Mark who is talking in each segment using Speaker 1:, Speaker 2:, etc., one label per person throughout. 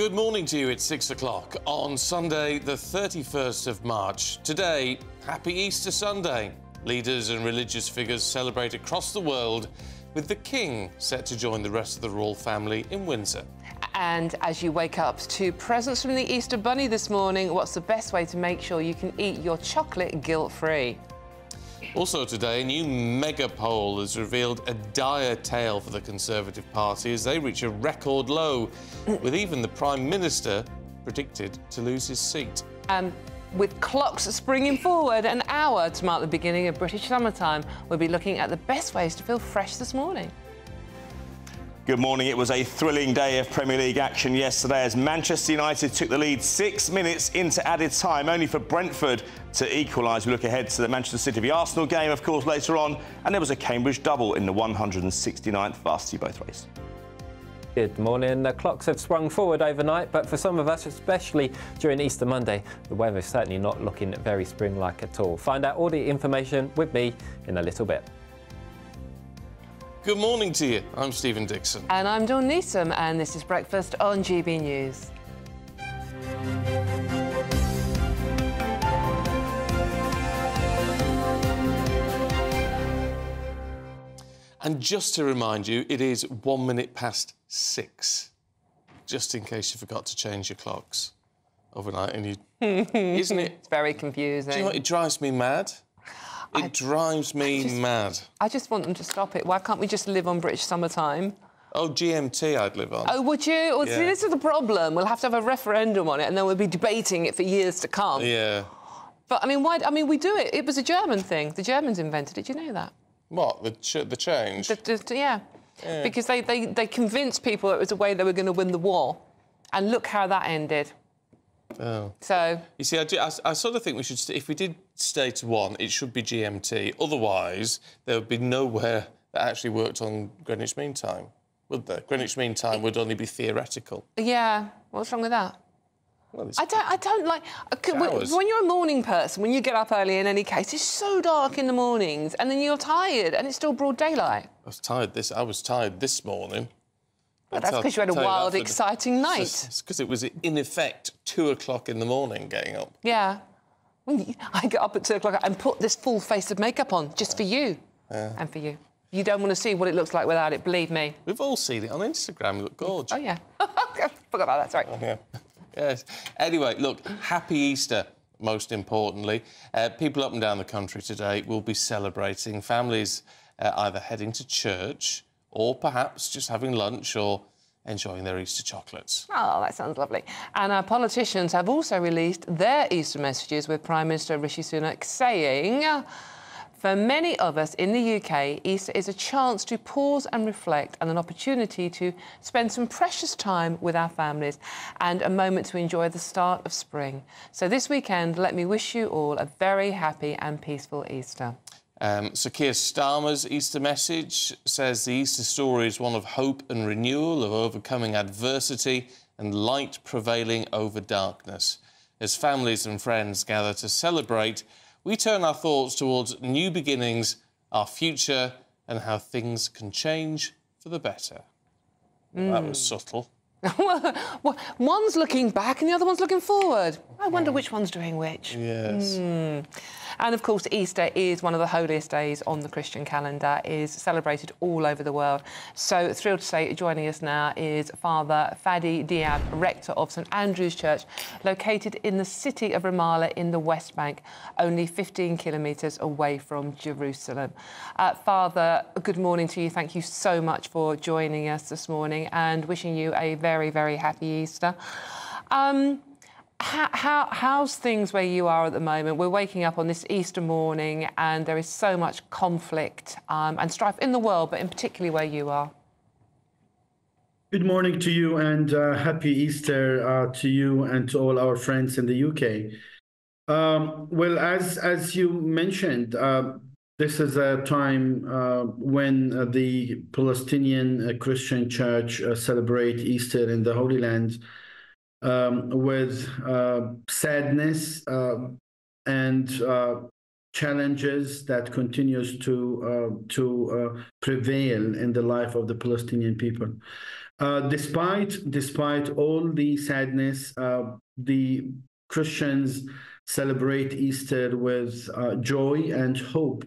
Speaker 1: Good morning to you. It's six o'clock on Sunday, the 31st of March. Today, happy Easter Sunday. Leaders and religious figures celebrate across the world with the King set to join the rest of the royal family in Windsor.
Speaker 2: And as you wake up to presents from the Easter Bunny this morning, what's the best way to make sure you can eat your chocolate guilt-free?
Speaker 1: Also today, a new mega poll has revealed a dire tale for the Conservative Party as they reach a record low, with even the Prime Minister predicted to lose his seat.
Speaker 2: Um, with clocks springing forward an hour to mark the beginning of British summertime, we'll be looking at the best ways to feel fresh this morning.
Speaker 3: Good morning. It was a thrilling day of Premier League action yesterday as Manchester United took the lead six minutes into added time, only for Brentford to equalise. We look ahead to the Manchester City v Arsenal game, of course, later on. And there was a Cambridge double in the 169th varsity boat race.
Speaker 4: Good morning. The clocks have sprung forward overnight, but for some of us, especially during Easter Monday, the weather is certainly not looking very spring-like at all. Find out all the information with me in a little bit.
Speaker 1: Good morning to you. I'm Stephen Dixon.
Speaker 2: And I'm Dawn Neesom, and this is Breakfast on GB News.
Speaker 1: And just to remind you, it is one minute past six, just in case you forgot to change your clocks overnight. And you, isn't it?
Speaker 2: It's very confusing.
Speaker 1: Do you know what? It drives me mad. It
Speaker 2: I-
Speaker 1: drives me
Speaker 2: just-
Speaker 1: mad.
Speaker 2: I just want them to stop it. Why can't we just live on British summertime?
Speaker 1: Oh, GMT I'd live on.
Speaker 2: Oh, would you? Well, see, this is the problem. We'll have to have a referendum on it, and then we'll be debating it for years to come.
Speaker 1: Yeah.
Speaker 2: But I mean, why? I mean, we do it. It was a German thing. The Germans invented it. Do you know that?
Speaker 1: What? The, ch- the change?
Speaker 2: The- the- yeah. Because they, they, they convinced people it was a way they were going to win the war. And look how that ended.
Speaker 1: Oh.
Speaker 2: So,
Speaker 1: You see, I, do, I, I sort of think we should, st- if we did stay to one, it should be GMT. Otherwise, there would be nowhere that actually worked on Greenwich Mean Time, would there? Greenwich Mean Time would only be theoretical.
Speaker 2: yeah, what's wrong with that?
Speaker 1: Well,
Speaker 2: I don't, I don't like. I could- when, when you're a morning person, when you get up early in any case, it's so dark in the mornings, and then you're tired, and it's still broad daylight.
Speaker 1: I was tired this. I was tired this morning.
Speaker 2: That's because you had a wild, exciting night.
Speaker 1: It's because it was in effect two o'clock in the morning getting up.
Speaker 2: Yeah. I get up at two o'clock and put this full face of makeup on just for you and for you. You don't want to see what it looks like without it, believe me.
Speaker 1: We've all seen it on Instagram. You look gorgeous.
Speaker 2: Oh, yeah. Forgot about that, sorry.
Speaker 1: Yeah. Yes. Anyway, look, happy Easter, most importantly. Uh, people up and down the country today will be celebrating. Families uh, either heading to church or perhaps just having lunch or enjoying their Easter chocolates.
Speaker 2: Oh, that sounds lovely. And our politicians have also released their Easter messages with Prime Minister Rishi Sunak saying, for many of us in the UK, Easter is a chance to pause and reflect and an opportunity to spend some precious time with our families and a moment to enjoy the start of spring. So this weekend, let me wish you all a very happy and peaceful Easter.
Speaker 1: Um, Sir Keir Starmer's Easter message says the Easter story is one of hope and renewal, of overcoming adversity and light prevailing over darkness. As families and friends gather to celebrate, we turn our thoughts towards new beginnings, our future, and how things can change for the better. That was hmm. subtle.
Speaker 2: well, one's looking back and the other one's looking forward. I wonder hmm. which one's doing which.
Speaker 1: Yes. Hmm.
Speaker 2: And of course, Easter is one of the holiest days on the Christian calendar, is celebrated all over the world. So thrilled to say joining us now is Father Fadi Diab, rector of St Andrew's Church, located in the city of Ramallah in the West Bank, only 15 kilometres away from Jerusalem. Uh, Father, good morning to you. Thank you so much for joining us this morning and wishing you a very, very happy Easter. Um, how, how, how's things where you are at the moment? We're waking up on this Easter morning and there is so much conflict um, and strife in the world, but in particularly where you are.
Speaker 5: Good morning to you and uh, happy Easter uh, to you and to all our friends in the UK. Um, well, as as you mentioned, uh, this is a time uh, when uh, the Palestinian uh, Christian Church celebrate Easter in the Holy Land um, with uh, sadness uh, and uh, challenges that continues to to prevail in the life of the Palestinian people. Despite despite all the sadness, the Christians celebrate Easter with joy and hope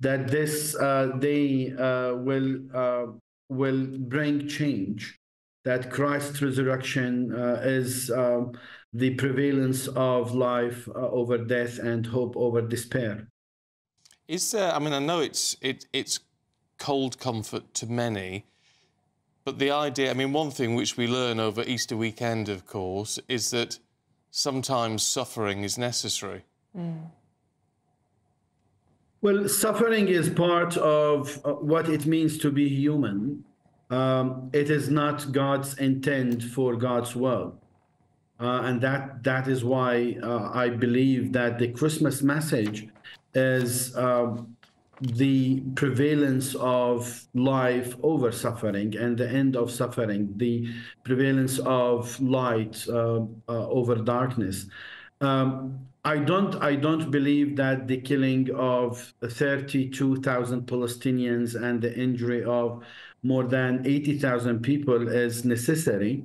Speaker 5: that this uh, day uh, will uh, will bring change. That Christ's resurrection is um, the prevalence of life over death and hope over despair.
Speaker 1: Is there? I mean, I know it's it, it's cold comfort to many, but the idea. I mean, one thing which we learn over Easter weekend, of course, is that sometimes suffering is necessary. Mm.
Speaker 5: Well, suffering is part of uh, what it means to be human. Um, it is not God's intent for God's world. Uh, and that that is why uh, I believe that the Christmas message is um, the prevalence of life over suffering and the end of suffering, the prevalence of light uh, uh, over darkness. Um, I don't. I don't believe that the killing of 32,000 Palestinians and the injury of more than 80,000 people is necessary.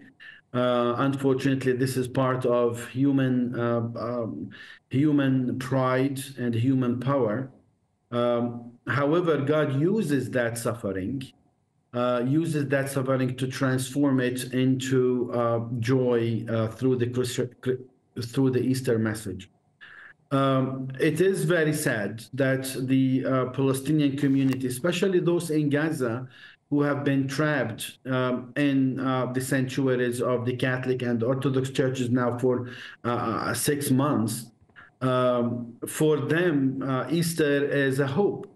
Speaker 5: Uh, unfortunately, this is part of human uh, um, human pride and human power. Um, however, God uses that suffering, uh, uses that suffering to transform it into uh, joy uh, through the through the Easter message. Um, it is very sad that the uh, Palestinian community, especially those in Gaza, who have been trapped um, in uh, the sanctuaries of the Catholic and Orthodox churches now for uh, six months, um, for them, uh, Easter is a hope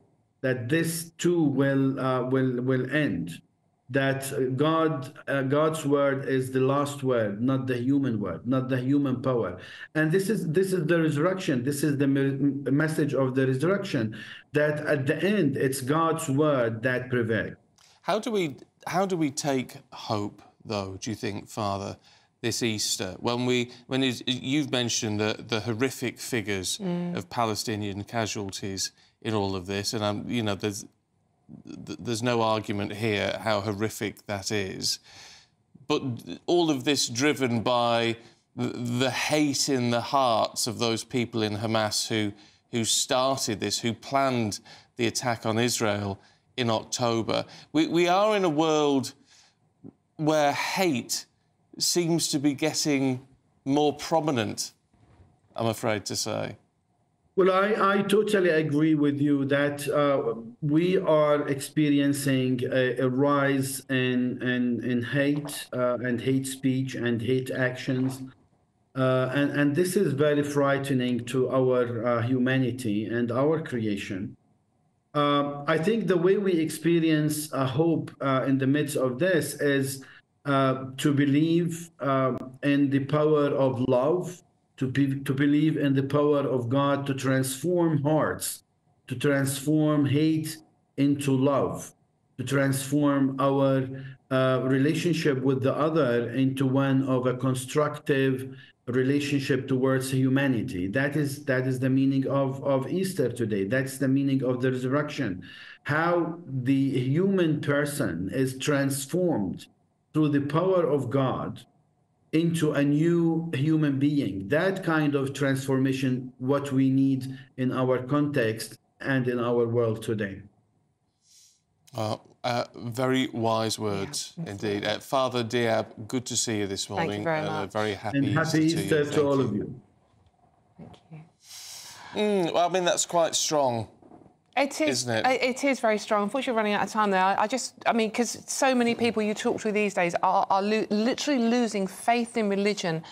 Speaker 5: that this too will uh, will will end. That God uh, God's word is the last word, not the human word, not the human power. And this is this is the resurrection. This is the me message of the resurrection. That at the end, it's God's word that prevails.
Speaker 1: How do we how do we take hope, though? Do you think, Father? this Easter when we when you've mentioned the the horrific figures mm. of Palestinian casualties in all of this, and I'm you know there's there's no argument here how horrific that is, but all of this driven by the hate in the hearts of those people in Hamas who who started this, who planned the attack on Israel in October. We, we are in a world where hate seems to be getting more prominent, I'm afraid to say.
Speaker 5: Well, I, I totally agree with you that uh, we are experiencing a, a, rise in, in, in hate uh, and hate speech and hate actions. Uh, and, and this is very frightening to our uh, humanity and our creation. Uh, I think the way we experience hope uh, in the midst of this is uh, to believe uh, in the power of love, to, be, to believe in the power of God to transform hearts, to transform hate into love, to transform our uh, relationship with the other into one of a constructive relationship towards humanity. That is that is the meaning of, of Easter today. That's the meaning of the resurrection. How the human person is transformed through the power of God into a new human being. That kind of transformation, what we need in our context and in our world today.
Speaker 1: Uh, uh, very wise words yeah, indeed. Uh, Father Diab, good to see you this morning. Thank
Speaker 2: you very uh, much.
Speaker 1: very happy,
Speaker 5: and happy Easter, Easter to,
Speaker 1: to
Speaker 5: all you. of you.
Speaker 2: Thank you.
Speaker 1: Mm, well, I mean, that's quite strong.
Speaker 2: It is,
Speaker 1: isn't it?
Speaker 2: It is very strong. Unfortunately, running out of time there. I, I just, I mean, because so many people you talk to these days are, are lo literally losing faith in religion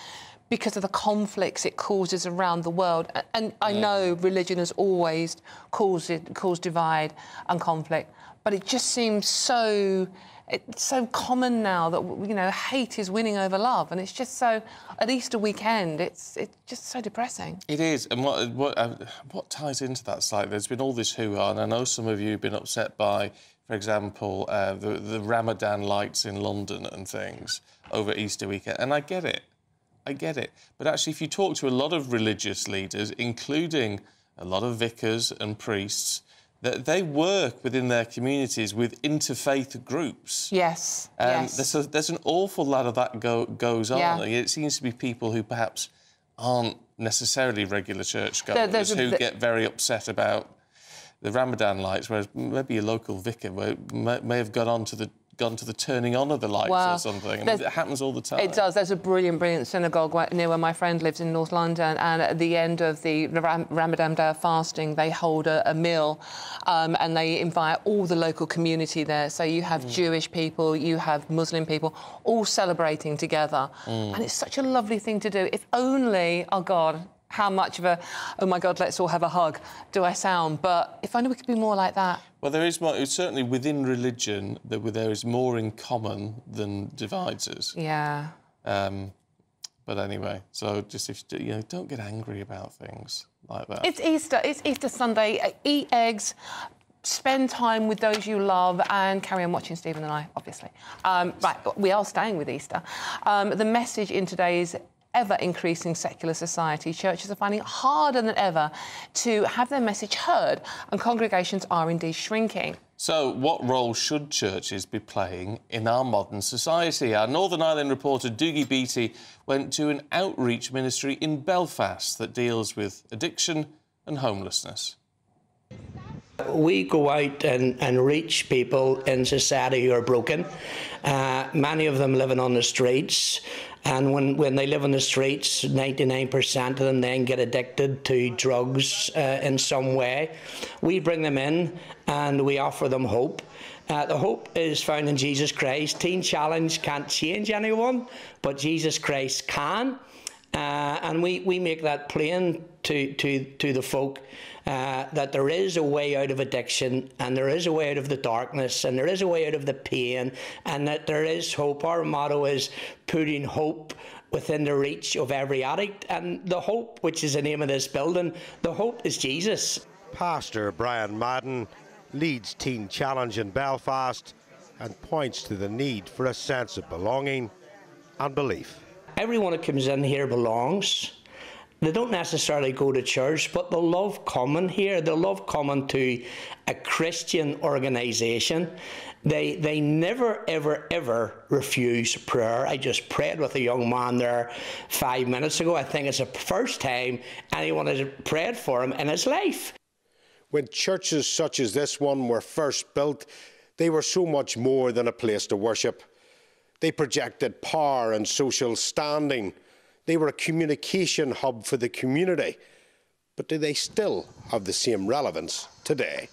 Speaker 2: because of the conflicts it causes around the world. And I yeah. know religion has always caused, it, caused divide and conflict, but it just seems so it's so common now that you know hate is winning over love, and it's just so. At Easter weekend, it's it's just so depressing.
Speaker 1: It is, and what what uh, what ties into that slightly? There's been all this hoo-ha, and I know some of you have been upset by, for example, uh, the the Ramadan lights in London and things over Easter weekend, and I get it, I get it. But actually, if you talk to a lot of religious leaders, including a lot of vicars and priests, that they work within their communities with interfaith groups.
Speaker 2: Yes.
Speaker 1: Um,
Speaker 2: yes.
Speaker 1: there's, a, there's an awful lot of that go, goes on.
Speaker 2: Yeah.
Speaker 1: It seems to be people who perhaps aren't necessarily regular churchgoers
Speaker 2: there's a-
Speaker 1: who get very upset about the Ramadan lights, whereas maybe a local vicar may, may, may have gone on to the gone to the turning on of the lights or something. And
Speaker 2: there's-
Speaker 1: it happens all the time.
Speaker 2: It does. There's a brilliant, brilliant synagogue near where my friend lives in North London, and at the end of the Ram- Ramadan day of fasting, they hold a, a meal, um, and they invite all the local community there. So you have Jewish people, you have Muslim people, all celebrating together, and it's such a lovely thing to do. If only, oh God. How much of a, oh my God, let's all have a hug, do I sound? But if only we could be more like that.
Speaker 1: Well, there is more, it's certainly within religion that there is more in common than divides us.
Speaker 2: Yeah.
Speaker 1: Um, but anyway, so just if you, you know, don't get angry about things like that.
Speaker 2: It's Easter. It's Easter Sunday. Eat eggs. Spend time with those you love and carry on watching Stephen and I, obviously. Um, right, we are staying with Easter. Um, the message in today's ever increasing secular society, churches are finding it harder than ever to have their message heard, and congregations are indeed shrinking.
Speaker 1: So, what role should churches be playing in our modern society? Our Northern Ireland reporter Doogie Beattie went to an outreach ministry in Belfast that deals with addiction and homelessness.
Speaker 6: We go out and, and reach people in society who are broken. Uh, many of them living on the streets. And when, when they live on the streets, 99% of them then get addicted to drugs uh, in some way. We bring them in and we offer them hope. Uh, the hope is found in Jesus Christ. Teen Challenge can't change anyone, but Jesus Christ can. Uh, and we, we make that plain to, to, to the folk uh, that there is a way out of addiction and there is a way out of the darkness and there is a way out of the pain and that there is hope. Our motto is putting hope within the reach of every addict. And the hope, which is the name of this building, the hope is Jesus.
Speaker 7: Pastor Brian Madden leads Teen Challenge in Belfast and points to the need for a sense of belonging and belief.
Speaker 6: Everyone that comes in here belongs. They don't necessarily go to church, but they love coming here. They love coming to a Christian organisation. They they never ever ever refuse prayer. I just prayed with a young man there five minutes ago. I think it's the first time anyone has prayed for him in his life.
Speaker 7: When churches such as this one were first built, they were so much more than a place to worship. They projected power and social standing. They were a communication hub for the community. But do they still have the same relevance today?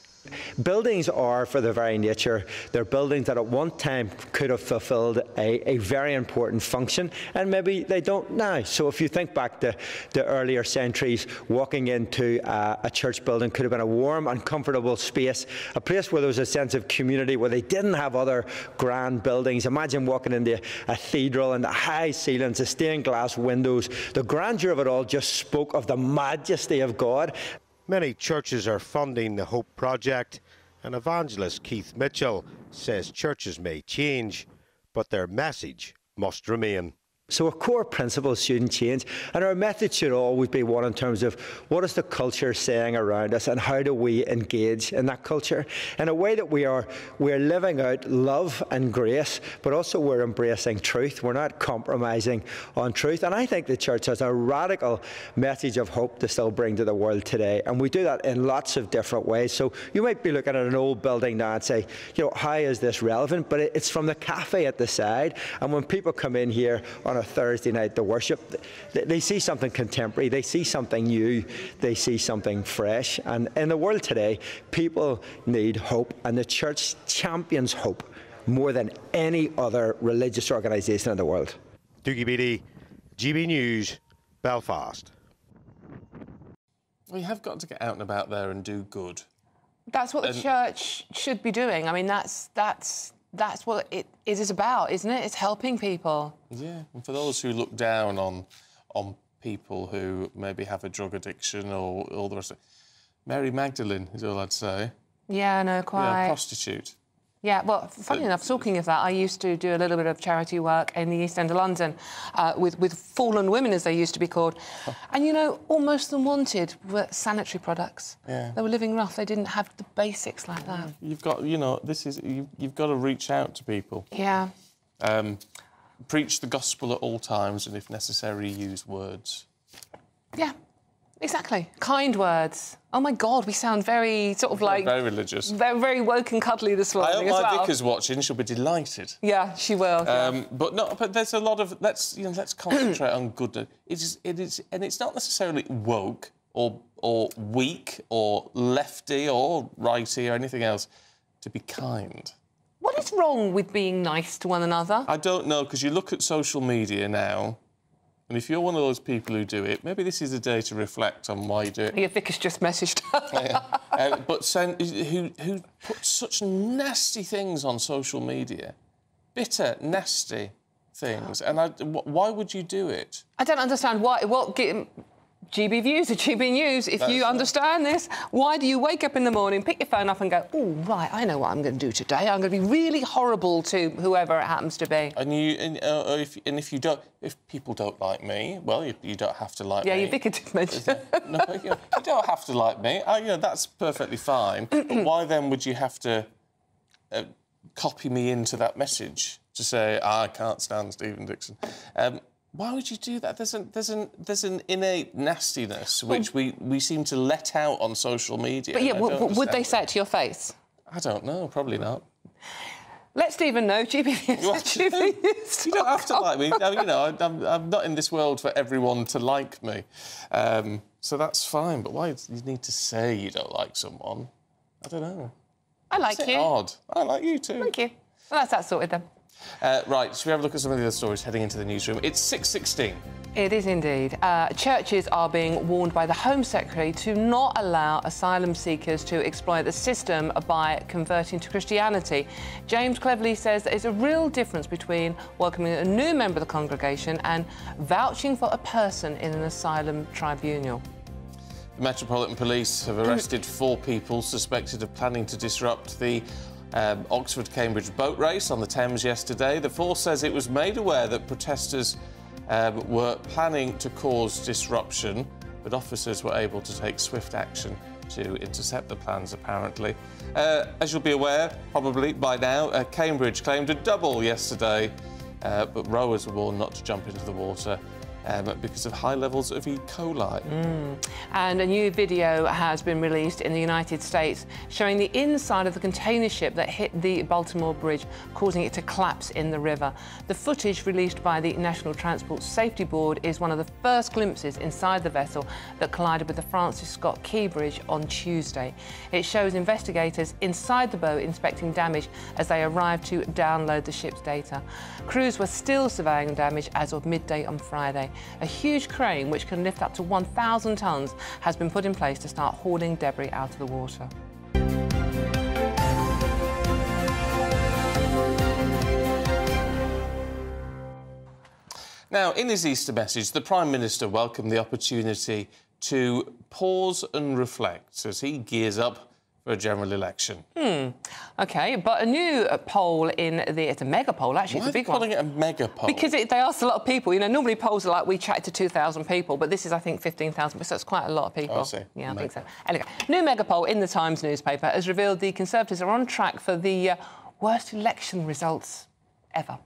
Speaker 8: Buildings are, for their very nature, they're buildings that at one time could have fulfilled a, a very important function, and maybe they don't now. So if you think back to the earlier centuries, walking into a, a church building could have been a warm and comfortable space, a place where there was a sense of community, where they didn't have other grand buildings. Imagine walking into a cathedral and the high ceilings, the stained glass windows, the grandeur of it all just spoke of the majesty of God.
Speaker 7: Many churches are funding the Hope Project, and evangelist Keith Mitchell says churches may change, but their message must remain.
Speaker 8: So our core principles shouldn't change, and our method should always be one in terms of what is the culture saying around us, and how do we engage in that culture in a way that we are we're living out love and grace, but also we're embracing truth. We're not compromising on truth, and I think the church has a radical message of hope to still bring to the world today, and we do that in lots of different ways. So you might be looking at an old building now and say, you know, how is this relevant? But it's from the cafe at the side, and when people come in here on a Thursday night to worship, they, they see something contemporary, they see something new, they see something fresh. And in the world today, people need hope, and the church champions hope more than any other religious organisation in the world.
Speaker 7: Doogie Beattie, GB News, Belfast.
Speaker 1: We have got to get out and about there and do good.
Speaker 2: That's what the
Speaker 1: And-
Speaker 2: church should be doing. I mean, that's that's that's what it, it is about, isn't it? It's helping people.
Speaker 1: Yeah, and for those who look down on on people who maybe have a drug addiction or all the rest of it, Mary Magdalene is all I'd say.
Speaker 2: Yeah, no,
Speaker 1: Yeah,
Speaker 2: quite.
Speaker 1: prostitute.
Speaker 2: Yeah, well, funny enough, talking of that, I used to do a little bit of charity work in the East End of London uh, with, with fallen women, as they used to be called. And, you know, all most of them wanted were sanitary products.
Speaker 1: Yeah.
Speaker 2: They were living rough. They didn't have the basics like that.
Speaker 1: You've got, you know, this is you, you've got to reach out to people.
Speaker 2: Yeah.
Speaker 1: Um, preach the gospel at all times, and if necessary, use words.
Speaker 2: Yeah, exactly. Kind words. Oh, my God, we sound very sort of like...
Speaker 1: Very religious.
Speaker 2: Very, very woke and cuddly this morning.
Speaker 1: I hope
Speaker 2: as
Speaker 1: my
Speaker 2: well.
Speaker 1: vicar's watching. She'll be delighted.
Speaker 2: Yeah, she will. yeah.
Speaker 1: Um, but no, but there's a lot of let's you know let's concentrate on good. It is it is and it's not necessarily woke or or weak or lefty or righty or anything else. To be kind.
Speaker 2: What is wrong with being nice to one another?
Speaker 1: I don't know because you look at social media now, and if you're one of those people who do it, maybe this is a day to reflect on why you do it.
Speaker 2: Your vicar's just messaged her.
Speaker 1: Uh, but send, who who put such nasty things on social media, bitter, nasty things, and I, why would you do it?
Speaker 2: I don't understand why. What GB Views or GB News? If
Speaker 1: That's
Speaker 2: you
Speaker 1: right.
Speaker 2: understand this, why do you wake up in the morning, pick your phone up, and go, "Oh, right, I know what I'm going to do today. I'm going to be really horrible to whoever it happens to be."
Speaker 1: And you, and, uh, if, and if you don't, if people don't like me, well, you, you don't have to like
Speaker 2: Yeah,
Speaker 1: me.
Speaker 2: your vicar did mention.
Speaker 1: no, you, you don't have to like me. I, you know, that's perfectly fine. but why then would you have to uh, copy me into that message to say "Ah, I can't stand Stephen Dixon? Um, why would you do that? There's an there's an there's an innate nastiness which we, we seem to let out on social media.
Speaker 2: But yeah,
Speaker 1: and I
Speaker 2: w-
Speaker 1: don't
Speaker 2: w- would they say it to your face?
Speaker 1: I don't know. Probably not.
Speaker 2: Let Stephen know. GB News.
Speaker 1: You
Speaker 2: GB News.
Speaker 1: You don't have to like me. You know, I'm, I'm not in this world for everyone to like me. Um, so that's fine. But why do you need to say you don't like someone? I don't know.
Speaker 2: I like you.
Speaker 1: odd. I like you too.
Speaker 2: Thank you. Well, that's that sorted then.
Speaker 1: Uh, right, should we have a look at some of the other stories heading into the newsroom? It's 6.16.
Speaker 2: It is indeed. Uh, churches are being warned by the Home Secretary to not allow asylum seekers to exploit the system by converting to Christianity. James Cleverly says there is a real difference between welcoming a new member of the congregation and vouching for a person in an asylum tribunal.
Speaker 1: The Metropolitan Police have arrested four people suspected of planning to disrupt the um, Oxford Cambridge boat race on the Thames yesterday. The force says it was made aware that protesters um, were planning to cause disruption, but officers were able to take swift action to intercept the plans, apparently. Uh, as you'll be aware, probably by now, uh, Cambridge claimed a double yesterday, uh, but rowers were warned not to jump into the water. Um, because of high levels of E. coli.
Speaker 2: And a new video has been released in the United States showing the inside of the container ship that hit the Baltimore Bridge, causing it to collapse in the river. The footage released by the National Transport Safety Board is one of the first glimpses inside the vessel that collided with the Francis Scott Key Bridge on Tuesday. It shows investigators inside the boat inspecting damage as they arrived to download the ship's data. Crews were still surveying damage as of midday on Friday. A huge crane, which can lift up to 1,000 tonnes, has been put in place to start hauling debris out of the water.
Speaker 1: Now, in his Easter message, the Prime Minister welcomed the opportunity to pause and reflect as he gears up for a general election. Hmm.
Speaker 2: OK, but a new poll in the... It's a mega poll, actually.
Speaker 1: Why
Speaker 2: it's a big
Speaker 1: calling
Speaker 2: one.
Speaker 1: it a mega poll?
Speaker 2: Because it, they asked a lot of people. You know, normally polls are like we chat to 2,000 people, but this is, I think, 15,000. So it's quite a lot of people.
Speaker 1: Oh, I see.
Speaker 2: Yeah, I
Speaker 1: Mega.
Speaker 2: think so. Anyway, new mega poll in the Times newspaper has revealed the Conservatives are on track for the uh, worst election results ever.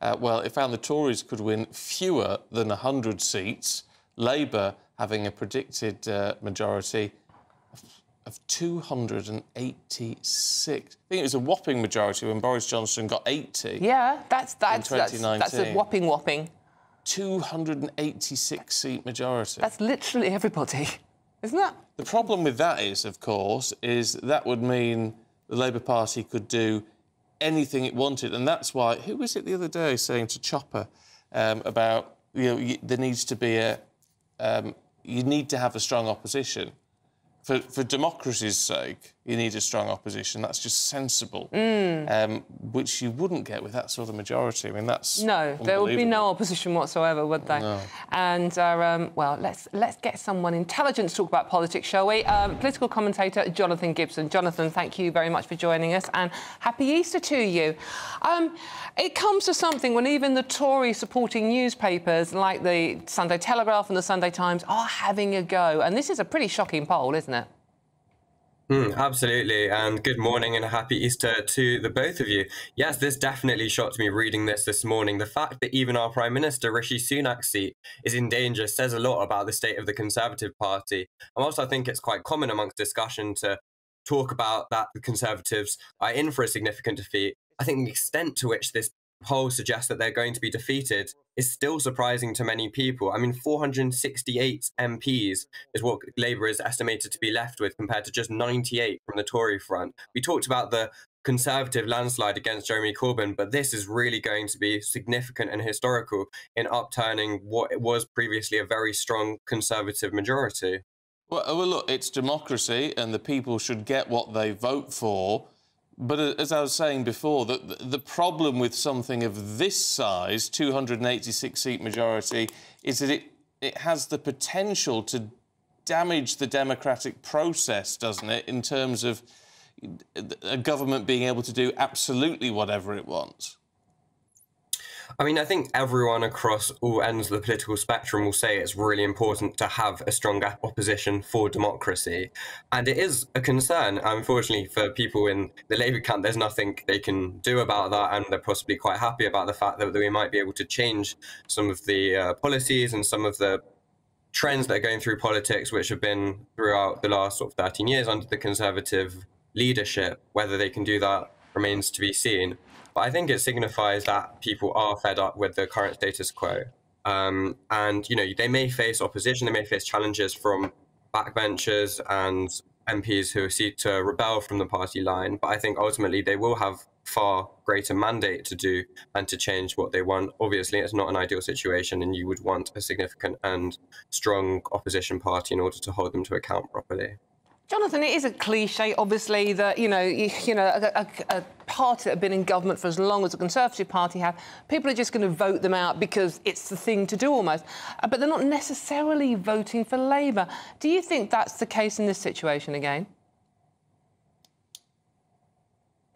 Speaker 1: Uh, well, it found the Tories could win fewer than 100 seats, Labour having a predicted uh, majority of, of 286. I think it was a whopping majority when Boris Johnson got 80.
Speaker 2: Yeah, that's that's that's, that's a
Speaker 1: 2019.
Speaker 2: whopping whopping.
Speaker 1: 286 seat majority.
Speaker 2: That's literally everybody, isn't that?
Speaker 1: The problem with that is, of course, is that would mean the Labour Party could do anything it wanted, and that's why. Who was it the other day saying to Chopper um, about you know there needs to be a um, you need to have a strong opposition for for democracy's sake. You need a strong opposition. That's just sensible,
Speaker 2: Mm.
Speaker 1: um, which you wouldn't get with that sort of majority. I mean, that's
Speaker 2: No, there would be no opposition whatsoever, would there?
Speaker 1: No.
Speaker 2: And uh, um, well, let's let's get someone intelligent to talk about politics, shall we? Um, political commentator Jonathan Gibson. Jonathan, thank you very much for joining us, and happy Easter to you. Um, it comes to something when even the Tory supporting newspapers like the Sunday Telegraph and the Sunday Times are having a go, and this is a pretty shocking poll, isn't it?
Speaker 9: Mm, absolutely, and good morning and a happy Easter to the both of you. Yes, this definitely shocked me reading this this morning. The fact that even our Prime Minister Rishi Sunak's seat is in danger says a lot about the state of the Conservative Party. And also, I think it's quite common amongst discussion to talk about that the Conservatives are in for a significant defeat. I think the extent to which this poll suggests that they're going to be defeated is still surprising to many people. I mean, 468 MPs is what Labour is estimated to be left with compared to just 98 from the Tory front. We talked about the Conservative landslide against Jeremy Corbyn, but this is really going to be significant and historical in upturning what was previously a very strong Conservative majority.
Speaker 1: Well, well, look, it's democracy, and the people should get what they vote for. But uh, as I was saying before, the, the problem with something of this size, 286 seat majority, is that it, it has the potential to damage the democratic process, doesn't it, in terms of a government being able to do absolutely whatever it wants?
Speaker 9: I mean, I think everyone across all ends of the political spectrum will say it's really important to have a strong opposition for democracy. And it is a concern. Unfortunately, for people in the Labour camp, there's nothing they can do about that. And they're possibly quite happy about the fact that, we might be able to change some of the uh, policies and some of the trends that are going through politics, which have been throughout the last sort of 13 years under the Conservative leadership. Whether they can do that remains to be seen. But I think it signifies that people are fed up with the current status quo. Um, and, you know, they may face opposition, they may face challenges from backbenchers and MPs who seek to rebel from the party line. But I think ultimately they will have far greater mandate to do and to change what they want. Obviously, it's not an ideal situation, and you would want a significant and strong opposition party in order to hold them to account properly.
Speaker 2: Jonathan, it is a cliche, obviously, that you know, you, you know, a, a, a, party that have been in government for as long as the Conservative Party have, people are just going to vote them out because it's the thing to do almost. Uh, but they're not necessarily voting for Labour. Do you think that's the case in this situation again?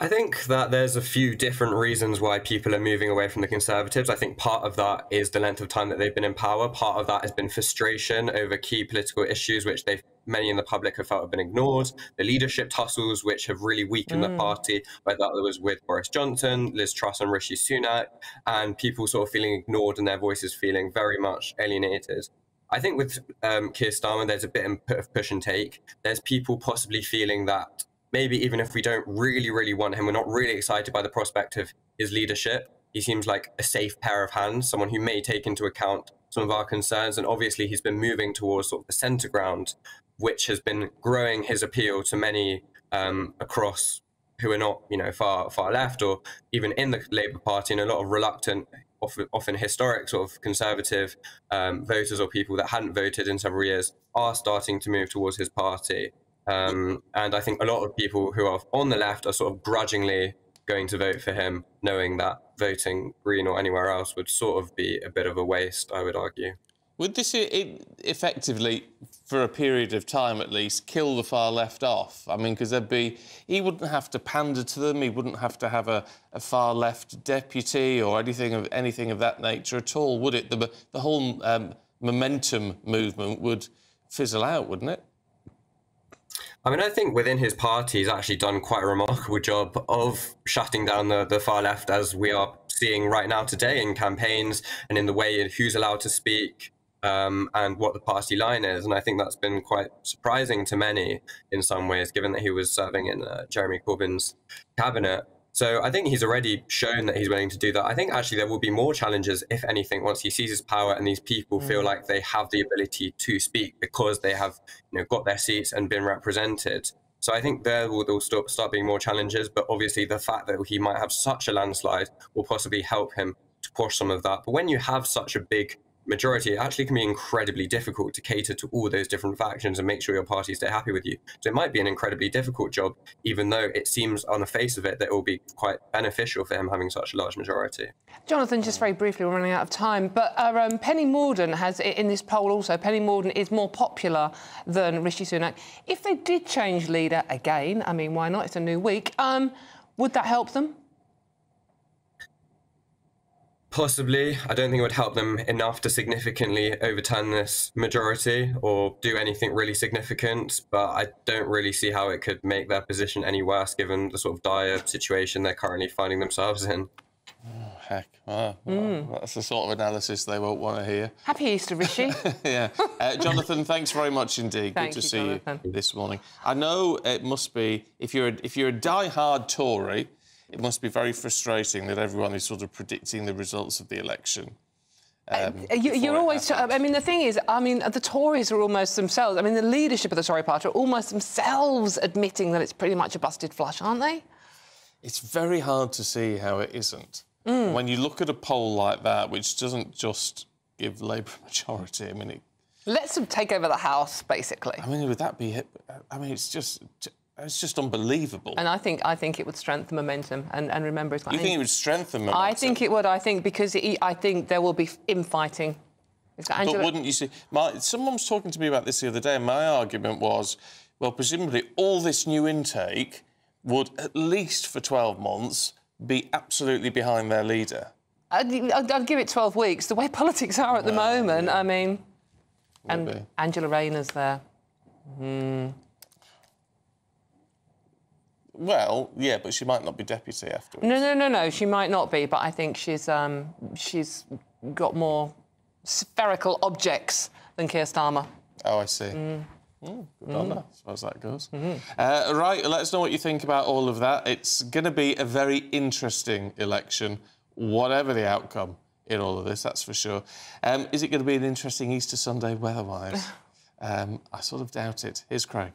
Speaker 9: I think that there's a few different reasons why people are moving away from the Conservatives. I think part of that is the length of time that they've been in power. Part of that has been frustration over key political issues, which they many in the public have felt have been ignored. The leadership tussles, which have really weakened mm. the party, whether that was with Boris Johnson, Liz Truss, and Rishi Sunak, and people sort of feeling ignored and their voices feeling very much alienated. I think with um, Keir Starmer, there's a bit of push and take. There's people possibly feeling that maybe even if we don't really, really want him, we're not really excited by the prospect of his leadership. He seems like a safe pair of hands, someone who may take into account some of our concerns. And obviously, he's been moving towards sort of the centre ground, which has been growing his appeal to many um, across who are not, you know, far far left or even in the Labour Party, and a lot of reluctant, often, often historic sort of conservative um, voters or people that hadn't voted in several years are starting to move towards his party. Um, and I think a lot of people who are on the left are sort of grudgingly going to vote for him, knowing that voting Green or anywhere else would sort of be a bit of a waste, I would argue.
Speaker 1: Would this effectively, for a period of time at least, kill the far left off? I mean, because there'd be, he wouldn't have to pander to them, he wouldn't have to have a, a far left deputy or anything of anything of that nature at all, would it? The, the whole um, momentum movement would fizzle out, wouldn't it?
Speaker 9: I mean, I think within his party, he's actually done quite a remarkable job of shutting down the, the far left, as we are seeing right now today in campaigns and in the way who's allowed to speak um, and what the party line is. And I think that's been quite surprising to many in some ways, given that he was serving in uh, Jeremy Corbyn's cabinet. So I think he's already shown that he's willing to do that. I think actually there will be more challenges, if anything, once he seizes power and these people mm. feel like they have the ability to speak because they have, you know, got their seats and been represented. So I think there will, there will start, start being more challenges, but obviously the fact that he might have such a landslide will possibly help him to push some of that. But when you have such a big majority, it actually can be incredibly difficult to cater to all those different factions and make sure your party stay happy with you. So it might be an incredibly difficult job, even though it seems on the face of it that it will be quite beneficial for him having such a large majority.
Speaker 2: Jonathan, just very briefly, we're running out of time, but uh, um, Penny Mordaunt has, in this poll also, Penny Mordaunt is more popular than Rishi Sunak. If they did change leader again, I mean, why not? It's a new week. Um, would that help them?
Speaker 9: Possibly. I don't think it would help them enough to significantly overturn this majority or do anything really significant, but I don't really see how it could make their position any worse given the sort of dire situation they're currently finding themselves in.
Speaker 1: Oh, heck. Oh, well, That's the sort of analysis they won't want to hear.
Speaker 2: Happy Easter, Rishi.
Speaker 1: yeah. Uh, Jonathan, thanks very much indeed.
Speaker 2: Thank
Speaker 1: Good to
Speaker 2: you,
Speaker 1: see
Speaker 2: Jonathan.
Speaker 1: you this morning. I know it must be, if you're a, if you're a die-hard Tory, it must be very frustrating that everyone is sort of predicting the results of the election. Um,
Speaker 2: Uh, You,
Speaker 1: before
Speaker 2: you're always. I mean, the thing is, I mean, the Tories are almost themselves. I mean, the leadership of the Tory party are almost themselves admitting that it's pretty much a busted flush, aren't they?
Speaker 1: It's very hard to see how it isn't.
Speaker 2: Mm.
Speaker 1: When you look at a poll like that, which doesn't just give Labour a majority, I mean, it,
Speaker 2: Let's them take over the house, basically.
Speaker 1: I mean, would that be? I mean, it's just, it's just unbelievable.
Speaker 2: And I think I think it would strengthen momentum. And, and remember, it's like,
Speaker 1: you think it would strengthen momentum?
Speaker 2: I think it would. I think because it, I think there will be infighting. Got
Speaker 1: But wouldn't you see? My, someone was talking to me about this the other day, and my argument was, well, presumably all this new intake would, at least for 12 months, be absolutely behind their leader.
Speaker 2: I'd, I'd, I'd give it 12 weeks. The way politics are at the moment, I mean, and. Angela Rayner's there. Hmm.
Speaker 1: Well, yeah, but she might not be deputy afterwards.
Speaker 2: No, no, no, no. She might not be, but I think she's um, she's got more spherical objects than Keir Starmer.
Speaker 1: Oh, I see. Mm, good on her, as far as that goes. Uh, right, let us know what you think about all of that. It's going to be a very interesting election, whatever the outcome in all of this, that's for sure. Um, is it going to be an interesting Easter Sunday weather-wise? um, I sort of doubt it. Here's Craig.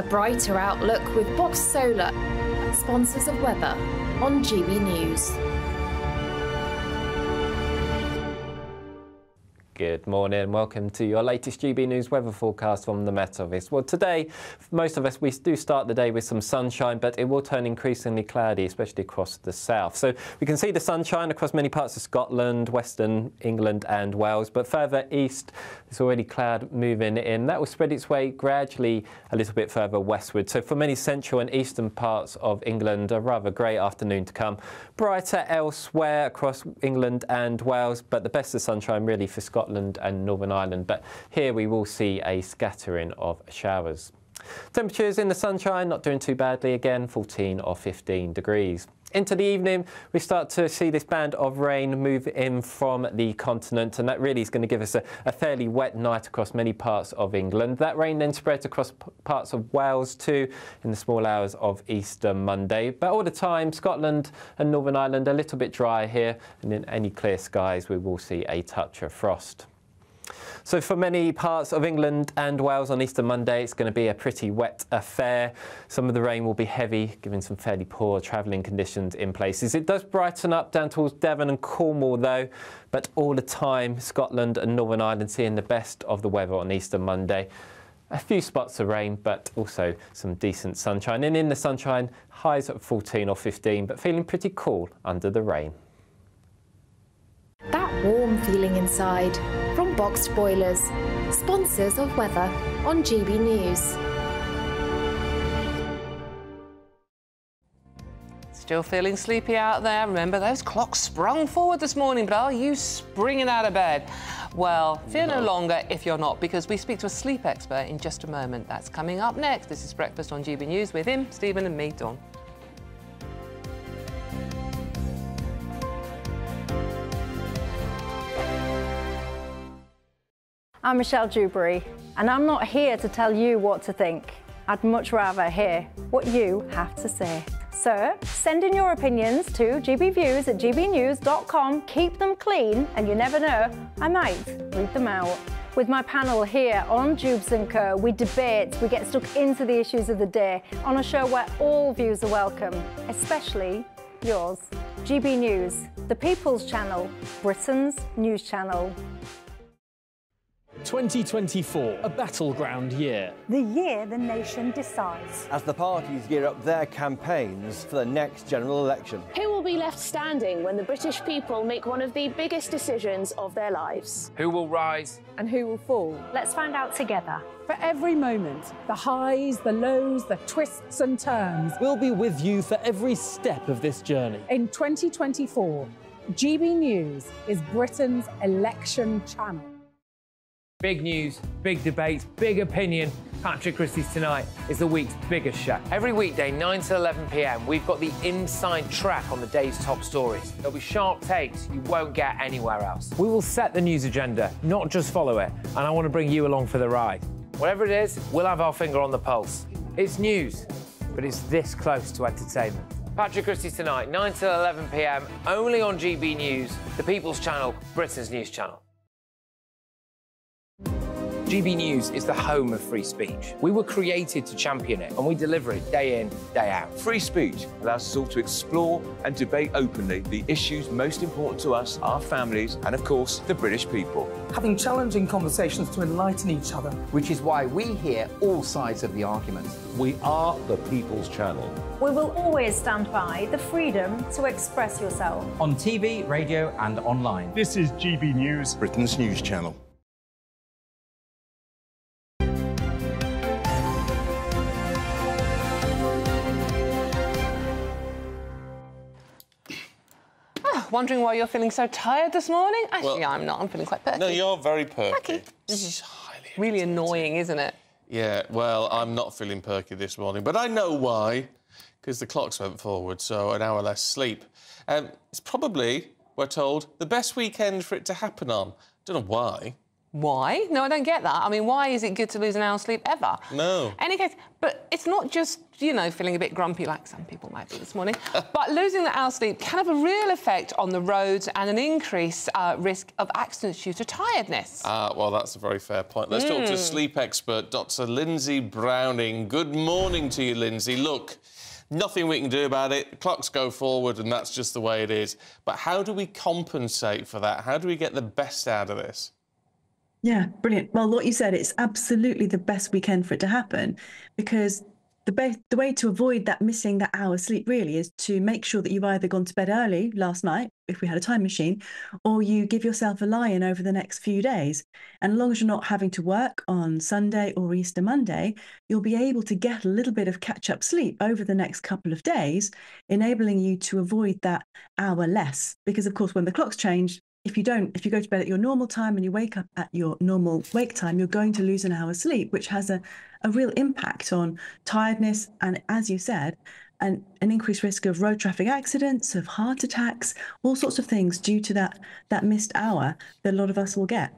Speaker 10: A brighter outlook with Boxt Solar, sponsors of weather on GB News.
Speaker 11: Good morning. Welcome to your latest GB News weather forecast from the Met Office. Well, today, most of us, we do start the day with some sunshine, but it will turn increasingly cloudy, especially across the south. So we can see the sunshine across many parts of Scotland, Western England and Wales, but further east, there's already cloud moving in. That will spread its way gradually a little bit further westward. So for many central and eastern parts of England, a rather grey afternoon to come. Brighter elsewhere across England and Wales, but the best of sunshine really for Scotland and Northern Ireland. But here we will see a scattering of showers. Temperatures in the sunshine not doing too badly again, 14 or 15 degrees. Into the evening, we start to see this band of rain move in from the continent, and that really is going to give us a, a fairly wet night across many parts of England. That rain then spreads across parts of Wales too in the small hours of Easter Monday. But all the time, Scotland and Northern Ireland are a little bit dry here, and in any clear skies, we will see a touch of frost. So for many parts of England and Wales on Easter Monday, it's going to be a pretty wet affair. Some of the rain will be heavy, giving some fairly poor travelling conditions in places. It does brighten up down towards Devon and Cornwall though, but all the time, Scotland and Northern Ireland seeing the best of the weather on Easter Monday. A few spots of rain, but also some decent sunshine. And in the sunshine, highs at 14 or 15, but feeling pretty cool under the rain.
Speaker 10: That warm feeling inside from Boxt Boilers, sponsors of weather on GB News.
Speaker 2: Still feeling sleepy out there? Remember, those clocks sprung forward this morning, but are you springing out of bed? Well, fear no longer if you're not, because we speak to a sleep expert in just a moment. That's coming up next. This is Breakfast on GB News with him, Stephen, and me, Dawn.
Speaker 12: I'm Michelle Dewberry, and I'm not here to tell you what to think. I'd much rather hear what you have to say. So send in your opinions to gbviews at gbnews.com. Keep them clean, and you never know, I might read them out. With my panel here on Dewbs & Co, we debate, we get stuck into the issues of the day on a show where all views are welcome, especially yours. GB News, the People's Channel, Britain's news channel.
Speaker 13: 2024, a battleground year.
Speaker 12: The year the nation decides.
Speaker 14: As the parties gear up their campaigns for the next general election.
Speaker 15: Who will be left standing when the British people make one of the biggest decisions of their lives?
Speaker 16: Who will rise?
Speaker 12: And who will fall? Let's find out together.
Speaker 17: For every moment, the highs, the lows, the twists and turns.
Speaker 13: We'll be with you for every step of this journey.
Speaker 17: In 2024, GB News is Britain's election channel.
Speaker 16: Big news, big debates, big opinion. Patrick Christys Tonight is the week's biggest show. Every weekday, 9 to 11 pm, we've got the inside track on the day's top stories. There'll be sharp takes you won't get anywhere else. We will set the news agenda, not just follow it, and I want to bring you along for the ride. Whatever it is, we'll have our finger on the pulse. It's news, but it's this close to entertainment. Patrick Christys Tonight, 9 to 11 pm, only on GB News, the People's Channel, Britain's news channel. GB News is the home of free speech. We were created to champion it, and we deliver it day in, day out.
Speaker 18: Free speech allows us all to explore and debate openly the issues most important to us, our families, and of course, the British people.
Speaker 19: Having challenging conversations to enlighten each other.
Speaker 20: Which is why we hear all sides of the argument.
Speaker 21: We are the People's Channel.
Speaker 12: We will always stand by the freedom to express yourself.
Speaker 20: On TV, radio, and online.
Speaker 22: This is GB News,
Speaker 23: Britain's news channel.
Speaker 2: Wondering why you're feeling so tired this morning? Actually, well, I'm not. I'm feeling quite perky.
Speaker 1: No, you're very perky.
Speaker 2: perky. This is highly really annoying, isn't it?
Speaker 1: Yeah. Well, I'm not feeling perky this morning, but I know why. Because the clocks went forward, so an hour less sleep. Um, it's probably, we're told, the best weekend for it to happen on. Don't know why.
Speaker 2: Why? No, I don't get that. I mean, why is it good to lose an hour's sleep ever?
Speaker 1: No.
Speaker 2: Any case, but it's not just, you know, feeling a bit grumpy like some people might be this morning, but losing the hour's sleep can have a real effect on the roads and an increased uh, risk of accidents due to tiredness.
Speaker 1: Ah, well, that's a very fair point. Let's mm. talk to hmm. sleep expert Dr. Lindsay Browning. Good morning to you, Lindsay. Look, nothing we can do about it. Clocks go forward, and that's just the way it is. But how do we compensate for that? How do we get the best out of this?
Speaker 24: Yeah, brilliant. Well, what you said, it's absolutely the best weekend for it to happen because the best the way to avoid that missing that hour sleep really is to make sure that you've either gone to bed early last night, if we had a time machine, or you give yourself a lie-in over the next few days. And as long as you're not having to work on Sunday or Easter Monday, you'll be able to get a little bit of catch-up sleep over the next couple of days, enabling you to avoid that hour less. Because of course, when the clocks change, if you don't, if you go to bed at your normal time and you wake up at your normal wake time, you're going to lose an hour's sleep, which has a, a real impact on tiredness and, as you said, an, an increased risk of road traffic accidents, of heart attacks, all sorts of things due to that that missed hour that a lot of us will get.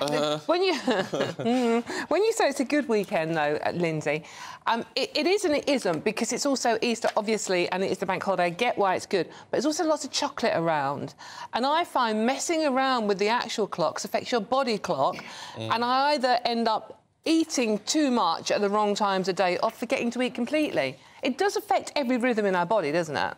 Speaker 2: Uh. when you when you say it's a good weekend, though, uh, Lindsay, um, it, it is and it isn't because it's also Easter, obviously, and it is the bank holiday. I get why it's good, but there's also lots of chocolate around, and I find messing around with the actual clocks affects your body clock, mm. and I either end up eating too much at the wrong times of day or forgetting to eat completely. It does affect every rhythm in our body, doesn't it?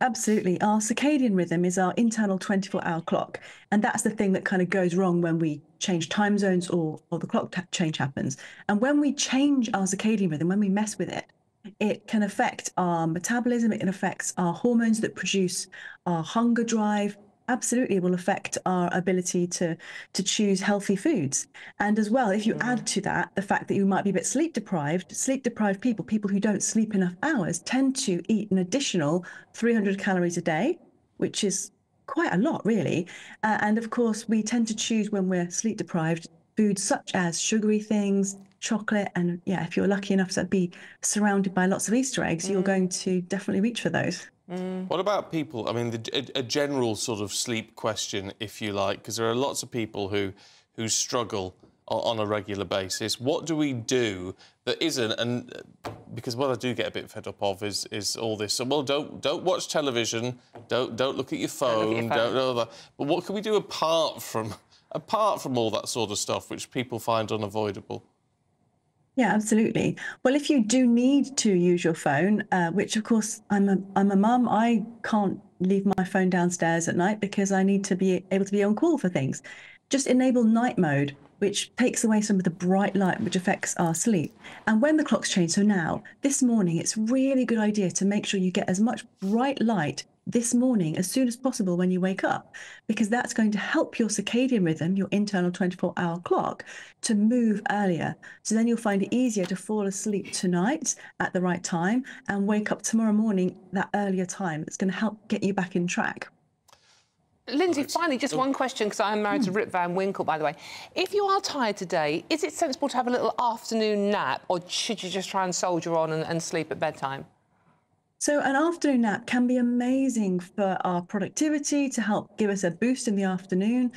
Speaker 24: Absolutely. Our circadian rhythm is our internal 24 hour clock. And that's the thing that kind of goes wrong when we change time zones or, or the clock t- change happens. And when we change our circadian rhythm, when we mess with it, it can affect our metabolism, it affects our hormones that produce our hunger drive, absolutely will affect our ability to to choose healthy foods. And as well if you add to that the fact that you might be a bit sleep deprived sleep deprived people people who don't sleep enough hours tend to eat an additional 300 calories a day which is quite a lot really. Uh, and of course we tend to choose when we're sleep deprived foods such as sugary things chocolate and yeah if you're lucky enough to be surrounded by lots of easter eggs mm. you're going to definitely reach for those
Speaker 1: Mm. What about people? I mean, the, a, a, general sort of sleep question, if you like, because there are lots of people who who struggle on, a regular basis. What do we do that isn't? And because what I do get a bit fed up of is is all this. So, well, don't don't watch television. Don't don't look at your phone. Don't, don't know that. But what can we do apart from apart from all that sort of stuff, which people find unavoidable?
Speaker 24: Yeah, absolutely. Well, if you do need to use your phone, uh, which of course I'm a I'm a mum, I can't leave my phone downstairs at night because I need to be able to be on call for things. Just enable night mode, which takes away some of the bright light which affects our sleep. And when the clocks change, so now this morning, it's really good idea to make sure you get as much bright light this morning as soon as possible when you wake up, because that's going to help your circadian rhythm, your internal 24 hour clock, to move earlier. So then you'll find it easier to fall asleep tonight at the right time and wake up tomorrow morning that earlier time. It's going to help get you back in track.
Speaker 2: Lindsay, finally, just oh. one question, because I'm married to hmm. Rip Van Winkle, by the way. If you are tired today, is it sensible to have a little afternoon nap, or should you just try and soldier on and, and sleep at bedtime?
Speaker 24: So, an afternoon nap can be amazing for our productivity to help give us a boost in the afternoon,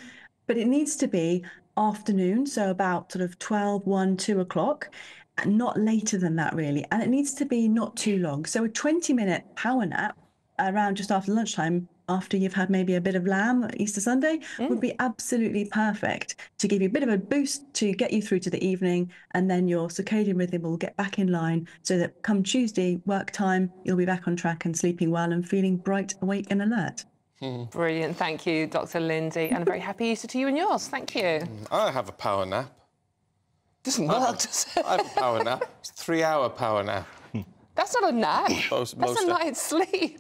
Speaker 24: but it needs to be afternoon, so about sort of 12, 1, 2 o'clock, and not later than that, really. And it needs to be not too long. So, a 20 minute power nap around just after lunchtime after you've had maybe a bit of lamb Easter Sunday mm. would be absolutely perfect to give you a bit of a boost to get you through to the evening. And then your circadian rhythm will get back in line so that come Tuesday, work time, you'll be back on track and sleeping well and feeling bright, awake, and alert.
Speaker 2: Hmm. Brilliant. Thank you, Dr. Lindsay. And a very happy Easter to you and yours. Thank you.
Speaker 1: Hmm. I have a power nap.
Speaker 2: Doesn't work, does it?
Speaker 1: I have a power nap. It's a three hour power nap.
Speaker 2: That's not a nap. Most, That's most a night's sleep.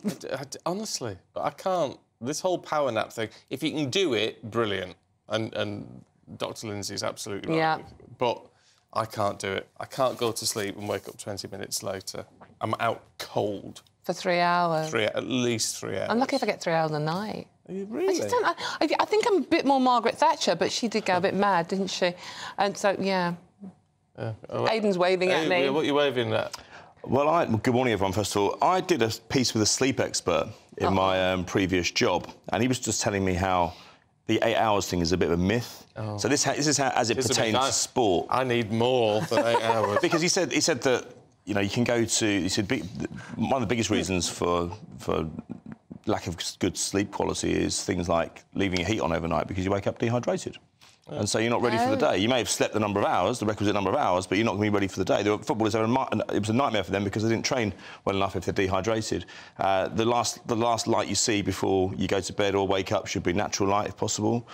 Speaker 1: Honestly, I can't. This whole power nap thing, if you can do it, brilliant. And, and Dr. Lindsay's absolutely right.
Speaker 2: Yeah.
Speaker 1: But I can't do it. I can't go to sleep and wake up 20 minutes later. I'm out cold.
Speaker 2: For three hours?
Speaker 1: Three, at least three hours.
Speaker 2: I'm lucky if I get three hours a night.
Speaker 1: Really?
Speaker 2: I, just don't, I, I, think I'm a bit more Margaret Thatcher, but she did go a bit mad, didn't she? And so, yeah.
Speaker 1: yeah.
Speaker 2: Oh, Aidan's waving at me.
Speaker 1: What are you waving at?
Speaker 25: Well, I, good morning, everyone. First of all, I did a piece with a sleep expert in oh. my um, previous job, and he was just telling me how the eight hours thing is a bit of a myth. Oh. So this, this is how, as it pertains to sport.
Speaker 1: I need more than eight hours.
Speaker 25: because he said he said that you know you can go to. He said one of the biggest reasons for for lack of good sleep quality is things like leaving your heat on overnight because you wake up dehydrated. And so you're not ready for the oh. day. You may have slept the number of hours, the requisite number of hours, but you're not going to be ready for the day. The footballers, it was a nightmare for them because they didn't train well enough if they're dehydrated. Uh, the, last, the last light you see before you go to bed or wake up should be natural light if possible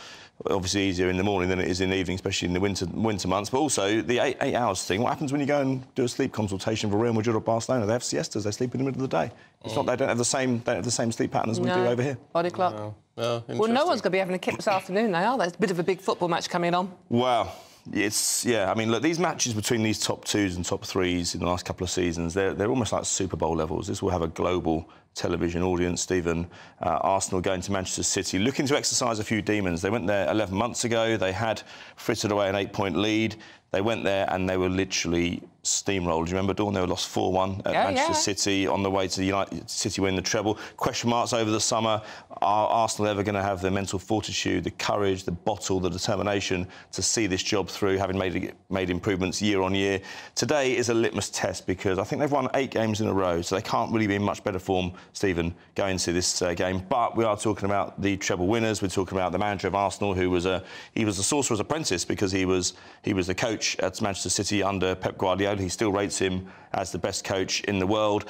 Speaker 25: obviously easier in the morning than it is in the evening, especially in the winter winter months. But also the eight, eight hours thing. What happens when you go and do a sleep consultation for Real Madrid or Barcelona? They have siestas. They sleep in the middle of the day. It's mm. not they don't have the same don't have the same sleep pattern as we
Speaker 2: no.
Speaker 25: do over here.
Speaker 2: Body clock.
Speaker 1: No. No,
Speaker 2: well, no one's going to be having a kip this afternoon, they are. There's a bit of a big football match coming on.
Speaker 25: Well, it's yeah. I mean, look, these matches between these top twos and top threes in the last couple of seasons, they're they're almost like Super Bowl levels. This will have a global television audience. Stephen, uh, Arsenal going to Manchester City, looking to exercise a few demons. They went there 11 months ago. They had frittered away an eight-point lead. They went there and they were literally steamrolled. Do you remember, Dawn? They were lost 4 1 at
Speaker 2: yeah,
Speaker 25: Manchester
Speaker 2: yeah.
Speaker 25: City on the way to the United City winning the treble. Question marks over the summer. Are Arsenal ever going to have the mental fortitude, the courage, the bottle, the determination to see this job through, having made, made improvements year on year? Today is a litmus test because I think they've won eight games in a row, so they can't really be in much better form, Stephen, going to this uh, game. But we are talking about the treble winners. We're talking about the manager of Arsenal, who was a he was a sorcerer's apprentice because he was he was the coach at Manchester City under Pep Guardiola. He still rates him as the best coach in the world.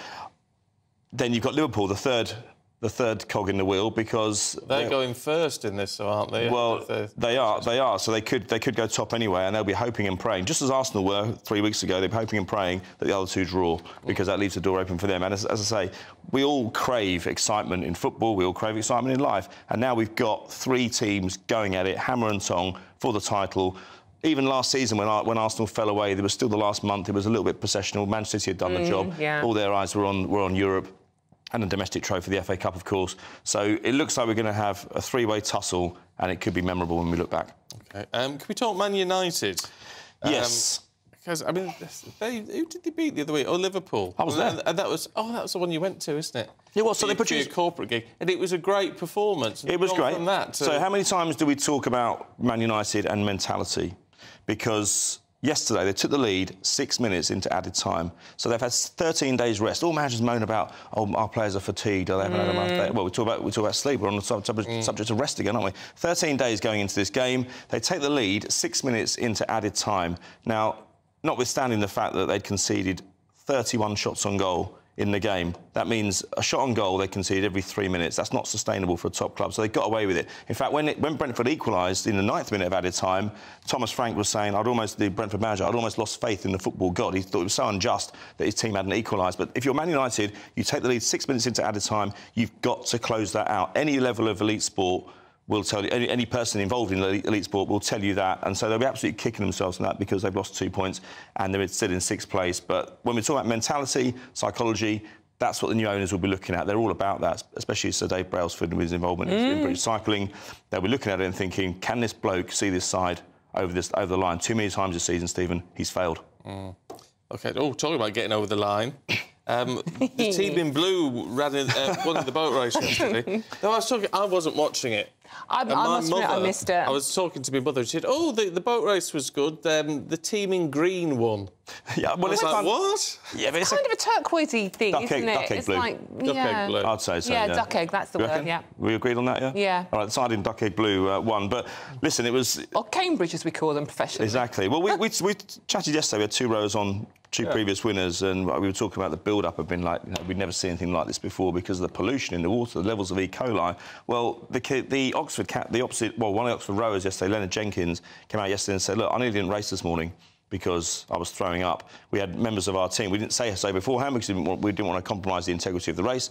Speaker 25: Then you've got Liverpool, the third the third cog in the wheel because
Speaker 1: they're, they're going first in this, aren't they?
Speaker 25: Well, they are. They are. So they could they could go top anyway, and they'll be hoping and praying, just as Arsenal were three weeks ago. They're hoping and praying that the other two draw because that leaves the door open for them. And as, as I say, we all crave excitement in football. We all crave excitement in life, and now we've got three teams going at it, hammer and tong for the title even last season when, when Arsenal fell away, there was still the last month. It was a little bit processional. Manchester City had done
Speaker 2: mm,
Speaker 25: the job.
Speaker 2: Yeah.
Speaker 25: All their eyes were on were on Europe and a domestic trophy, for the FA Cup, of course. So it looks like we're going to have a three-way tussle, and it could be memorable when we look back.
Speaker 1: Okay. Um, can we talk Man United?
Speaker 25: Yes. Um,
Speaker 1: because I mean, they, who did they beat the other week? Oh, Liverpool.
Speaker 25: I was there,
Speaker 1: and, and that was oh, that was the one you went to, isn't it?
Speaker 25: It was. So
Speaker 1: they
Speaker 25: put you
Speaker 1: a corporate gig, and it was a great performance.
Speaker 25: It was great.
Speaker 1: From that
Speaker 25: to... So how many times do we talk about Man United and mentality? Because Yesterday, they took the lead six minutes into added time. So they've had 13 days rest. All managers moan about, oh, our players are fatigued, or they haven't mm. had enough. Well, we talk, about, we talk about sleep. We're on the subject, mm. subject of rest again, aren't we? 13 days going into this game. They take the lead six minutes into added time. Now, notwithstanding the fact that they'd conceded 31 shots on goal in the game. That means a shot on goal they concede every three minutes. That's not sustainable for a top club. So they got away with it. In fact, when, it, when Brentford equalised in the ninth minute of added time, Thomas Frank was saying, I'd almost, the Brentford manager, I'd almost lost faith in the football god. He thought it was so unjust that his team hadn't equalised. But if you're Man United, you take the lead six minutes into added time, you've got to close that out. Any level of elite sport will tell you, any, any, person involved in elite, elite, sport will tell you that. And so they'll be absolutely kicking themselves in that because they've lost two points and they're still in sixth place. But when we talk about mentality, psychology, that's what the new owners will be looking at. They're all about that, especially Sir Dave Brailsford and his involvement mm. in British cycling. They'll be looking at it and thinking, can this bloke see this side over this over the line? Too many times this season, Stephen, he's failed.
Speaker 1: Mm. OK, oh, talking about getting over the line. Um, the team in blue ran in, uh, won the boat race yesterday. no, I was talking. I wasn't watching it.
Speaker 2: I, I must mother, admit, I missed it. I
Speaker 1: was talking to my mother. She said, "Oh, the, the boat race was good. Um, the team in green won."
Speaker 25: yeah, well, it's
Speaker 1: like, what?
Speaker 2: Yeah, but it's kind a... of a turquoisey thing,
Speaker 25: duck
Speaker 2: isn't
Speaker 25: egg,
Speaker 2: it?
Speaker 25: Duck egg
Speaker 2: it's
Speaker 25: blue.
Speaker 2: like
Speaker 1: duck egg blue.
Speaker 25: I'd say so.
Speaker 2: Yeah,
Speaker 25: yeah.
Speaker 2: duck egg. That's the word. Yeah.
Speaker 25: We agreed on that, yeah.
Speaker 2: Yeah.
Speaker 25: All right, decided in duck egg blue uh, won, but listen, it was.
Speaker 2: Or Cambridge, as we call them professionally.
Speaker 25: Exactly. Well, we, we, we chatted yesterday. We had two rows on two yeah. previous winners, and we were talking about the build-up have been like you know, we'd never seen anything like this before because of the pollution in the water, the levels of E. coli. Well, the the Oxford cat, the opposite, well, one of the Oxford rowers yesterday, Leonard Jenkins, came out yesterday and said, "Look, I nearly didn't race this morning." Because I was throwing up. We had members of our team. We didn't say so beforehand because we didn't, want, we didn't want to compromise the integrity of the race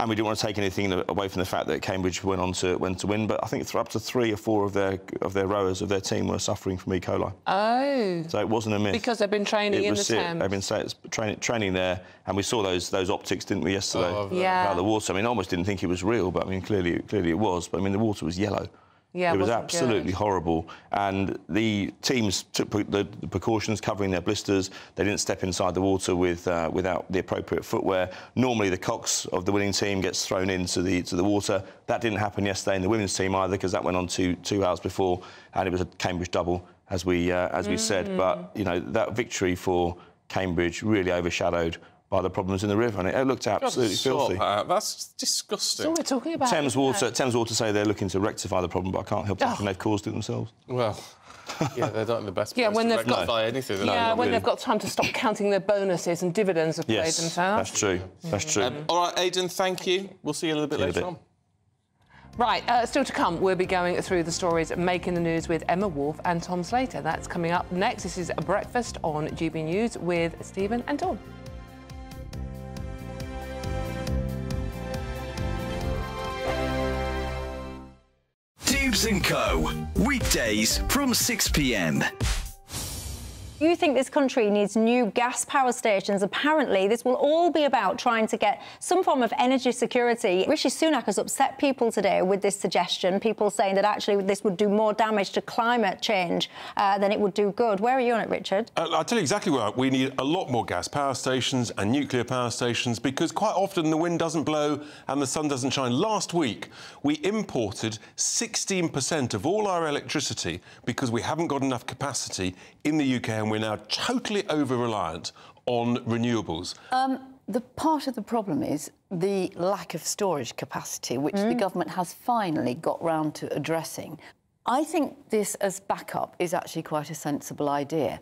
Speaker 25: and we didn't want to take anything away from the fact that Cambridge went on to went to win. But I think up to three or four of their of their rowers of their team were suffering from E. coli.
Speaker 2: Oh.
Speaker 25: So it wasn't a myth.
Speaker 2: Because they've been training
Speaker 25: it
Speaker 2: in the
Speaker 25: it.
Speaker 2: Thames.
Speaker 25: They've been training training there, and we saw those those optics, didn't we, yesterday?
Speaker 2: Oh, yeah.
Speaker 25: Out of the water. I mean, I almost didn't think it was real, but I mean, clearly clearly it was. But I mean, the water was yellow.
Speaker 2: Yeah,
Speaker 25: it was absolutely
Speaker 2: good.
Speaker 25: horrible. And the teams took the, the, precautions, covering their blisters. They didn't step inside the water with uh, without the appropriate footwear. Normally, the cox of the winning team gets thrown into the to the water. That didn't happen yesterday in the women's team either, because that went on two two hours before, and it was a Cambridge double, as we uh, as we mm. said. But you know that victory for Cambridge really overshadowed by the problems in the river, and it, looked absolutely filthy.
Speaker 1: That. That's disgusting.
Speaker 2: So we're talking about
Speaker 25: Thames Water. Thames Water say they're looking to rectify the problem, but I can't help thinking oh. they've caused it themselves.
Speaker 1: Well. yeah, they're not in the best
Speaker 2: yeah,
Speaker 1: when
Speaker 2: they've
Speaker 1: got
Speaker 2: anything.
Speaker 1: Yeah,
Speaker 2: when really. they've got time to stop counting their bonuses and dividends have
Speaker 25: yes,
Speaker 2: paid themselves.
Speaker 25: That's true. That's true. Um,
Speaker 1: all right, Aidan, thank you. We'll see you a little bit later
Speaker 25: bit.
Speaker 1: on.
Speaker 2: Right, uh, still to come, we'll be going through the stories making the news with Emma Woolf and Tom Slater. That's coming up next. This is a breakfast on GB News with Stephen and Tom.
Speaker 26: & Co. Weekdays from 6 p.m.
Speaker 12: You think this country needs new gas power stations. Apparently, this will all be about trying to get some form of energy security. Rishi Sunak has upset people today with this suggestion, people saying that actually this would do more damage to climate change uh, than it would do good. Where are you on it, Richard?
Speaker 27: Uh, I'll tell you exactly where. We need a lot more gas power stations and nuclear power stations because quite often the wind doesn't blow and the sun doesn't shine. Last week, we imported 16% of all our electricity because we haven't got enough capacity in the UK and we're now totally over-reliant on renewables.
Speaker 28: Um, the part of the problem is the lack of storage capacity, which mm. the government has finally got round to addressing. I think this as backup is actually quite a sensible idea.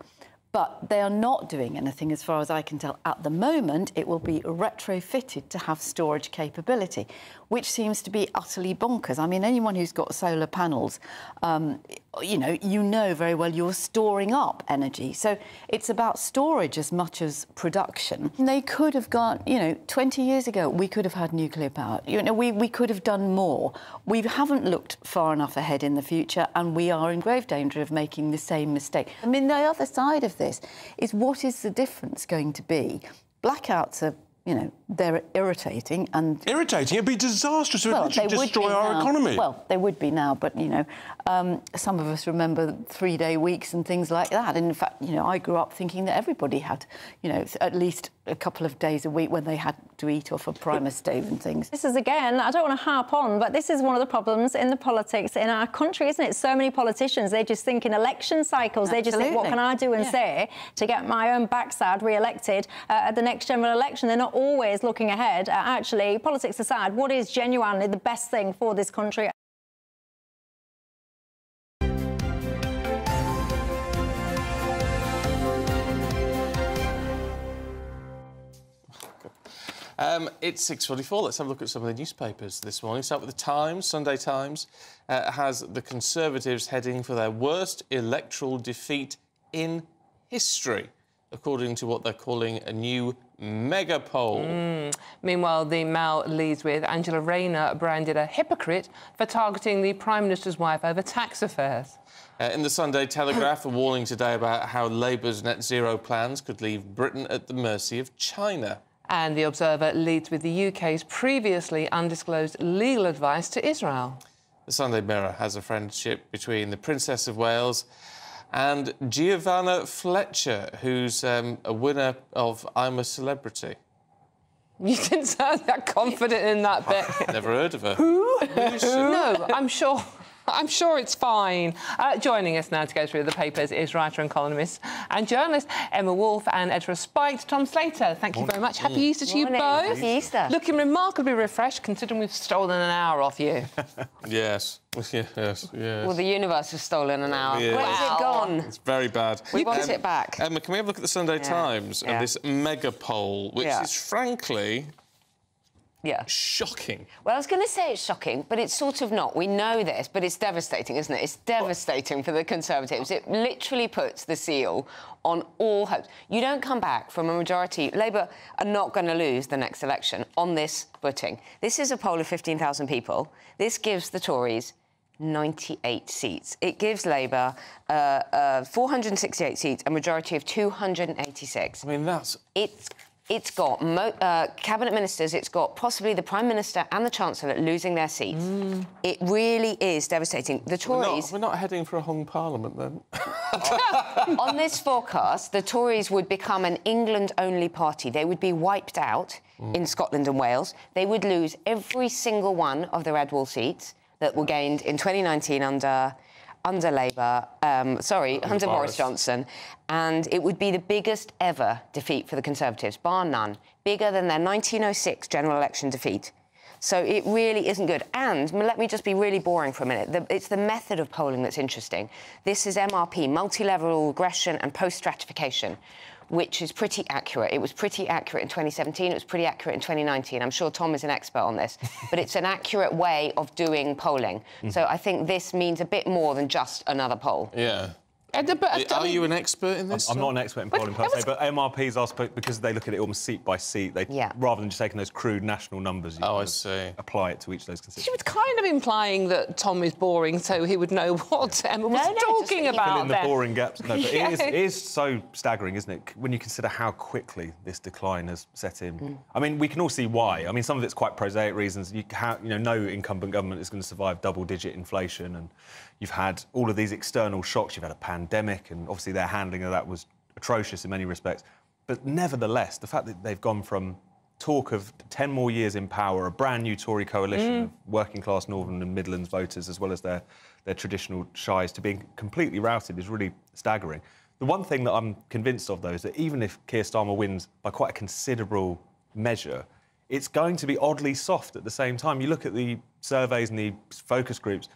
Speaker 28: But they are not doing anything, as far as I can tell. At the moment, it will be retrofitted to have storage capability, which seems to be utterly bonkers. I mean, anyone who's got solar panels, um, you know, you know very well you're storing up energy. So it's about storage as much as production. They could have gone, you know, 20 years ago, we could have had nuclear power. You know, we, we could have done more. We haven't looked far enough ahead in the future, and we are in grave danger of making the same mistake. I mean, the other side of this is what is the difference going to be? Blackouts are you know, they're irritating and...
Speaker 27: Irritating? It'd be disastrous. It
Speaker 28: well,
Speaker 27: would destroy our
Speaker 28: now.
Speaker 27: economy.
Speaker 28: Well, they would be now, but, you know, um, some of us remember three-day weeks and things like that. And in fact, you know, I grew up thinking that everybody had, you know, at least a couple of days a week when they had to eat off a primus stove and things.
Speaker 12: This is, again, I don't want to harp on, but this is one of the problems in the politics in our country, isn't it? So many politicians, they just think in election cycles.
Speaker 28: Absolutely.
Speaker 12: They just think, what can I do and
Speaker 28: yeah.
Speaker 12: say to get my own backside re-elected uh, at the next general election? They're not always looking ahead at actually, politics aside, what is genuinely the best thing for this country
Speaker 1: Um, it's 6.44. Let's have a look at some of the newspapers this morning. Start with the Times. Sunday Times uh, has the Conservatives heading for their worst electoral defeat in history, according to what they're calling a new mega poll.
Speaker 2: Mm. Meanwhile, the Mail leads with Angela Rayner branded a hypocrite for targeting the Prime Minister's wife over tax affairs.
Speaker 1: Uh, in the Sunday Telegraph, a warning today about how Labour's net zero plans could leave Britain at the mercy of China.
Speaker 2: And the Observer leads with the UK's previously undisclosed legal advice to Israel.
Speaker 1: The Sunday Mirror has a friendship between the Princess of Wales and Giovanna Fletcher, who's um, a winner of I'm a Celebrity.
Speaker 2: You didn't sound that confident in that bit.
Speaker 1: Never heard of her.
Speaker 2: Who? no, I'm sure. I'm sure it's fine. Uh, joining us now to go through the papers is writer and columnist and journalist Emma Woolf and Ezra Spite. Tom Slater, thank you very much. Happy Easter to you both.
Speaker 29: Happy Easter.
Speaker 2: Looking remarkably refreshed, considering we've stolen an hour off you.
Speaker 1: yes, yes, yes.
Speaker 29: Well, the universe has stolen an hour.
Speaker 1: Yeah.
Speaker 29: Where's it gone?
Speaker 1: It's very bad.
Speaker 29: We want it back.
Speaker 1: Emma, can we have a look at the Sunday
Speaker 29: Yeah.
Speaker 1: Times
Speaker 29: Yeah.
Speaker 1: and this mega poll, which
Speaker 29: Yeah.
Speaker 1: is frankly
Speaker 29: yeah.
Speaker 1: shocking.
Speaker 29: Well, I was going to say it's shocking, but it's sort of not. We know this, but it's devastating, isn't it? It's devastating for the Conservatives. It literally puts the seal on all hopes. You don't come back from a majority. Labour are not going to lose the next election on this footing. This is a poll of 15,000 people. This gives the Tories 98 seats. It gives Labour uh, uh, 468 seats, a majority of 286.
Speaker 1: I mean, that's...
Speaker 29: It's it's got mo- uh, cabinet ministers, it's got possibly the prime minister and the chancellor losing their seats. It really is devastating. The
Speaker 1: Mm. We're
Speaker 29: Tories.
Speaker 1: not, we're not heading for a hung parliament then.
Speaker 29: on this forecast, the Tories would become an England only party. They would be wiped out
Speaker 1: Mm.
Speaker 29: in Scotland and Wales. They would lose every single one of the red wall seats that were gained in 2019 under. Under Labour, um, sorry, under Boris
Speaker 1: Boris.
Speaker 29: Johnson, and it would be the biggest ever defeat for the Conservatives, bar none, bigger than their 1906 general election defeat. So it really isn't good. And let me just be really boring for a minute. The, it's the method of polling that's interesting. This is MRP, multi-level regression and post-stratification, which is pretty accurate. It was pretty accurate in 2017. It was pretty accurate in 2019. I'm sure Tom is an expert on this, but it's an accurate way of doing polling. Mm. So I think this means a bit more than just another poll.
Speaker 1: Yeah.
Speaker 2: But,
Speaker 1: Are you an expert in this?
Speaker 30: I'm not an expert in polling per se, but MRPs are supposed because they look at it almost seat by seat. They rather than just taking those crude national numbers. You oh, I
Speaker 1: see.
Speaker 30: Apply it to each of those constituencies.
Speaker 2: She was kind of implying that Tom is boring, so he would know what Emma was talking
Speaker 30: Fill
Speaker 2: about
Speaker 30: in the boring gaps. No, but it, is,
Speaker 2: Yeah.
Speaker 30: it is so staggering, isn't it? When you consider how quickly this decline has set in. Mm. I mean, we can all see why. I mean, some of it's quite prosaic reasons. You, ha- you know, no incumbent government is going to survive double-digit inflation, and you've had all of these external shocks. You've had a pandemic, and obviously their handling of that was atrocious in many respects. But nevertheless, the fact that they've gone from talk of 10 more years in power, a brand new Tory coalition
Speaker 31: Mm.
Speaker 30: of working class Northern and Midlands voters, as well as their, their traditional shies, to being completely routed is really staggering. The one thing that I'm convinced of, though, is that even if Keir Starmer wins by quite a considerable measure, it's going to be oddly soft at the same time. You look at the surveys and the focus groups,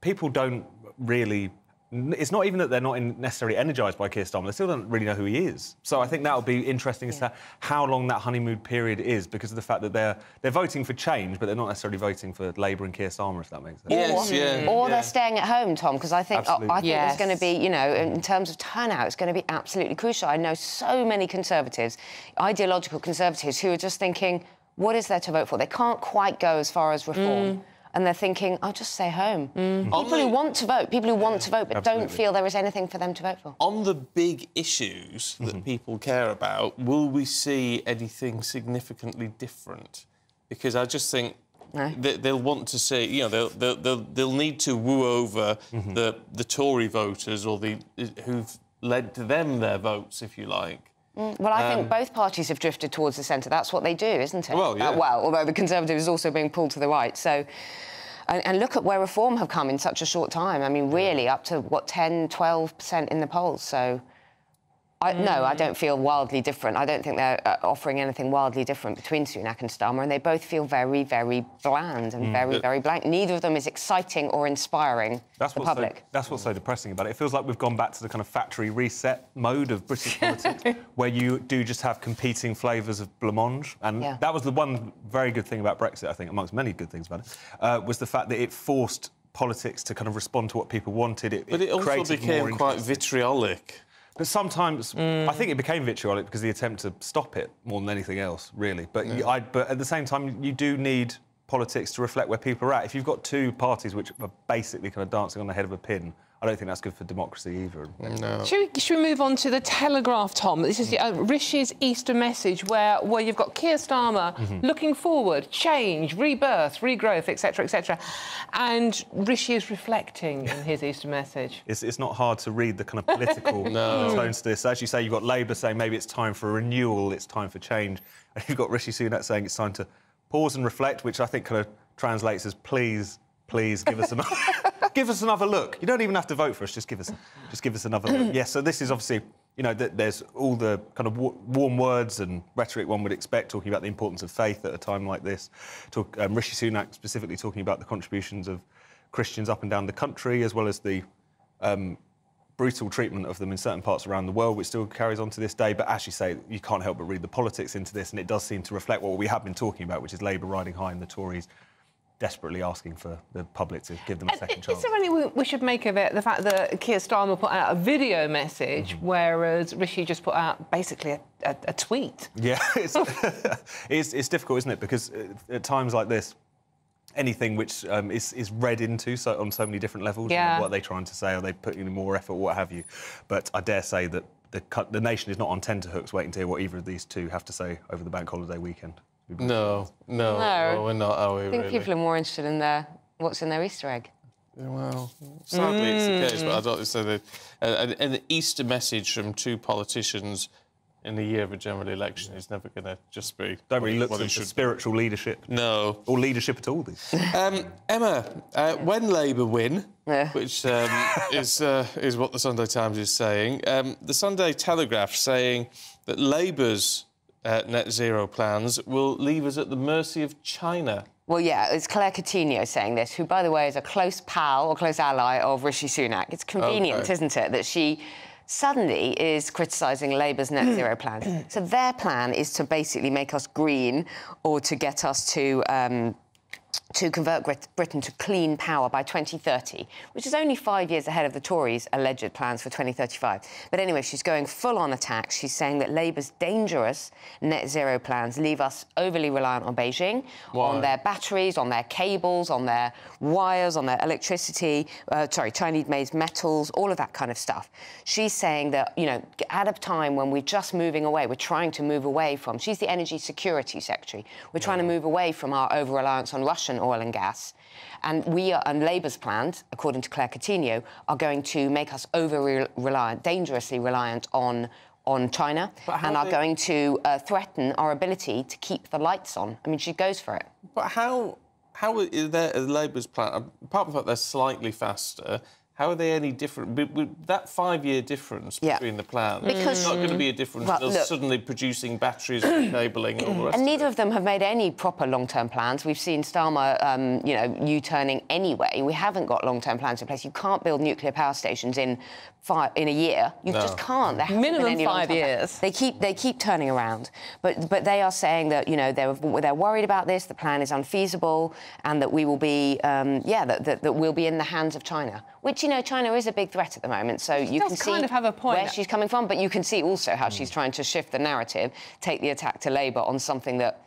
Speaker 30: people don't really. It's not even that they're not in necessarily energised by Keir Starmer. They still don't really know who he is. So I think that'll be interesting as to how long that honeymoon period is, because of the fact that they're they're voting for change, but they're not necessarily voting for Labour and Keir Starmer, if that makes sense.
Speaker 29: Yes, Or, or they're staying at home, Tom, because I think
Speaker 30: Absolutely.
Speaker 29: I think
Speaker 30: Yes.
Speaker 29: there's going to be, you know, in terms of turnout, it's going to be absolutely crucial. I know so many Conservatives, ideological Conservatives, who are just thinking, what is there to vote for? They can't quite go as far as reform.
Speaker 1: Mm.
Speaker 29: And they're thinking, I'll just stay home. People
Speaker 1: the-
Speaker 29: who want to vote, people who want to vote but don't feel there is anything for them to vote for.
Speaker 1: On the big issues that
Speaker 30: Mm-hmm.
Speaker 1: people care about, will we see anything significantly different? Because I just think they, they'll want to see, you know, they'll, they'll, they'll, they'll need to woo over
Speaker 30: Mm-hmm.
Speaker 1: the, the Tory voters or the who've led to them their votes, if you like.
Speaker 29: Mm, Well, I
Speaker 1: Um,
Speaker 29: think both parties have drifted towards the centre. That's what they do, isn't it?
Speaker 1: Well, yeah.
Speaker 29: Uh, well, although the Conservative is also being pulled to the right. So, and, and look at where reform have come in such a short time. I mean, really, up to what 10, 12 percent in the polls. So, I, No, I don't feel wildly different. I don't think they're uh, offering anything wildly different between Sunak and Starmer, and they both feel very, very bland and
Speaker 30: Mm.
Speaker 29: very,
Speaker 30: But-
Speaker 29: very blank. Neither of them is exciting or inspiring
Speaker 30: That's
Speaker 29: the
Speaker 30: what's, so,
Speaker 29: public.
Speaker 30: that's what's so depressing about it. It feels like we've gone back to the kind of factory reset mode of British politics, where you do just have competing flavours of blancmange. And
Speaker 29: Yeah.
Speaker 30: that was the one very good thing about Brexit, I think, amongst many good things about it, uh, was the fact that it forced politics to kind of respond to what people wanted. It,
Speaker 1: But it also became quite vitriolic.
Speaker 30: But sometimes I think it became vitriolic because the attempt to stop it more than anything else, really. But you, I, but at the same time, you do need politics to reflect where people are at. If you've got two parties which are basically kind of dancing on the head of a pin, I don't think that's good for democracy either.
Speaker 1: No.
Speaker 2: Should we, should we move on to the Telegraph, Tom? This is uh, Rishi's Easter message, where where you've got Keir Starmer
Speaker 30: Mhm.
Speaker 2: looking forward, change, rebirth, regrowth, etc., etc., and Rishi is reflecting in his Easter message.
Speaker 30: It's, it's not hard to read the kind of political
Speaker 1: No.
Speaker 30: tones to this. As you say, you've got Labour saying maybe it's time for a renewal, it's time for change. And you've got Rishi Sunak saying it's time to pause and reflect, which I think kind of translates as please, please give us another, give us another look. You don't even have to vote for us, just give us, just give us another look. Yes, so this is obviously, you know, th- there's all the kind of wa- warm words and rhetoric one would expect, talking about the importance of faith at a time like this. Talk, um, Rishi Sunak specifically talking about the contributions of Christians up and down the country, as well as the um, brutal treatment of them in certain parts around the world, which still carries on to this day. But as you say, you can't help but read the politics into this, and it does seem to reflect what we have been talking about, which is Labour riding high and the Tories desperately asking for the public to give them a second
Speaker 2: Is
Speaker 30: chance.
Speaker 2: there anything we, we should make of it? The fact that Keir Starmer put out a video message,
Speaker 30: Mm-hmm.
Speaker 2: whereas Rishi just put out basically a, a, a tweet.
Speaker 30: Yeah, it's, it's, it's difficult, isn't it? Because uh, at times like this, anything which um, is, is read into so, on so many different levels, you know, what are they trying to say? Are they putting in more effort, what have you? But I dare say that the, the nation is not on tenterhooks waiting to hear what either of these two have to say over the bank holiday weekend.
Speaker 1: No, no,
Speaker 29: No.
Speaker 1: well, we're not, are we?
Speaker 29: I think
Speaker 1: really?
Speaker 29: people are more interested in their what's in their Easter egg.
Speaker 1: Well, sadly it's the case, but I
Speaker 29: Mm.
Speaker 1: don't so that uh, an, an Easter message from two politicians in the year of a general election is never going to just be.
Speaker 30: Don't really look for
Speaker 1: it should be.
Speaker 30: spiritual leadership.
Speaker 1: No.
Speaker 30: Or leadership at all. These.
Speaker 1: Um, Emma, uh, when Labour win, which um, is uh, is what the Sunday Times is saying, um, the Sunday Telegraph saying that Labour's uh, net zero plans will leave us at the mercy of China.
Speaker 29: Well, yeah, it's Claire Coutinho saying this, who, by the way, is a close pal or close ally of Rishi Sunak. It's convenient,
Speaker 1: Okay.
Speaker 29: isn't it, that she suddenly is criticising Labour's net zero plan. so their plan is to basically make us green or to get us to. Um, to convert Britain to clean power by 2030, which is only five years ahead of the Tories' alleged plans for 2035. But anyway, she's going full on attack. She's saying that Labour's dangerous net zero plans leave us overly reliant on Beijing,
Speaker 1: Why?
Speaker 29: on their batteries, on their cables, on their wires, on their electricity, uh, sorry, Chinese-made metals, all of that kind of stuff. She's saying that, you know, at a time when we're just moving away, we're trying to move away from, she's the Energy Security Secretary, we're trying to move away from our over-reliance on Russian oil and gas. And we are, and Labour's plans, according to Claire Coutinho, are going to make us over-reliant, dangerously reliant on on China and are going to uh, threaten our ability to keep the lights on. I mean, she goes for it.
Speaker 1: But how how is their Labour's plan? Apart from the fact they're slightly faster, how are they any different? With, with that five-year difference
Speaker 29: Yeah.
Speaker 1: between the plans,
Speaker 29: Because-
Speaker 1: it's not going to be a difference.
Speaker 29: Well,
Speaker 1: They're
Speaker 29: look-
Speaker 1: suddenly producing batteries, and cabling, and all the rest.
Speaker 29: And
Speaker 1: of
Speaker 29: neither of them have made any proper long-term plans. We've seen Starmer, um, you know, U-turning anyway. We haven't got long-term plans in place. You can't build nuclear power stations in five, in a year. You
Speaker 2: No.
Speaker 29: just can't. There hasn't been
Speaker 2: Minimum
Speaker 29: any
Speaker 2: five
Speaker 29: long-term
Speaker 2: years.
Speaker 29: They keep they keep turning around, but but they are saying that you know they're they're worried about this. The plan is unfeasible, and that we will be um, yeah that, that that we'll be in the hands of China. Which you know China is a big threat at the moment. So you can see
Speaker 2: kind of have a point.
Speaker 29: where she's coming from, but you can see also how
Speaker 1: Hmm.
Speaker 29: she's trying to shift the narrative, take the attack to Labour on something that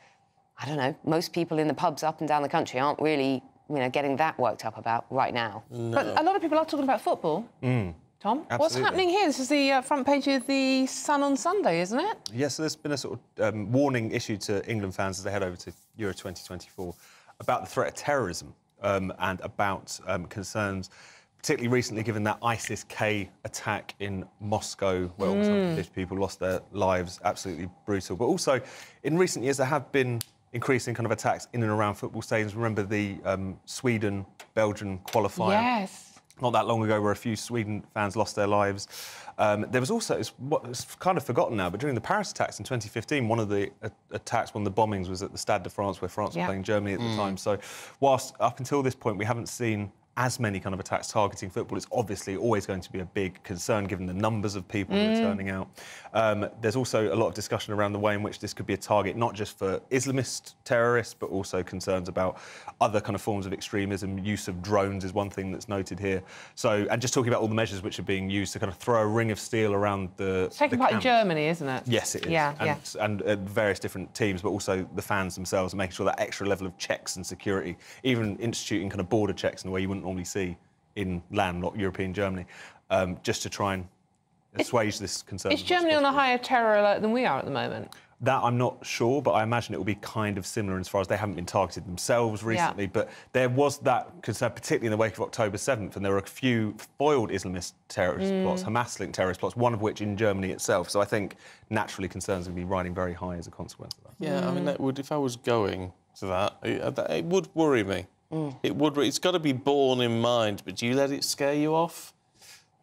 Speaker 29: I don't know. Most people in the pubs up and down the country aren't really, you know, getting that worked up about right now.
Speaker 2: But a lot of people are talking about football.
Speaker 30: Mm.
Speaker 2: Tom, what's happening here? This is the uh, front page of the Sun on Sunday, isn't it?
Speaker 30: Yes, so there's been a sort of um, warning issued to England fans as they head over to Euro 2024 about the threat of terrorism um, and about um, concerns, particularly recently given that ISIS-K attack in Moscow, where almost
Speaker 2: Mm.
Speaker 30: 150 people lost their lives, absolutely brutal. But also, in recent years, there have been increasing kind of attacks in and around football stadiums. Remember the um, Sweden-Belgian qualifier?
Speaker 2: Yes.
Speaker 30: not that long ago where a few Sweden fans lost their lives. Um, there was also, it's, what, it's kind of forgotten now, but during the Paris attacks in 2015, one of the uh, attacks, one of the bombings was at the Stade de France, where France
Speaker 2: Yeah.
Speaker 30: were playing Germany at the
Speaker 2: Mm.
Speaker 30: time. So, whilst up until this point we haven't seen as many kind of attacks targeting football, it's obviously always going to be a big concern given the numbers of people who
Speaker 2: Mm.
Speaker 30: are turning out. Um, there's also a lot of discussion around the way in which this could be a target, not just for Islamist terrorists, but also concerns about other kind of forms of extremism. Use of drones is one thing that's noted here. So, and just talking about all the measures which are being used to kind of throw a ring of steel around the.
Speaker 2: It's taking
Speaker 30: the
Speaker 2: part in. Germany, isn't it?
Speaker 30: Yes, it is.
Speaker 2: Yeah,
Speaker 30: and,
Speaker 2: yeah.
Speaker 30: and uh, various different teams, but also the fans themselves, and making sure that extra level of checks and security, even instituting kind of border checks in a way you wouldn't normally see in landlocked European Germany, um, just to try and assuage this concern.
Speaker 2: Is Germany on a higher terror alert than we are at the moment?
Speaker 30: That I'm not sure, but I imagine it will be kind of similar as far as they haven't been targeted themselves recently. But there was that concern, particularly in the wake of October 7th, and there were a few foiled Islamist terrorist
Speaker 2: Mm.
Speaker 30: plots, Hamas-linked terrorist plots, one of which in Germany itself. So I think naturally concerns will be riding very high as a consequence of that.
Speaker 1: Yeah, I mean, that would if I was going to that- it would worry me.
Speaker 32: Mm.
Speaker 1: It would. It's got to be borne in mind. But do you let it scare you off?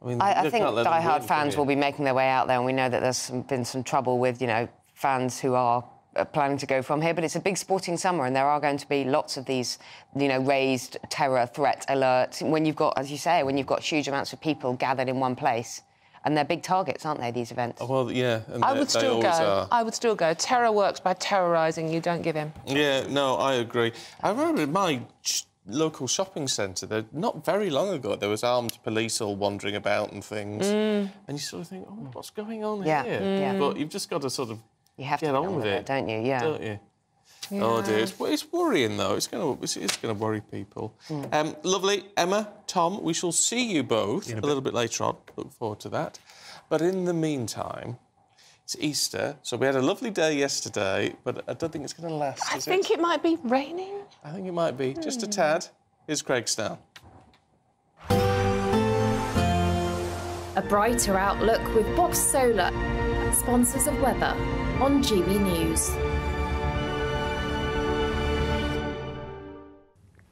Speaker 1: I mean,
Speaker 32: I, I think diehard fans will be making their way out there, and we know that there's some, been some trouble with, you know, fans who are uh, planning to go from here. But it's a big sporting summer, and there are going to be lots of these, you know, raised terror threat alerts. When you've got, as you say, when you've got huge amounts of people gathered in one place, and they're big targets, aren't they? These events.
Speaker 1: Well, yeah, and
Speaker 2: I would still go.
Speaker 1: are.
Speaker 2: I would still go. Terror works by terrorising. You don't give in.
Speaker 1: Yeah, no, I agree. I remember my local shopping centre, there, not very long ago, there was armed police all wandering about and things.
Speaker 32: Mm.
Speaker 1: And you sort of think, oh, what's going on
Speaker 32: Yeah,
Speaker 1: here?
Speaker 32: Mm. yeah.
Speaker 1: But you've just got to sort of
Speaker 32: You have
Speaker 1: get
Speaker 32: to get
Speaker 1: on with it,
Speaker 32: it, don't you? Yeah.
Speaker 1: Don't you? Oh dear,
Speaker 32: Yeah.
Speaker 1: it's, it's worrying though. It's going to it's, it's going to worry people.
Speaker 32: Mm.
Speaker 1: Um, lovely, Emma, Tom. We shall see you both a,
Speaker 30: a bit.
Speaker 1: little bit later on. Look forward to that. But in the meantime, it's Easter, so we had a lovely day yesterday, but I don't think it's going to last.
Speaker 2: I
Speaker 1: is
Speaker 2: think it might be raining.
Speaker 1: I think it might be just a
Speaker 2: Hmm.
Speaker 1: tad. Here's Craig Snell.
Speaker 10: A brighter outlook with Boxt Solar, sponsors of weather on GB News.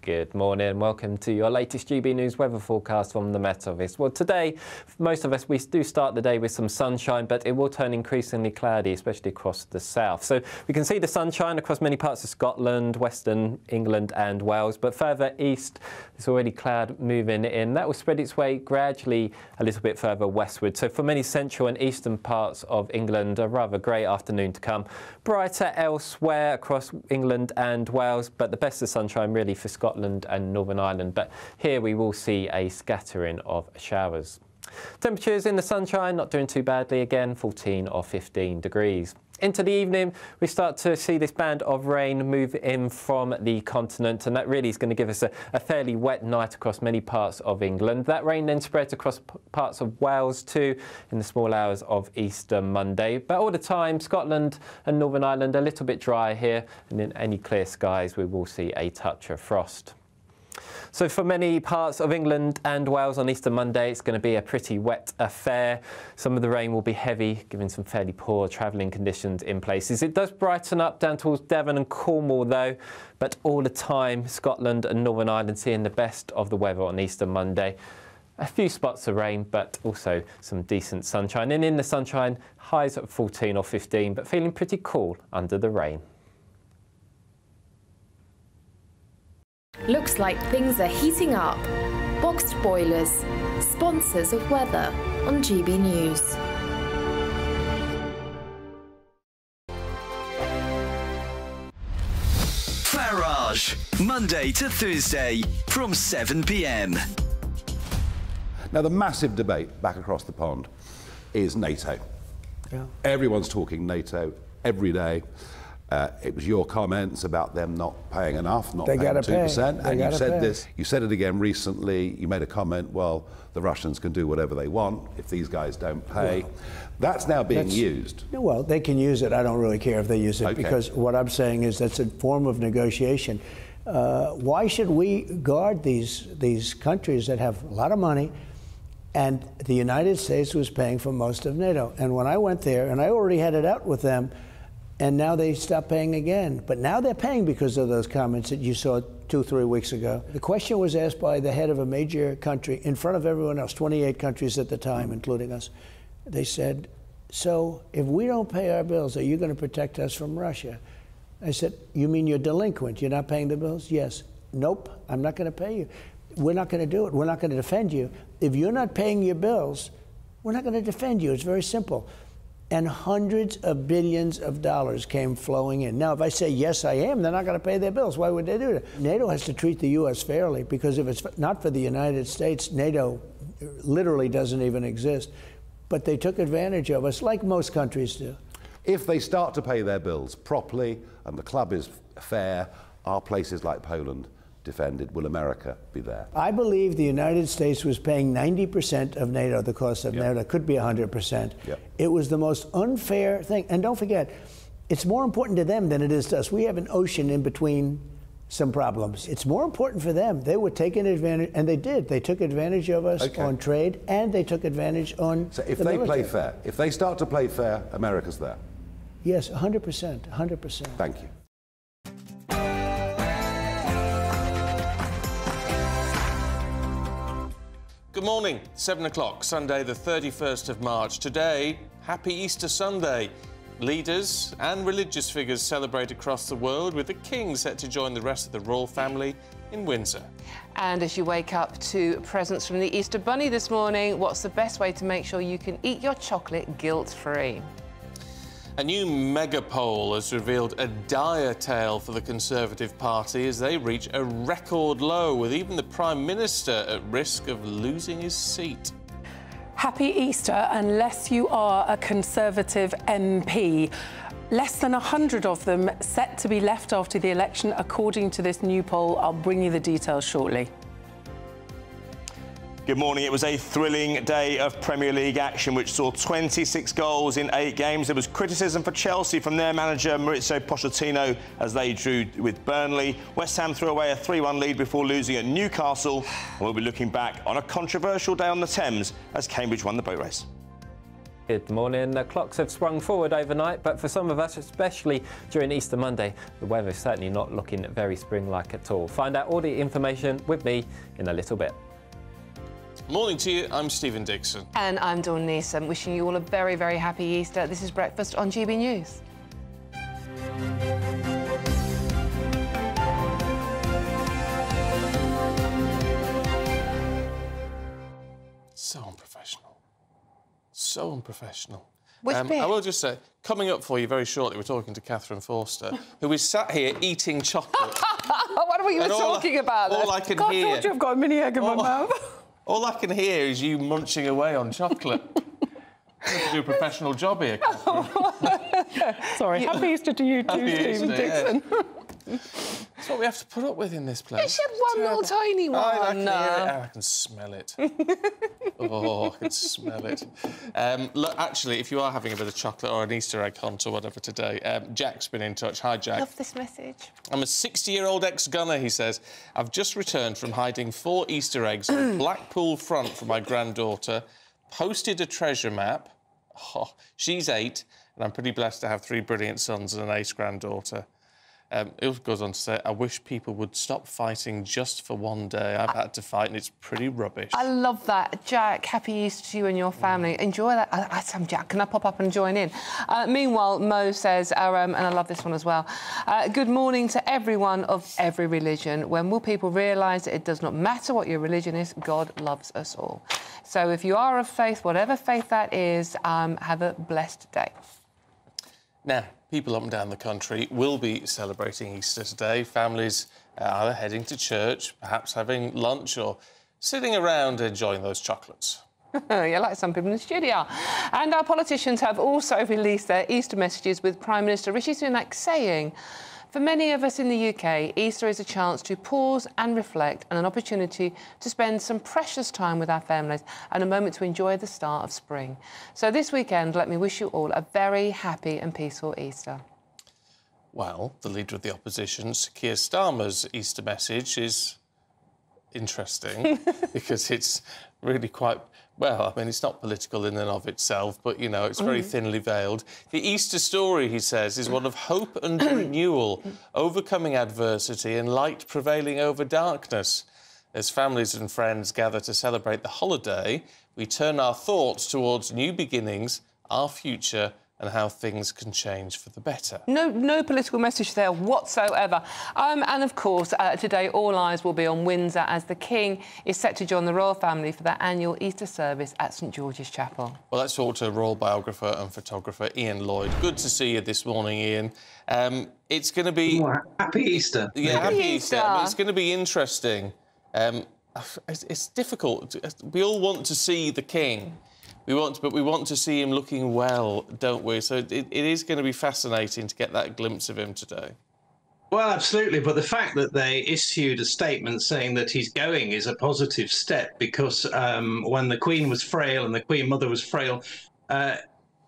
Speaker 11: Good morning welcome to your latest GB News weather forecast from the Met Office. Well, today, most of us, we do start the day with some sunshine, but it will turn increasingly cloudy, especially across the south. So we can see the sunshine across many parts of Scotland, Western England and Wales, but further east, there's already cloud moving in. That will spread its way gradually a little bit further westward. So for many central and eastern parts of England, a rather grey afternoon to come. Brighter elsewhere across England and Wales, but the best of sunshine really for Scotland and Northern Ireland. But here we will see a scattering of showers. Temperatures in the sunshine not doing too badly again, 14 or 15 degrees. Into the evening, we start to see this band of rain move in from the continent, and that really is going to give us a, a fairly wet night across many parts of England. That rain then spreads across parts of Wales too in the small hours of Easter Monday. But all the time, Scotland and Northern Ireland a little bit dry here, and in any clear skies, we will see a touch of frost. So for many parts of England and Wales on Easter Monday, it's going to be a pretty wet affair. Some of the rain will be heavy, giving some fairly poor travelling conditions in places. It does brighten up down towards Devon and Cornwall though, but all the time Scotland and Northern Ireland seeing the best of the weather on Easter Monday. A few spots of rain, but also some decent sunshine. And in the sunshine, highs at 14 or 15, but feeling pretty cool under the rain.
Speaker 10: Looks like things are heating up. Boxt Boilers, sponsors of weather on GB News.
Speaker 26: Farage, Monday to Thursday from 7 pm.
Speaker 33: Now, the massive debate back across the pond is NATO. Everyone's talking NATO every day. Uh, it was your comments about them not paying enough, not
Speaker 34: They
Speaker 33: paying two percent, and you said
Speaker 34: pay.
Speaker 33: this. You said it again recently. You made a comment. Well, the Russians can do whatever they want if these guys don't pay.
Speaker 34: Well,
Speaker 33: That's now being
Speaker 34: That's-
Speaker 33: used.
Speaker 34: Well, they can use it. I don't really care if they use it
Speaker 33: Okay.
Speaker 34: because what I'm saying is that's a form of negotiation. Uh, why should we guard these these countries that have a lot of money? And the United States was paying for most of NATO. And when I went there, and I already had it out with them, and now they stopped paying again. But now they're paying because of those comments that you saw two, three weeks ago. The question was asked by the head of a major country in front of everyone else, 28 countries at the time, including us. They said, So if we don't pay our bills, are you going to protect us from Russia? I said, You mean you're delinquent? You're not paying the bills? Yes. Nope, I'm not going to pay you. We're not going to do it. We're not going to defend you. If you're not paying your bills, we're not going to defend you. It's very simple and hundreds of billions of dollars came flowing in. Now, if I say, yes, I am, they're not going to pay their bills. Why would they do that? NATO has to treat the U.S. fairly because if it's not for the United States, NATO literally doesn't even exist. But they took advantage of us, like most countries do.
Speaker 33: If they start to pay their bills properly and the club is fair, are places like Poland defended? Will America be there?
Speaker 34: I believe the United States was paying 90% of NATO, the cost of yep. NATO. Could be 100%. Yep. It was the most unfair thing. And don't forget, it's more important to them than it is to us. We have an ocean in between some problems. It's more important for them. They were taking advantage, and they did. They took advantage of us okay. on trade, and they took advantage on.
Speaker 33: So if
Speaker 34: the
Speaker 33: they
Speaker 34: military.
Speaker 33: play fair, if they start to play fair, America's there.
Speaker 34: Yes, 100%. 100%.
Speaker 33: Thank you.
Speaker 1: Good morning, 7 o'clock, Sunday, the 31st of March. Today, happy Easter Sunday. Leaders and religious figures celebrate across the world, with the King set to join the rest of the royal family in Windsor.
Speaker 2: And as you wake up to presents from the Easter Bunny this morning, what's the best way to make sure you can eat your chocolate guilt free?
Speaker 1: A new mega poll has revealed a dire tale for the Conservative Party as they reach a record low, with even the Prime Minister at risk of losing his seat.
Speaker 35: Happy Easter, unless you are a Conservative MP. Less than 100 of them set to be left after the election, according to this new poll. I'll bring you the details shortly.
Speaker 25: Good morning. It was a thrilling day of Premier League action, which saw 26 goals in eight games. There was criticism for Chelsea from their manager, Mauricio Pochettino, as they drew with Burnley. West Ham threw away a 3-1 lead before losing at Newcastle. And we'll be looking back on a controversial day on the Thames as Cambridge won the boat race.
Speaker 11: Good morning. The clocks have sprung forward overnight, but for some of us, especially during Easter Monday, the weather is certainly not looking very spring-like at all. Find out all the information with me in a little bit.
Speaker 1: Morning to you, I'm Stephen Dixon.
Speaker 2: And I'm Dawn Neesom, wishing you all a very, very happy Easter. This is Breakfast on GB News.
Speaker 1: So unprofessional. So unprofessional.
Speaker 2: Which um,
Speaker 1: I will just say, coming up for you very shortly, we're talking to Catherine Forster, who is sat here eating chocolate.
Speaker 2: what were you talking
Speaker 1: I,
Speaker 2: about?
Speaker 1: All I can
Speaker 35: God,
Speaker 1: hear.
Speaker 35: I I've got a mini egg in
Speaker 1: all,
Speaker 35: my mouth.
Speaker 1: All I can hear is you munching away on chocolate. You have to do a professional job here.
Speaker 35: Sorry. Happy Easter to you too, Stephen Dixon.
Speaker 1: That's what we have to put up with in this place.
Speaker 2: She had one little tiny one.
Speaker 1: I, I can hear it. I can smell it. oh, I can smell it. Um, look, actually, if you are having a bit of chocolate or an Easter egg hunt or whatever today, um, Jack's been in touch. Hi, Jack.
Speaker 2: Love this message.
Speaker 1: I'm a 60-year-old ex-gunner, he says. I've just returned from hiding four Easter eggs on Blackpool front for my granddaughter, posted a treasure map. Oh, she's eight, and I'm pretty blessed to have three brilliant sons and an ace granddaughter. Um, it goes on to say, I wish people would stop fighting just for one day. I've had to fight and it's pretty rubbish.
Speaker 2: I love that. Jack, happy Easter to you and your family. Enjoy that. I, I, am Jack. Can I pop up and join in? Uh, meanwhile, Mo says, um, and I love this one as well, uh, good morning to everyone of every religion. When will people realise that it does not matter what your religion is, God loves us all. So if you are of faith, whatever faith that is, um, have a blessed day.
Speaker 1: Now, people up and down the country will be celebrating Easter today. Families uh, are either heading to church, perhaps having lunch, or sitting around enjoying those chocolates.
Speaker 2: yeah, like some people in the studio. And our politicians have also released their Easter messages with Prime Minister Rishi Sunak saying, for many of us in the UK, Easter is a chance to pause and reflect and an opportunity to spend some precious time with our families and a moment to enjoy the start of spring. So this weekend, let me wish you all a very happy and peaceful Easter.
Speaker 1: Well, the leader of the opposition, Keir Starmer's Easter message is interesting because it's really quite well, I mean, it's not political in and of itself, but you know, it's very
Speaker 2: Mm.
Speaker 1: thinly veiled. The Easter story, he says, is one of hope and renewal, overcoming adversity and light prevailing over darkness. As families and friends gather to celebrate the holiday, we turn our thoughts towards new beginnings, our future, and how things can change for the better.
Speaker 2: No, no political message there whatsoever. Um, and of course, uh, today all eyes will be on Windsor as the King is set to join the royal family for their annual Easter service at St George's Chapel.
Speaker 1: Well, let's talk to royal biographer and photographer Ian Lloyd. Good to see you this morning, Ian. Um, it's going to be
Speaker 36: happy Easter.
Speaker 1: Yeah,
Speaker 36: Happy
Speaker 1: happy Easter. I mean, it's going to be interesting. Um, it's, it's difficult. We all want to see the king. We want, but we want to see him looking well, don't we? So it, it is going to be fascinating to get that glimpse of him today.
Speaker 36: Well, absolutely. But the fact that they issued a statement saying that he's going is a positive step because um, when the Queen was frail and the Queen Mother was frail, uh,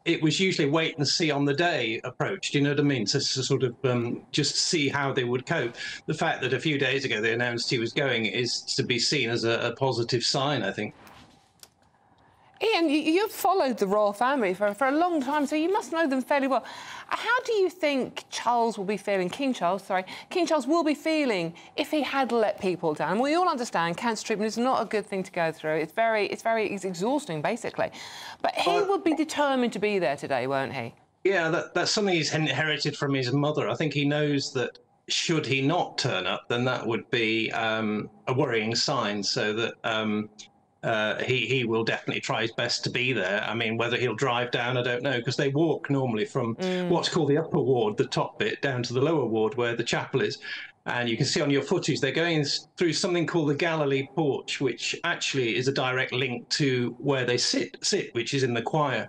Speaker 36: it was usually wait and see on the day approach. Do you know what I mean? So, so sort of um, just see how they would cope. The fact that a few days ago they announced he was going is to be seen as a, a positive sign, I think.
Speaker 2: Ian, you, you've followed the royal family for, for a long time, so you must know them fairly well. How do you think Charles will be feeling, King Charles, sorry, King Charles will be feeling if he had let people down? We all understand cancer treatment is not a good thing to go through. It's very, it's very it's exhausting, basically. But he would be determined to be there today, won't he?
Speaker 36: Yeah, that, that's something he's inherited from his mother. I think he knows that should he not turn up, then that would be um, a worrying sign. So that um, uh, he he will definitely try his best to be there. I mean, whether he'll drive down, I don't know, because they walk normally from
Speaker 37: Mm.
Speaker 36: what's called the upper ward, the top bit, down to the lower ward where the chapel is. And you can see on your footage they're going through something called the Galilee porch, which actually is a direct link to where they sit, sit, which is in the choir.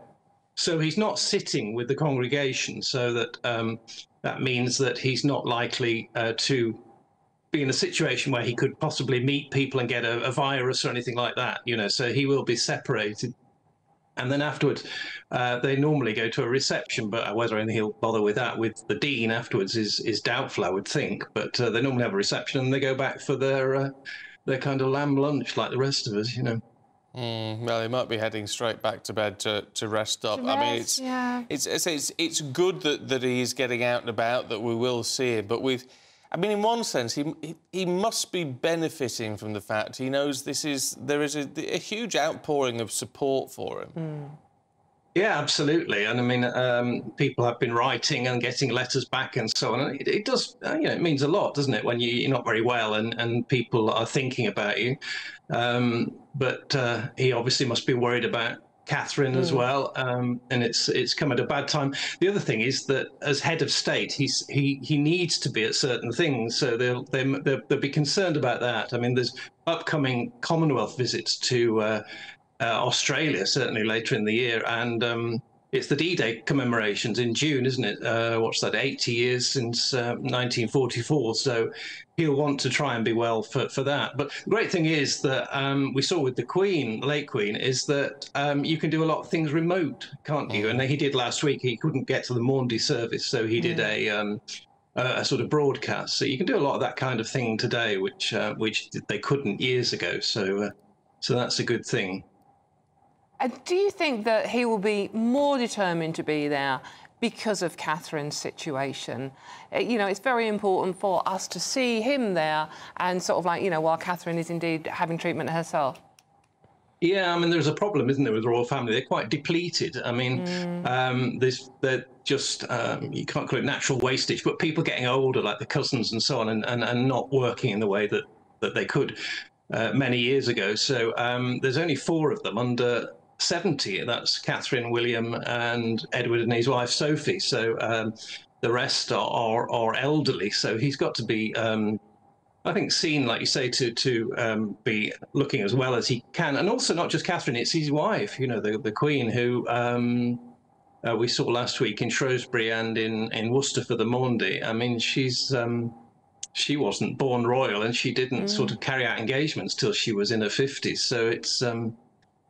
Speaker 36: So he's not sitting with the congregation, so that um, that means that he's not likely uh, to be in a situation where he could possibly meet people and get a, a virus or anything like that. You know, so he will be separated. And then afterwards, uh, they normally go to a reception, but whether he'll bother with that with the dean afterwards is is doubtful, I would think. But uh, they normally have a reception and they go back for their uh, their kind of lamb lunch like the rest of us, you know.
Speaker 1: Mm, well, he might be heading straight back to bed to, to rest up.
Speaker 36: To
Speaker 1: I mean, it's,
Speaker 36: yeah.
Speaker 1: it's, it's it's it's good that, that he is getting out and about, that we will see him. But with, I mean, in one sense, he he, must be benefiting from the fact he knows this is there is a, a huge outpouring of support for him.
Speaker 36: Yeah, absolutely. And I mean, um, people have been writing and getting letters back and so on. It, it does, uh, you know, it means a lot, doesn't it, when you, you're not very well and, and people are thinking about you. Um, but uh, he obviously must be worried about Catherine as
Speaker 37: Mm.
Speaker 36: well, um, and it's it's come at a bad time. The other thing is that as head of state, he's he he needs to be at certain things, so they'll they'll, they'll, they'll be concerned about that. I mean, there's upcoming Commonwealth visits to uh, uh, Australia certainly later in the year, and um, it's the D-Day commemorations in June, isn't it? Uh, what's that? 80 years since uh, 1944. So he'll want to try and be well for, for that. But the great thing is that um, we saw with the Queen, the late Queen, is that um, you can do a lot of things remote, can't you? And he did last week. He couldn't get to the Maundy service, so he did
Speaker 2: Yeah.
Speaker 36: a. Um, a a sort of broadcast, so you can do a lot of that kind of thing today, which uh, which they couldn't years ago. So, uh, so that's a good thing.
Speaker 2: And do you think that he will be more determined to be there because of Catherine's situation? Uh, You know, it's very important for us to see him there and sort of like, you know, while Catherine is indeed having treatment herself.
Speaker 36: Yeah, I mean, there's a problem, isn't there, with the royal family? They're quite depleted. I mean, um, there's they're just um, you can't call it natural wastage, but people getting older, like the cousins and so on, and, and, and not working in the way that that they could uh, many years ago. So um, there's only four of them under 70. That's Catherine, William, and Edward and his wife Sophie. So um, the rest are, are are elderly. So he's got to be. Um, I think seen, like you say, to to um, be looking as well as he can, and also not just Catherine, it's his wife, you know, the the Queen, who um, uh, we saw last week in Shrewsbury and in in Worcester for the Maundy. I mean, she's um, she wasn't born royal, and she didn't
Speaker 2: Mm.
Speaker 36: sort of carry out engagements till she was in her fifties. So it's um,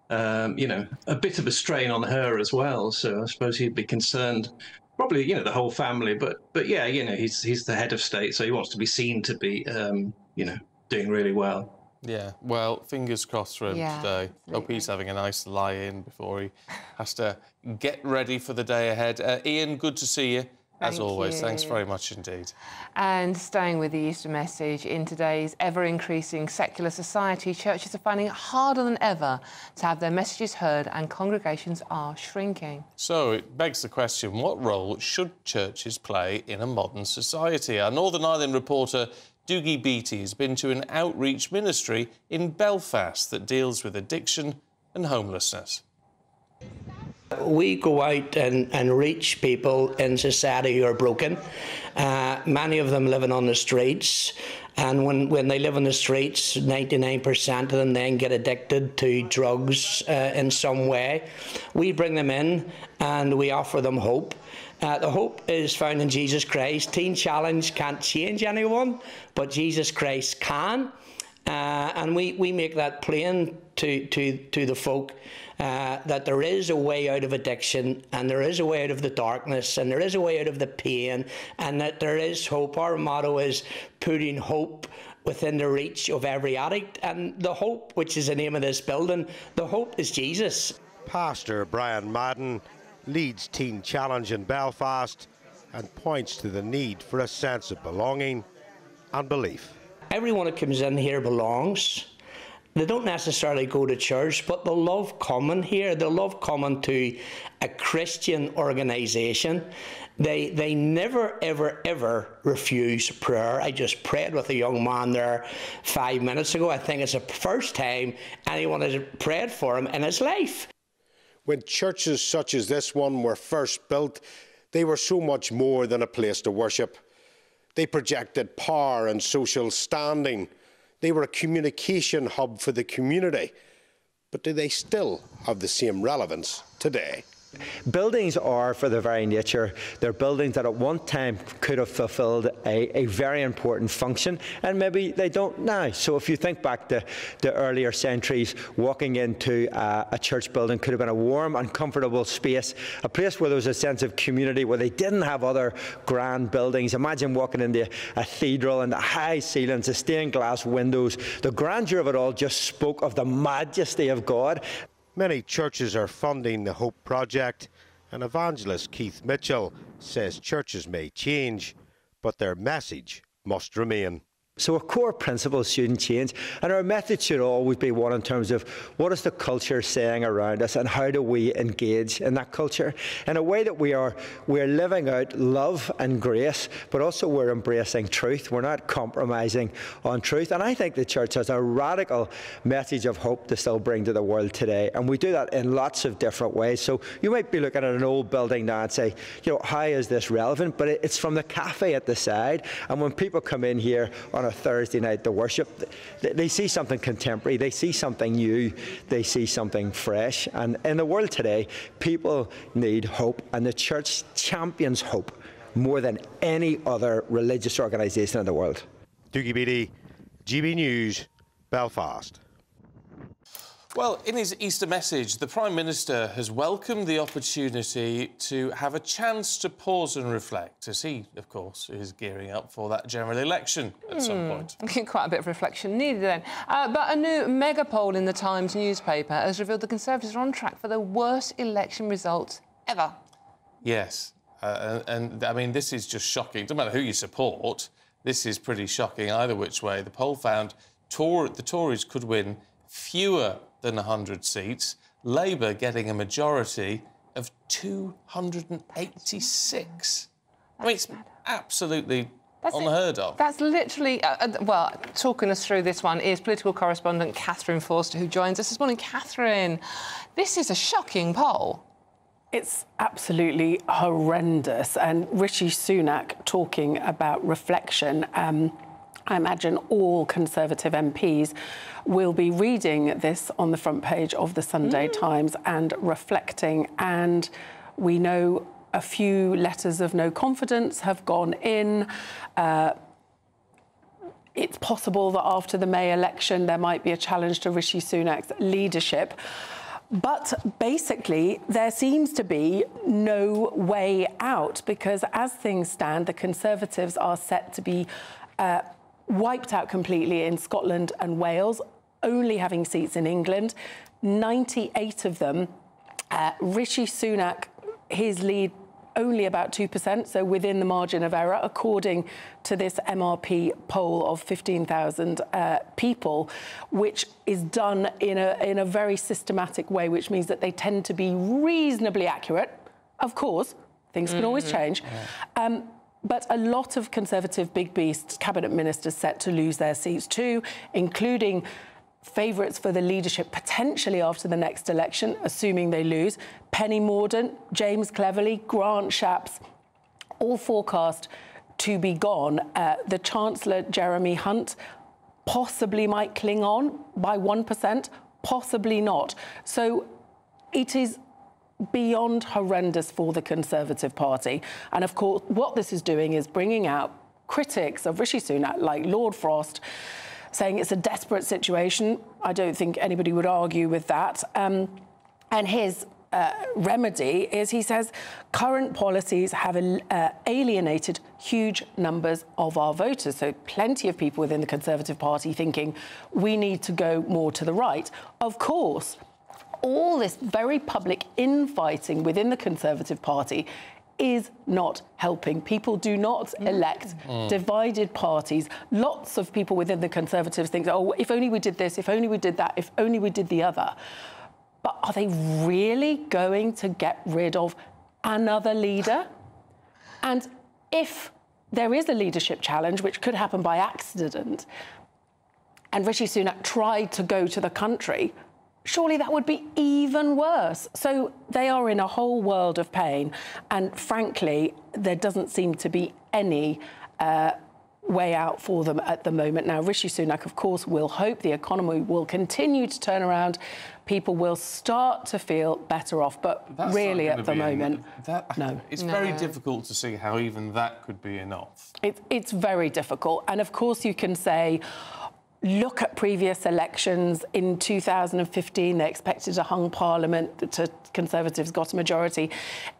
Speaker 36: um, you know a bit of a strain on her as well. So I suppose he'd be concerned. Probably, you know, the whole family, but but yeah, you know, he's he's the head of state, so he wants to be seen to be, um, you know, doing really well.
Speaker 1: Yeah, well, fingers crossed for him
Speaker 2: Yeah,
Speaker 1: today. Hope he's having a nice lie in before he has to get ready for the day ahead. Uh, Ian, good to see you. As
Speaker 2: Thank
Speaker 1: always, thanks very much indeed.
Speaker 2: And staying with the Easter message, in today's ever increasing secular society, churches are finding it harder than ever to have their messages heard and congregations are shrinking.
Speaker 1: So it begs the question what role should churches play in a modern society? Our Northern Ireland reporter Dougie Beattie has been to an outreach ministry in Belfast that deals with addiction and homelessness.
Speaker 6: We go out and, and reach people in society who are broken. Uh, many of them living on the streets. And when, when they live on the streets, 99% of them then get addicted to drugs uh, in some way. We bring them in and we offer them hope. Uh, the hope is found in Jesus Christ. Teen Challenge can't change anyone, but Jesus Christ can. Uh, and we, we make that plain to, to, to the folk uh, that there is a way out of addiction and there is a way out of the darkness and there is a way out of the pain and that there is hope. Our motto is putting hope within the reach of every addict. And the hope, which is the name of this building, the hope is Jesus.
Speaker 7: Pastor Brian Madden leads Teen Challenge in Belfast and points to the need for a sense of belonging and belief.
Speaker 6: Everyone that comes in here belongs. They don't necessarily go to church, but they love coming here. They love coming to a Christian organisation. They, they never, ever, ever refuse prayer. I just prayed with a young man there five minutes ago. I think it's the first time anyone has prayed for him in his life.
Speaker 7: When churches such as this one were first built, they were so much more than a place to worship. They projected power and social standing. They were a communication hub for the community. But do they still have the same relevance today?
Speaker 8: Buildings are, for their very nature, they're buildings that at one time could have fulfilled a, a very important function, and maybe they don't now. So if you think back to the earlier centuries, walking into a, a church building could have been a warm and comfortable space, a place where there was a sense of community, where they didn't have other grand buildings. Imagine walking into a cathedral and the high ceilings, the stained glass windows, the grandeur of it all just spoke of the majesty of God.
Speaker 7: Many churches are funding the Hope Project, and evangelist Keith Mitchell says churches may change, but their message must remain.
Speaker 8: So our core principles shouldn't change, and our method should always be one in terms of what is the culture saying around us, and how do we engage in that culture in a way that we are we're living out love and grace, but also we're embracing truth. We're not compromising on truth, and I think the church has a radical message of hope to still bring to the world today, and we do that in lots of different ways. So you might be looking at an old building now and say, you know, how is this relevant? But it's from the cafe at the side, and when people come in here on a Thursday night to worship, they, they see something contemporary, they see something new, they see something fresh. And in the world today, people need hope, and the church champions hope more than any other religious organisation in the world.
Speaker 7: Dougie Beattie, GB News, Belfast.
Speaker 1: Well, in his Easter message, the Prime Minister has welcomed the opportunity to have a chance to pause and reflect, as he, of course, is gearing up for that general election at some
Speaker 2: Hmm.
Speaker 1: point.
Speaker 2: Quite a bit of reflection needed then. Uh, but a new mega poll in the Times newspaper has revealed the Conservatives are on track for the worst election results ever.
Speaker 1: Yes, uh, and, and I mean, this is just shocking. Doesn't matter who you support, this is pretty shocking either which way. The poll found Tor- the Tories could win fewer than 100 seats, Labour getting a majority of 286. I mean, it's absolutely unheard of.
Speaker 2: That's literally, uh, uh, well, talking us through this one is political correspondent Catherine Forster, who joins us this morning. Catherine, this is a shocking poll.
Speaker 17: It's absolutely horrendous. And Rishi Sunak talking about reflection. Um, I imagine all Conservative MPs will be reading this on the front page of the Sunday Times and reflecting. And we know a few letters of no confidence have gone in. Uh, it's possible that after the May election, there might be a challenge to Rishi Sunak's leadership. But basically, there seems to be no way out because, as things stand, the Conservatives are set to be uh, wiped out completely in Scotland and Wales, only having seats in England. 98 of them. Uh, Rishi Sunak, his lead only about 2%, so within the margin of error, according to this MRP poll of 15,000 uh, people, which is done in a, in a very systematic way, which means that they tend to be reasonably accurate. Of course, things can always
Speaker 38: Mhm.
Speaker 17: change. Um, but a lot of Conservative big beasts cabinet ministers set to lose their seats too, including favourites for the leadership potentially after the next election, assuming they lose. Penny Mordaunt, James Cleverly, Grant Shapps, all forecast to be gone. Uh, the Chancellor, Jeremy Hunt, possibly might cling on by 1%, possibly not. So it is beyond horrendous for the Conservative Party. And of course, what this is doing is bringing out critics of Rishi Sunak, like Lord Frost, saying it's a desperate situation. I don't think anybody would argue with that. Um, and his uh, remedy is he says current policies have uh, alienated huge numbers of our voters. So, plenty of people within the Conservative Party thinking we need to go more to the right. Of course, all this very public infighting within the Conservative Party is not helping. People do not elect
Speaker 38: Mm.
Speaker 17: divided parties. Lots of people within the Conservatives think, oh, if only we did this, if only we did that, if only we did the other. But are they really going to get rid of another leader? And if there is a leadership challenge, which could happen by accident, and Rishi Sunak tried to go to the country, surely that would be even worse. So they are in a whole world of pain. And frankly, there doesn't seem to be any. Uh, way out for them at the moment. Now, Rishi Sunak, of course, will hope the economy will continue to turn around. People will start to feel better off, but
Speaker 1: That's
Speaker 17: really at the
Speaker 1: be en-
Speaker 17: moment,
Speaker 1: that,
Speaker 17: no.
Speaker 1: It's very difficult to see how even that could be enough.
Speaker 17: It, it's very difficult. And of course, you can say, look at previous elections. In 2015, they expected a hung parliament. The Conservatives got a majority.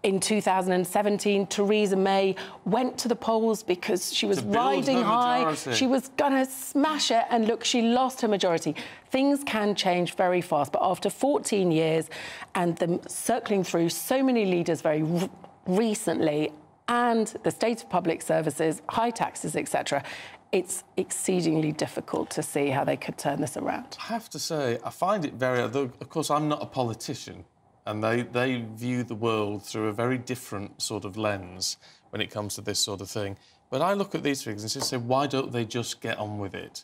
Speaker 17: In 2017, Theresa May went to the polls because she was riding high. She was going to smash it. And look, she lost her majority. Things can change very fast. But after 14 years and them circling through so many leaders very r- recently, and the state of public services, high taxes, etc., it's exceedingly difficult to see how they could turn this around.
Speaker 1: I have to say, I find it very. though, Of course, I'm not a politician, and they, they view the world through a very different sort of lens when it comes to this sort of thing. But I look at these things and just say, why don't they just get on with it?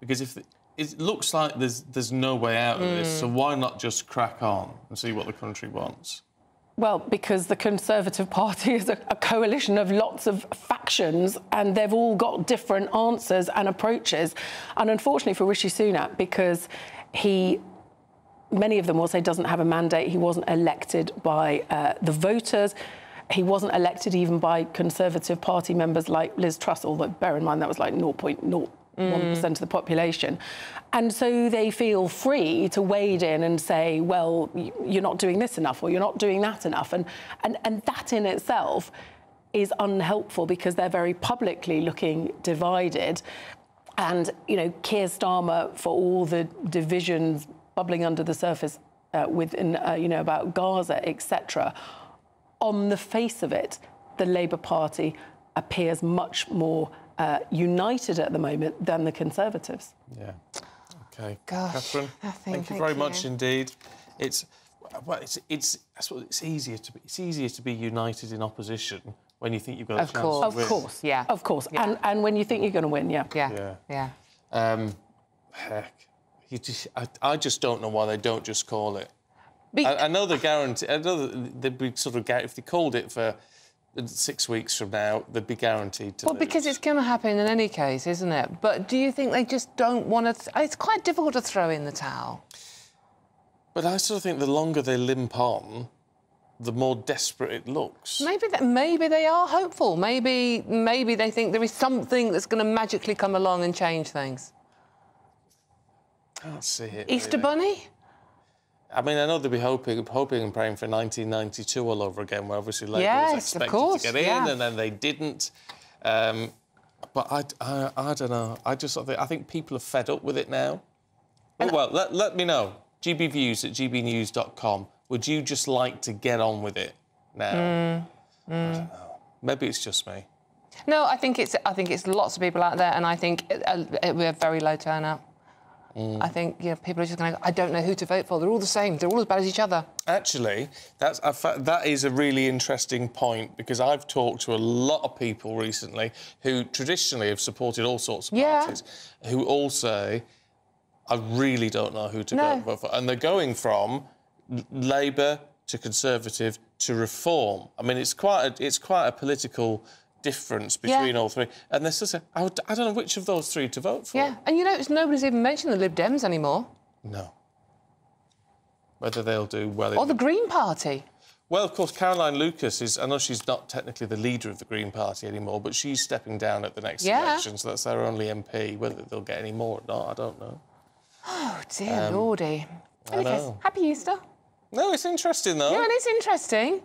Speaker 1: Because if the, it looks like there's there's no way out of this,
Speaker 17: Mm.
Speaker 1: so why not just crack on and see what the country wants?
Speaker 17: Well, because the Conservative Party is a, a coalition of lots of factions and they've all got different answers and approaches. And unfortunately for Rishi Sunak, because he many of them will say doesn't have a mandate. He wasn't elected by uh, the voters. He wasn't elected even by Conservative Party members like Liz Truss, although bear in mind that was like 0.01%
Speaker 38: Mm.
Speaker 17: of the population. And so they feel free to wade in and say, well, you're not doing this enough or you're not doing that enough. And, and, and that in itself is unhelpful because they're very publicly looking divided. And, you know, Keir Starmer, for all the divisions bubbling under the surface uh, within, uh, you know, about Gaza, etc., on the face of it, the Labour Party appears much more uh, united at the moment than the Conservatives.
Speaker 1: Yeah. Okay.
Speaker 17: Gosh,
Speaker 1: Catherine,
Speaker 17: nothing,
Speaker 1: thank you
Speaker 17: thank
Speaker 1: very
Speaker 17: you.
Speaker 1: much indeed. It's well, it's it's I suppose it's easier to be it's easier to be united in opposition when you think you've got a
Speaker 17: Of
Speaker 1: chance
Speaker 17: course.
Speaker 1: to
Speaker 17: Of
Speaker 1: win.
Speaker 17: course, yeah. Of course. And, and when you think you're going to win, yeah.
Speaker 1: Yeah.
Speaker 2: Yeah.
Speaker 1: Um, heck, you just, I, I just don't know why they don't just call it.
Speaker 2: Be-
Speaker 1: I, I know the guarantee. I know that they'd be sort of gar- if they called it for six weeks from now, they'd be guaranteed to.
Speaker 2: Well,
Speaker 1: lose.
Speaker 2: because it's going to happen in any case, isn't it? But do you think they just don't want to? It's quite difficult to throw in the towel.
Speaker 1: But I sort of think the longer they limp on, the more desperate it looks.
Speaker 2: Maybe that maybe they are hopeful. Maybe maybe they think there is something that's going to magically come along and change things.
Speaker 1: I can't see it.
Speaker 2: Easter
Speaker 1: really.
Speaker 2: Bunny?
Speaker 1: I mean, I know they'd be hoping, hoping and praying for 1992 all over again, where obviously Labour
Speaker 2: Yes,
Speaker 1: was expected
Speaker 2: course,
Speaker 1: to get in
Speaker 2: yeah.
Speaker 1: and then they didn't. Um, but I, I, I don't know. I just I think, I think people are fed up with it now. Oh, well, let, let me know. gbviews at gbnews.com. Would you just like to get on with it now?
Speaker 2: Mm, mm.
Speaker 1: Maybe it's just me.
Speaker 2: No, I think it's I think it's lots of people out there, and I think uh, uh, we have very low turnout.
Speaker 1: Mm.
Speaker 2: I think you know, people are just going. to I don't know who to vote for. They're all the same. They're all as bad as each other.
Speaker 1: Actually, that's a fa- that is a really interesting point because I've talked to a lot of people recently who traditionally have supported all sorts of
Speaker 2: Yeah.
Speaker 1: parties, who all say, "I really don't know who to
Speaker 2: No.
Speaker 1: vote for," and they're going from Labour to Conservative to Reform. I mean, it's quite a, it's quite a political difference
Speaker 2: Yeah.
Speaker 1: between all three, and they're still saying, I, would- I don't know which of those three to vote for."
Speaker 2: Yeah, and you notice nobody's even mentioned the Lib Dems anymore,
Speaker 1: No. Whether they'll do well. in
Speaker 2: or the Green Party.
Speaker 1: Well, of course, Caroline Lucas is. I know she's not technically the leader of the Green Party anymore, but she's stepping down at the next
Speaker 2: Yeah.
Speaker 1: election, so that's their only MP. Whether they'll get any more or not, I don't know.
Speaker 2: Oh dear
Speaker 1: Um,
Speaker 2: lordy. Case, happy Easter.
Speaker 1: No, it's interesting though.
Speaker 2: Yeah, it is interesting.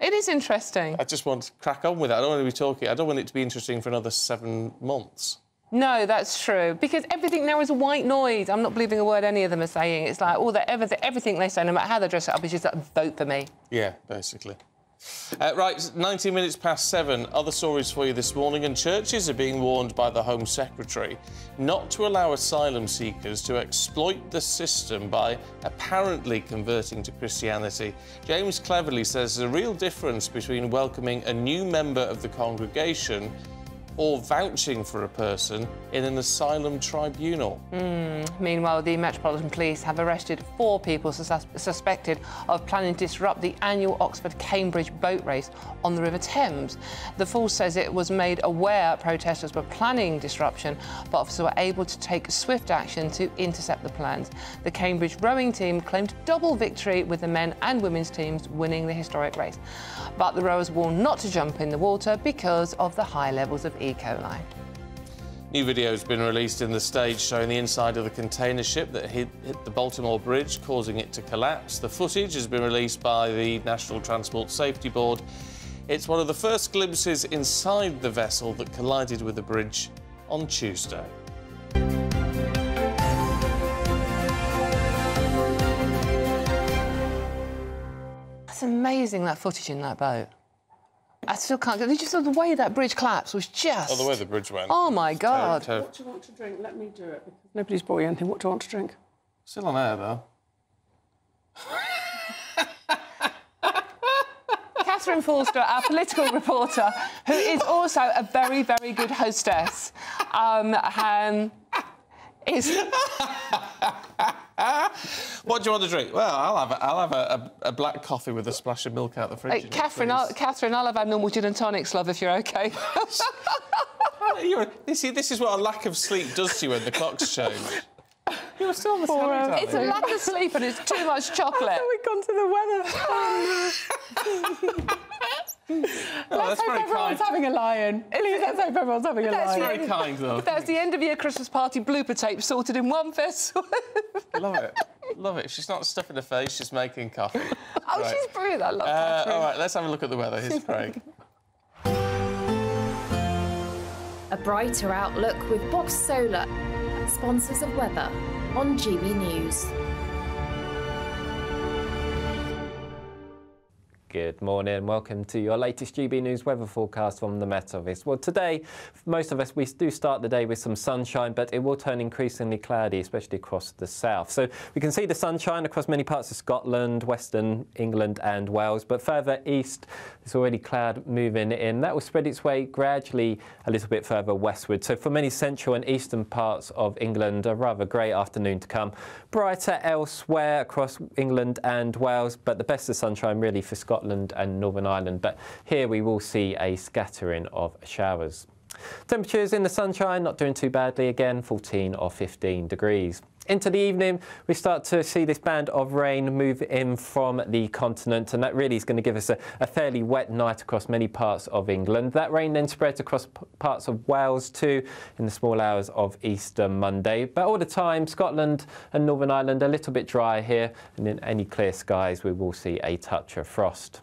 Speaker 2: It is interesting.
Speaker 1: I just want to crack on with it. I don't want to be talking. I don't want it to be interesting for another seven months.
Speaker 2: No, that's true. Because everything now is white noise. I'm not believing a word any of them are saying. It's like all that everything, everything they say, no matter how they dress it up, is just like, vote for me.
Speaker 1: Yeah, basically. Uh, right, 19 minutes past seven. Other stories for you this morning, and churches are being warned by the Home Secretary not to allow asylum seekers to exploit the system by apparently converting to Christianity. James Cleverly says there's a real difference between welcoming a new member of the congregation or vouching for a person in an asylum tribunal.
Speaker 2: Mm. Meanwhile, the Metropolitan Police have arrested four people sus- suspected of planning to disrupt the annual Oxford-Cambridge boat race on the River Thames. The force says it was made aware protesters were planning disruption, but officers were able to take swift action to intercept the plans. The Cambridge rowing team claimed double victory with the men and women's teams winning the historic race. But the rowers warned not to jump in the water because of the high levels of E. coli.
Speaker 1: New video has been released in the States showing the inside of the container ship that hit, hit the Baltimore Bridge, causing it to collapse. The footage has been released by the National Transport Safety Board. It's one of the first glimpses inside the vessel that collided with the bridge on Tuesday.
Speaker 2: That's amazing, that footage in that boat. I still can't get... Did you saw the way that bridge collapsed was just...
Speaker 1: Oh, the way the bridge went.
Speaker 2: Oh, my God.
Speaker 1: Ter- ter-
Speaker 35: What do you want to drink? Let me do it. Because nobody's bought you anything. What do you want to drink?
Speaker 1: Still on air, though.
Speaker 2: Catherine Forster, our political reporter, who is also a very, very good hostess, um, um, is...
Speaker 1: What do you want to drink? Well, I'll have a, I'll have a, a, a black coffee with a splash of milk out the fridge.
Speaker 2: Hey,
Speaker 1: in it,
Speaker 2: Catherine. I'll, Catherine, I'll have our normal gin and tonics, love, if you're OK.
Speaker 1: You're, you see, this is what a lack of sleep does to you when the clocks change. You were still on the
Speaker 2: For,
Speaker 1: telly, darling.
Speaker 2: it's a lack of sleep and it's too much chocolate.
Speaker 35: We've gone to the weather.
Speaker 1: Oh,
Speaker 35: Let's
Speaker 1: that's
Speaker 35: hope
Speaker 1: very
Speaker 35: everyone's
Speaker 1: kind.
Speaker 35: having a lion. Elise, let's hope everyone's having a
Speaker 2: That's
Speaker 35: lion.
Speaker 1: Very kind, though.
Speaker 2: That's the end of year Christmas party blooper tape sorted in one festival.
Speaker 1: Love it. Love it. She's not stuffing her face, she's making coffee.
Speaker 2: oh,
Speaker 1: Right.
Speaker 2: she's brilliant. I love
Speaker 1: Uh,
Speaker 2: Catherine.
Speaker 1: all right, let's have a look at the weather. Here's Craig.
Speaker 10: A brighter outlook with Boxt Solar, sponsors of weather on GB News.
Speaker 11: Good morning. Welcome to your latest GB News weather forecast from the Met Office. Well, today, most of us, we do start the day with some sunshine, but it will turn increasingly cloudy, especially across the south. So we can see the sunshine across many parts of Scotland, Western England and Wales, but further east, there's already cloud moving in. That will spread its way gradually a little bit further westward. So for many central and eastern parts of England, a rather grey afternoon to come. Brighter elsewhere across England and Wales, but the best of sunshine really for Scotland and Northern Ireland. But here we will see a scattering of showers. Temperatures in the sunshine not doing too badly again, 14 or 15 degrees. Into the evening, we start to see this band of rain move in from the continent, and that really is going to give us a, a fairly wet night across many parts of England. That rain then spreads across parts of Wales too in the small hours of Easter Monday. But all the time, Scotland and Northern Ireland a little bit dry here, and in any clear skies, we will see a touch of frost.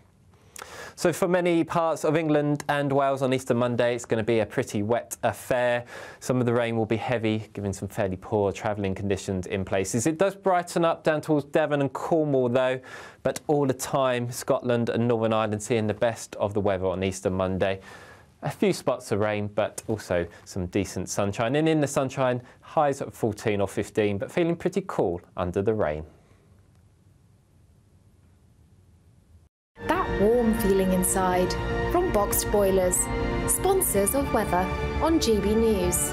Speaker 11: So for many parts of England and Wales on Easter Monday, it's going to be a pretty wet affair. Some of the rain will be heavy, giving some fairly poor travelling conditions in places. It does brighten up down towards Devon and Cornwall though, but all the time Scotland and Northern Ireland seeing the best of the weather on Easter Monday. A few spots of rain, but also some decent sunshine. And in the sunshine, highs at 14 or 15, but feeling pretty cool under the rain.
Speaker 10: That warm feeling inside from Boxt Boilers, sponsors of weather on GB News.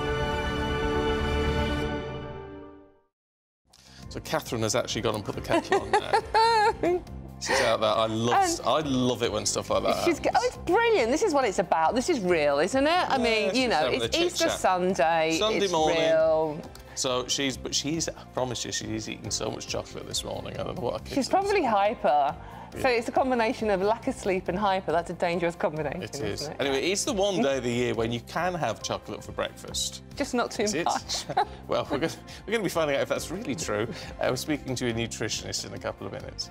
Speaker 1: So Catherine has actually gone and put the kettle on now. She's out there. I love, I love it when stuff like that
Speaker 2: She's,
Speaker 1: happens.
Speaker 2: oh, it's brilliant. This is what it's about. This is real, isn't it? I mean, you know, it's Easter. Sunday.
Speaker 1: Sunday
Speaker 2: it's
Speaker 1: morning.
Speaker 2: real.
Speaker 1: So she's, but she's, I promise you, she's eating so much chocolate this morning. I don't know what her
Speaker 2: She's probably hyper. So it's a combination of lack of sleep and hyper. That's a dangerous combination.
Speaker 1: It
Speaker 2: isn't. It?
Speaker 1: Anyway, it's the one day of the year when you can have chocolate for breakfast.
Speaker 2: Just not too
Speaker 1: Is it?
Speaker 2: much.
Speaker 1: well, we're going, we're going to be finding out if that's really true. Uh, we're speaking to a nutritionist in a couple of minutes.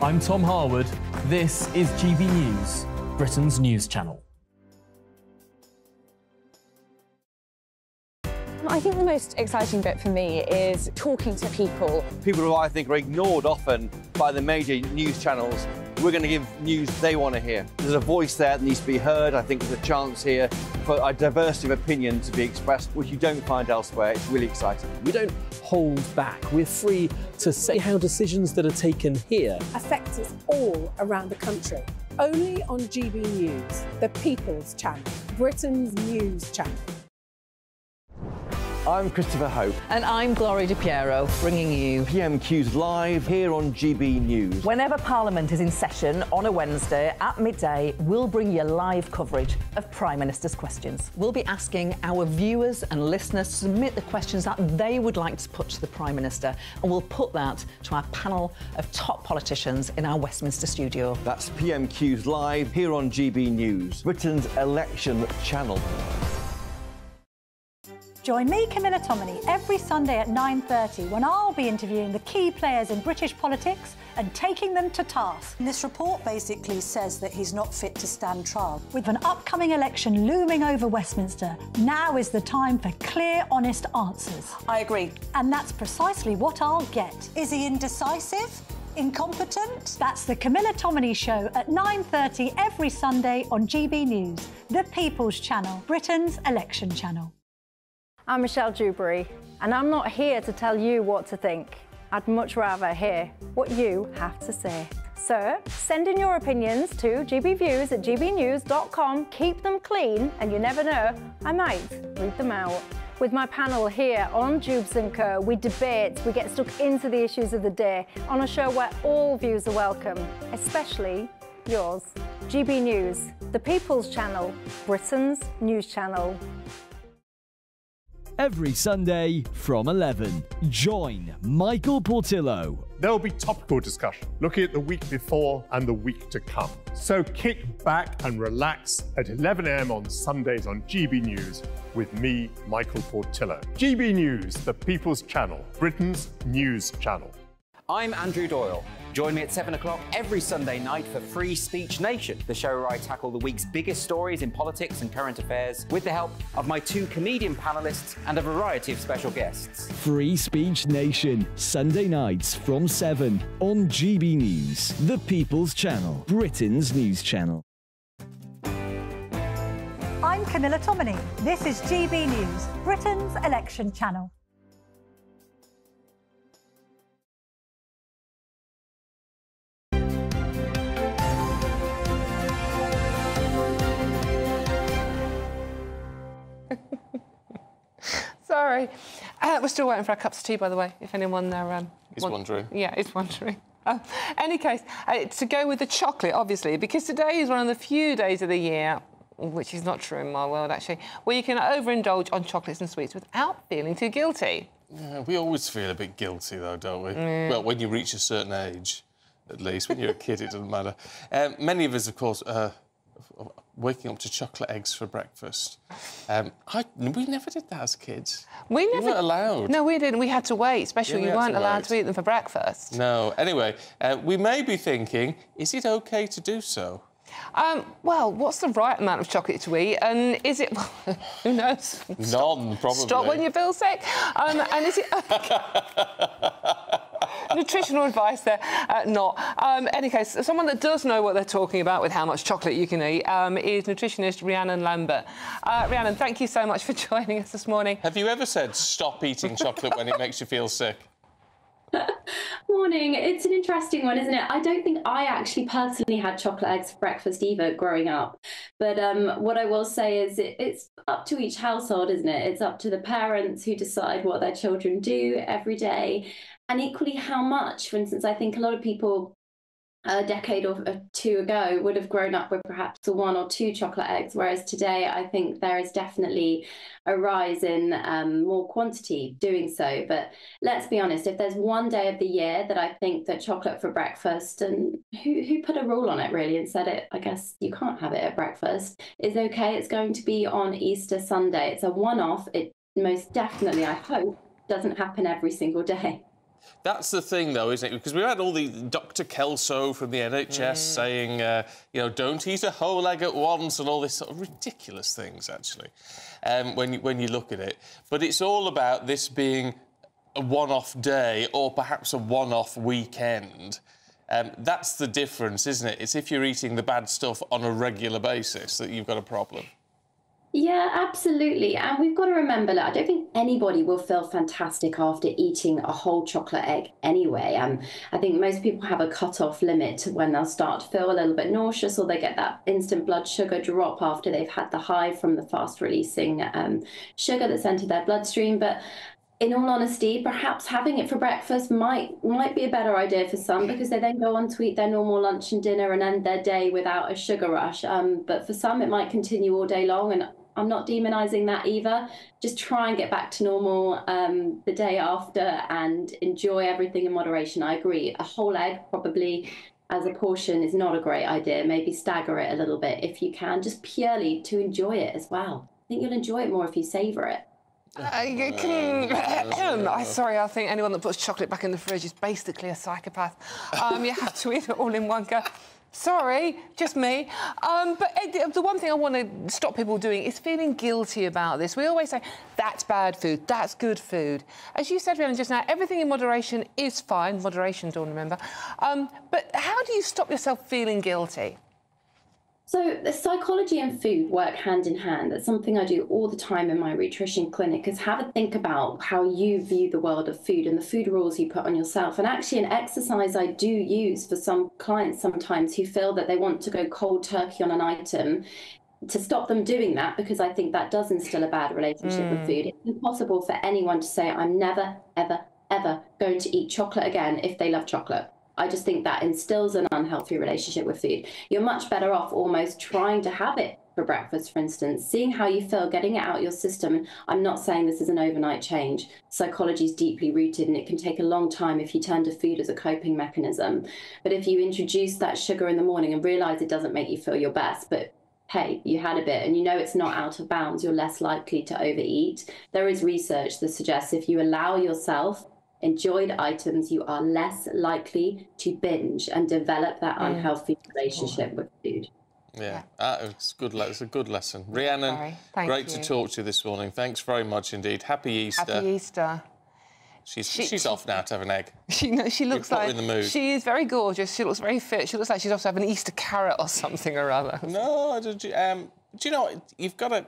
Speaker 39: I'm Tom Harwood. This is GB News, Britain's news channel.
Speaker 15: Um, I think the most exciting bit for me is talking to people.
Speaker 40: people who I think are ignored often by the major news channels. We're going to give news they want to hear. There's a voice there that needs to be heard. I think there's a chance here for a diversity of opinion to be expressed, which you don't find elsewhere. It's really exciting.
Speaker 13: We don't hold back. We're free to say how decisions that are taken here
Speaker 17: affect us all around the country. Only on GB News, the People's Channel, Britain's news channel.
Speaker 40: I'm Christopher Hope.
Speaker 41: And I'm Gloria De Piero, bringing you
Speaker 40: PMQ's live here on GB News.
Speaker 41: Whenever Parliament is in session on a Wednesday at midday, we'll bring you live coverage of Prime Minister's questions. We'll be asking our viewers and listeners to submit the questions that they would like to put to the Prime Minister, and we'll put that to our panel of top politicians in our Westminster studio.
Speaker 40: That's PMQ's live here on GB News, Britain's election channel.
Speaker 42: Join me, Camilla Tominey, every Sunday at 9.30 when I'll be interviewing the key players in British politics and taking them to task.
Speaker 43: This report basically says that he's not fit to stand trial.
Speaker 42: With an upcoming election looming over Westminster, now is the time for clear, honest answers.
Speaker 43: I agree.
Speaker 42: And that's precisely what I'll get.
Speaker 43: Is he indecisive? Incompetent?
Speaker 42: That's the Camilla Tominey Show at 9.30 every Sunday on GB News, the People's Channel, Britain's election channel.
Speaker 12: I'm Michelle Dewberry, and I'm not here to tell you what to think. I'd much rather hear what you have to say. So send in your opinions to gbviews at gbnews.com. Keep them clean, and you never know, I might read them out. With my panel here on Dewbs & Co, we debate, we get stuck into the issues of the day on a show where all views are welcome, especially yours. GB News, the People's Channel, Britain's news channel.
Speaker 44: Every Sunday from 11, join Michael Portillo.
Speaker 22: There will be topical discussion looking at the week before and the week to come. So kick back and relax at 11am on Sundays on GB News with me, Michael Portillo. GB News, the People's Channel, Britain's news channel.
Speaker 45: I'm Andrew Doyle. Join me at 7 o'clock every Sunday night for Free Speech Nation, the show where I tackle the week's biggest stories in politics and current affairs with the help of my two comedian panelists and a variety of special guests.
Speaker 44: Free Speech Nation, Sunday nights from 7 on GB News, the People's Channel, Britain's news channel.
Speaker 42: I'm Camilla Tominey. This is GB News, Britain's election channel.
Speaker 2: Sorry. Uh, we're still waiting for our cups of tea, by the way, if anyone there... Um,
Speaker 1: Is
Speaker 2: want-
Speaker 1: wondering.
Speaker 2: Yeah, is wondering. Uh, any case, uh, to go with the chocolate, obviously, because today is one of the few days of the year, which is not true in my world, actually, where you can overindulge on chocolates and sweets without feeling too guilty.
Speaker 1: Yeah, we always feel a bit guilty, though, don't we?
Speaker 2: Yeah.
Speaker 1: Well, when you reach a certain age, at least. When you're a kid, it doesn't matter. Um, many of us, of course, uh, waking up to chocolate eggs for breakfast. Um, I, we never did that as kids.
Speaker 2: We
Speaker 1: We
Speaker 2: never
Speaker 1: weren't allowed.
Speaker 2: No, we didn't. We had to wait. Especially
Speaker 1: Yeah, we
Speaker 2: you weren't
Speaker 1: to
Speaker 2: allowed
Speaker 1: wait.
Speaker 2: to eat them for breakfast.
Speaker 1: No. Anyway, uh, we may be thinking, is it OK to do so?
Speaker 2: Um, well, what's the right amount of chocolate to eat? And is it? who knows?
Speaker 1: None, probably.
Speaker 2: Stop when you feel sick. Um, and is it? Nutritional advice there, uh, not. Um, any case, someone that does know what they're talking about with how much chocolate you can eat um, is nutritionist Rhiannon Lambert. Uh, Rhiannon, thank you so much for joining us this morning.
Speaker 1: Have you ever said stop eating chocolate when it makes you feel sick?
Speaker 46: Morning. It's an interesting one, isn't it? I don't think I actually personally had chocolate eggs for breakfast either growing up. But um, what I will say is it, it's up to each household, isn't it? It's up to the parents who decide what their children do every day and equally how much. For instance, I think a lot of people a decade or two ago would have grown up with perhaps one or two chocolate eggs, whereas today I think there is definitely a rise in um, more quantity doing so. But let's be honest, if there's one day of the year that I think that chocolate for breakfast, and who, who put a rule on it really and said it, I guess you can't have it at breakfast, is okay, it's going to be on Easter Sunday. It's a one off. It most definitely, I hope, doesn't happen every single day.
Speaker 1: That's the thing, though, isn't it? Because we had all the Dr. Kelso from the NHS saying, uh, you know, don't eat a whole egg at once and all this sort of ridiculous things, actually, um, when, you, when you look at it. But it's all about this being a one-off day or perhaps a one-off weekend. Um, that's the difference, isn't it? It's if you're eating the bad stuff on a regular basis that you've got a problem.
Speaker 46: Yeah, absolutely. And we've got to remember that I don't think anybody will feel fantastic after eating a whole chocolate egg anyway. Um, I think most people have a cut-off limit when they'll start to feel a little bit nauseous or they get that instant blood sugar drop after they've had the high from the fast-releasing um, sugar that's entered their bloodstream. But in all honesty, perhaps having it for breakfast might might be a better idea for some because they then go on to eat their normal lunch and dinner and end their day without a sugar rush. Um, but for some, it might continue all day long, and I'm not demonizing that either. Just try and get back to normal um, the day after and enjoy everything in moderation. I agree. A whole egg probably as a portion is not a great idea. Maybe stagger it a little bit if you can, just purely to enjoy it as well. I think you'll enjoy it more if you savor it.
Speaker 2: Uh, you can, I'm sorry, I think anyone that puts chocolate back in the fridge is basically a psychopath. Um, you have to eat it all in one go. Sorry, just me. Um, but uh, the one thing I want to stop people doing is feeling guilty about this. We always say, that's bad food, that's good food. As you said, Rhiannon, just now, everything in moderation is fine. Moderation, don't remember. Um, but how do you stop yourself feeling guilty?
Speaker 46: So the psychology and food work hand in hand. That's something I do all the time in my nutrition clinic is have a think about how you view the world of food and the food rules you put on yourself. And actually an exercise I do use for some clients sometimes who feel that they want to go cold turkey on an item to stop them doing that because I think that does instill a bad relationship with
Speaker 47: Mm.
Speaker 46: food. It's impossible for anyone to say I'm never ever ever going to eat chocolate again if they love chocolate. I just think that instills an unhealthy relationship with food. You're much better off almost trying to have it for breakfast, for instance, seeing how you feel, getting it out your system. I'm not saying this is an overnight change. Psychology is deeply rooted and it can take a long time if you turn to food as a coping mechanism. But if you introduce that sugar in the morning and realize it doesn't make you feel your best, but hey, you had a bit and you know it's not out of bounds, you're less likely to overeat. There is research that suggests if you allow yourself enjoyed items, you are less likely to binge and develop that
Speaker 1: Mm.
Speaker 46: unhealthy relationship with food.
Speaker 1: Yeah, uh, it's good. le- It's a good lesson. Rhiannon, great
Speaker 2: you.
Speaker 1: to talk to you this morning. Thanks very much indeed. Happy Easter.
Speaker 2: Happy Easter.
Speaker 1: She's
Speaker 2: She-
Speaker 1: she's off now to have an egg.
Speaker 2: She, no, she looks like
Speaker 1: in the mood.
Speaker 2: she is very gorgeous. She looks very fit. She looks like she's off to have an Easter carrot or something or other.
Speaker 1: No, I don't- um, do you know? You've got to.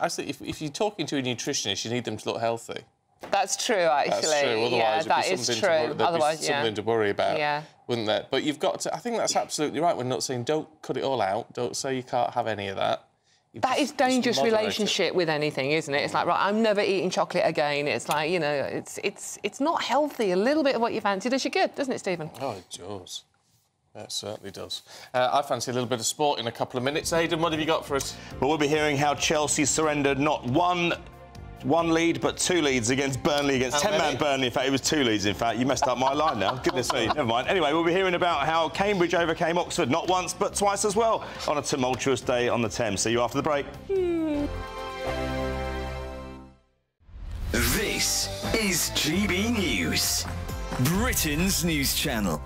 Speaker 1: I think if, if you're talking to a nutritionist, you need them to look healthy.
Speaker 2: That's true, actually.
Speaker 1: Yeah, That's true. Otherwise,
Speaker 2: yeah,
Speaker 1: it'd
Speaker 2: that
Speaker 1: be
Speaker 2: is
Speaker 1: something
Speaker 2: true.
Speaker 1: To worry, there'd be
Speaker 2: Otherwise, yeah.
Speaker 1: something to worry about,
Speaker 2: Yeah.
Speaker 1: wouldn't there? But you've got to. I think that's absolutely right. We're not saying don't cut it all out. Don't say you can't have any of that. You
Speaker 2: That is
Speaker 1: just- just
Speaker 2: dangerous
Speaker 1: moderate it.
Speaker 2: relationship with anything, isn't it? It's like, right, I'm never eating chocolate again. It's like, you know, it's it's it's not healthy. A little bit of what you fancy does you good, doesn't it, Stephen?
Speaker 1: Oh, it does. It certainly does. Uh, I fancy a little bit of sport in a couple of minutes. Aidan, what have you got for us?
Speaker 41: Well, we'll be hearing how Chelsea surrendered not one
Speaker 25: one lead, but two leads against Burnley, against 10-man Burnley. In fact, it was two leads, in fact. You messed up my line now. Goodness me, never mind. Anyway, we'll be hearing about how Cambridge overcame Oxford, not once, but twice as well, on a tumultuous day on the Thames. See you after the break.
Speaker 44: This is GB News, Britain's news channel.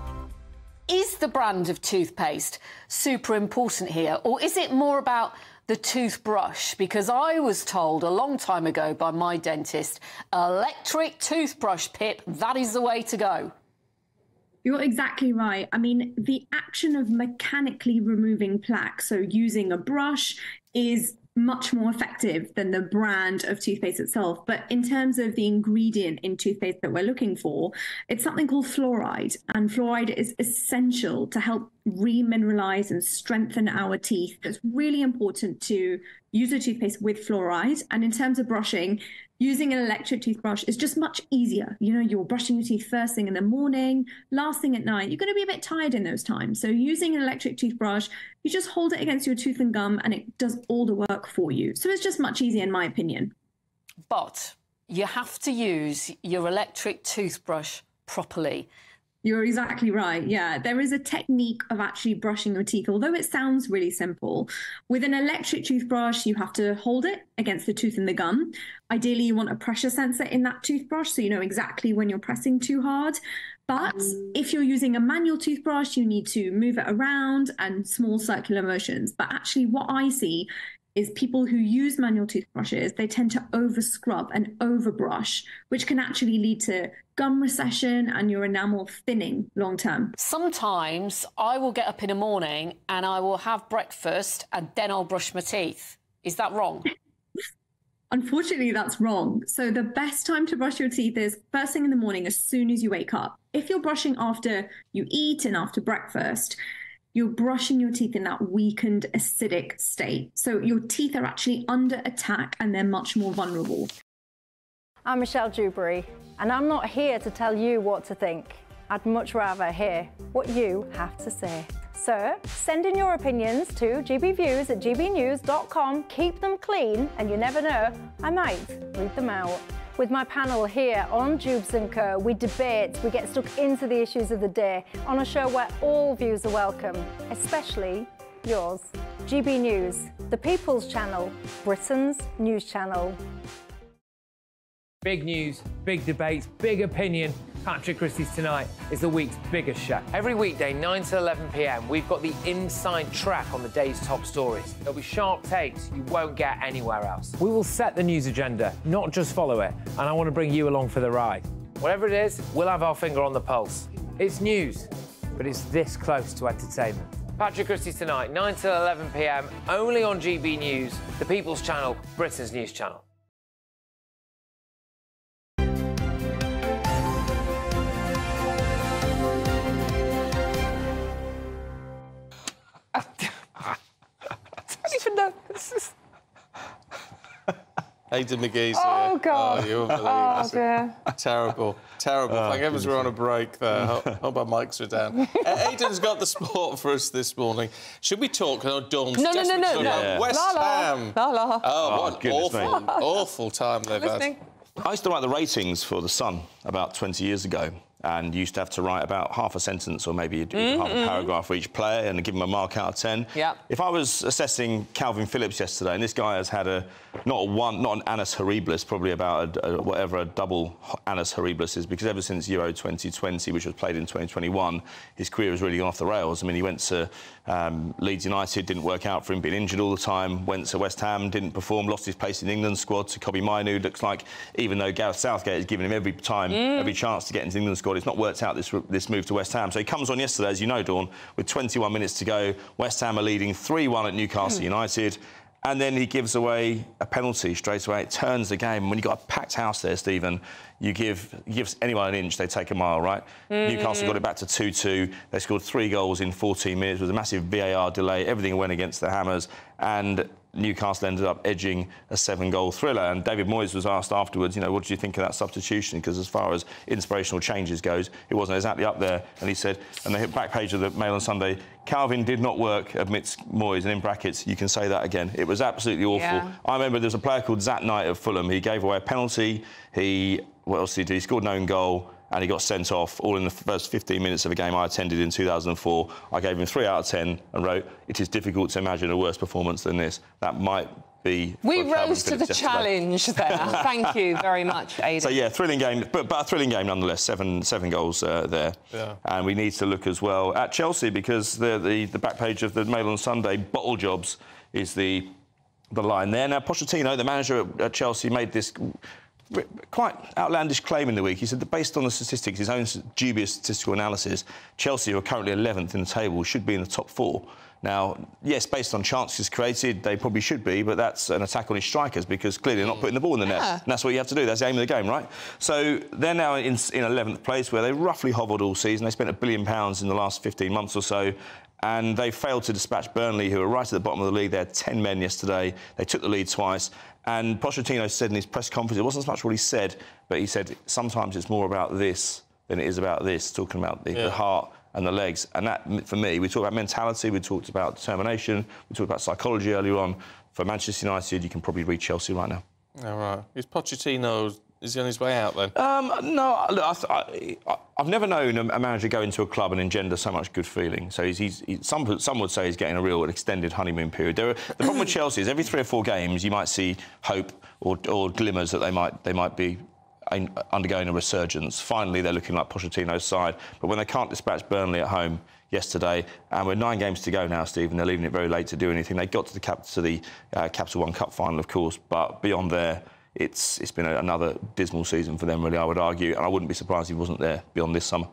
Speaker 41: Is the brand of toothpaste super important here, or is it more about the toothbrush? Because I was told a long time ago by my dentist, electric toothbrush, Pip, that is the way to go.
Speaker 48: You're exactly right. I mean, the action of mechanically removing plaque, so using a brush, is much more effective than the brand of toothpaste itself. But in terms of the ingredient in toothpaste that we're looking for, it's something called fluoride. And fluoride is essential to help remineralize and strengthen our teeth. It's really important to use a toothpaste with fluoride. And in terms of brushing, using an electric toothbrush is just much easier. You know, you're brushing your teeth first thing in the morning, last thing at night. You're going to be a bit tired in those times. So, using an electric toothbrush, you just hold it against your tooth and gum and it does all the work for you. So, it's just much easier, in my opinion.
Speaker 41: But you have to use your electric toothbrush properly.
Speaker 48: You're exactly right. Yeah, there is a technique of actually brushing your teeth, although it sounds really simple. With an electric toothbrush, you have to hold it against the tooth and the gum. Ideally, you want a pressure sensor in that toothbrush so you know exactly when you're pressing too hard. But if you're using a manual toothbrush, you need to move it around and small circular motions. But actually, what I see is people who use manual toothbrushes, they tend to over scrub and over brush, which can actually lead to gum recession and your enamel thinning long term.
Speaker 41: Sometimes I will get up in the morning and I will have breakfast and then I'll brush my teeth. Is that wrong?
Speaker 48: Unfortunately, that's wrong. So, the best time to brush your teeth is first thing in the morning, as soon as you wake up. If you're brushing after you eat and after breakfast, you're brushing your teeth in that weakened acidic state. So, your teeth are actually under attack and they're much more vulnerable.
Speaker 12: I'm Michelle Dewberry, and I'm not here to tell you what to think. I'd much rather hear what you have to say. So send in your opinions to gbviews at gbnews.com. Keep them clean, and you never know, I might read them out. With my panel here on Dewbs & Co, we debate, we get stuck into the issues of the day on a show where all views are welcome, especially yours. GB News, the People's Channel, Britain's news channel.
Speaker 49: Big news, big debates, big opinion. Patrick Christys Tonight is the week's biggest show.
Speaker 16: Every weekday, 9 to 11 pm, we've got the inside track on the day's top stories. There'll be sharp takes you won't get anywhere else.
Speaker 49: We will set the news agenda, not just follow it, and I want to bring you along for the ride.
Speaker 16: Whatever it is, we'll have our finger on the pulse.
Speaker 49: It's news, but it's this close to entertainment.
Speaker 16: Patrick Christys Tonight, 9 to 11 pm, only on GB News, the People's Channel, Britain's news channel.
Speaker 2: Don't even know. This is...
Speaker 1: Aidan Magee's
Speaker 2: Oh,
Speaker 1: here.
Speaker 2: God.
Speaker 1: Oh, you won't believe
Speaker 2: Oh,
Speaker 1: this.
Speaker 2: dear.
Speaker 1: Terrible, terrible.
Speaker 25: Oh,
Speaker 1: Thank heavens we're on a break there.
Speaker 25: goodness.
Speaker 1: Hope, hope our mics are down. uh, Aidan's got the sport for us this morning. Should we talk? No, Dawn's
Speaker 2: No, no, no, no, no.
Speaker 1: about West
Speaker 2: La, la.
Speaker 1: Ham.
Speaker 2: La, la.
Speaker 1: Oh,
Speaker 25: Oh,
Speaker 1: what an
Speaker 25: goodness me.
Speaker 1: awful, awful time they've had.
Speaker 25: I used to write the ratings for The Sun about 20 years ago and used to have to write about half a sentence or maybe half a
Speaker 2: Mhm.
Speaker 25: paragraph for each player and give them a mark out of 10.
Speaker 2: Yeah.
Speaker 25: If I was assessing Kalvin Phillips yesterday, and this guy has had a not one, not an annus horribilis, probably about a, a, whatever a double annus horribilis is, because ever since Euro 2020, which was played in 2021, his career has really gone off the rails. I mean, he went to um, Leeds United, didn't work out for him, being injured all the time. Went to West Ham, didn't perform, lost his place in the England squad to Kobbie Mainoo. Looks like even though Gareth Southgate has given him every time,
Speaker 2: Mm.
Speaker 25: every chance to get into the England squad, it's not worked out this this move to West Ham. So he comes on yesterday, as you know, Dawn, with 21 minutes to go. West Ham are leading 3-1 at Newcastle United. And then he gives away a penalty straight away. It turns the game. When you've got a packed house there, Stephen, you give you give anyone an inch, they take a mile, right?
Speaker 2: Mhm.
Speaker 25: Newcastle got it back to 2-2. They scored three goals in 14 minutes. It was a massive VAR delay. Everything went against the Hammers. And Newcastle ended up edging a seven-goal thriller. And David Moyes was asked afterwards, you know, what do you think of that substitution? Because as far as inspirational changes goes, it wasn't exactly up there. And he said, and the back page of the Mail on Sunday, Kalvin did not work, admits Moyes, and in brackets, you can say that again. It was absolutely awful.
Speaker 2: Yeah.
Speaker 25: I remember there was a player called Zat Knight of Fulham. He gave away a penalty. He, what else did he do? He scored an own goal and he got sent off all in the first 15 minutes of a game I attended in 2004. I gave him 3 out of 10 and wrote, It is difficult to imagine a worse performance than this. That might be.
Speaker 2: We rose to the
Speaker 25: yesterday.
Speaker 2: challenge there. Thank you very much, Aidan.
Speaker 25: So yeah, thrilling game, but, but a thrilling game nonetheless. Seven seven goals uh, there,
Speaker 1: Yeah.
Speaker 25: and we need to look as well at Chelsea because the, the the back page of the Mail on Sunday, bottle jobs is the the line there. Now Pochettino, the manager at, at Chelsea, made this quite outlandish claim in the week. He said that based on the statistics, his own dubious statistical analysis, Chelsea, who are currently 11th in the table, should be in the top four. Now, yes, based on chances created, they probably should be, but that's an attack on his strikers because clearly they're not hmm. putting the ball in the net.
Speaker 2: Yeah.
Speaker 25: And that's what you have to do. That's the aim of the game, right? So they're now in, in 11th place where they roughly hovered all season. They spent a billion pounds in the last 15 months or so. And they failed to dispatch Burnley, who are right at the bottom of the league. They had 10 men yesterday. They took the lead twice. And Pochettino said in his press conference, it wasn't as much what he said, but he said sometimes it's more about this than it is about this, talking about the,
Speaker 1: Yeah.
Speaker 25: the heart and the legs. And that, for me, we talked about mentality, we talked about determination, we talked about psychology earlier on. For Manchester United, you can probably read Chelsea right now.
Speaker 1: All right. Is Pochettino is he on his way out then?
Speaker 25: Um, no, look, I, th- I, I've never known a, manager go into a club and engender so much good feeling. So he's, he's, he, some, some would say he's getting a real extended honeymoon period. There are, the problem with Chelsea is every three or four games you might see hope or, or glimmers that they might they might be undergoing a resurgence. Finally, they're looking like Pochettino's side. But when they can't dispatch Burnley at home yesterday, and with nine games to go now, Stephen, they're leaving it very late to do anything. They got to the cap to the uh, Capital One Cup final, of course, but beyond there. It's, it's been a, another dismal season for them, really, I would argue, and I wouldn't be surprised if he wasn't there beyond this summer.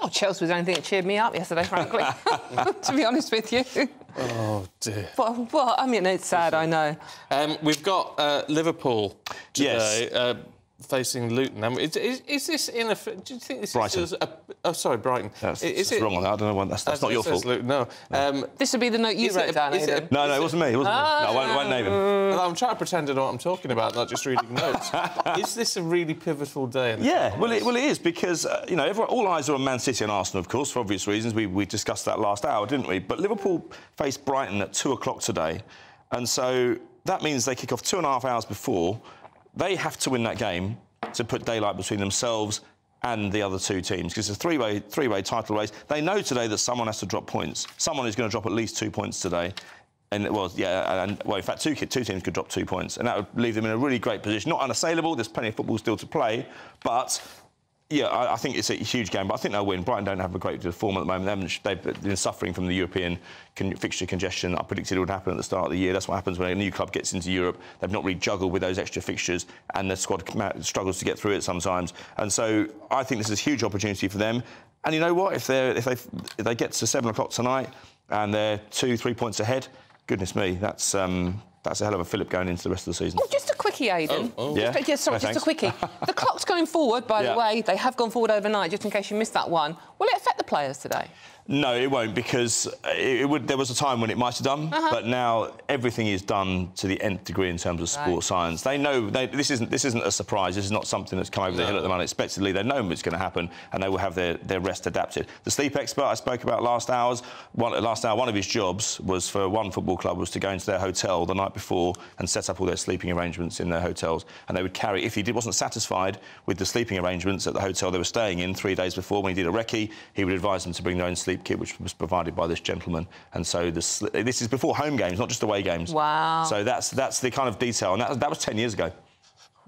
Speaker 2: Oh, Chelsea was the only thing that cheered me up yesterday, frankly. to be honest with you.
Speaker 1: Oh dear.
Speaker 2: Well, well, I mean, it's sad, I know.
Speaker 1: Um, we've got uh, Liverpool
Speaker 25: Yes.
Speaker 1: today uh, facing Luton. Is, is, is this in a? Do you think this
Speaker 25: Brighton.
Speaker 1: is a? Oh, sorry, Brighton.
Speaker 25: That's,
Speaker 1: is
Speaker 25: that's wrong on that. I don't know. What, that's that's
Speaker 1: Oh,
Speaker 25: not your fault.
Speaker 1: Luton, no. Um,
Speaker 2: This would be the note you
Speaker 1: Is it
Speaker 2: wrote
Speaker 1: a-
Speaker 2: down,
Speaker 1: is it a-
Speaker 25: No, no, it wasn't me. It wasn't me.
Speaker 2: Ah.
Speaker 25: No, I won't, I won't name him.
Speaker 1: well, I'm trying to pretend I know what I'm talking about, not just reading notes. is this a really pivotal day? In the
Speaker 25: Yeah, well, it, well, it is because uh, you know everyone, all eyes are on Man City and Arsenal, of course, for obvious reasons. We, we discussed that last hour, didn't we? But Liverpool face Brighton at two o'clock today, and so that means they kick off two and a half hours before. They have to win that game to put daylight between themselves and the other two teams because it's a three-way three-way title race. They know today that someone has to drop points. Someone is going to drop at least two points today. And well, yeah, and well, in fact, two, two teams could drop two points, and that would leave them in a really great position. Not unassailable. There's plenty of football still to play, but yeah, I, I think it's a huge game. But I think they'll win. Brighton don't have a great deal of form at the moment. They've been suffering from the European con- fixture congestion. I predicted it would happen at the start of the year. That's what happens when a new club gets into Europe. They've not really juggled with those extra fixtures, and the squad struggles to get through it sometimes. And so I think this is a huge opportunity for them. And you know what? If they if they if they get to seven o'clock tonight and they're two three points ahead, goodness me, that's um, that's a hell of a fillip going into the rest of the season.
Speaker 2: Oh, just a quickie, Aidan.
Speaker 25: Oh, oh. Yeah?
Speaker 2: Just, sorry,
Speaker 25: Oh,
Speaker 2: just a quickie. the clock's going forward, by
Speaker 25: Yeah.
Speaker 2: the way. They have gone forward overnight, just in case you missed that one. Will it affect the players today?
Speaker 25: No, it won't because it, it would. There was a time when it might have done,
Speaker 2: Uh-huh.
Speaker 25: but now everything is done to the nth degree in terms of sport
Speaker 2: Right.
Speaker 25: science. They know they, this isn't this isn't a surprise. This is not something that's come over the hill at them unexpectedly. They know it's going to happen, and they will have their, their rest adapted. The sleep expert I spoke about last hours, one, last hour, one of his jobs was for one football club was to go into their hotel the night before and set up all their sleeping arrangements in their hotels, and they would carry if he did, wasn't satisfied with the sleeping arrangements at the hotel they were staying in three days before when he did a recce, he would advise them to bring their own sleep kit, which was provided by this gentleman. And so the sl- this is before home games, not just away games.
Speaker 2: Wow.
Speaker 25: So that's that's the kind of detail, and that, that was ten years ago.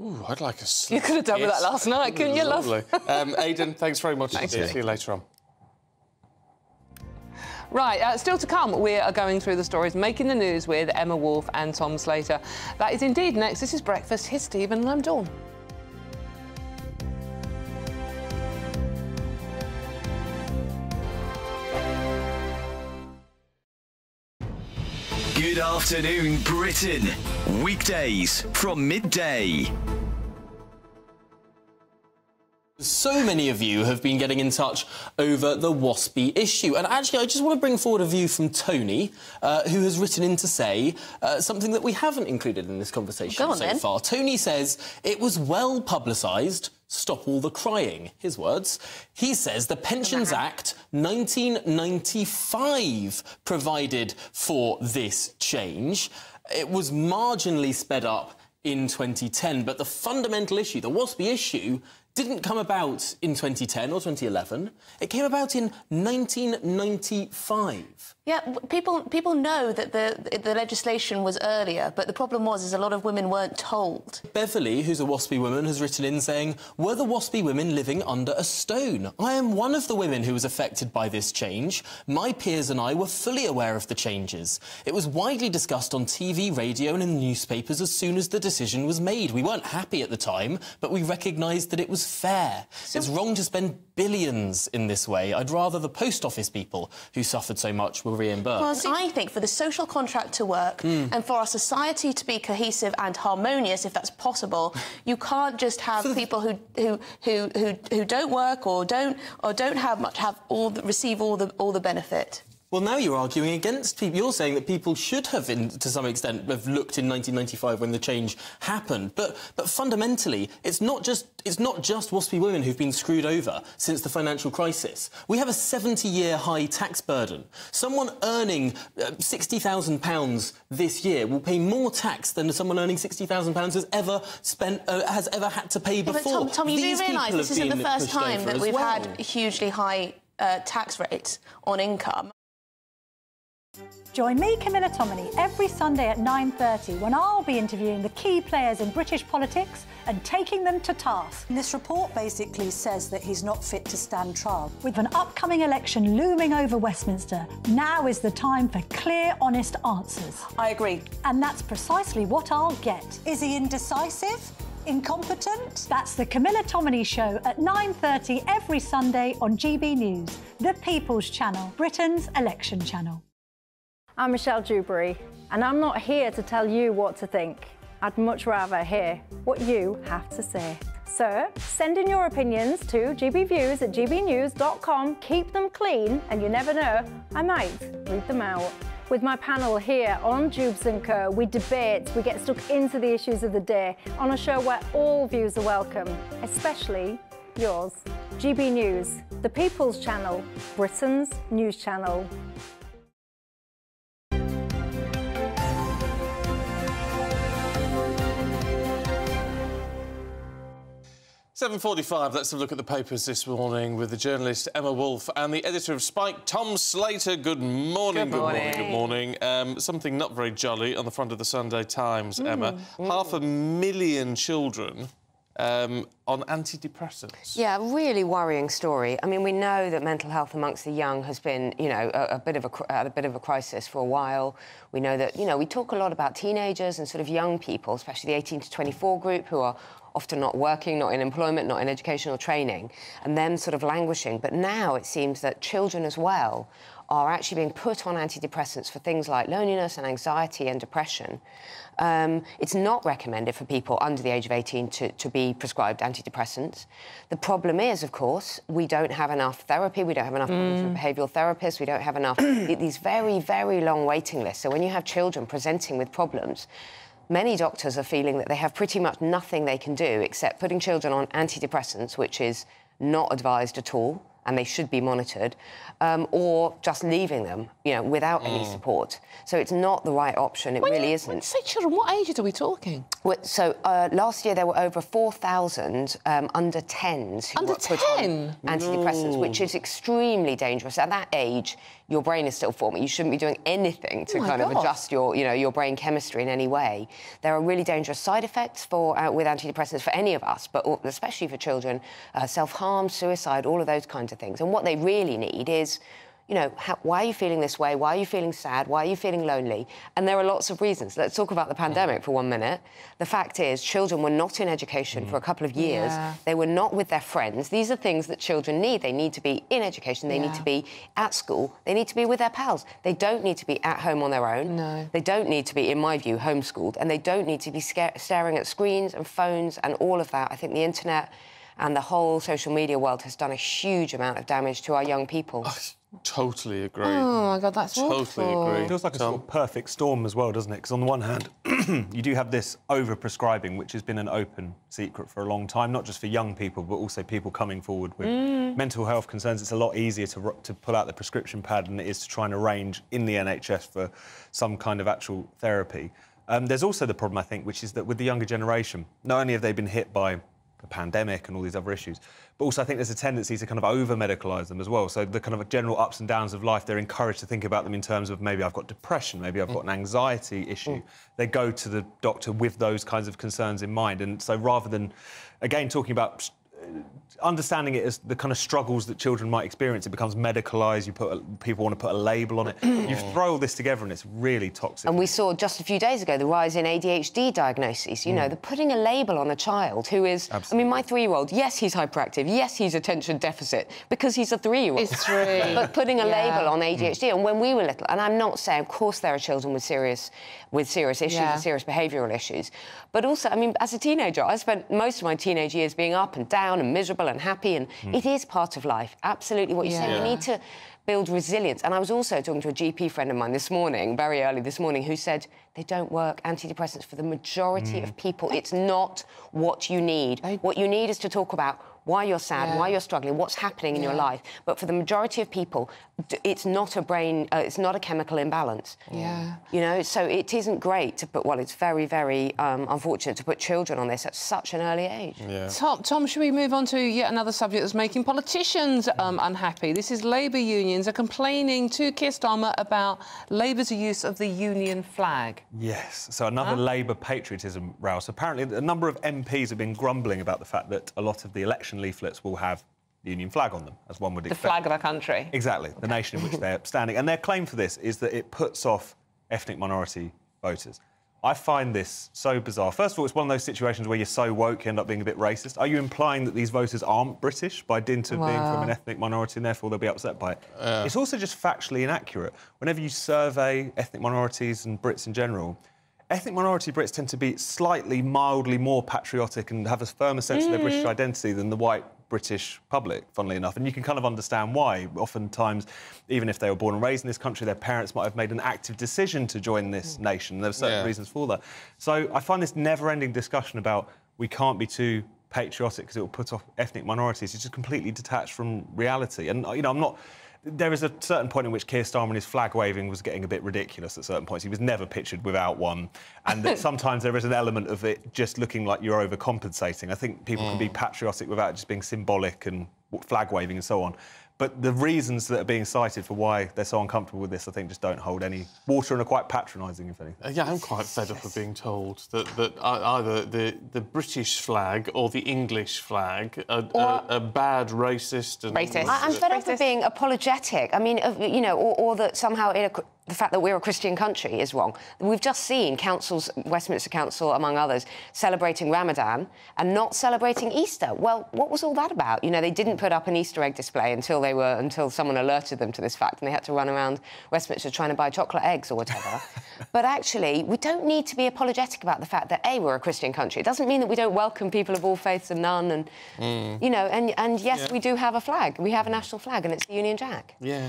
Speaker 1: Ooh, I'd like a
Speaker 2: You could have done with that last night, couldn't you, love?
Speaker 1: Lovely. um, Aidan, thanks very much.
Speaker 2: Thanks,
Speaker 1: See you later on.
Speaker 2: Right, uh, still to come, we are going through the stories making the news with Emma Woolf and Tom Slater. That is indeed next. This is Breakfast. Here's Stephen and
Speaker 44: afternoon, Britain. Weekdays from midday.
Speaker 50: So many of you have been getting in touch over the WASPI issue. And actually, I just want to bring forward a view from Tony, uh, who has written in to say uh, something that we haven't included in this conversation
Speaker 41: Go on,
Speaker 50: so
Speaker 41: then.
Speaker 50: far. Tony says it was well publicised. Stop all the crying. His words. He says the Pensions uh-huh. Act 1995 provided for this change. It was marginally sped up in 2010, but the fundamental issue, the WASPI issue, didn't come about in 2010 or 2011. It came about in 1995.
Speaker 51: Yeah, people people know that the the legislation was earlier, but the problem was is a lot of women weren't told.
Speaker 50: Beverly, who's a WASPI woman, has written in saying, Were the WASPI women living under a stone? I am one of the women who was affected by this change. My peers and I were fully aware of the changes. It was widely discussed on TV, radio, and in the newspapers as soon as the decision was made. We weren't happy at the time, but we recognised that it was fair. it's wrong to spend billions in this way. I'd rather the post office people who suffered so much were reimbursed.
Speaker 51: Well, I think for the social contract to work
Speaker 50: Mm.
Speaker 51: and for our society to be cohesive and harmonious, if that's possible, you can't just have people who, who who who who don't work or don't or don't have much have all the, receive all the all the benefit.
Speaker 50: Well, now you're arguing against people. You're saying that people should have, in, to some extent, have looked in 1995 when the change happened. But, but fundamentally, it's not just it's not just WASPI women who've been screwed over since the financial crisis. We have a 70-year high tax burden. Someone earning uh, 60,000 pounds this year will pay more tax than someone earning 60,000 pounds has ever spent uh, has ever had to pay
Speaker 51: Yeah,
Speaker 50: before.
Speaker 51: but Tom, Tom you
Speaker 50: These
Speaker 51: do realise this isn't the first time that we've
Speaker 50: well.
Speaker 51: had hugely high uh, tax rates on income.
Speaker 42: Join me, Camilla Tominey, every Sunday at 9.30 when I'll be interviewing the key players in British politics and taking them to task.
Speaker 52: This report basically says that he's not fit to stand trial.
Speaker 42: With an upcoming election looming over Westminster, now is the time for clear, honest answers.
Speaker 52: I agree.
Speaker 42: And that's precisely what I'll get.
Speaker 52: Is he indecisive? Incompetent?
Speaker 42: That's the Camilla Tominey Show at 9.30 every Sunday on GB News, the People's Channel, Britain's election channel.
Speaker 12: I'm Michelle Dewberry, and I'm not here to tell you what to think. I'd much rather hear what you have to say. So send in your opinions to gbviews at gbnews.com. Keep them clean, and you never know, I might read them out. With my panel here on Dewbs & Co, we debate, we get stuck into the issues of the day on a show where all views are welcome, especially yours. GB News, the People's Channel, Britain's news channel.
Speaker 1: 7.45, let's have a look at the papers this morning with the journalist Emma Woolf and the editor of Spiked, Tom Slater. Good morning,
Speaker 2: Good morning.
Speaker 1: good morning. Um, something not very jolly on the front of the Sunday Times,
Speaker 2: Mm,
Speaker 1: Emma.
Speaker 2: mm.
Speaker 1: Half a million children um, on antidepressants.
Speaker 29: Yeah, really worrying story. I mean, we know that mental health amongst the young has been, you know, a, a bit of a a bit of a crisis for a while. We know that, you know, we talk a lot about teenagers and sort of young people, especially the 18 to 24 group, who are often not working, not in employment, not in educational training, and them sort of languishing. But now it seems that children as well are actually being put on antidepressants for things like loneliness and anxiety and depression. Um, it's not recommended for people under the age of 18 to, to be prescribed antidepressants. The problem is, of course, we don't have enough therapy, we don't have enough
Speaker 2: Mm.
Speaker 29: behavioural therapists, we don't have enough, these very, very long waiting lists. So when you have children presenting with problems, many doctors are feeling that they have pretty much nothing they can do except putting children on antidepressants, which is not advised at all, and they should be monitored, um, or just leaving them, you know, without any
Speaker 2: Mm.
Speaker 29: support. So it's not the right option. It
Speaker 2: When
Speaker 29: really
Speaker 2: you-
Speaker 29: isn't.
Speaker 2: when you say children, what ages are we talking?
Speaker 29: Well, So uh, last year there were over 4,000 um, under 10s who
Speaker 2: Under
Speaker 29: were put on antidepressants,
Speaker 2: No.
Speaker 29: which is extremely dangerous. At that age, your brain is still forming. You shouldn't be doing anything to
Speaker 2: Oh
Speaker 29: kind of adjust your, you know, your brain chemistry in any way. There are really dangerous side effects for uh, with antidepressants for any of us, but especially for children, uh, self-harm, suicide, all of those kinds of things. And what they really need is you know, how, why are you feeling this way? Why are you feeling sad? Why are you feeling lonely? And there are lots of reasons. Let's talk about the pandemic for one minute. The fact is, children were not in education for a mm. couple of years.
Speaker 2: Yeah.
Speaker 29: They were not with their friends. These are things that children need. They need to be in education. They need to be at school. They need to be with their pals. They don't need to be at home on their own.
Speaker 2: No.
Speaker 29: They don't need to be, in my view, homeschooled. And they don't need to be staring at screens and phones and all of that. I think the internet and the whole social media world has done a huge amount of damage to our young people.
Speaker 1: Oh, Totally agree.
Speaker 2: Oh my God, that's
Speaker 1: Totally
Speaker 2: awful.
Speaker 1: agree.
Speaker 30: It feels like a sort of perfect storm as well, doesn't it? Because on the one hand, you do have this over-prescribing, which has been an open secret for a long time, not just for young people, but also people coming forward with
Speaker 2: Mm.
Speaker 30: mental health concerns. It's a lot easier to, to pull out the prescription pad than it is to try and arrange in the NHS for some kind of actual therapy. Um, there's also the problem, I think, which is that with the younger generation, not only have they been hit by the pandemic and all these other issues. But also, I think there's a tendency to kind of over medicalise them as well. So, the kind of general ups and downs of life, they're encouraged to think about them in terms of maybe I've got depression, maybe I've got an anxiety issue. Mm. They go to the doctor with those kinds of concerns in mind. And so, rather than, again, talking about understanding it as the kind of struggles that children might experience, it becomes medicalised. You put a, people want to put a label on it. you throw all this together, and it's really toxic.
Speaker 29: And we saw just a few days ago the rise in ADHD diagnoses. You know,
Speaker 30: Mm.
Speaker 29: the putting a label on a child who is, I mean, my three-year-old, yes, he's hyperactive, yes, he's attention deficit because he's a three-year-old.
Speaker 2: He's three.
Speaker 29: but putting a
Speaker 2: Yeah.
Speaker 29: label on ADHD, and when we were little, and I'm not saying, of course, there are children with serious, with serious issues,
Speaker 2: Yeah.
Speaker 29: and serious behavioural issues, but also, I mean, as a teenager, I spent most of my teenage years being up and down and miserable and happy, and
Speaker 2: Mm.
Speaker 29: it is part of life. Absolutely, what you say.
Speaker 2: Yeah.
Speaker 29: We need to build resilience. And I was also talking to a GP friend of mine this morning, very early this morning, who said they don't work antidepressants for the majority
Speaker 2: Mm.
Speaker 29: of people. It's not what you need. What you need is to talk about why you're sad,
Speaker 2: Yeah.
Speaker 29: why you're struggling, what's happening in your life. But for the majority of people, it's not a brain, uh, it's not a chemical imbalance.
Speaker 2: Yeah.
Speaker 29: You know, so it isn't great to put, well, it's very, very um, unfortunate to put children on this at such an early age.
Speaker 2: Tom, Tom, should we move on to yet another subject that's making politicians um, unhappy? This is Labour unions are complaining to Keir Starmer about Labour's use of the union flag.
Speaker 30: Yes, so another
Speaker 2: Huh?
Speaker 30: Labour patriotism rouse. Apparently, a number of MPs have been grumbling about the fact that a lot of the election leaflets will have the Union flag on them, as one would expect.
Speaker 2: The flag of the country.
Speaker 30: Exactly, the nation in which they're standing. And their claim for this is that it puts off ethnic minority voters. I find this so bizarre. First of all, it's one of those situations where you're so woke, you end up being a bit racist. Are you implying that these voters aren't British by dint of being from an ethnic minority and therefore they'll be upset by it? Uh. It's also just factually inaccurate. Whenever you survey ethnic minorities and Brits in general, ethnic minority Brits tend to be slightly, mildly more patriotic and have a firmer sense of their British
Speaker 2: Mm.
Speaker 30: identity than the white British public, funnily enough. And you can kind of understand why. Oftentimes, even if they were born and raised in this country, their parents might have made an active decision to join this nation. There are certain
Speaker 1: Yeah.
Speaker 30: reasons for that. So I find this never ending discussion about we can't be too patriotic because it will put off ethnic minorities. It's just completely detached from reality. And, you know, I'm not. There is a certain point in which Keir Starmer and his flag waving was getting a bit ridiculous at certain points. He was never pictured without one. And that sometimes there is an element of it just looking like you're overcompensating. I think people can be mm. patriotic without just being symbolic and flag waving and so on. But the reasons that are being cited for why they're so uncomfortable with this, I think, just don't hold any water and are quite patronising, if anything.
Speaker 1: Uh, Yeah, I'm quite fed up of being told that, that either the, the British flag or the English flag are, are, are bad, racist, and
Speaker 29: I, I'm fed up of being apologetic. I mean, you know, or, or that somehow in a, the fact that we're a Christian country is wrong. We've just seen councils, Westminster Council, among others, celebrating Ramadan and not celebrating Easter. Well, what was all that about? You know, they didn't put up an Easter egg display until they were until someone alerted them to this fact, and they had to run around Westminster trying to buy chocolate eggs or whatever. but actually, we don't need to be apologetic about the fact that a we're a Christian country. It doesn't mean that we don't welcome people of all faiths and none, and mm. you know, and and yes,
Speaker 2: Yeah.
Speaker 29: we do have a flag. We have a national flag, and it's the Union Jack.
Speaker 1: Yeah.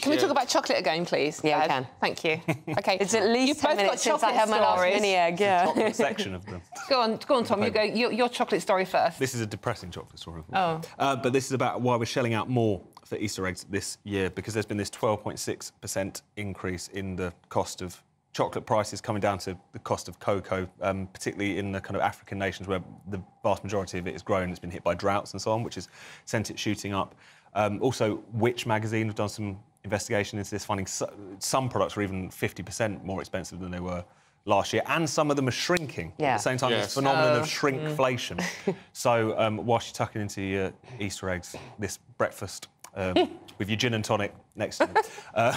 Speaker 2: Can we talk about chocolate again, please?
Speaker 29: Yeah, we
Speaker 2: Dad?
Speaker 29: can.
Speaker 2: Thank you. OK.
Speaker 29: It's at least
Speaker 2: You've
Speaker 29: 10
Speaker 2: both got
Speaker 29: minutes since I had my last mini egg, yeah.
Speaker 30: Chocolate section of them.
Speaker 2: Go on, go on, Tom. You go. Your, your chocolate story first.
Speaker 30: This is a depressing chocolate story.
Speaker 2: Oh.
Speaker 30: Uh, but this is about why we're shelling out more for Easter eggs this year because there's been this 12.6% increase in the cost of chocolate prices coming down to the cost of cocoa, um, particularly in the kind of African nations where the vast majority of it is grown. It's been hit by droughts and so on, which has sent it shooting up. Um, also, Which magazine have done some investigation into this, finding so, some products are even 50% more expensive than they were last year, and some of them are shrinking at the same time.
Speaker 29: Yes.
Speaker 30: This phenomenon
Speaker 29: Oh,
Speaker 30: of shrinkflation. so um, whilst you're tucking into your Easter eggs this breakfast um, with your gin and tonic, next to me, uh,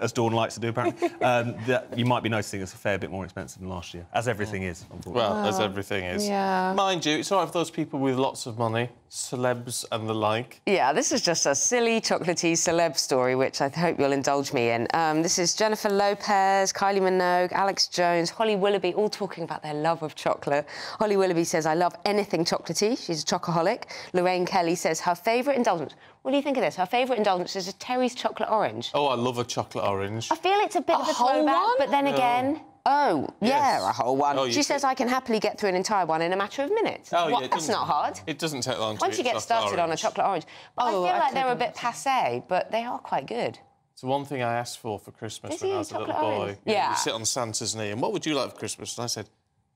Speaker 30: as Dawn likes to do apparently, um, that you might be noticing it's a fair bit more expensive than last year, as everything is. Unfortunately.
Speaker 1: Well, as everything is.
Speaker 2: yeah.
Speaker 1: Mind you, it's all right for those people with lots of money, celebs and the like.
Speaker 29: Yeah, this is just a silly chocolatey celeb story, which I hope you'll indulge me in. Um, this is Jennifer Lopez, Kylie Minogue, Alex Jones, Holly Willoughby, all talking about their love of chocolate. Holly Willoughby says, I love anything chocolatey. She's a chocoholic. Lorraine Kelly says her favourite indulgence. What do you think of this? Our favourite indulgence is a Terry's chocolate orange.
Speaker 1: Oh, I love a chocolate orange.
Speaker 29: I feel it's a bit of a
Speaker 2: whole
Speaker 29: throwback,
Speaker 2: one?
Speaker 29: but then
Speaker 1: No.
Speaker 29: again, oh yeah,
Speaker 1: Yes.
Speaker 29: a whole one.
Speaker 1: Oh,
Speaker 29: she says I can happily get through an entire one in a matter of minutes.
Speaker 1: Oh,
Speaker 29: What?
Speaker 1: yeah, it
Speaker 29: That's
Speaker 1: doesn't-
Speaker 29: not hard.
Speaker 1: It doesn't take long to
Speaker 29: Once you get
Speaker 1: chocolate
Speaker 29: started on a chocolate orange, but
Speaker 2: Oh,
Speaker 29: I feel
Speaker 2: I
Speaker 29: like they're a bit passe, but they are quite good.
Speaker 1: It's the one thing I asked for for Christmas
Speaker 29: Is
Speaker 1: when I was a little boy.
Speaker 29: orange? Yeah.
Speaker 1: You sit on Santa's knee, and what would you like for Christmas? And I said,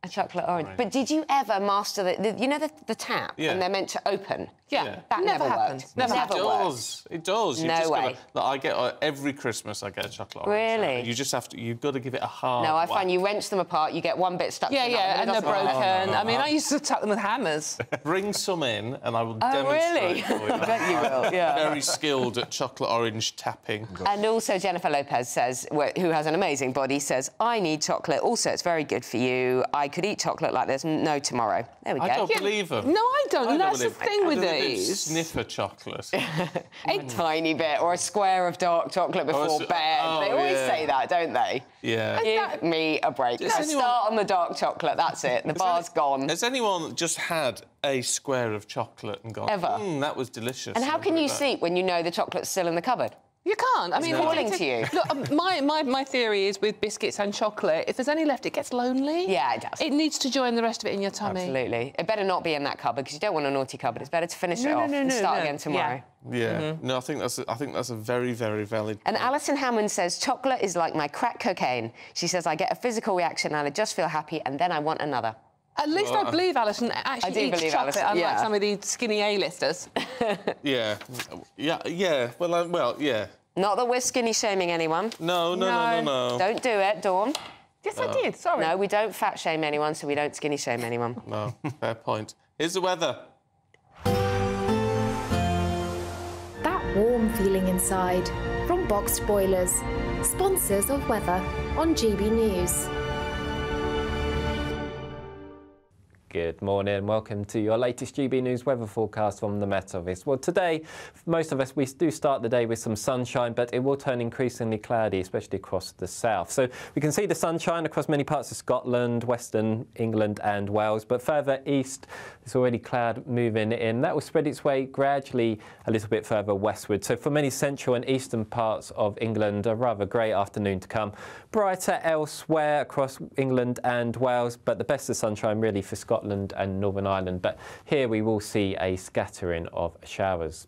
Speaker 29: A chocolate orange. But did you ever master the, the you know, the, the tap,
Speaker 1: Yeah.
Speaker 29: and they're meant to open?
Speaker 1: Yeah.
Speaker 29: That
Speaker 2: Never
Speaker 29: never,
Speaker 2: happened.
Speaker 29: worked.
Speaker 2: Never
Speaker 1: it
Speaker 29: worked.
Speaker 1: does. It does. You've
Speaker 29: No
Speaker 1: just
Speaker 29: way.
Speaker 1: Gotta, look, I get uh, every Christmas. I get a chocolate orange.
Speaker 29: Really?
Speaker 1: You just have to. You've got to give it a hard.
Speaker 29: No, I
Speaker 1: whack.
Speaker 29: find you wrench them apart, you get one bit stuck.
Speaker 2: Yeah, yeah, and
Speaker 29: another,
Speaker 2: they're
Speaker 29: it doesn't work.
Speaker 2: broken. I mean, I used to tuck them with hammers.
Speaker 1: Bring some in, and I will
Speaker 29: Oh,
Speaker 1: demonstrate.
Speaker 29: really?
Speaker 1: for you.
Speaker 29: I bet you will, yeah.
Speaker 1: Very skilled at chocolate orange tapping.
Speaker 29: And also Jennifer Lopez says, who has an amazing body, says, I need chocolate. Also, it's very good for you. I could eat chocolate like there's no tomorrow. There we go.
Speaker 1: I don't believe them.
Speaker 2: No, I don't.
Speaker 1: I don't
Speaker 2: That's the
Speaker 1: believe-
Speaker 2: thing with
Speaker 1: I don't believe
Speaker 2: these.
Speaker 1: Sniffer chocolate.
Speaker 29: a tiny bit, or a square of dark chocolate before
Speaker 1: it's-
Speaker 29: bed.
Speaker 1: oh,
Speaker 29: they always
Speaker 1: yeah.
Speaker 29: say that, don't they?
Speaker 1: Yeah.
Speaker 29: Give me a break.
Speaker 1: Does
Speaker 29: I
Speaker 1: anyone-
Speaker 29: start on the dark chocolate, that's it. The bar's gone.
Speaker 1: Has anyone just had a square of chocolate and gone,
Speaker 29: Ever.
Speaker 1: "Mm, that was delicious?
Speaker 29: And how can you
Speaker 1: that."
Speaker 29: sleep when you know the chocolate's still in the cupboard?
Speaker 2: You can't. I mean,
Speaker 29: It's
Speaker 2: it-
Speaker 29: calling to you.
Speaker 2: Look, um, my, my, my theory is with biscuits and chocolate, if there's any left, it gets lonely.
Speaker 29: Yeah, it does.
Speaker 2: It needs to join the rest of it in your tummy.
Speaker 29: Absolutely. It better not be in that cupboard because you don't want a naughty cupboard. It's better to finish
Speaker 2: No,
Speaker 29: it
Speaker 2: no,
Speaker 29: off
Speaker 2: no,
Speaker 29: and
Speaker 2: no,
Speaker 29: start
Speaker 2: no.
Speaker 29: again tomorrow.
Speaker 1: Yeah.
Speaker 29: Mm-hmm.
Speaker 1: No, I think that's a, I think that's a very very valid.
Speaker 29: And Alison Hammond says, chocolate is like my crack cocaine. She says, I get a physical reaction and I just feel happy and then I want another.
Speaker 2: At least
Speaker 1: Well,
Speaker 2: I
Speaker 1: I-
Speaker 2: believe Alison actually
Speaker 29: I do
Speaker 2: eats
Speaker 29: believe
Speaker 2: chocolate,
Speaker 29: Alison,
Speaker 2: unlike
Speaker 29: yeah.
Speaker 2: some of these skinny A-listers.
Speaker 1: Yeah. Yeah. Yeah. Well, uh, well, yeah.
Speaker 29: Not that we're skinny shaming anyone.
Speaker 1: No, no, no, no, no.
Speaker 29: Don't do it, Dawn.
Speaker 2: yes, I did. Sorry.
Speaker 29: No, we don't fat shame anyone, so we don't skinny shame anyone.
Speaker 1: No. Fair point. Here's the weather.
Speaker 10: That warm feeling inside from Boxt Boilers, sponsors of weather on GB News.
Speaker 11: Good morning, welcome to your latest GB News weather forecast from the Met Office. Well, today, most of us, we do start the day with some sunshine, but it will turn increasingly cloudy, especially across the south. So we can see the sunshine across many parts of Scotland, Western England, and Wales, but further east, there's already cloud moving in. That will spread its way gradually a little bit further westward. So for many central and eastern parts of England, a rather grey afternoon to come. Brighter elsewhere across England and Wales, but the best of sunshine really for Scotland and Northern Ireland. But here we will see a scattering of showers.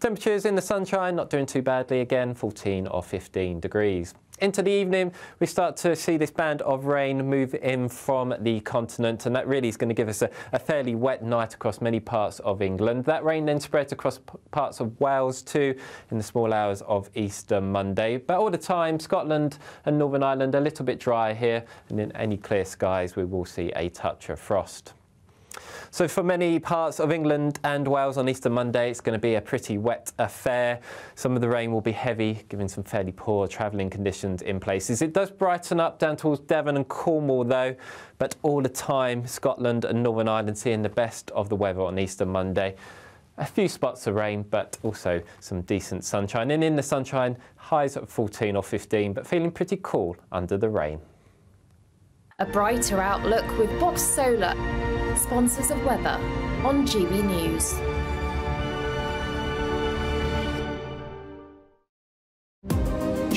Speaker 11: Temperatures in the sunshine not doing too badly again, 14 or 15 degrees. Into the evening, we start to see this band of rain move in from the continent, and that really is going to give us a, a fairly wet night across many parts of England. That rain then spreads across parts of Wales too in the small hours of Easter Monday. But all the time, Scotland and Northern Ireland a little bit dry here, and in any clear skies, we will see a touch of frost. So for many parts of England and Wales on Easter Monday, it's going to be a pretty wet affair. Some of the rain will be heavy, giving some fairly poor travelling conditions in places. It does brighten up down towards Devon and Cornwall though, but all the time Scotland and Northern Ireland seeing the best of the weather on Easter Monday. A few spots of rain, but also some decent sunshine. And in the sunshine, highs at 14 or 15, but feeling pretty cool under the rain.
Speaker 10: A brighter outlook with Boxt Solar, sponsors of weather on GB News.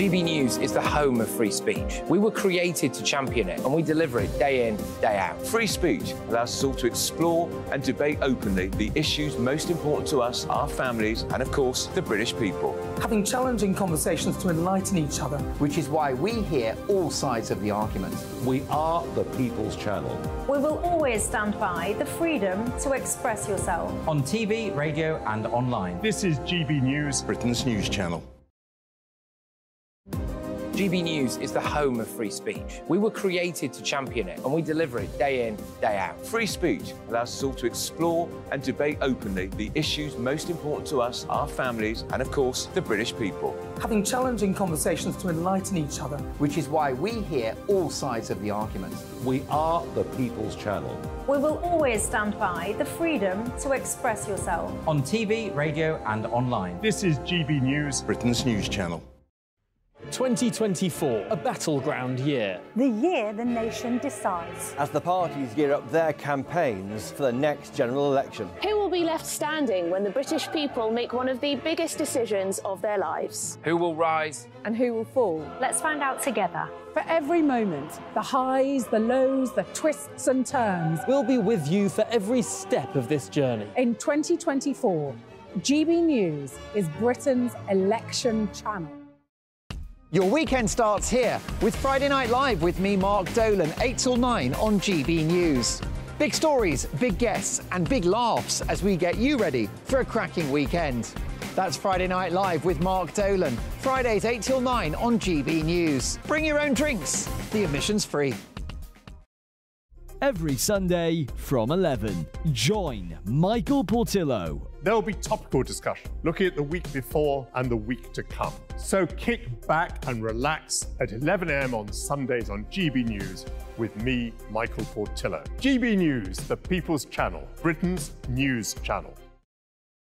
Speaker 16: GB News is the home of free speech. We were created to champion it, and we deliver it day in, day out.
Speaker 40: Free speech allows us all to explore and debate openly the issues most important to us, our families, and of course, the British people.
Speaker 19: having challenging conversations to enlighten each other.
Speaker 53: Which is why we hear all sides of the argument.
Speaker 14: We are the People's Channel.
Speaker 12: We will always stand by the freedom to express yourself.
Speaker 54: On TV, radio, and online.
Speaker 22: This is GB News.
Speaker 14: Britain's news channel.
Speaker 16: GB News is the home of free speech. We were created to champion it, and we deliver it day in, day out.
Speaker 55: Free speech allows us all to explore and debate openly the issues most important to us, our families, and of course, the British people.
Speaker 56: Having challenging conversations to enlighten each other.
Speaker 57: Which is why we hear all sides of the argument.
Speaker 58: We are the People's Channel.
Speaker 12: We will always stand by the freedom to express yourself.
Speaker 45: On TV, radio, and online.
Speaker 22: This is GB News,
Speaker 59: Britain's news channel.
Speaker 19: 2024, a battleground year.
Speaker 42: The year the nation decides.
Speaker 40: As the parties gear up their campaigns for the next general election.
Speaker 15: Who will be left standing when the British people make one of the biggest decisions of their lives?
Speaker 16: Who will rise?
Speaker 12: And who will fall? Let's find out together.
Speaker 17: For every moment, the highs, the lows, the twists and turns.
Speaker 19: We'll be with you for every step of this journey.
Speaker 17: In 2024, GB News is Britain's election channel.
Speaker 57: Your weekend starts here with Friday Night Live with me, Mark Dolan, 8 till 9 on GB News. Big stories, big guests, and big laughs as we get you ready for a cracking weekend. That's Friday Night Live with Mark Dolan. Fridays 8 till 9 on GB News. Bring your own drinks. The admission's free.
Speaker 44: Every Sunday from 11, join Michael Portillo.
Speaker 22: There'll be topical discussion looking at the week before and the week to come. So kick back and relax at 11am on Sundays on GB News with me, Michael Portillo. GB News, the People's Channel, Britain's news channel.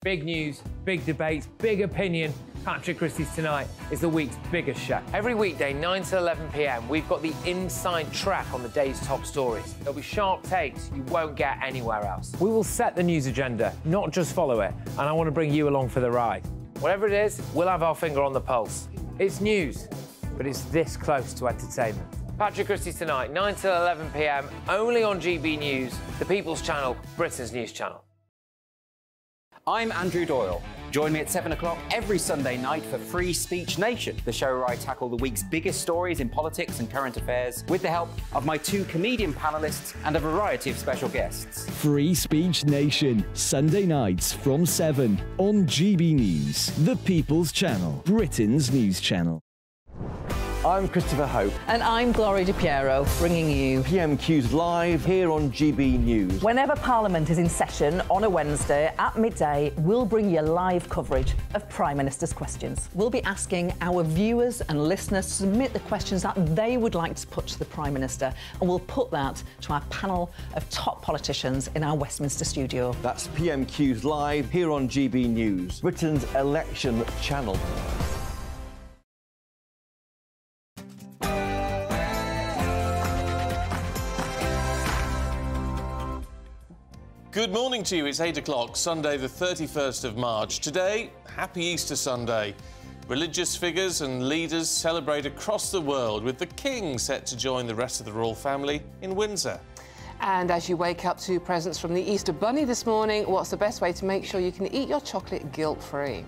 Speaker 16: Big news, big debates, big opinion. Patrick Christys Tonight is the week's biggest show. Every weekday, 9 to 11 pm, we've got the inside track on the day's top stories. There'll be sharp takes you won't get anywhere else. We will set the news agenda, not just follow it, and I want to bring you along for the ride. Whatever it is, we'll have our finger on the pulse. It's news, but it's this close to entertainment. Patrick Christys Tonight, 9 to 11 pm, only on GB News, the People's Channel, Britain's news channel.
Speaker 45: I'm Andrew Doyle. Join me at 7 o'clock every Sunday night for Free Speech Nation, the show where I tackle the week's biggest stories in politics and current affairs with the help of my two comedian panelists and a variety of special guests.
Speaker 44: Free Speech Nation, Sunday nights from 7 on GB News, the People's Channel, Britain's news channel.
Speaker 40: I'm Christopher Hope.
Speaker 60: And I'm Gloria De Piero, bringing you
Speaker 40: PMQ's live here on GB News.
Speaker 60: Whenever Parliament is in session on a Wednesday at midday, we'll bring you live coverage of Prime Minister's questions. We'll be asking our viewers and listeners to submit the questions that they would like to put to the Prime Minister, and we'll put that to our panel of top politicians in our Westminster studio.
Speaker 40: That's PMQ's live here on GB News, Britain's election channel.
Speaker 1: Good morning to you. It's 8 o'clock, Sunday, the 31st of March. Today, happy Easter Sunday. Religious figures and leaders celebrate across the world, with the King set to join the rest of the royal family in Windsor.
Speaker 2: And as you wake up to presents from the Easter Bunny this morning, what's the best way to make sure you can eat your chocolate guilt free?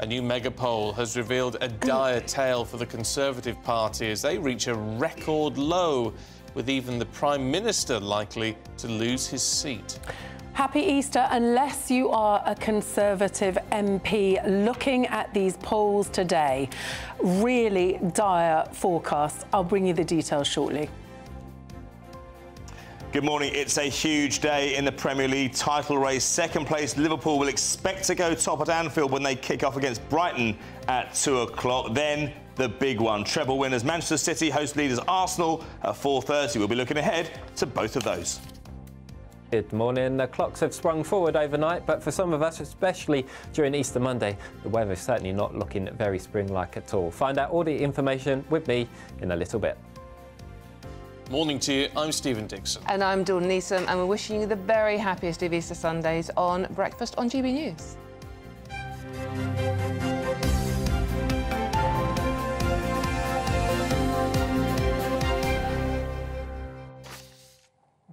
Speaker 1: A new mega poll has revealed a dire tale for the Conservative Party as they reach a record low, with even the Prime Minister likely to lose his seat.
Speaker 17: Happy Easter, unless you are a Conservative MP looking at these polls today. Really dire forecasts. I'll bring you the details shortly.
Speaker 61: Good morning. It's a huge day in the Premier League title race. Second place, Liverpool will expect to go top at Anfield when they kick off against Brighton at 2 o'clock. Then the big one. Treble winners Manchester City host leaders Arsenal at 4.30. We'll be looking ahead to both of those.
Speaker 62: Good morning. The clocks have sprung forward overnight, but for some of us, especially during Easter Monday, the weather is certainly not looking very spring-like at all. Find out all the information with me in a little bit.
Speaker 1: Morning to you. I'm Stephen Dixon.
Speaker 2: And I'm Dawn Neesom, and we're wishing you the very happiest of Easter Sundays on Breakfast on GB News.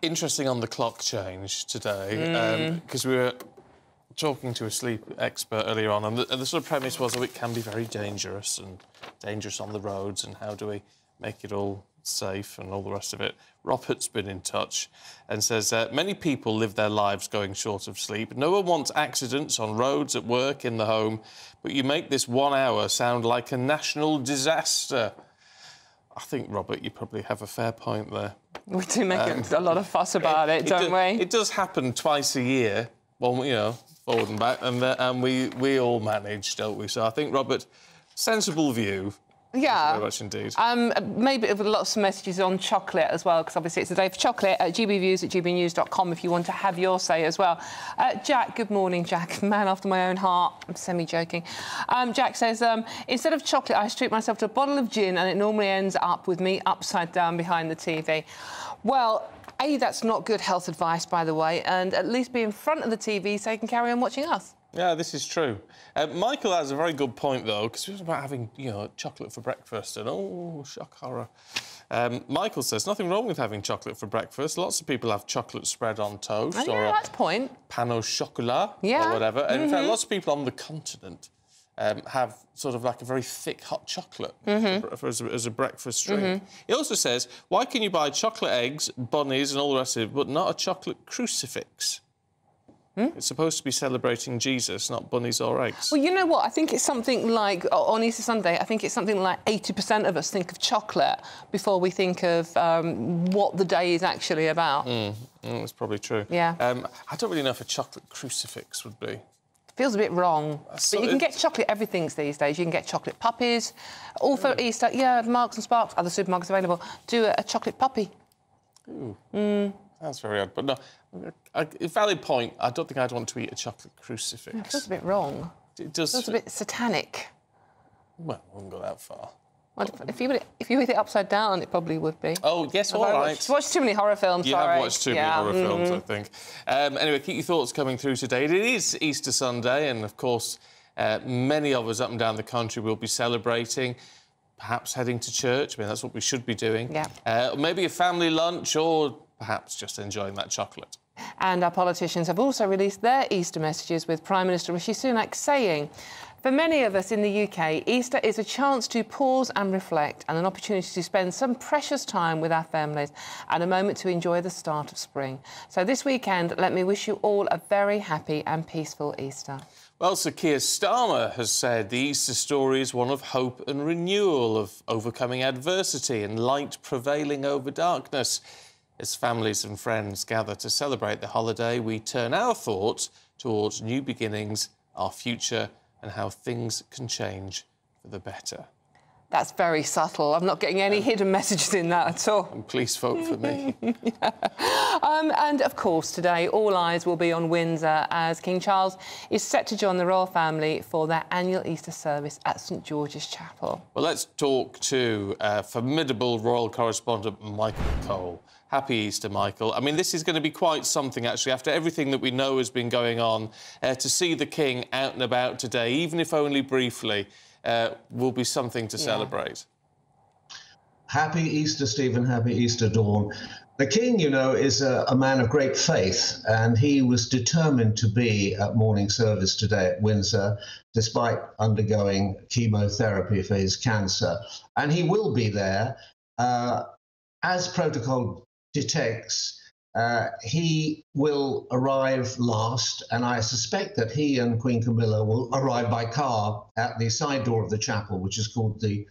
Speaker 1: Interesting on the clock change today, because
Speaker 2: Mm.
Speaker 1: we were talking to a sleep expert earlier on, and the, and the sort of premise was, oh, it can be very dangerous and dangerous on the roads, and how do we make it all safe and all the rest of it. Robert's been in touch and says uh, many people live their lives going short of sleep. No one wants accidents on roads, at work, in the home, but you make this one hour sound like a national disaster. I think, Robert, you probably have a fair point there.
Speaker 2: We do make
Speaker 1: Um,
Speaker 2: a lot of fuss about it, don't
Speaker 1: do-
Speaker 2: we?
Speaker 1: It does happen twice a year. Well, you know, forward and back, and, uh, and we we all manage, don't we? So I think, Robert, sensible view.
Speaker 2: Yeah.
Speaker 1: Very much indeed.
Speaker 2: Um, maybe with lots of messages on chocolate as well, because obviously it's a day for chocolate at gbviews at gbnews.com if you want to have your say as well. Uh, Jack, good morning, Jack. Man after my own heart. I'm semi joking. Um, Jack says, um, instead of chocolate, I treat myself to a bottle of gin, and it normally ends up with me upside down behind the TV. Well, A, that's not good health advice, by the way, and at least be in front of the TV so you can carry on watching us.
Speaker 1: Yeah, this is true. Uh, Michael has a very good point, though, because it was about having, you know, chocolate for breakfast and, oh, shock horror. Um, Michael says, nothing wrong with having chocolate for breakfast. Lots of people have chocolate spread on toast
Speaker 2: Oh,
Speaker 1: or
Speaker 2: yeah, that's a point.
Speaker 1: pan au chocolat
Speaker 2: Yeah.
Speaker 1: or whatever. And in fact,
Speaker 2: Mhm.
Speaker 1: lots of people on the continent um, have sort of like a very thick hot chocolate
Speaker 2: Mhm.
Speaker 1: for- for- as, a, as a breakfast drink.
Speaker 2: Mhm.
Speaker 1: He also says, why can you buy chocolate eggs, bunnies and all the rest of it, but not a chocolate crucifix?
Speaker 2: Hmm?
Speaker 1: It's supposed to be celebrating Jesus, not bunnies or eggs.
Speaker 2: Well, you know what? I think it's something like on Easter Sunday. I think it's something like 80% of us think of chocolate before we think of um, what the day is actually about.
Speaker 1: Mm, mm, that's probably true.
Speaker 2: Yeah.
Speaker 1: Um, I don't really know if a chocolate crucifix would be.
Speaker 2: Feels a bit wrong.
Speaker 1: so
Speaker 2: but you can get chocolate everything's these days. You can get chocolate puppies. All for Easter. Yeah, Marks and Sparks, other supermarkets available. Do a, a chocolate puppy.
Speaker 1: Ooh,
Speaker 2: Mm.
Speaker 1: that's very odd. But no, a, a valid point. I don't think I'd want to eat a chocolate crucifix.
Speaker 2: It feels a bit wrong.
Speaker 1: It does.
Speaker 2: feels a bit satanic.
Speaker 1: Well, I wouldn't go that far.
Speaker 2: Well, if you would, if you eat it upside down, it probably would be.
Speaker 1: Oh, yes, all
Speaker 2: I
Speaker 1: right.
Speaker 2: watched, watched too many horror films.
Speaker 1: You
Speaker 2: sorry.
Speaker 1: have watched too
Speaker 2: Yeah,
Speaker 1: many horror films, I
Speaker 2: mhm.
Speaker 1: think. Um, anyway, keep your thoughts coming through today. It is Easter Sunday, and of course, uh, many of us up and down the country will be celebrating, perhaps heading to church. I mean, that's what we should be doing.
Speaker 2: Yeah.
Speaker 1: Uh, maybe a family lunch, or perhaps just enjoying that chocolate.
Speaker 2: And our politicians have also released their Easter messages with Prime Minister Rishi Sunak saying, for many of us in the UK, Easter is a chance to pause and reflect and an opportunity to spend some precious time with our families and a moment to enjoy the start of spring. So this weekend, let me wish you all a very happy and peaceful Easter.
Speaker 1: Well, Sir Keir Starmer has said the Easter story is one of hope and renewal, of overcoming adversity and light prevailing over darkness. As families and friends gather to celebrate the holiday, we turn our thoughts towards new beginnings, our future, and how things can change for the better.
Speaker 2: That's very subtle. I'm not getting any hidden messages in that at all.
Speaker 1: And please vote for me.
Speaker 2: Um, and of course, today all eyes will be on Windsor as King Charles is set to join the royal family for their annual Easter service at St George's Chapel.
Speaker 1: Well, let's talk to uh, formidable royal correspondent Michael Cole. Happy Easter, Michael. I mean, this is going to be quite something, actually, after everything that we know has been going on. Uh, to see the King out and about today, even if only briefly, uh, will be something to
Speaker 59: Yeah.
Speaker 1: celebrate.
Speaker 59: Happy Easter, Stephen. Happy Easter, Dawn. The King, you know, is a, a man of great faith, and he was determined to be at morning service today at Windsor, despite undergoing chemotherapy for his cancer. And he will be there. Uh, as protocol detects, uh, he will arrive last, and I suspect that he and Queen Camilla will arrive by car at the side door of the chapel, which is called the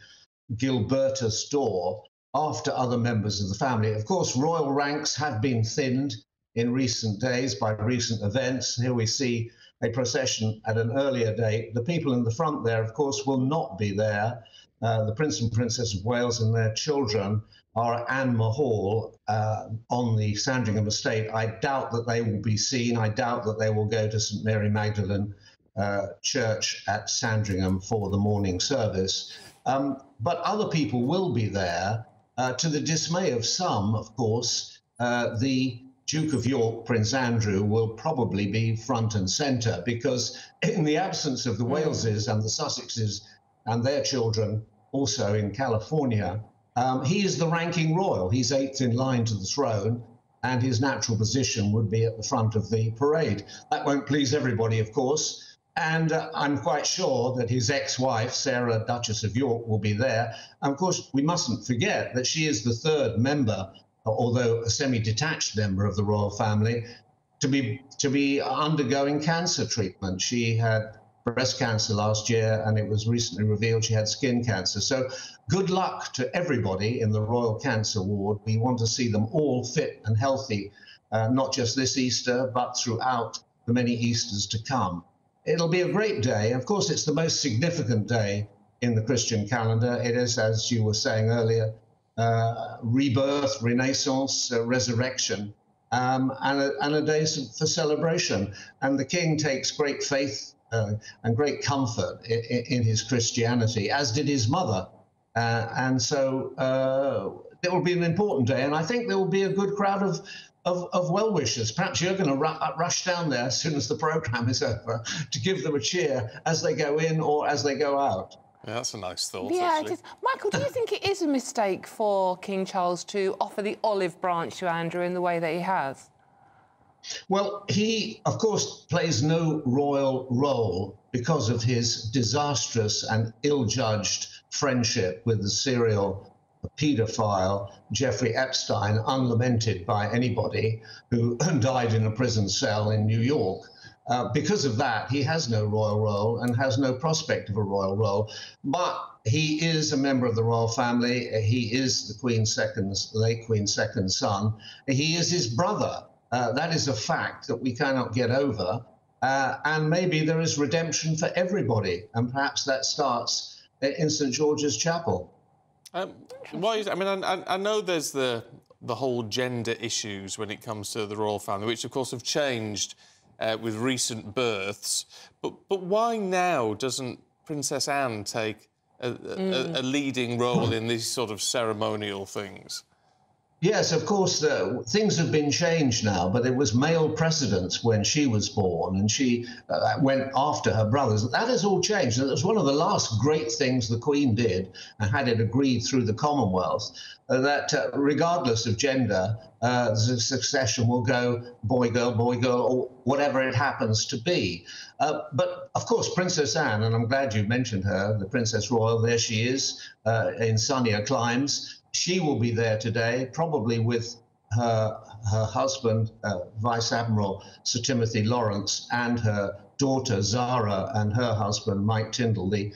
Speaker 59: Gilbertus door after other members of the family. Of course, royal ranks have been thinned in recent days by recent events. Here we see a procession at an earlier date. The people in the front there, of course, will not be there. Uh, the Prince and Princess of Wales and their children are Anmer Hall uh, on the Sandringham estate. I doubt that they will be seen. I doubt that they will go to St Mary Magdalene uh, Church at Sandringham for the morning service. Um, but other people will be there, uh, to the dismay of some, of course. Uh, the Duke of York, Prince Andrew, will probably be front and centre because, in the absence of the Waleses and the Sussexes and their children, also in California, um, he is the ranking royal. He's eighth in line to the throne, and his natural position would be at the front of the parade. That won't please everybody, of course. And uh, I'm quite sure that his ex wife, Sarah, Duchess of York, will be there. And of course, we mustn't forget that she is the third member, although a semi detached member of the royal family, to be, to be undergoing cancer treatment. She had breast cancer last year, and it was recently revealed she had skin cancer. So, good luck to everybody in the Royal Cancer Ward. We want to see them all fit and healthy, uh, not just this Easter, but throughout the many Easters to come. It'll be a great day. Of course, it's the most significant day in the Christian calendar. It is, as you were saying earlier, uh, rebirth, renaissance, uh, resurrection, um, and, a, and a day for celebration. And the king takes great faith uh, and great comfort in, in, his Christianity, as did his mother. Uh, and so uh, it will be an important day. And I think there will be a good crowd of, of, of well wishers. Perhaps you're going to ru- rush down there as soon as the program is over to give them a cheer as they go in or as they go out.
Speaker 1: Yeah, that's a nice thought.
Speaker 2: Yeah,
Speaker 1: actually.
Speaker 2: it is. Michael, do you think it is a mistake for King Charles to offer the olive branch to Andrew in the way that he has?
Speaker 59: Well, he, of course, plays no royal role because of his disastrous and ill judged friendship with the serial paedophile Jeffrey Epstein, unlamented by anybody, who died in a prison cell in New York. Uh, because of that, he has no royal role and has no prospect of a royal role. But he is a member of the royal family. He is the Queen's second, late Queen's second son. He is his brother. Uh, that is a fact that we cannot get over. Uh, and maybe there is redemption for everybody. And perhaps that starts in St. George's Chapel.
Speaker 1: Um, why is, I mean, I, I know there's the the whole gender issues when it comes to the royal family, which of course have changed uh, with recent births. But but why now doesn't Princess Anne take a,
Speaker 2: Mm.
Speaker 1: a, a leading role in these sort of ceremonial things?
Speaker 59: Yes, of course, uh, things have been changed now, but it was male precedence when she was born, and she uh, went after her brothers. That has all changed. And it was one of the last great things the Queen did, and had it agreed through the Commonwealth, uh, that uh, regardless of gender, uh, the succession will go boy, girl, boy, girl, or whatever it happens to be. Uh, but of course, Princess Anne, and I'm glad you mentioned her, the Princess Royal, there she is in sunnier climes. She will be there today, probably with her, her husband, uh, Vice Admiral Sir Timothy Lawrence, and her daughter Zara and her husband Mike Tindall, the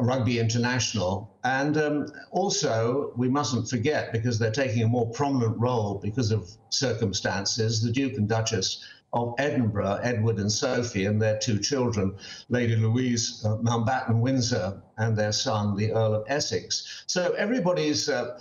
Speaker 59: rugby international. And um, also, we mustn't forget, because they're taking a more prominent role because of circumstances, the Duke and Duchess of Edinburgh, Edward and Sophie, and their two children, Lady Louise uh, Mountbatten Windsor, and their son, the Earl of Wessex. So everybody's uh,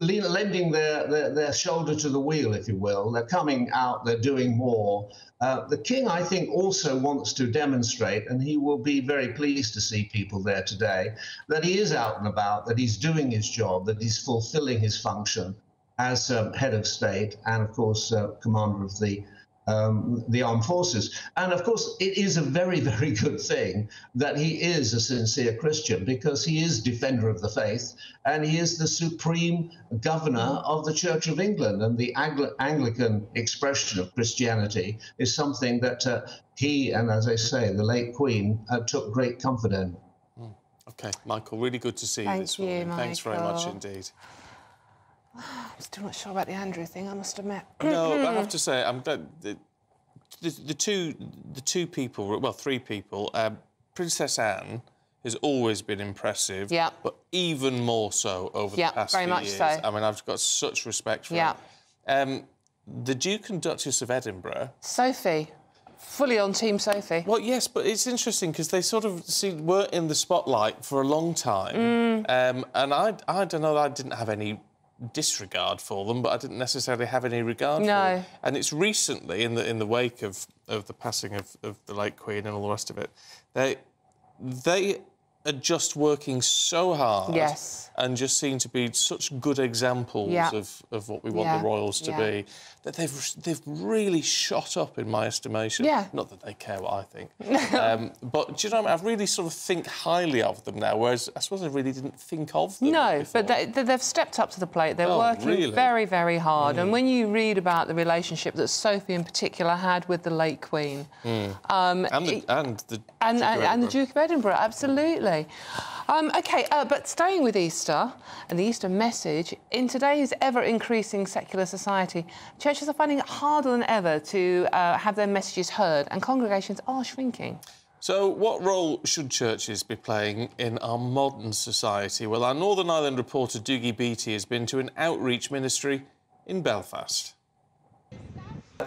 Speaker 59: lending their, their, their, shoulder to the wheel, if you will. They're coming out, they're doing more. Uh, the king, I think, also wants to demonstrate, and he will be very pleased to see people there today, that he is out and about, that he's doing his job, that he's fulfilling his function as um, head of state and, of course, uh, commander of the um, the armed forces. And of course, it is a very, very good thing that he is a sincere Christian because he is defender of the faith and he is the supreme governor of the Church of England. And the Angl- Anglican expression of Christianity is something that uh, he and, as I say, the late Queen uh, took great comfort in.
Speaker 1: OK, Michael, really good to see
Speaker 2: Thank
Speaker 1: you this
Speaker 2: you,
Speaker 1: morning. Thanks very much indeed.
Speaker 2: I'm still not sure about the Andrew thing, I must admit.
Speaker 1: No, I have to say, I'm glad the, the, the two the two people, well, three people. Um, Princess Anne has always been impressive,
Speaker 2: Yeah.
Speaker 1: but even more so over
Speaker 2: Yeah,
Speaker 1: the past
Speaker 2: very
Speaker 1: few
Speaker 2: much
Speaker 1: years.
Speaker 2: so.
Speaker 1: I mean, I've got such respect for
Speaker 2: Yeah.
Speaker 1: her. Um, the Duke and Duchess of Edinburgh.
Speaker 2: Sophie. Fully on Team Sophie.
Speaker 1: Well, yes, but it's interesting because they sort of see, were in the spotlight for a long time,
Speaker 2: Mm.
Speaker 1: um, and I, I don't know, I didn't have any disregard for them, but I didn't necessarily have any regard for them. And it's recently, in the in the wake of, of the passing of, of the late Queen and all the rest of it, they they are just working so hard
Speaker 2: Yes.
Speaker 1: and just seem to be such good examples
Speaker 2: Yeah.
Speaker 1: of, of what we want
Speaker 2: Yeah.
Speaker 1: the royals to
Speaker 2: Yeah.
Speaker 1: be that they've they've really shot up in my estimation.
Speaker 2: Yeah.
Speaker 1: Not that they care what I think. um, but do you know what I, mean? I really sort of think highly of them now, whereas I suppose I really didn't think of them.
Speaker 2: No, but they, they've stepped up to the plate. They're
Speaker 1: Oh,
Speaker 2: working
Speaker 1: really?
Speaker 2: very, very hard.
Speaker 1: Mm.
Speaker 2: And when you read about the relationship that Sophie in particular had with the late Queen,
Speaker 1: Mm.
Speaker 2: um,
Speaker 1: and, the, and the
Speaker 2: and,
Speaker 1: Duke of
Speaker 2: and, and the Duke of Edinburgh, absolutely. Um, OK, uh, but staying with Easter and the Easter message, in today's ever-increasing secular society, churches are finding it harder than ever to uh, have their messages heard and congregations are shrinking.
Speaker 1: So, what role should churches be playing in our modern society? Well, our Northern Ireland reporter Dougie Beattie has been to an outreach ministry in Belfast.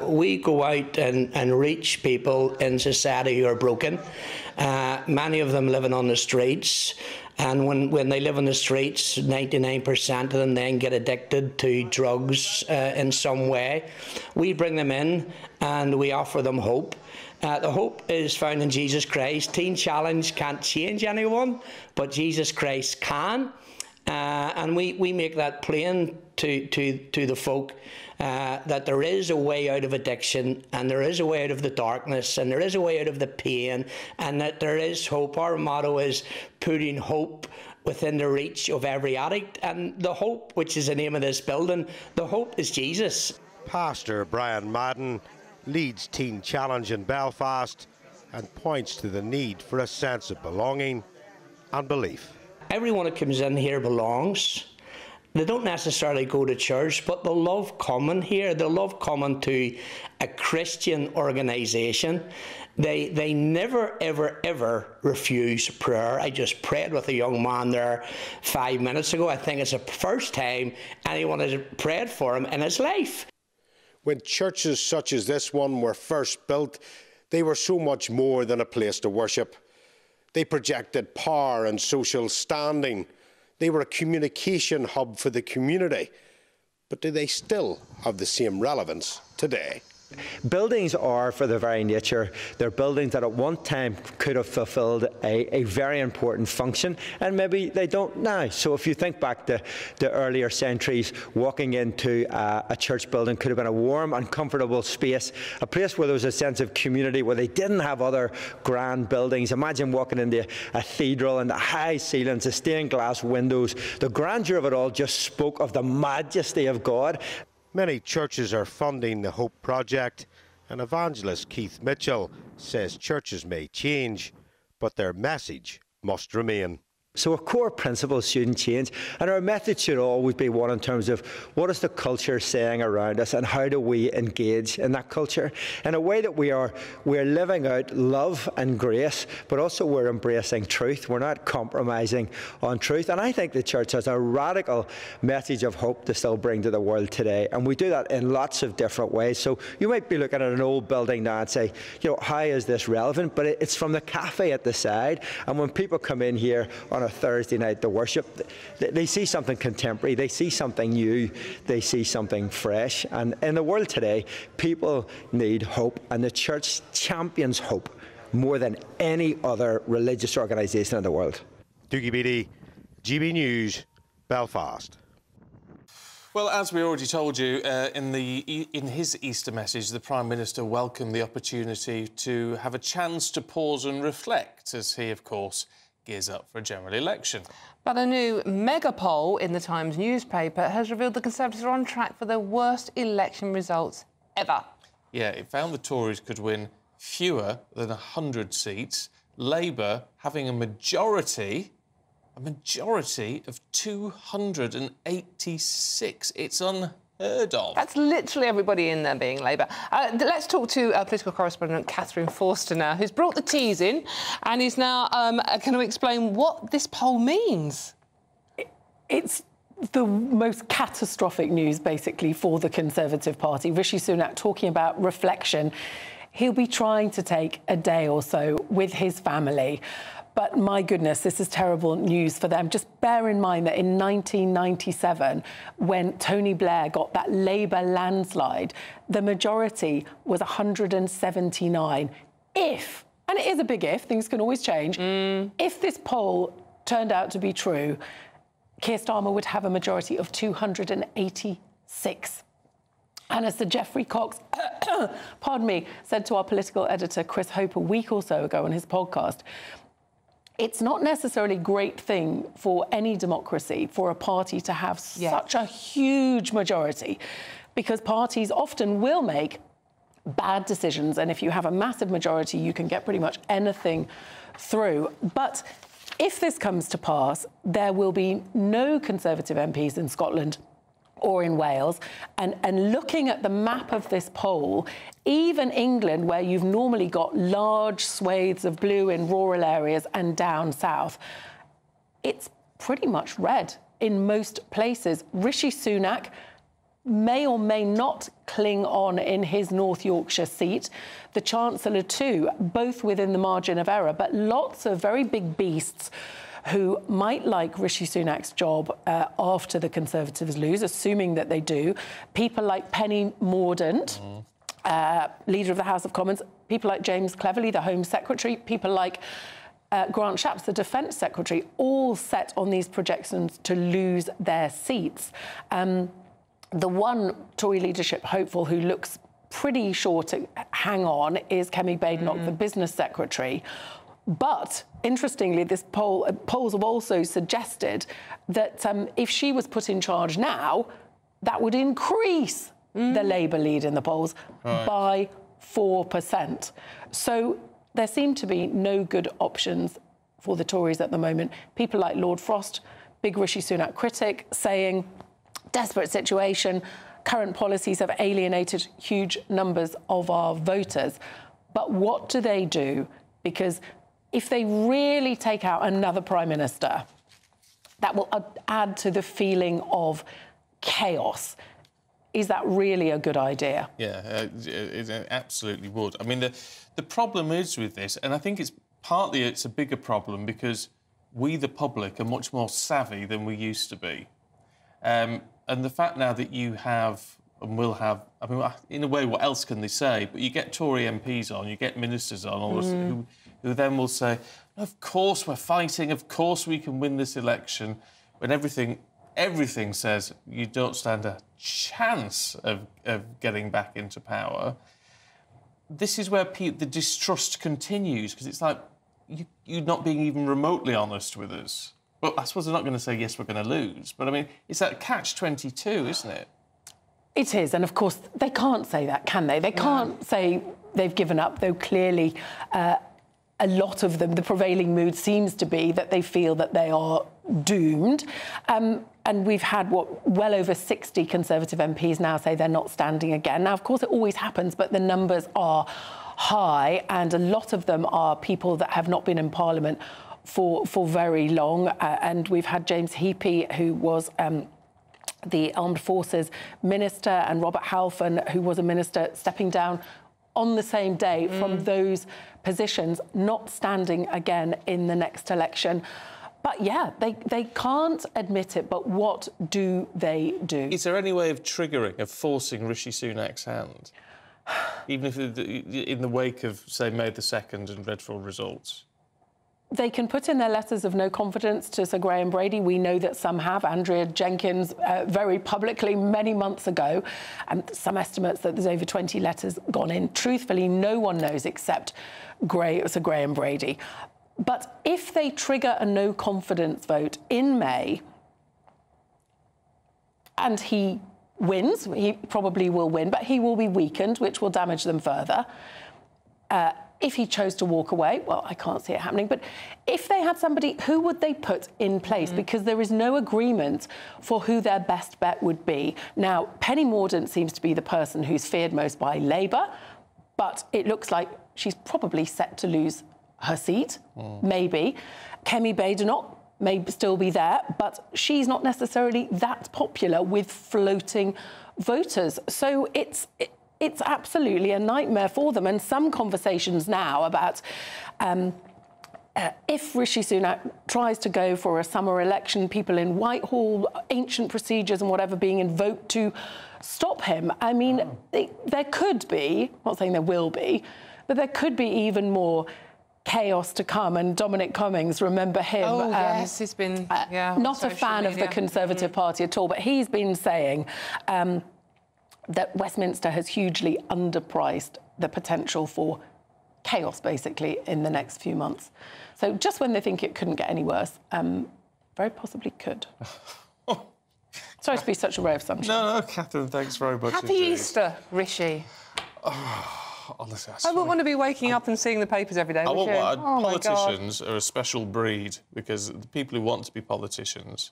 Speaker 6: We go out and, and reach people in society who are broken. Uh, many of them living on the streets. And when, when they live on the streets, 99% of them then get addicted to drugs uh, in some way. We bring them in and we offer them hope. Uh, the hope is found in Jesus Christ. Teen Challenge can't change anyone, but Jesus Christ can. Uh, and we, we make that plain to, to, to the folk uh, that there is a way out of addiction and there is a way out of the darkness and there is a way out of the pain and that there is hope. Our motto is putting hope within the reach of every addict. And the hope, which is the name of this building, the hope is Jesus.
Speaker 63: Pastor Brian Madden leads Teen Challenge in Belfast and points to the need for a sense of belonging and belief.
Speaker 6: Everyone that comes in here belongs. They don't necessarily go to church, but they love coming here. They love coming to a Christian organisation. They they never ever ever refuse prayer. I just prayed with a young man there five minutes ago. I think it's the first time anyone has prayed for him in his life.
Speaker 63: When churches such as this one were first built, they were so much more than a place to worship. They projected power and social standing. They were a communication hub for the community. But do they still have the same relevance today?
Speaker 8: Buildings are, for their very nature, they're buildings that at one time could have fulfilled a, a very important function, and maybe they don't now. So if you think back to the earlier centuries, walking into a, a church building could have been a warm and comfortable space, a place where there was a sense of community, where they didn't have other grand buildings. Imagine walking into a cathedral and the high ceilings, the stained glass windows, the grandeur of it all just spoke of the majesty of God.
Speaker 63: Many churches are funding the Hope Project, and evangelist Keith Mitchell says churches may change, but their message must remain.
Speaker 8: So our core principles shouldn't change, and our method should always be one in terms of what is the culture saying around us, and how do we engage in that culture in a way that we are we're living out love and grace, but also we're embracing truth. We're not compromising on truth, and I think the church has a radical message of hope to still bring to the world today, and we do that in lots of different ways. So you might be looking at an old building now and say, you know, how is this relevant? But it's from the cafe at the side, and when people come in here on a Thursday night to worship, they see something contemporary, they see something new, they see something fresh. And in the world today, people need hope, and the church champions hope more than any other religious organisation in the world.
Speaker 63: Dougie Beattie, GB News, Belfast.
Speaker 1: Well, as we already told you uh, in the e, in his Easter message, the Prime Minister welcomed the opportunity to have a chance to pause and reflect, as he, of course, gears up for a general election.
Speaker 2: But a new mega poll in the Times newspaper has revealed the Conservatives are on track for their worst election results ever.
Speaker 1: Yeah, it found the Tories could win fewer than 100 seats, Labour having a majority, a majority of 286. It's unheard of.
Speaker 2: That's literally everybody in there being Labour. Uh, let's talk to our political correspondent Catherine Forster now, who's brought the teas in and is now um, going to explain what this poll means.
Speaker 17: It's the most catastrophic news, basically, for the Conservative Party. Rishi Sunak talking about reflection. He'll be trying to take a day or so with his family. But my goodness, this is terrible news for them. Just bear in mind that in 1997, when Tony Blair got that Labour landslide, the majority was 179. If, and it is a big if, things can always change, mm. if this poll turned out to be true, Keir Starmer would have a majority of 286. And as Sir Geoffrey Cox, pardon me, said to our political editor Chris Hope a week or so ago on his podcast, it's not necessarily a great thing for any democracy for a party to have such a huge majority because parties often will make bad decisions and if you have a massive majority you can get pretty much anything through. But if this comes to pass, there will be no Conservative MPs in Scotland or in Wales. And, and looking at the map of this poll, even England, where you've normally got large swathes of blue in rural areas and down south, it's pretty much red in most places. Rishi Sunak may or may not cling on in his North Yorkshire seat. The Chancellor, too, both within the margin of error, but lots of very big beasts who might like Rishi Sunak's job uh, after the Conservatives lose, assuming that they do. People like Penny Mordaunt. Mm. Uh, leader of the House of Commons, people like James Cleverly, the Home Secretary, people like uh, Grant Shapps, the Defence Secretary, all set on these projections to lose their seats. Um, the one Tory leadership hopeful who looks pretty sure to hang on is Kemi Badenoch, mm. the Business Secretary. But interestingly, this poll uh, polls have also suggested that um, if she was put in charge now, that would increase mm. the Labour lead in the polls right. by four percent. So there seem to be no good options for the Tories at the moment. People like Lord Frost, big Rishi Sunak critic, saying, desperate situation, current policies have alienated huge numbers of our voters. But what do they do? Because if they really take out another prime minister, that will add to the feeling of chaos. Is that really a good idea?
Speaker 1: Yeah, uh, it, it absolutely would. I mean, the, the problem is with this, and I think it's partly it's a bigger problem because we, the public, are much more savvy than we used to be. Um, and the fact now that you have and will have, I mean, in a way, what else can they say? But you get Tory MPs on, you get ministers on, all mm. who, who then will say, of course we're fighting, of course we can win this election, when everything everything says you don't stand a chance of, of getting back into power. This is where pe- the distrust continues because it's like you, you're not being even remotely honest with us. Well, I suppose they're not going to say yes, we're going to lose, but I mean, it's that catch twenty two, isn't it?
Speaker 17: It is, and of course they can't say that, can they? They can't say they've given up, though clearly. Uh, a lot of them, the prevailing mood seems to be that they feel that they are doomed. Um, and we've had what well over 60 Conservative MPs now say they're not standing again. Now, of course, it always happens, but the numbers are high, and a lot of them are people that have not been in Parliament for for very long. Uh, and we've had James Heappey, who was. Um, the Armed Forces Minister and Robert Halfon, who was a minister, stepping down on the same day mm. from those positions, not standing again in the next election. But yeah, they, they can't admit it, but what do they do?
Speaker 1: Is there any way of triggering, of forcing Rishi Sunak's hand? Even if in the wake of, say, May the 2nd and dreadful results?
Speaker 17: They can put in their letters of no confidence to Sir Graham Brady. We know that some have. Andrea Jenkyns, uh, very publicly, many months ago, and some estimates that there's over 20 letters gone in. Truthfully, no one knows except Gray, Sir Graham Brady. But if they trigger a no confidence vote in May, and he wins, he probably will win, but he will be weakened, which will damage them further. Uh, if he chose to walk away, well, I can't see it happening. But if they had somebody, who would they put in place? Mm. Because there is no agreement for who their best bet would be. Now, Penny Mordaunt seems to be the person who's feared most by Labour, but it looks like she's probably set to lose her seat, mm. maybe. Kemi Badenoch may still be there, but she's not necessarily that popular with floating voters. So it's. It, it's absolutely a nightmare for them. And some conversations now about um, uh, if Rishi Sunak tries to go for a summer election, people in Whitehall, ancient procedures and whatever being invoked to stop him. I mean, oh. it, there could be, I'm not saying there will be, but there could be even more chaos to come. And Dominic Cummings, remember him?
Speaker 2: Oh, um, yes, he's been uh, yeah,
Speaker 17: not a fan media. of the Conservative mm. Party at all, but he's been saying um, that Westminster has hugely underpriced the potential for chaos, basically, in the next few months. So just when they think it couldn't get any worse, um, very possibly could. Sorry to be such a ray of sunshine.
Speaker 1: No, no, Catherine, thanks very much.
Speaker 2: Happy
Speaker 1: indeed.
Speaker 2: Easter, Rishi.
Speaker 1: Honestly,
Speaker 2: I wouldn't want to be waking up and seeing the papers every day.
Speaker 1: I
Speaker 2: would
Speaker 1: want. I-
Speaker 2: oh
Speaker 1: politicians are a special breed because the people who want to be politicians,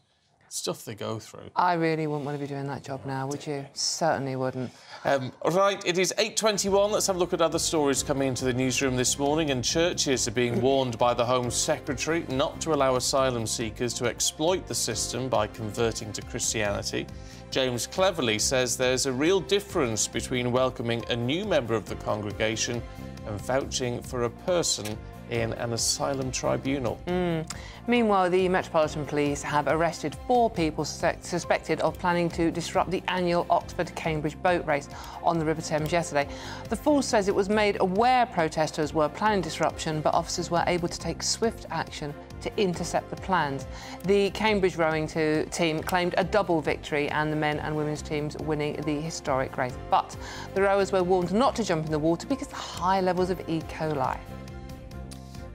Speaker 1: stuff they go through.
Speaker 2: I really wouldn't want to be doing that job now, would you? Certainly wouldn't.
Speaker 1: Um, right, it is 8.21. Let's have a look at other stories coming into the newsroom this morning. And churches are being warned by the Home Secretary not to allow asylum seekers to exploit the system by converting to Christianity. James Cleverly says there's a real difference between welcoming a new member of the congregation and vouching for a person in an asylum tribunal.
Speaker 2: Mm. Meanwhile, the Metropolitan Police have arrested four people sus- suspected of planning to disrupt the annual Oxford-Cambridge boat race on the River Thames yesterday. The force says it was made aware protesters were planning disruption, but officers were able to take swift action to intercept the plans. The Cambridge rowing team claimed a double victory and the men and women's teams winning the historic race. But the rowers were warned not to jump in the water because of high levels of E. coli.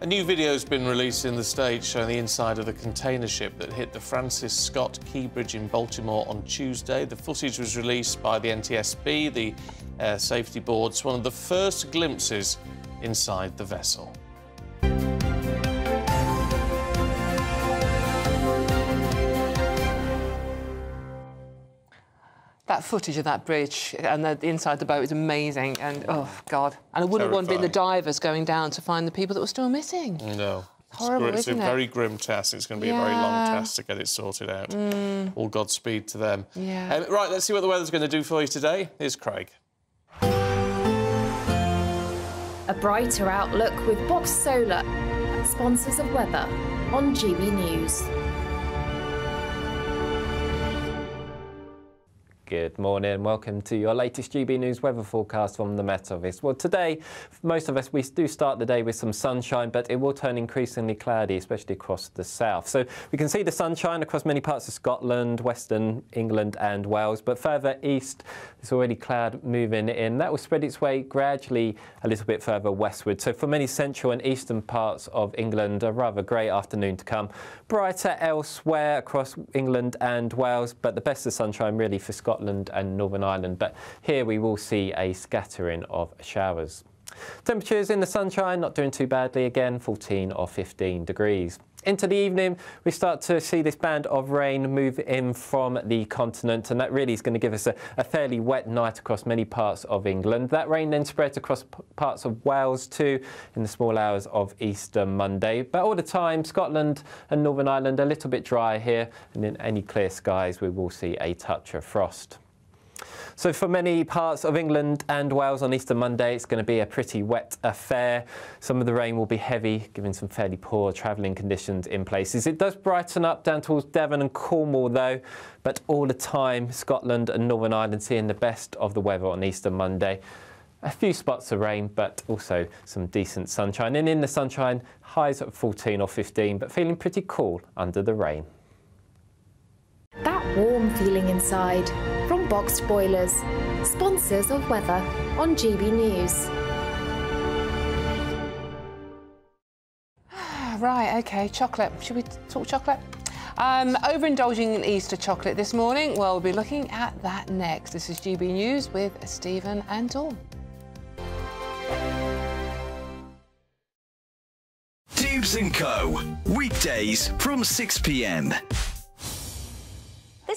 Speaker 1: A new video has been released in the States showing the inside of the container ship that hit the Francis Scott Key Bridge in Baltimore on Tuesday. The footage was released by the NTSB, the uh, safety board. It's one of the first glimpses inside the vessel.
Speaker 2: That footage of that bridge and the inside the boat is amazing. And oh god! And I wouldn't want to be the divers going down to find the people that were still missing.
Speaker 1: No.
Speaker 2: Horrible,
Speaker 1: it's
Speaker 2: isn't
Speaker 1: a
Speaker 2: it?
Speaker 1: very grim task. It's going to be a very long
Speaker 2: Yeah.
Speaker 1: task to get it sorted out.
Speaker 2: Mm.
Speaker 1: All Godspeed to them.
Speaker 2: Yeah.
Speaker 1: Um, right, let's see what the weather's going to do for you today. Here's Craig.
Speaker 10: A brighter outlook with Boxt Solar, sponsors of weather on GB News.
Speaker 11: Good morning welcome to your latest GB News weather forecast from the Met Office. Well, today, most of us, we do start the day with some sunshine, but it will turn increasingly cloudy, especially across the south. So we can see the sunshine across many parts of Scotland, Western England and Wales, but further east, there's already cloud moving in. That will spread its way gradually a little bit further westward. So for many central and eastern parts of England, a rather grey afternoon to come. Brighter elsewhere across England and Wales, but the best of sunshine really for Scotland and Northern Ireland. But here we will see a scattering of showers. Temperatures in the sunshine not doing too badly again, 14 or 15 degrees. Into the evening, we start to see this band of rain move in from the continent, and that really is going to give us a, a fairly wet night across many parts of England. That rain then spreads across parts of Wales too in the small hours of Easter Monday. But all the time, Scotland and Northern Ireland are a little bit dry here, and in any clear skies, we will see a touch of frost. So for many parts of England and Wales on Easter Monday, it's going to be a pretty wet affair. Some of the rain will be heavy, giving some fairly poor travelling conditions in places. It does brighten up down towards Devon and Cornwall though, but all the time Scotland and Northern Ireland seeing the best of the weather on Easter Monday. A few spots of rain, but also some decent sunshine. And in the sunshine, highs at 14 or 15, but feeling pretty cool under the rain.
Speaker 10: That warm feeling inside from Boxt Boilers, sponsors of weather on GB News.
Speaker 2: Right, okay, chocolate. Should we talk chocolate? Um, overindulging in Easter chocolate this morning? Well, we'll be looking at that next. This is GB News with Stephen and Dawn.
Speaker 44: Dewbs and Co. Weekdays from 6 p.m.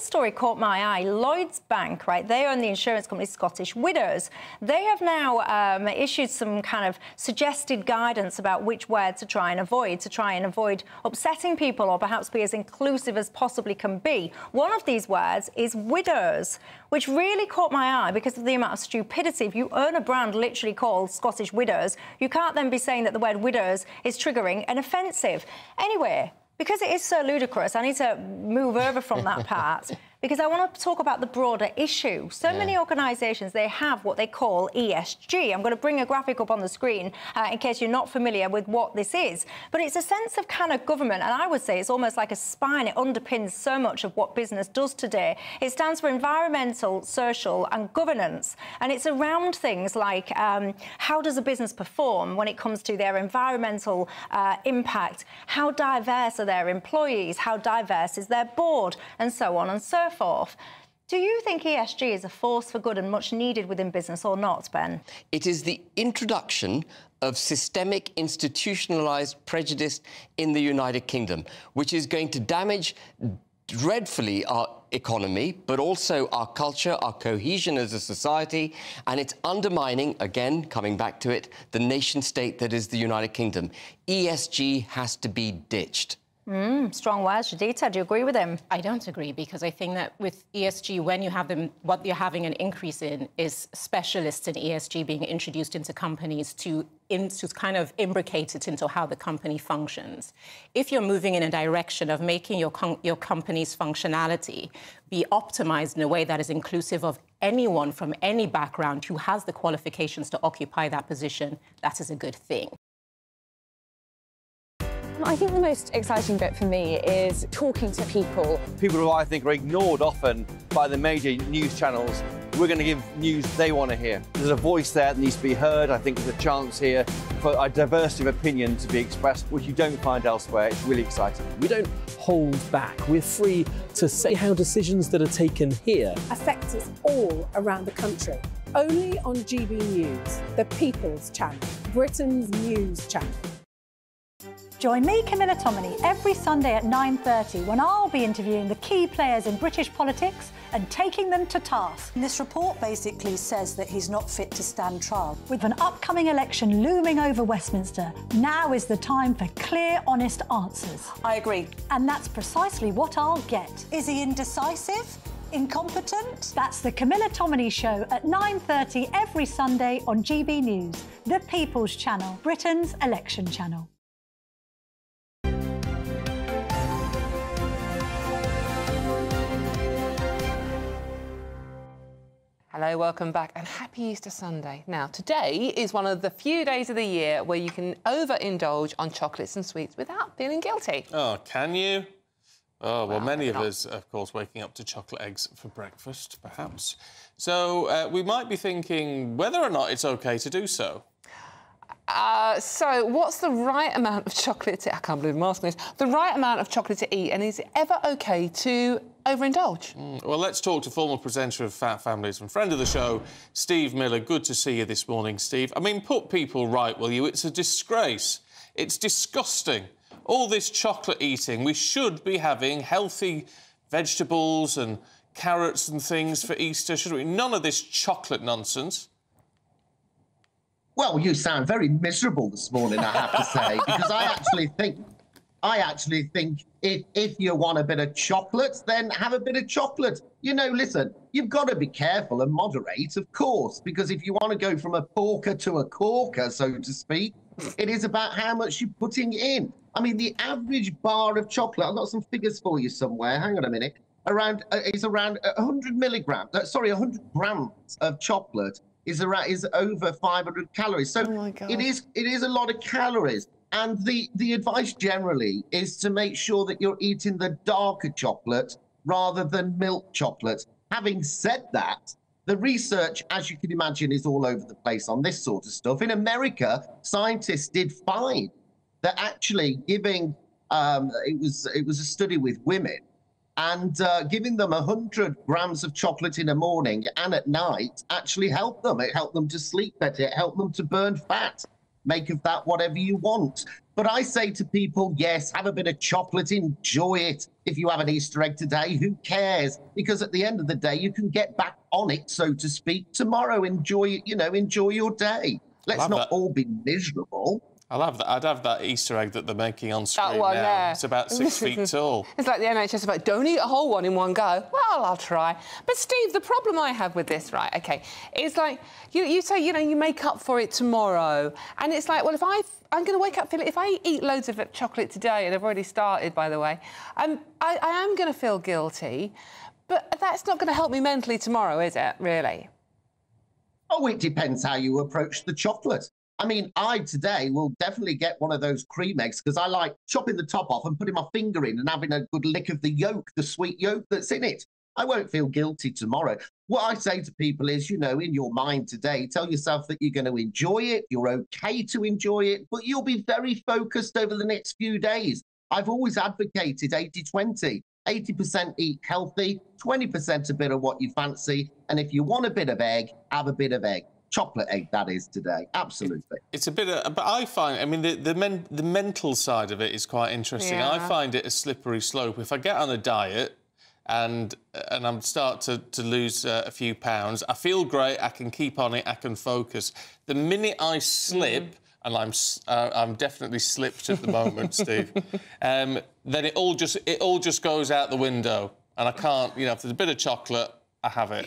Speaker 12: This story caught my eye. Lloyds Bank, right, they own the insurance company Scottish Widows. They have now um, issued some kind of suggested guidance about which word to try and avoid, to try and avoid upsetting people or perhaps be as inclusive as possibly can be. One of these words is widows, which really caught my eye because of the amount of stupidity. If you own a brand literally called Scottish Widows, you can't then be saying that the word widows is triggering and offensive. Anyway, because it is so ludicrous, I need to move over from that part because I want to talk about the broader issue. So
Speaker 64: Yeah.
Speaker 12: many organisations, they have what they call ESG. I'm going to bring a graphic up on the screen uh, in case you're not familiar with what this is. But it's a sense of kind of government, and I would say it's almost like a spine. It underpins so much of what business does today. It stands for environmental, social, and governance. And it's around things like um, how does a business perform when it comes to their environmental uh, impact? How diverse are their employees? How diverse is their board? And so on and so forth. Do you think ESG is a force for good and much needed within business or not, Ben?
Speaker 65: It is the introduction of systemic institutionalized prejudice in the United Kingdom, which is going to damage dreadfully our economy, but also our culture, our cohesion as a society, and it's undermining, again, coming back to it, the nation state that is the United Kingdom. ESG has to be ditched.
Speaker 12: Mm, strong words, Judita. Do you agree with him?
Speaker 66: I don't agree because I think that with ESG, when you have them, what you're having an increase in is specialists in ESG being introduced into companies to, in, to kind of imbricate it into how the company functions. If you're moving in a direction of making your, your company's functionality be optimized in a way that is inclusive of anyone from any background who has the qualifications to occupy that position, that is a good thing.
Speaker 67: Um, I think the most exciting bit for me is talking to people.
Speaker 40: People who I think are ignored often by the major news channels. We're going to give news they want to hear. There's a voice there that needs to be heard. I think there's a chance here for a diversity of opinion to be expressed, which you don't find elsewhere. It's really exciting.
Speaker 68: We don't hold back. We're free to say how decisions that are taken here
Speaker 69: affect us all around the country. Only on GB News, the People's Channel, Britain's news channel.
Speaker 12: Join me, Camilla Tominey, every Sunday at 9.30 when I'll be interviewing the key players in British politics and taking them to task.
Speaker 70: This report basically says that he's not fit to stand trial.
Speaker 12: With an upcoming election looming over Westminster, now is the time for clear, honest answers.
Speaker 70: I agree.
Speaker 12: And that's precisely what I'll get.
Speaker 70: Is he indecisive? Incompetent?
Speaker 12: That's the Camilla Tominey Show at 9.30 every Sunday on GB News, the People's Channel, Britain's election channel.
Speaker 2: Hello, welcome back, and happy Easter Sunday. Now, today is one of the few days of the year where you can overindulge on chocolates and sweets without feeling guilty.
Speaker 1: Oh, can you? Oh, well, well many of us, of course, waking up to chocolate eggs for breakfast, perhaps. So uh, we might be thinking whether or not it's OK to do so.
Speaker 2: Uh, so, what's the right amount of chocolate to... I can't believe I'm asking this. The right amount of chocolate to eat, and is it ever OK to overindulge?
Speaker 1: Mm, well, let's talk to former presenter of Fat Families and friend of the show, Steve Miller. Good to see you this morning, Steve. I mean, put people right, will you? It's a disgrace. It's disgusting. All this chocolate eating. We should be having healthy vegetables and carrots and things for Easter, should we? None of this chocolate nonsense.
Speaker 71: Well, you sound very miserable this morning, I have to say, because I actually think, I actually think if if you want a bit of chocolate, then have a bit of chocolate. You know, listen, you've got to be careful and moderate, of course, because if you want to go from a porker to a corker, so to speak, it is about how much you're putting in. I mean, the average bar of chocolate, I've got some figures for you somewhere. Hang on a minute. Around uh, is around 100 milligrams. Uh, sorry, 100 grams of chocolate is around is over 500 calories. So
Speaker 2: oh
Speaker 71: it is it is a lot of calories. And the the advice generally is to make sure that you're eating the darker chocolate rather than milk chocolate. Having said that, the research, as you can imagine, is all over the place on this sort of stuff. In America, scientists did find that actually giving um, it was it was a study with women and uh, giving them 100 grams of chocolate in the morning and at night actually helped them. It helped them to sleep better. It helped them to burn fat. Make of that whatever you want. But I say to people, yes, have a bit of chocolate, enjoy it. If you have an Easter egg today, who cares? Because at the end of the day, you can get back on it, so to speak, tomorrow. Enjoy, you know, enjoy your day. Let's not that. all be miserable.
Speaker 1: I'll have that. I'd have that Easter egg that they're making on screen
Speaker 2: that one
Speaker 1: now.
Speaker 2: There.
Speaker 1: It's about six feet tall.
Speaker 2: It's like the NHS about don't eat a whole one in one go. Well, I'll try. But Steve, the problem I have with this, right? Okay, is like you, you say you know you make up for it tomorrow, and it's like well if I I'm going to wake up feeling if I eat loads of chocolate today, and I've already started by the way, um, I, I am going to feel guilty, but that's not going to help me mentally tomorrow, is it? Really?
Speaker 71: Oh, it depends how you approach the chocolate. I mean, I today will definitely get one of those cream eggs because I like chopping the top off and putting my finger in and having a good lick of the yolk, the sweet yolk that's in it. I won't feel guilty tomorrow. What I say to people is, you know, in your mind today, tell yourself that you're going to enjoy it. You're okay to enjoy it, but you'll be very focused over the next few days. I've always advocated 80 20. 80% eat healthy, 20% a bit of what you fancy. And if you want a bit of egg, have a bit of egg. Chocolate egg, that is today. Absolutely.
Speaker 1: It's a bit of, but I find, I mean, the the, men, the mental side of it is quite interesting. I find it a slippery slope. If I get on a diet and and I'm start to to lose uh, a few pounds, I feel great. I can keep on it. I can focus. The minute I slip.
Speaker 2: Mm.
Speaker 1: And I'm uh, I'm definitely slipped at the moment, Steve. Um, then it all just it all just goes out the window, and I can't. You know, if there's a bit of chocolate, I have it.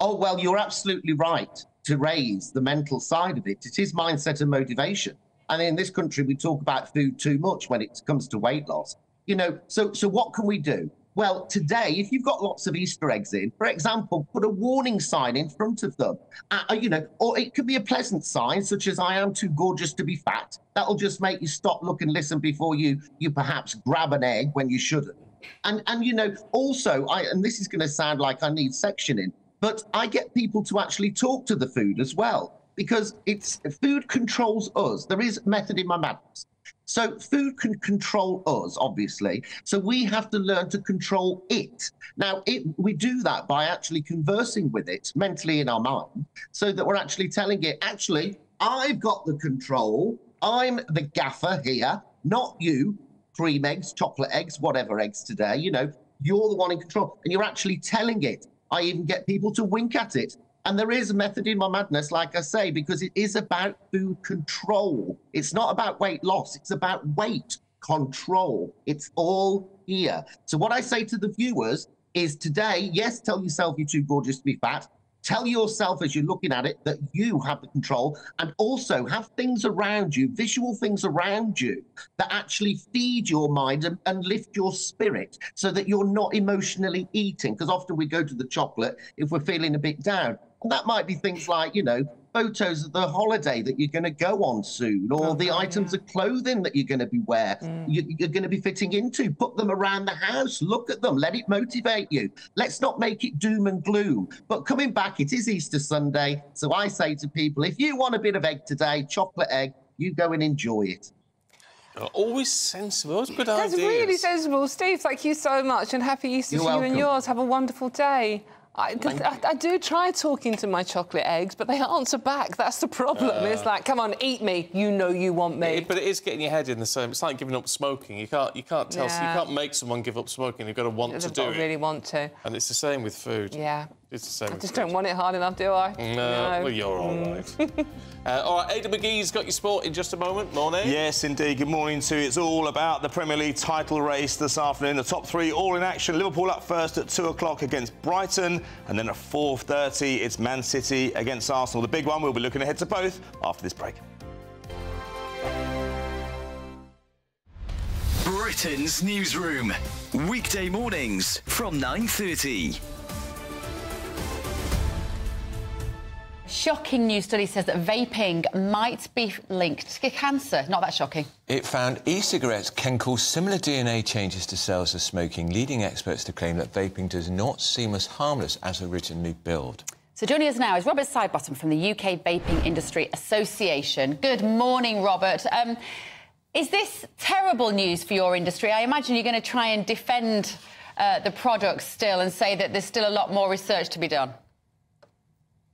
Speaker 71: Oh, well, you're absolutely right to raise the mental side of it. It is mindset and motivation. And in this country, we talk about food too much when it comes to weight loss. You know, so so what can we do? Well, today, if you've got lots of Easter eggs in, for example, put a warning sign in front of them. Uh, you know, or it could be a pleasant sign, such as "I am too gorgeous to be fat." That'll just make you stop, look, and listen before you you perhaps grab an egg when you shouldn't. And and you know, also, I and this is going to sound like I need sectioning, but I get people to actually talk to the food as well because it's food controls us. There is method in my madness. So food can control us, obviously. So we have to learn to control it. Now, it, we do that by actually conversing with it mentally in our mind, so that we're actually telling it, actually, I've got the control. I'm the gaffer here, not you. Cream eggs, chocolate eggs, whatever eggs today. You know, you're the one in control, and you're actually telling it. I even get people to wink at it. And there is a method in my madness, like I say, because it is about food control. It's not about weight loss, it's about weight control. It's all here. So, what I say to the viewers is today, yes, tell yourself you're too gorgeous to be fat. Tell yourself as you're looking at it that you have the control and also have things around you, visual things around you that actually feed your mind and, and lift your spirit so that you're not emotionally eating. Because often we go to the chocolate if we're feeling a bit down. And that might be things like, you know, photos of the holiday that you're going to go on soon, or the uh-huh. items of clothing that you're going to be wear, mm. you, you're going to be fitting into. Put them around the house. Look at them. Let it motivate you. Let's not make it doom and gloom. But coming back, it is Easter Sunday, so I say to people, if you want a bit of egg today, chocolate egg, you go and enjoy it.
Speaker 1: Always sensible. Always good
Speaker 2: That's
Speaker 1: ideas.
Speaker 2: really sensible. Steve, thank you so much and happy Easter
Speaker 1: You're
Speaker 2: to you and yours. Have a wonderful day. I, I, I do try talking to my chocolate eggs, but they answer back. That's the problem.
Speaker 1: Uh.
Speaker 2: it's like, come on, eat me. You know you want me.
Speaker 1: It- but it is getting your head in the same. It's like giving up smoking. You can't. You can't tell.
Speaker 2: Yeah.
Speaker 1: You can't make someone give up smoking. You've got to want
Speaker 2: They've
Speaker 1: to
Speaker 2: got
Speaker 1: do
Speaker 2: to
Speaker 1: it.
Speaker 2: really want to.
Speaker 1: And it's the same with food.
Speaker 2: Yeah.
Speaker 1: It's the same.
Speaker 2: I just don't want it hard enough, do I?
Speaker 1: No, well, you're all right. uh, all right, Aidan Magee's got your sport in just a moment. Morning.
Speaker 61: Yes, indeed. Good morning to you. It's all about the Premier League title race this afternoon. The top three all in action. Liverpool up first at 2 o'clock against Brighton. And then at 4.30, it's Man City against Arsenal. The big one, we'll be looking ahead to both after this break.
Speaker 72: Britain's newsroom. Weekday mornings from 9:30.
Speaker 73: Shocking new study says that vaping might be linked to cancer. Not that shocking.
Speaker 74: It found e-cigarettes can cause similar DNA changes to cells as smoking, leading experts to claim that vaping does not seem as harmless as originally billed.
Speaker 73: So joining us now is Robert Sidebottom from the UK Vaping Industry Association. Good morning, Robert. Um, is this terrible news for your industry? I imagine you're going to try and defend uh, the products still and say that there's still a lot more research to be done.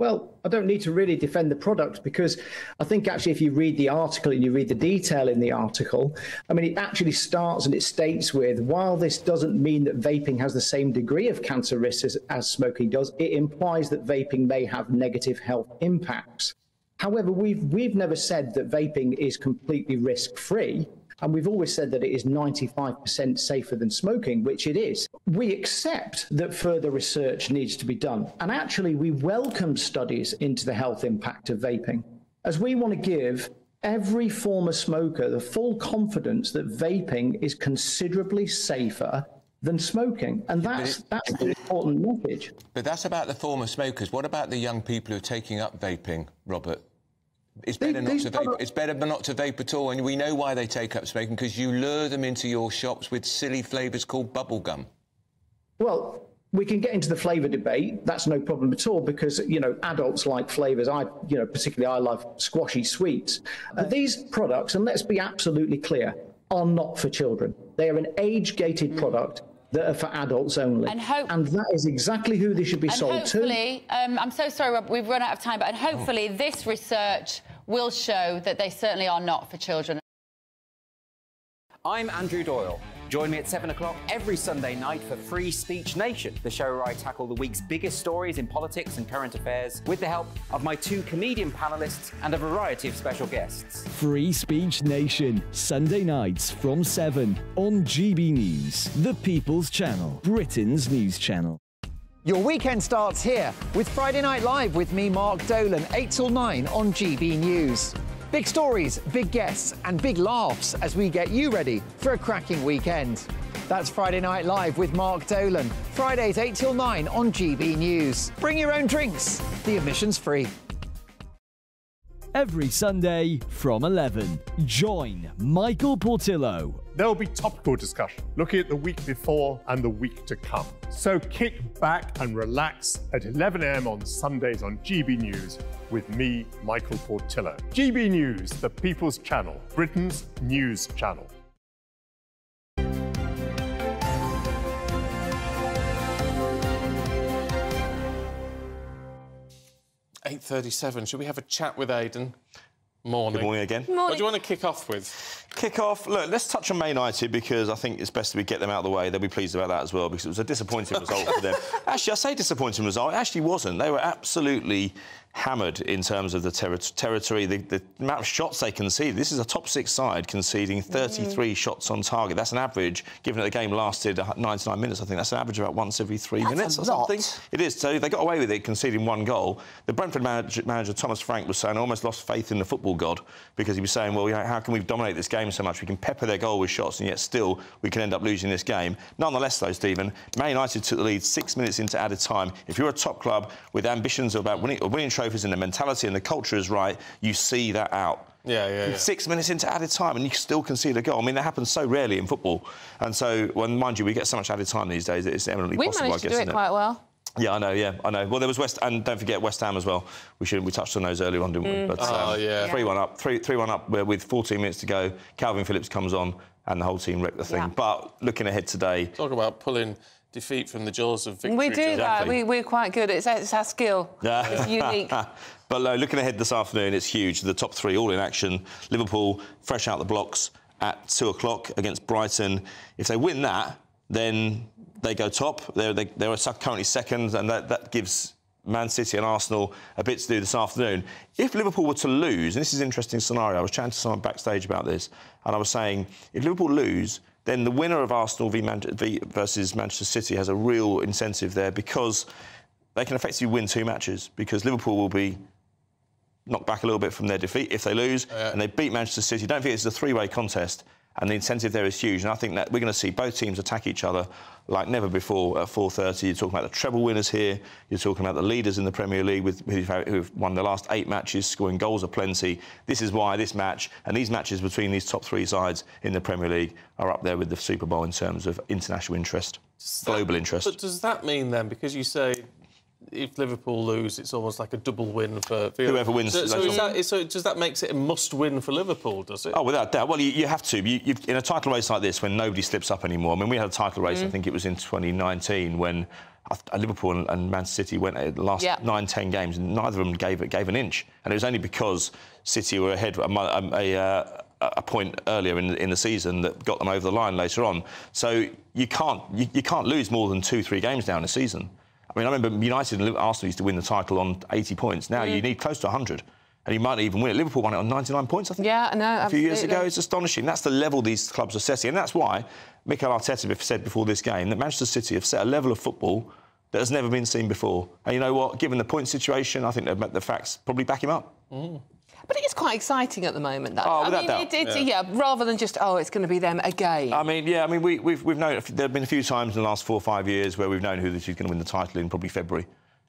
Speaker 75: Well, I don't need to really defend the product because I think actually, if you read the article and you read the detail in the article, I mean, it actually starts and it states with while this doesn't mean that vaping has the same degree of cancer risks as, as smoking does, it implies that vaping may have negative health impacts. However, we've, we've never said that vaping is completely risk free. And we've always said that it is 95% safer than smoking, which it is. We accept that further research needs to be done. And actually, we welcome studies into the health impact of vaping, as we want to give every former smoker the full confidence that vaping is considerably safer than smoking. And that's, that's the important message.
Speaker 74: But that's about the former smokers. What about the young people who are taking up vaping, Robert? It's better not to vape. It's better not to vape at all, and we know why they take up smoking because you lure them into your shops with silly flavours called bubble gum.
Speaker 75: Well, we can get into the flavour debate. That's no problem at all because you know adults like flavours. I, you know, particularly I love squashy sweets. But these products, and let's be absolutely clear, are not for children. They are an age-gated product. that are for adults only.
Speaker 73: And hope-
Speaker 75: and that is exactly who they should be
Speaker 73: and
Speaker 75: sold to.
Speaker 73: hopefully, um, I'm so sorry, Rob, we've run out of time, but and hopefully this research will show that they certainly are not for children.
Speaker 76: I'm Andrew Doyle. Join me at 7 o'clock every Sunday night for Free Speech Nation, the show where I tackle the week's biggest stories in politics and current affairs with the help of my two comedian panelists and a variety of special guests.
Speaker 44: Free Speech Nation, Sunday nights from 7 on GB News, the People's Channel, Britain's news channel.
Speaker 77: Your weekend starts here with Friday Night Live with me, Mark Dolan, 8 till 9 on GB News. Big stories, big guests, and big laughs as we get you ready for a cracking weekend. That's Friday Night Live with Mark Dolan, Fridays 8 till 9 on GB News. Bring your own drinks, the admission's free.
Speaker 44: Every Sunday from 11, join Michael Portillo.
Speaker 78: There will be topical discussion looking at the week before and the week to come. So kick back and relax at 11am on Sundays on GB News with me, Michael Portillo. GB News, the People's Channel, Britain's news channel.
Speaker 1: 8.37. Should we have a chat with Aidan? Morning.
Speaker 25: Good morning again.
Speaker 1: What do you want to kick off with?
Speaker 25: Kick off. Look, let's touch on Man United because I think it's best that we get them out of the way. They'll be pleased about that as well because it was a disappointing result for them. Actually, I say disappointing result. It actually wasn't. They were absolutely hammered in terms of the ter territory, the, the, amount of shots they conceded. This is a top six side conceding 33 mm. shots on target. That's an average, given that the game lasted 99 minutes, I think that's an average about once every three
Speaker 73: that's
Speaker 25: minutes or something. It is. So they got away with it, conceding one goal. The Brentford manager, manager Thomas Frank was saying, I almost lost faith in the football god because he was saying, well, you know, how can we dominate this game so much? We can pepper their goal with shots and yet still we can end up losing this game. Nonetheless, though, Stephen, Man United took the lead six minutes into added time. If you're a top club with ambitions about winning, winning trophies and the mentality and the culture is right, you see that out.
Speaker 1: Yeah, yeah, yeah.
Speaker 25: Six minutes into added time, and you still concede a goal. I mean, that happens so rarely in football. And so, well, mind you, we get so much added time these days, it's eminently
Speaker 2: we
Speaker 25: possible, I
Speaker 2: managed
Speaker 25: guess.
Speaker 2: to do it quite well.
Speaker 25: Yeah, I know. Yeah, I know. Well, there was West, and don't forget West Ham as well. We should we touched on those earlier on, didn't we?
Speaker 2: Mm.
Speaker 25: But,
Speaker 1: Oh, yeah.
Speaker 25: three one up, three three one up with 14 minutes to go. Kalvin Phillips comes on, and the whole team wrecked the thing.
Speaker 2: Yeah.
Speaker 25: But looking ahead today,
Speaker 1: Talk about pulling defeat from the jaws of victory.
Speaker 2: We do
Speaker 1: Joe.
Speaker 2: that. We, we're quite good. It's, it's our skill. It's unique.
Speaker 25: but uh, looking ahead this afternoon, it's huge. The top three all in action. Liverpool fresh out the blocks at two o'clock against Brighton. If they win that, then they go top. They're, they, they're currently second, and that, that gives Man City and Arsenal a bit to do this afternoon. If Liverpool were to lose, and this is an interesting scenario, I was chatting to someone backstage about this, and I was saying, if Liverpool lose, then the winner of Arsenal v Man- v versus Manchester City has a real incentive there because they can effectively win two matches because Liverpool will be knocked back a little bit from their defeat if they lose and they beat Manchester City. Don't forget it's a three-way contest and the incentive there is huge. And I think that we're going to see both teams attack each other like never before at 4:30. You're talking about the treble winners here. You're talking about the leaders in the Premier League with who've, who've won the last eight matches, scoring goals aplenty. This is why this match and these matches between these top three sides in the Premier League are up there with the Super Bowl in terms of international interest, global interest.
Speaker 1: But does that mean then, because you say if Liverpool lose, it's almost like a double win for, for
Speaker 25: Whoever wins
Speaker 1: So, so, is that, so does that makes it a must-win for Liverpool? Does it?
Speaker 25: Oh, without doubt. Well, you, you have to. You, in a title race like this, when nobody slips up anymore. I mean, we had a title race. I
Speaker 1: Mm.
Speaker 25: think it was in 2019 when uh, Liverpool and, and Man City went at the last
Speaker 1: Yeah.
Speaker 25: nine, ten games, and neither of them gave gave an inch. And it was only because City were ahead a, um, a, uh, a point earlier in, in the season that got them over the line later on. So you can't you, you can't lose more than two, three games now in a season. I mean, I remember United and Arsenal used to win the title on 80 points. Now
Speaker 2: Mm.
Speaker 25: you need close to 100. And you might not even win it. Liverpool won it on 99 points, I think
Speaker 2: Yeah, no,
Speaker 25: a few years ago. It's astonishing. That's the level these clubs are setting, and that's why Mikel Arteta said before this game that Manchester City have set a level of football that has never been seen before. And you know what? Given the point situation, I think the, the facts probably back him up.
Speaker 2: But it is quite exciting at the moment, though.
Speaker 25: Oh,
Speaker 2: I
Speaker 25: without
Speaker 2: mean,
Speaker 25: doubt.
Speaker 2: It, it's,
Speaker 25: Yeah.
Speaker 2: yeah. rather than just, oh, it's going to be them again.
Speaker 25: I mean, yeah, I mean, we, we've, we've known there have been a few times in the last four or five years where we've known who who's going to win the title in probably February.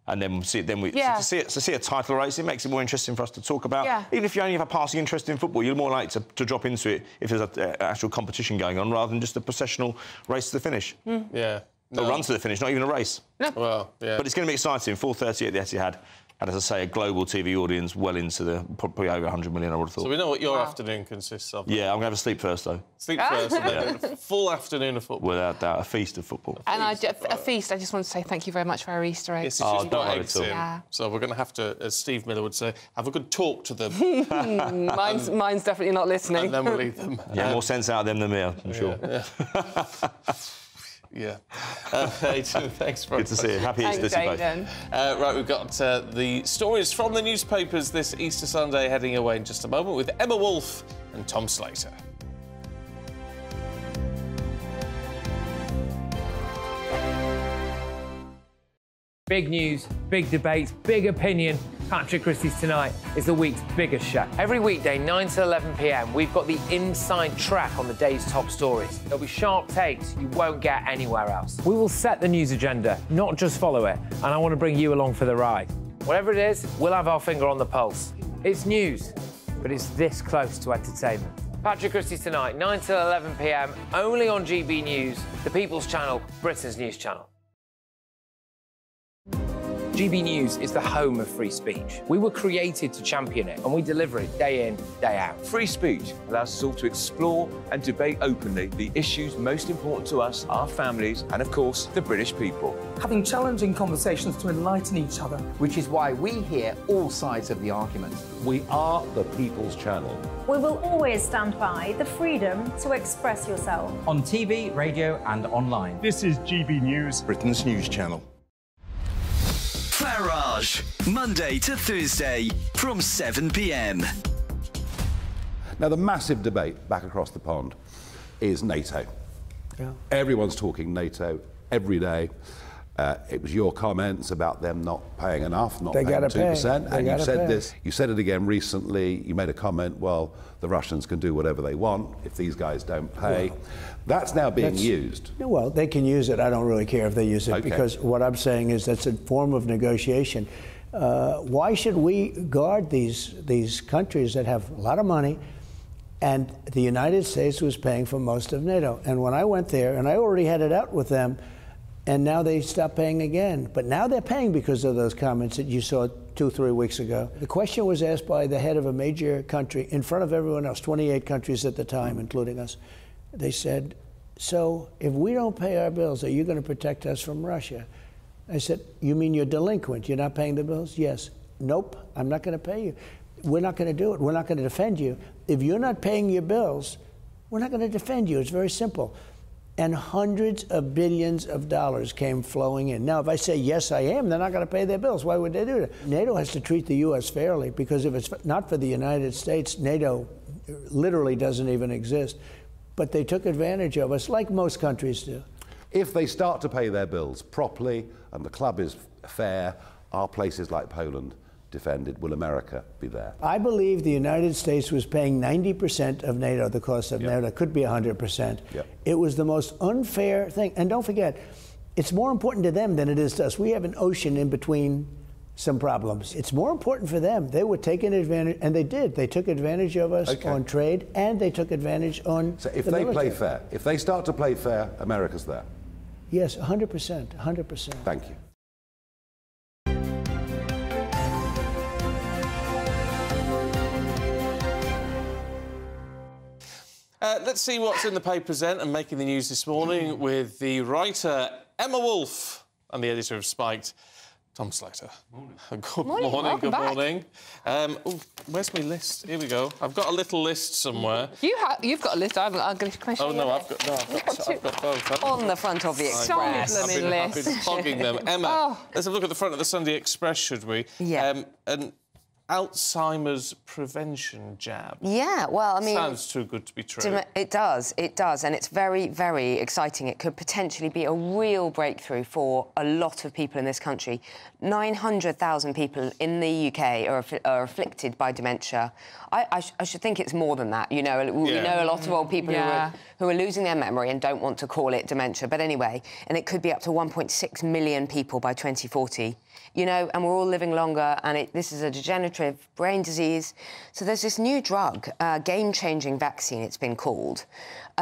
Speaker 25: And then we see, then we
Speaker 2: Yeah.
Speaker 25: to see it, to see a title race. It makes it more interesting for us to talk about.
Speaker 2: Yeah.
Speaker 25: Even if you only have a passing interest in football, you're more likely to, to drop into it if there's an actual competition going on, rather than just a processional race to the finish. Hmm.
Speaker 1: Yeah.
Speaker 25: A run to the finish, not even a race.
Speaker 1: Well, yeah.
Speaker 25: But it's going to be exciting. 4:30 at the Etihad, And as I say, a global TV audience well into the probably over 100 million, I would have thought.
Speaker 1: So we know what your afternoon consists of.
Speaker 25: Yeah, I'm going to have a sleep first, though.
Speaker 1: Sleep first, and then a full afternoon of football.
Speaker 25: Without doubt, a feast of football.
Speaker 2: And I, a feast, I just want to say thank you very much for our Easter eggs.
Speaker 1: Yes,
Speaker 25: Oh, don't worry
Speaker 1: eggs
Speaker 25: at all.
Speaker 1: in.
Speaker 2: Yeah.
Speaker 1: So we're going to have to, as Steve Miller would say, have a good talk to them.
Speaker 2: mine's, mine's definitely not listening.
Speaker 1: and then we'll leave them.
Speaker 25: Yeah, more sense out of them than me, I'm sure.
Speaker 1: Yeah. Uh, Aidan, thanks very
Speaker 25: Good to see you. Happy Easter to you both.
Speaker 1: Uh, right, we've got uh, the stories from the newspapers this Easter Sunday heading away in just a moment with Emma Woolf and Tom Slater.
Speaker 16: Big news, big debates, big opinion. Patrick Christys Tonight is the week's biggest show. Every weekday, 9 to 11 pm, we've got the inside track on the day's top stories. There'll be sharp takes you won't get anywhere else. We will set the news agenda, not just follow it, and I want to bring you along for the ride. Whatever it is, we'll have our finger on the pulse. It's news, but it's this close to entertainment. Patrick Christys Tonight, 9 to 11 pm, only on GB News, the People's Channel, Britain's news channel. GB News is the home of free speech. We were created to champion it, and we deliver it day in, day out.
Speaker 40: Free speech allows us all to explore and debate openly the issues most important to us, our families, and of course, the British people.
Speaker 34: having challenging conversations to enlighten each other.
Speaker 79: Which is why we hear all sides of the argument.
Speaker 14: We are the People's Channel.
Speaker 12: We will always stand by the freedom to express yourself.
Speaker 80: On TV, radio, and online.
Speaker 78: This is GB News,
Speaker 44: Britain's news channel. Farage, Monday to Thursday from 7 pm.
Speaker 14: Now, the massive debate back across the pond is NATO.
Speaker 34: Yeah.
Speaker 14: Everyone's talking NATO every day. Uh, it was your comments about them not paying enough, not
Speaker 34: They
Speaker 14: paying two percent, and you said
Speaker 34: pay.
Speaker 14: this. You said it again recently. You made a comment. Well, the Russians can do whatever they want if these guys don't pay.
Speaker 34: Well,
Speaker 14: That's now being
Speaker 34: that's-
Speaker 14: used.
Speaker 34: Well, they can use it. I don't really care if they use it
Speaker 14: Okay.
Speaker 34: because what I'm saying is that's a form of negotiation. Uh, why should we guard these these countries that have a lot of money? And the United States was paying for most of NATO. And when I went there, and I already had it out with them, and now they stopped paying again. But now they're paying because of those comments that you saw two, three weeks ago. The question was asked by the head of a major country in front of everyone else, 28 countries at the time, including us. They said, So if we don't pay our bills, are you going to protect us from Russia? I said, You mean you're delinquent? You're not paying the bills? Yes. Nope, I'm not going to pay you. We're not going to do it. We're not going to defend you. If you're not paying your bills, we're not going to defend you. It's very simple. And hundreds of billions of dollars came flowing in. Now, if I say, yes, I am, they're not going to pay their bills. Why would they do that? NATO has to treat the U.S. fairly because if it's not for the United States, NATO literally doesn't even exist. But they took advantage of us, like most countries do.
Speaker 14: If they start to pay their bills properly and the club is fair, are places like Poland defended? Will America be there?
Speaker 34: I believe the United States was paying 90% of NATO, the cost of NATO. Could be 100%.
Speaker 14: Yep.
Speaker 34: It was the most unfair thing. And don't forget, it's more important to them than it is to us. We have an ocean in between some problems. It's more important for them. They were taking advantage, and they did. They took advantage of us
Speaker 14: Okay.
Speaker 34: on trade, and they took advantage on.
Speaker 14: So if
Speaker 34: the
Speaker 14: they play fair, if they start to play fair, America's there.
Speaker 34: Yes, 100%. 100%.
Speaker 14: Thank you.
Speaker 1: Uh, let's see what's in the papers then and making the news this morning with the writer Emma Woolf and the editor of Spiked, Tom Slater. Morning. Good
Speaker 2: Morning,
Speaker 1: morning. good
Speaker 2: back.
Speaker 1: morning. Um, ooh, where's my list? Here we go. I've got a little list somewhere.
Speaker 2: You ha- you've got a list. I'm, I'm going to question
Speaker 1: Oh no, I've got no, I've got, I've got both. haven't I?
Speaker 29: On the front of the
Speaker 1: I've
Speaker 29: Express.
Speaker 1: been, I've been hogging them. Emma,
Speaker 2: Oh.
Speaker 1: let's have a look at the front of the Sunday Express, should we?
Speaker 29: Yeah.
Speaker 1: Um, an Alzheimer's prevention jab.
Speaker 29: Yeah, well, I mean...
Speaker 1: Sounds too good to be true.
Speaker 29: It does, it does, and it's very, very exciting. It could potentially be a real breakthrough for a lot of people in this country. 900,000 people in the UK are, aff- are afflicted by dementia. I, I, sh- I should think it's more than that. You know, we
Speaker 2: Yeah.
Speaker 29: know a lot of old people
Speaker 2: Yeah.
Speaker 29: who, are, who are losing their memory and don't want to call it dementia. But anyway, and it could be up to 1.6 million people by 2040. You know, and we're all living longer, and it, this is a degenerative degenerative brain disease. So there's this new drug, uh, game-changing vaccine, it's been called.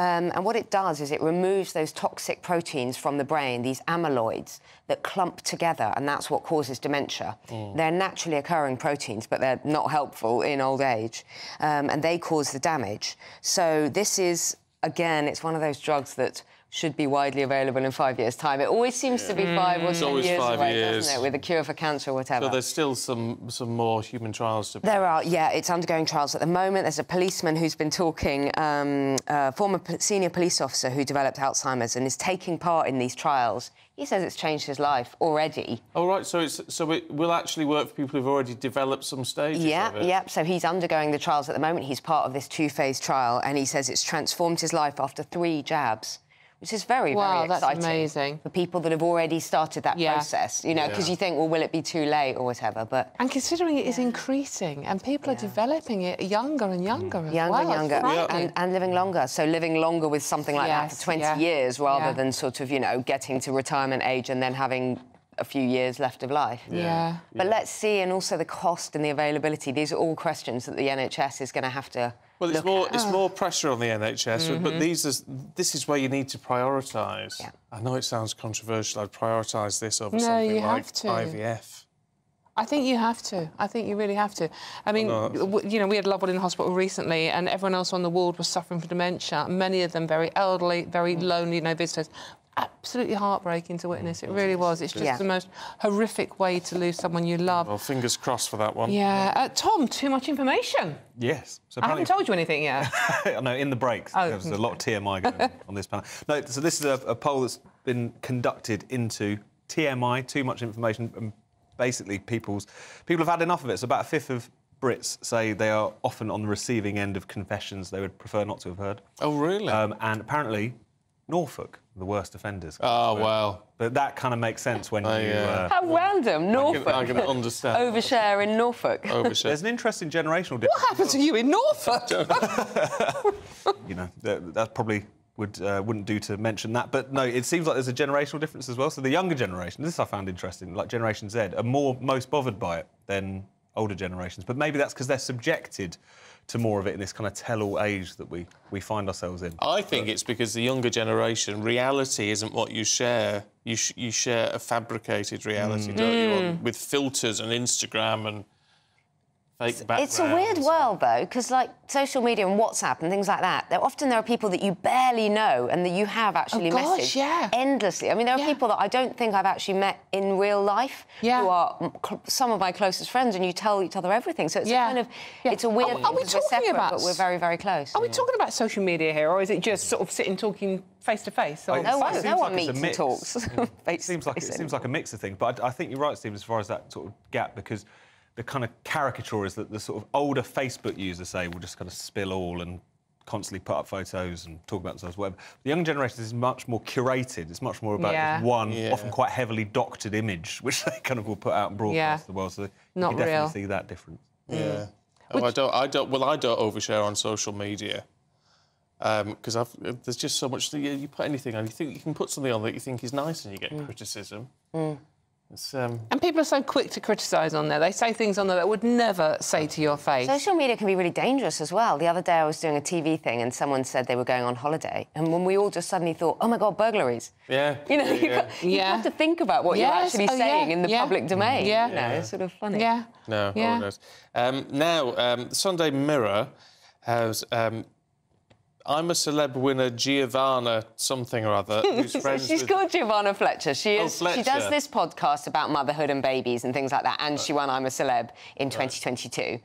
Speaker 29: Um, and what it does is it removes those toxic proteins from the brain, these amyloids that clump together, and that's what causes dementia.
Speaker 81: Mm.
Speaker 29: They're naturally occurring proteins, but they're not helpful in old age, um, and they cause the damage. So this is, again, it's one of those drugs that should be widely available in five years' time. It always seems to be five or
Speaker 1: It's
Speaker 29: ten
Speaker 1: always
Speaker 29: years
Speaker 1: five
Speaker 29: away,
Speaker 1: years.
Speaker 29: doesn't it, with a cure for cancer or whatever.
Speaker 1: So there's still some some more human trials to.
Speaker 29: There are, yeah, it's undergoing trials at the moment. There's a policeman who's been talking, um, a former senior police officer who developed Alzheimer's and is taking part in these trials. He says it's changed his life already.
Speaker 1: Oh right, so it's so it will actually work for people who've already developed some stages
Speaker 29: Yeah,
Speaker 1: of it.
Speaker 29: yeah. So he's undergoing the trials at the moment. He's part of this two-phase trial, and he says it's transformed his life after three jabs, which is very,
Speaker 2: Wow,
Speaker 29: very
Speaker 2: that's
Speaker 29: exciting.
Speaker 2: amazing.
Speaker 29: For people that have already started that
Speaker 2: Yeah.
Speaker 29: process, you know, because
Speaker 2: Yeah.
Speaker 29: you think, well, will it be too late or whatever? But
Speaker 2: And considering it is increasing and people are developing it younger and mm. younger as
Speaker 29: younger
Speaker 2: well.
Speaker 29: and younger
Speaker 2: it's
Speaker 29: and, and living longer. So living longer with something like that for 20
Speaker 2: yeah.
Speaker 29: years rather
Speaker 2: Yeah.
Speaker 29: than sort of, you know, getting to retirement age and then having a few years left of life.
Speaker 2: Yeah. Yeah.
Speaker 29: But let's see, and also the cost and the availability. These are all questions that the NHS is going to have to.
Speaker 1: Well, it's more
Speaker 29: at.
Speaker 1: it's more pressure on the NHS, but
Speaker 29: Mhm.
Speaker 1: these is this is where you need to prioritise. I know it sounds controversial. I'd prioritise this over
Speaker 2: No,
Speaker 1: something
Speaker 2: you
Speaker 1: like
Speaker 2: have to.
Speaker 1: IVF.
Speaker 2: I think you have to. I think you really have to. I mean,
Speaker 1: no.
Speaker 2: you know, we had a loved one in the hospital recently, and everyone else on the ward was suffering from dementia. Many of them very elderly, very
Speaker 1: Mm.
Speaker 2: lonely, no visitors. Absolutely heartbreaking to witness. It really was. It's just
Speaker 1: Yeah.
Speaker 2: the most horrific way to lose someone you love.
Speaker 1: Well, fingers crossed for that one.
Speaker 2: Yeah, uh, Tom. Too much information.
Speaker 30: Yes. So
Speaker 2: I haven't told you anything yet.
Speaker 30: no, in the breaks.
Speaker 2: Oh,
Speaker 30: There's a lot of TMI going on on this panel. No, so this is a, a poll that's been conducted into TMI, too much information, and basically people's people have had enough of it. So about a fifth of Brits say they are often on the receiving end of confessions they would prefer not to have heard.
Speaker 1: Oh, really?
Speaker 30: Um, and apparently, Norfolk, the worst offenders.
Speaker 1: Oh, wow.
Speaker 30: But that kind of makes sense when
Speaker 1: I,
Speaker 30: you.
Speaker 1: uh,
Speaker 29: How random, Norfolk.
Speaker 30: I can understand.
Speaker 29: Overshare in Norfolk.
Speaker 30: There's an interesting generational difference.
Speaker 2: What happened to you in Norfolk?
Speaker 30: you know, that, that probably would uh, wouldn't do to mention that. But no, it seems like there's a generational difference as well. So the younger generation, this I found interesting, like Generation Z, are more most bothered by it than older generations. But maybe that's because they're subjected to more of it in this kind of tell-all age that we we find ourselves in.
Speaker 1: I think it's because the younger generation, reality isn't what you share. You, sh- you share a fabricated reality,
Speaker 30: Mm.
Speaker 1: don't you?
Speaker 29: Mm.
Speaker 1: On, with filters and Instagram and fake backgrounds.
Speaker 29: It's a weird world, though, because like social media and WhatsApp and things like that, there, often there are people that you barely know and that you have oh, actually
Speaker 2: Oh, gosh,
Speaker 29: messaged
Speaker 2: yeah.
Speaker 29: endlessly. I mean, there are people that I don't think I've actually met in real life who are cl- some of my closest friends, and you tell each other everything. So it's a kind of, it's a weird.
Speaker 2: Are, are we talking
Speaker 29: separate,
Speaker 2: about?
Speaker 29: But we're very, very close.
Speaker 2: Are we talking about social media here, or is it just sort of sitting talking face to face? or-
Speaker 29: No one-
Speaker 30: It
Speaker 29: no
Speaker 30: seems
Speaker 29: one
Speaker 30: like
Speaker 29: meets and
Speaker 30: mix.
Speaker 29: talks.
Speaker 30: it seems like it
Speaker 29: face
Speaker 30: seems like a mix of things. But I, I think you're right, Steve, as far as that sort of gap, because the kind of caricature is that the sort of older Facebook users say will just kind of spill all and constantly put up photos and talk about themselves, whatever. The young generation is much more curated. It's much more about
Speaker 2: Yeah.
Speaker 30: just one,
Speaker 2: Yeah.
Speaker 30: often quite heavily doctored image, which they kind of will put out and broadcast
Speaker 2: Yeah.
Speaker 30: to the world. So you
Speaker 2: Not
Speaker 30: can definitely see that difference.
Speaker 1: Yeah. Mm. Oh, I don't. I don't. Well, I don't overshare on social media um, because I've there's just so much. You, you put anything on, you think you can put something on that you think is nice, and you get mm. criticism. It's um.
Speaker 2: And people are so quick to criticise on there. They say things on there that would never say to your face.
Speaker 29: Social media can be really dangerous as well. The other day I was doing a TV thing and someone said they were going on holiday. And when we all just suddenly thought, oh my God, burglaries.
Speaker 1: Yeah.
Speaker 29: You know, you,
Speaker 1: yeah.
Speaker 29: got- you have to think about what
Speaker 2: Yes,
Speaker 29: you're actually
Speaker 2: oh, yeah,
Speaker 29: saying in the
Speaker 2: yeah.
Speaker 29: public domain.
Speaker 2: Yeah.
Speaker 29: You know, it's sort of funny.
Speaker 2: Yeah.
Speaker 1: No,
Speaker 2: Yeah.
Speaker 1: oh, no. Um, now, um, Sunday Mirror has um, I'm a celeb winner, Giovanna something or other, who's friends
Speaker 29: She's
Speaker 1: with...
Speaker 29: called Giovanna Fletcher. She
Speaker 1: Oh,
Speaker 29: is. She does this podcast about motherhood and babies and things like that. And she won I'm a Celeb in 2022.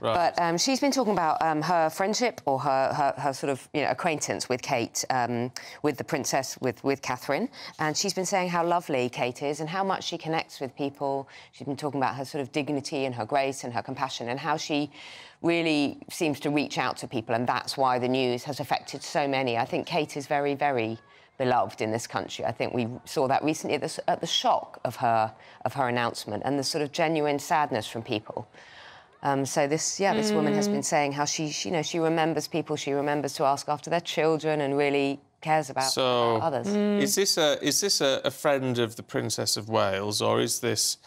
Speaker 1: Right.
Speaker 29: But um, she's been talking about um, her friendship or her, her, her sort of you know acquaintance with Kate, um, with the princess, with with Catherine, and she's been saying how lovely Kate is and how much she connects with people. She's been talking about her sort of dignity and her grace and her compassion and how she really seems to reach out to people, and that's why the news has affected so many. I think Kate is very, very beloved in this country. I think we saw that recently at the, at the shock of her of her announcement and the sort of genuine sadness from people. Um, so this, yeah, this woman has
Speaker 1: Mm.
Speaker 29: been saying how she, she, you know, she remembers people, she remembers to ask after their children, and really cares about,
Speaker 1: So,
Speaker 29: about others.
Speaker 1: is this a is this a, a friend of the Princess of Wales, or is this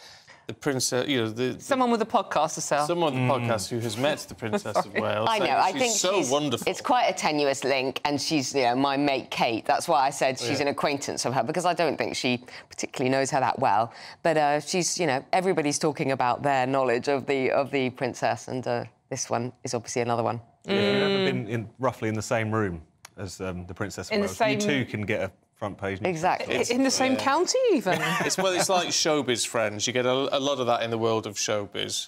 Speaker 1: the princess, you know, the
Speaker 2: Someone with a podcast to sell.
Speaker 1: someone on
Speaker 82: Mm.
Speaker 1: podcast who has met the Princess of Wales.
Speaker 29: I know.
Speaker 1: saying
Speaker 29: I
Speaker 1: she's
Speaker 29: think
Speaker 1: so
Speaker 29: she's,
Speaker 1: wonderful.
Speaker 29: It's quite a tenuous link, and she's, you know, my mate Kate. That's why I said she's
Speaker 1: Yeah.
Speaker 29: an acquaintance of her because I don't think she particularly knows her that well. But uh, she's, you know, everybody's talking about their knowledge of the of the princess, and uh, this one is obviously another one.
Speaker 30: Yeah, if you've ever been in, roughly in the same room as um, the Princess of
Speaker 2: In the
Speaker 30: Wales,
Speaker 2: same-
Speaker 30: you too can get a front page. news.
Speaker 2: In the same county, even.
Speaker 1: it's well, it's like showbiz friends. You get a, a lot of that in the world of showbiz.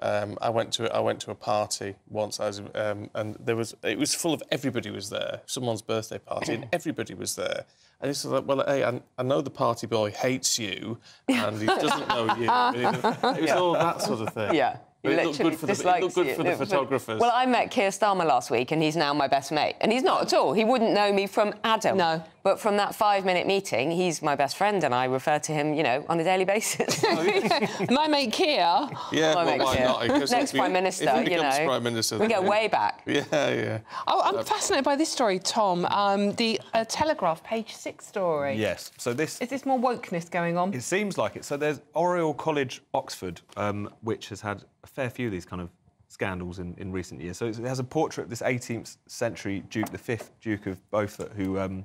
Speaker 1: Um, I went to I went to a party once, I was, um, and there was it was full of everybody was there. Someone's birthday party, and everybody was there. And it's like, well, hey, I, I know the party boy hates you, and he doesn't know you. It was all that sort of thing.
Speaker 29: Yeah.
Speaker 1: But
Speaker 29: He
Speaker 1: it looked good for the, it looked good for the photographers.
Speaker 29: Well, I met Keir Starmer last week, and he's now my best mate. And he's not at all. He wouldn't know me from Adam. No. But from that five-minute meeting, he's my best friend, and I refer to him, you know, on a daily basis.
Speaker 2: My mate Keir.
Speaker 1: yeah,
Speaker 29: my
Speaker 1: well,
Speaker 29: mate
Speaker 1: why
Speaker 29: Keir.
Speaker 1: not?
Speaker 29: Next
Speaker 1: if
Speaker 29: Prime Minister,
Speaker 1: if he
Speaker 29: you know.
Speaker 1: Prime Minister,
Speaker 29: We
Speaker 1: then-
Speaker 29: go way back.
Speaker 1: Yeah, yeah.
Speaker 2: Oh, I'm fascinated by this story, Tom. Um, the uh, Telegraph, page six story.
Speaker 30: Yes. So this
Speaker 2: Is this more wokeness going on?
Speaker 30: It seems like it. So there's Oriel College, Oxford, um, which has had a fair few of these kind of scandals in, in recent years. So it has a portrait of this 18th century Duke, the fifth Duke of Beaufort, who um,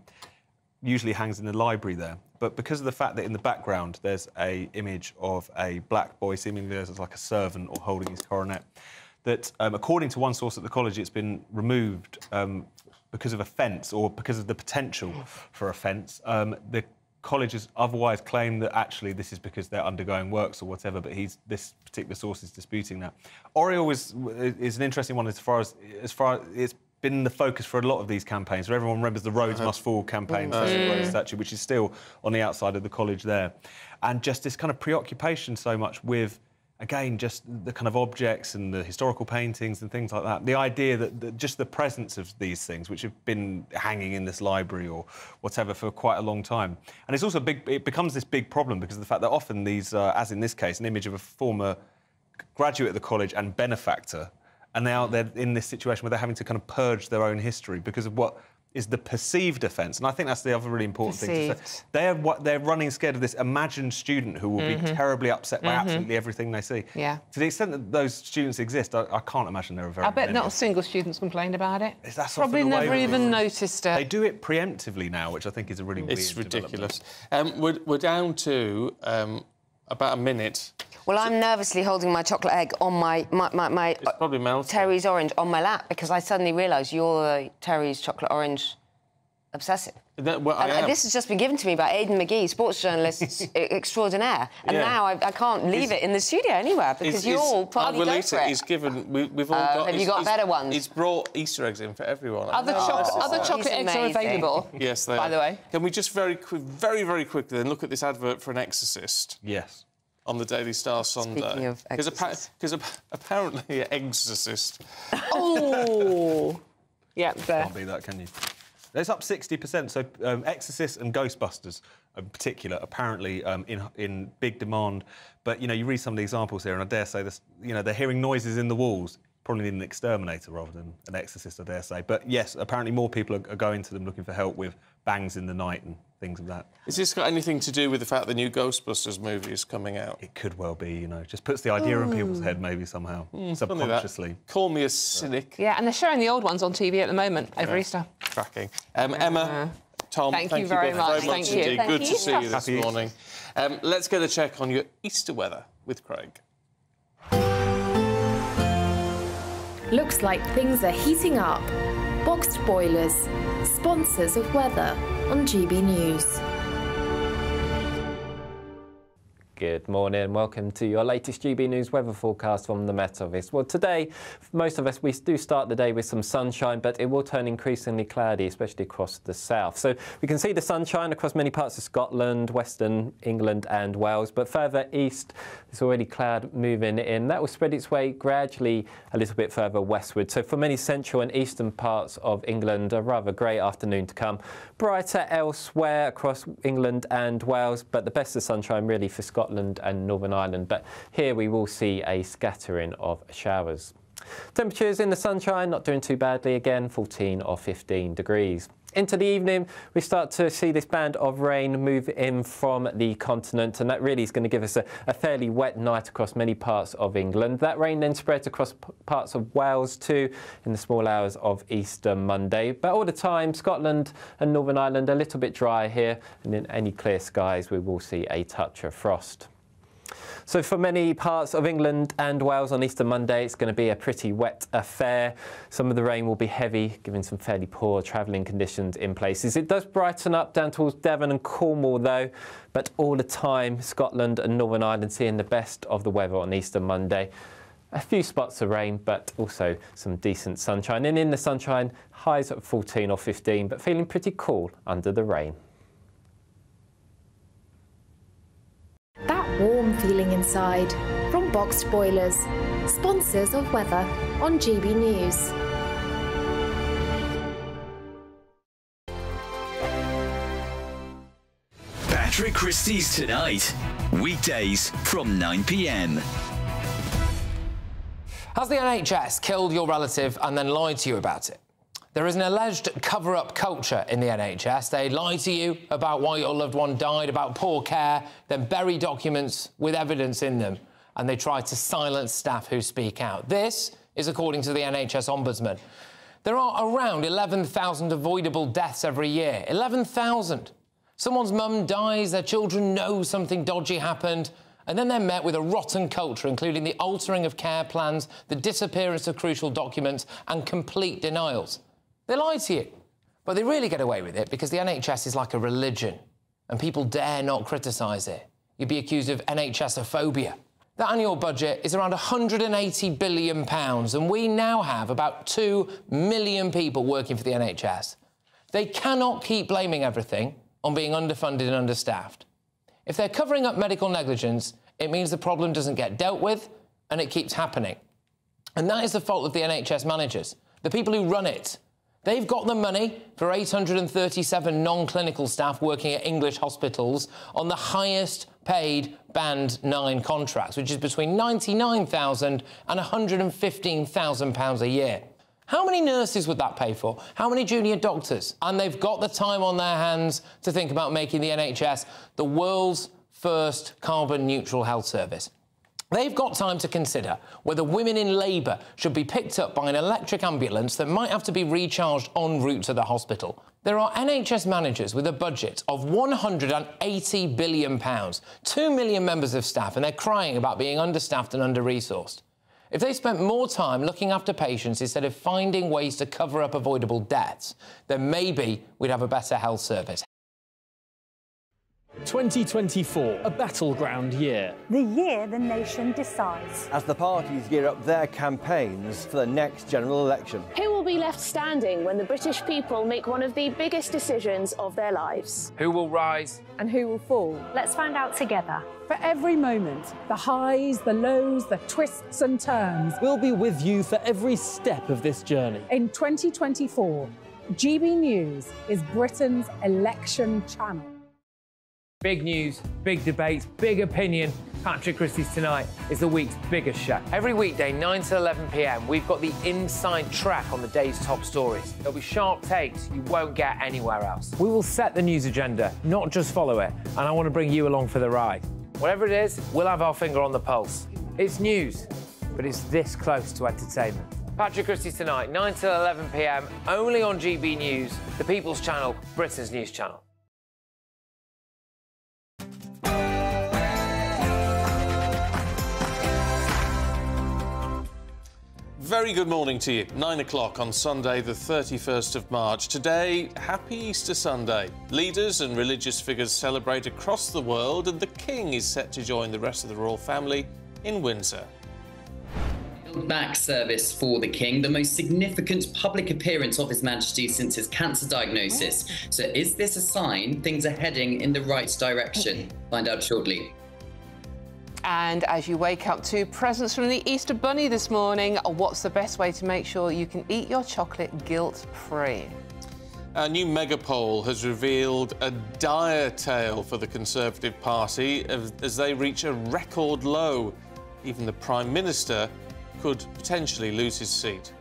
Speaker 30: usually hangs in the library there. But because of the fact that in the background there's a image of a black boy, seemingly as like a servant or holding his coronet, that um, according to one source at the college, it's been removed um, because of offence or because of the potential for offence. Um, the college has otherwise claimed that actually this is because they're undergoing works or whatever, but he's this particular source is disputing that. Oriel is is an interesting one as far as as far as it's been the focus for a lot of these campaigns. So everyone remembers the Rhodes Must Fall campaign,
Speaker 1: Mm.
Speaker 30: Cecil
Speaker 1: Mm.
Speaker 30: statue, which is still on the outside of the college there, and just this kind of preoccupation so much with again, just the kind of objects and the historical paintings and things like that. The idea that, that just the presence of these things, which have been hanging in this library or whatever for quite a long time, and it's also a big. It becomes this big problem because of the fact that often these, uh, as in this case, an image of a former graduate of the college and benefactor, and now they're in this situation where they're having to kind of purge their own history because of what is the perceived offence. And I think that's the other really important thing to say.
Speaker 2: Perceived.
Speaker 30: They're what they're running scared of this imagined student who will
Speaker 2: Mhm.
Speaker 30: be terribly upset by
Speaker 2: Mhm.
Speaker 30: absolutely everything they see.
Speaker 2: Yeah.
Speaker 30: To the extent that those students exist, I, I can't imagine there are very
Speaker 2: I bet
Speaker 30: many.
Speaker 2: not a single student's complained about it.
Speaker 30: That's often
Speaker 2: Probably
Speaker 30: the
Speaker 2: never
Speaker 30: with
Speaker 2: even
Speaker 30: these-
Speaker 2: noticed it.
Speaker 30: They do it preemptively now, which I think is a really
Speaker 1: It's
Speaker 30: weird
Speaker 1: ridiculous. Um, we're, we're down to um, about a minute.
Speaker 29: Well, I'm nervously holding my chocolate egg on my my my, my
Speaker 1: It's probably melted.
Speaker 29: Terry's orange on my lap because I suddenly realised you're the Terry's chocolate orange obsessive.
Speaker 1: That, well,
Speaker 29: And, and
Speaker 1: am.
Speaker 29: this has just been given to me by Aidan Magee, sports journalist extraordinaire. And
Speaker 1: Yeah.
Speaker 29: now I, I can't leave it in the studio anywhere because
Speaker 1: Is-
Speaker 29: you
Speaker 1: is-
Speaker 29: all partly go
Speaker 1: Abuelita
Speaker 29: for it.
Speaker 1: is given. We, we've all
Speaker 29: Oh,
Speaker 1: got.
Speaker 29: have you got better ones?
Speaker 1: He's brought Easter eggs in for everyone.
Speaker 2: Other,
Speaker 1: Oh,
Speaker 2: choc-
Speaker 1: this
Speaker 2: other
Speaker 1: it.
Speaker 2: chocolate eggs are available.
Speaker 1: Yes, they
Speaker 2: by
Speaker 1: are.
Speaker 2: the way.
Speaker 1: Can we just very, very, very quickly then look at this advert for an Exorcist?
Speaker 30: Yes.
Speaker 1: On the Daily Star Sunday.
Speaker 29: Speaking of
Speaker 1: because apparently, Exorcist.
Speaker 2: Oh. yeah, there.
Speaker 30: Can't be that, can you? It's up 60%. So um, Exorcist and Ghostbusters, in particular, apparently um, in in big demand. But you know, you read some of the examples here, and I dare say this. You know, they're hearing noises in the walls. Probably need an exterminator rather than an exorcist, I dare say. But yes, apparently more people are, are going to them looking for help with bangs in the night and things of that.
Speaker 1: Has this got anything to do with the fact the new Ghostbusters movie is coming out?
Speaker 30: It could well be, you know, just puts the idea in people's head maybe somehow,
Speaker 1: Mm,
Speaker 30: subconsciously.
Speaker 1: Call me a cynic.
Speaker 2: Yeah, and they're showing the old ones on TV at the moment over
Speaker 1: Yeah.
Speaker 2: Easter.
Speaker 1: Cracking. Um, Emma, Tom,
Speaker 2: Thank
Speaker 1: thank,
Speaker 2: you very
Speaker 1: both
Speaker 2: much.
Speaker 1: very
Speaker 2: Thank
Speaker 1: much
Speaker 2: you.
Speaker 1: indeed.
Speaker 2: Thank
Speaker 1: Good
Speaker 2: you.
Speaker 1: to see you this
Speaker 30: Happy
Speaker 1: morning. Um, let's get a check on your Easter weather with Craig.
Speaker 10: Looks like things are heating up. Boxt boilers, sponsors of weather on GB News.
Speaker 11: Good morning welcome to your latest GB News weather forecast from the Met Office. Well, today, most of us, we do start the day with some sunshine, but it will turn increasingly cloudy, especially across the south. So we can see the sunshine across many parts of Scotland, Western England and Wales, but further east, there's already cloud moving in. That will spread its way gradually a little bit further westward. So for many central and eastern parts of England, a rather grey afternoon to come. Brighter elsewhere across England and Wales, but the best of sunshine really for Scotland and Northern Ireland. But here we will see a scattering of showers. Temperatures in the sunshine not doing too badly again, 14 or 15 degrees. Into the evening, we start to see this band of rain move in from the continent, and that really is going to give us a, a fairly wet night across many parts of England. That rain then spreads across parts of Wales too in the small hours of Easter Monday. But all the time, Scotland and Northern Ireland are a little bit dry here, and in any clear skies, we will see a touch of frost. So for many parts of England and Wales on Easter Monday, it's going to be a pretty wet affair. Some of the rain will be heavy, giving some fairly poor travelling conditions in places. It does brighten up down towards Devon and Cornwall though, but all the time Scotland and Northern Ireland seeing the best of the weather on Easter Monday. A few spots of rain, but also some decent sunshine. And in the sunshine, highs at 14 or 15, but feeling pretty cool under the rain.
Speaker 10: That warm feeling inside from Boxt Boilers, sponsors of weather on GB News.
Speaker 44: Patrick Christys Tonight. Weekdays from 9 pm.
Speaker 83: Has the NHS killed your relative and then lied to you about it? There is an alleged cover up culture in the NHS. They lie to you about why your loved one died, about poor care, then bury documents with evidence in them, and they try to silence staff who speak out. This is according to the NHS Ombudsman. There are around 11,000 avoidable deaths every year. 11,000. Someone's mum dies, their children know something dodgy happened, and then they're met with a rotten culture, including the altering of care plans, the disappearance of crucial documents, and complete denials. They lie to you, but they really get away with it because the NHS is like a religion, and people dare not criticise it. You'd be accused of NHSophobia. The annual budget is around £180 billion, and we now have about 2 million people working for the NHS. They cannot keep blaming everything on being underfunded and understaffed. If they're covering up medical negligence, it means the problem doesn't get dealt with and it keeps happening. And that is the fault of the NHS managers, the people who run it. They've got the money for 837 non clinical staff working at English hospitals on the highest paid Band 9 contracts, which is between £99,000 and £115,000 a year. How many nurses would that pay for? How many junior doctors? And they've got the time on their hands to think about making the NHS the world's first carbon neutral health service. They've got time to consider whether women in labour should be picked up by an electric ambulance that might have to be recharged en route to the hospital. There are NHS managers with a budget of £180 billion, 2 million members of staff, and they're crying about being understaffed and under resourced. If they spent more time looking after patients instead of finding ways to cover up avoidable deaths, then maybe we'd have a better health service.
Speaker 16: 2024, a battleground year.
Speaker 17: The year the nation decides.
Speaker 40: As the parties gear up their campaigns for the next general election.
Speaker 84: Who will be left standing when the British people make one of the biggest decisions of their lives?
Speaker 83: Who will rise?
Speaker 17: And who will fall? Let's find out together. For every moment, the highs, the lows, the twists and turns.
Speaker 16: We'll be with you for every step of this journey.
Speaker 17: In 2024, GB News is Britain's election channel.
Speaker 83: Big news, big debates, big opinion. Patrick Christys Tonight is the week's biggest show. Every weekday, 9 to 11 pm, we've got the inside track on the day's top stories. There'll be sharp takes you won't get anywhere else. We will set the news agenda, not just follow it, and I want to bring you along for the ride. Whatever it is, we'll have our finger on the pulse. It's news, but it's this close to entertainment. Patrick Christys Tonight, 9 to 11 pm, only on GB News, the People's Channel, Britain's news channel.
Speaker 1: Very good morning to you. Nine o'clock on Sunday, the 31st of March. Today, happy Easter Sunday. Leaders and religious figures celebrate across the world, and the King is set to join the rest of the royal family in Windsor.
Speaker 85: Back service for the King, the most significant public appearance of His Majesty since his cancer diagnosis. So, is this a sign things are heading in the right direction? Find out shortly.
Speaker 2: And as you wake up to presents from the Easter Bunny this morning, what's the best way to make sure you can eat your chocolate guilt-free?
Speaker 1: A new mega poll has revealed a dire tale for the Conservative Party as they reach a record low. Even the Prime Minister could potentially lose his seat.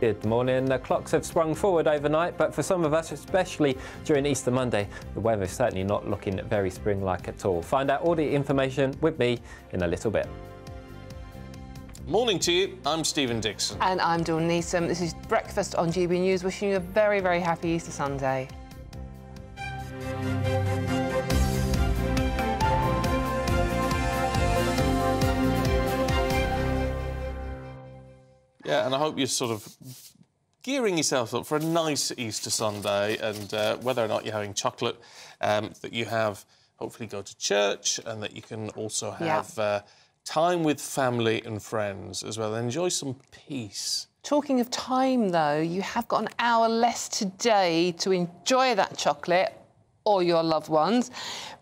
Speaker 86: Good morning. The clocks have sprung forward overnight, but for some of us, especially during Easter Monday, the weather is certainly not looking very spring like at all. Find out all the information with me in a little bit.
Speaker 1: Morning to you. I'm Stephen Dixon.
Speaker 2: And I'm Dawn Neesom. This is Breakfast on GB News, wishing you a very, very happy Easter Sunday.
Speaker 1: Yeah, and I hope you're sort of gearing yourself up for a nice Easter Sunday, and uh, whether or not you're having chocolate, um, that you have hopefully go to church, and that you can also have
Speaker 2: Yeah.
Speaker 1: uh, time with family and friends as well. Enjoy some peace.
Speaker 2: Talking of time, though, you have got an hour less today to enjoy that chocolate or your loved ones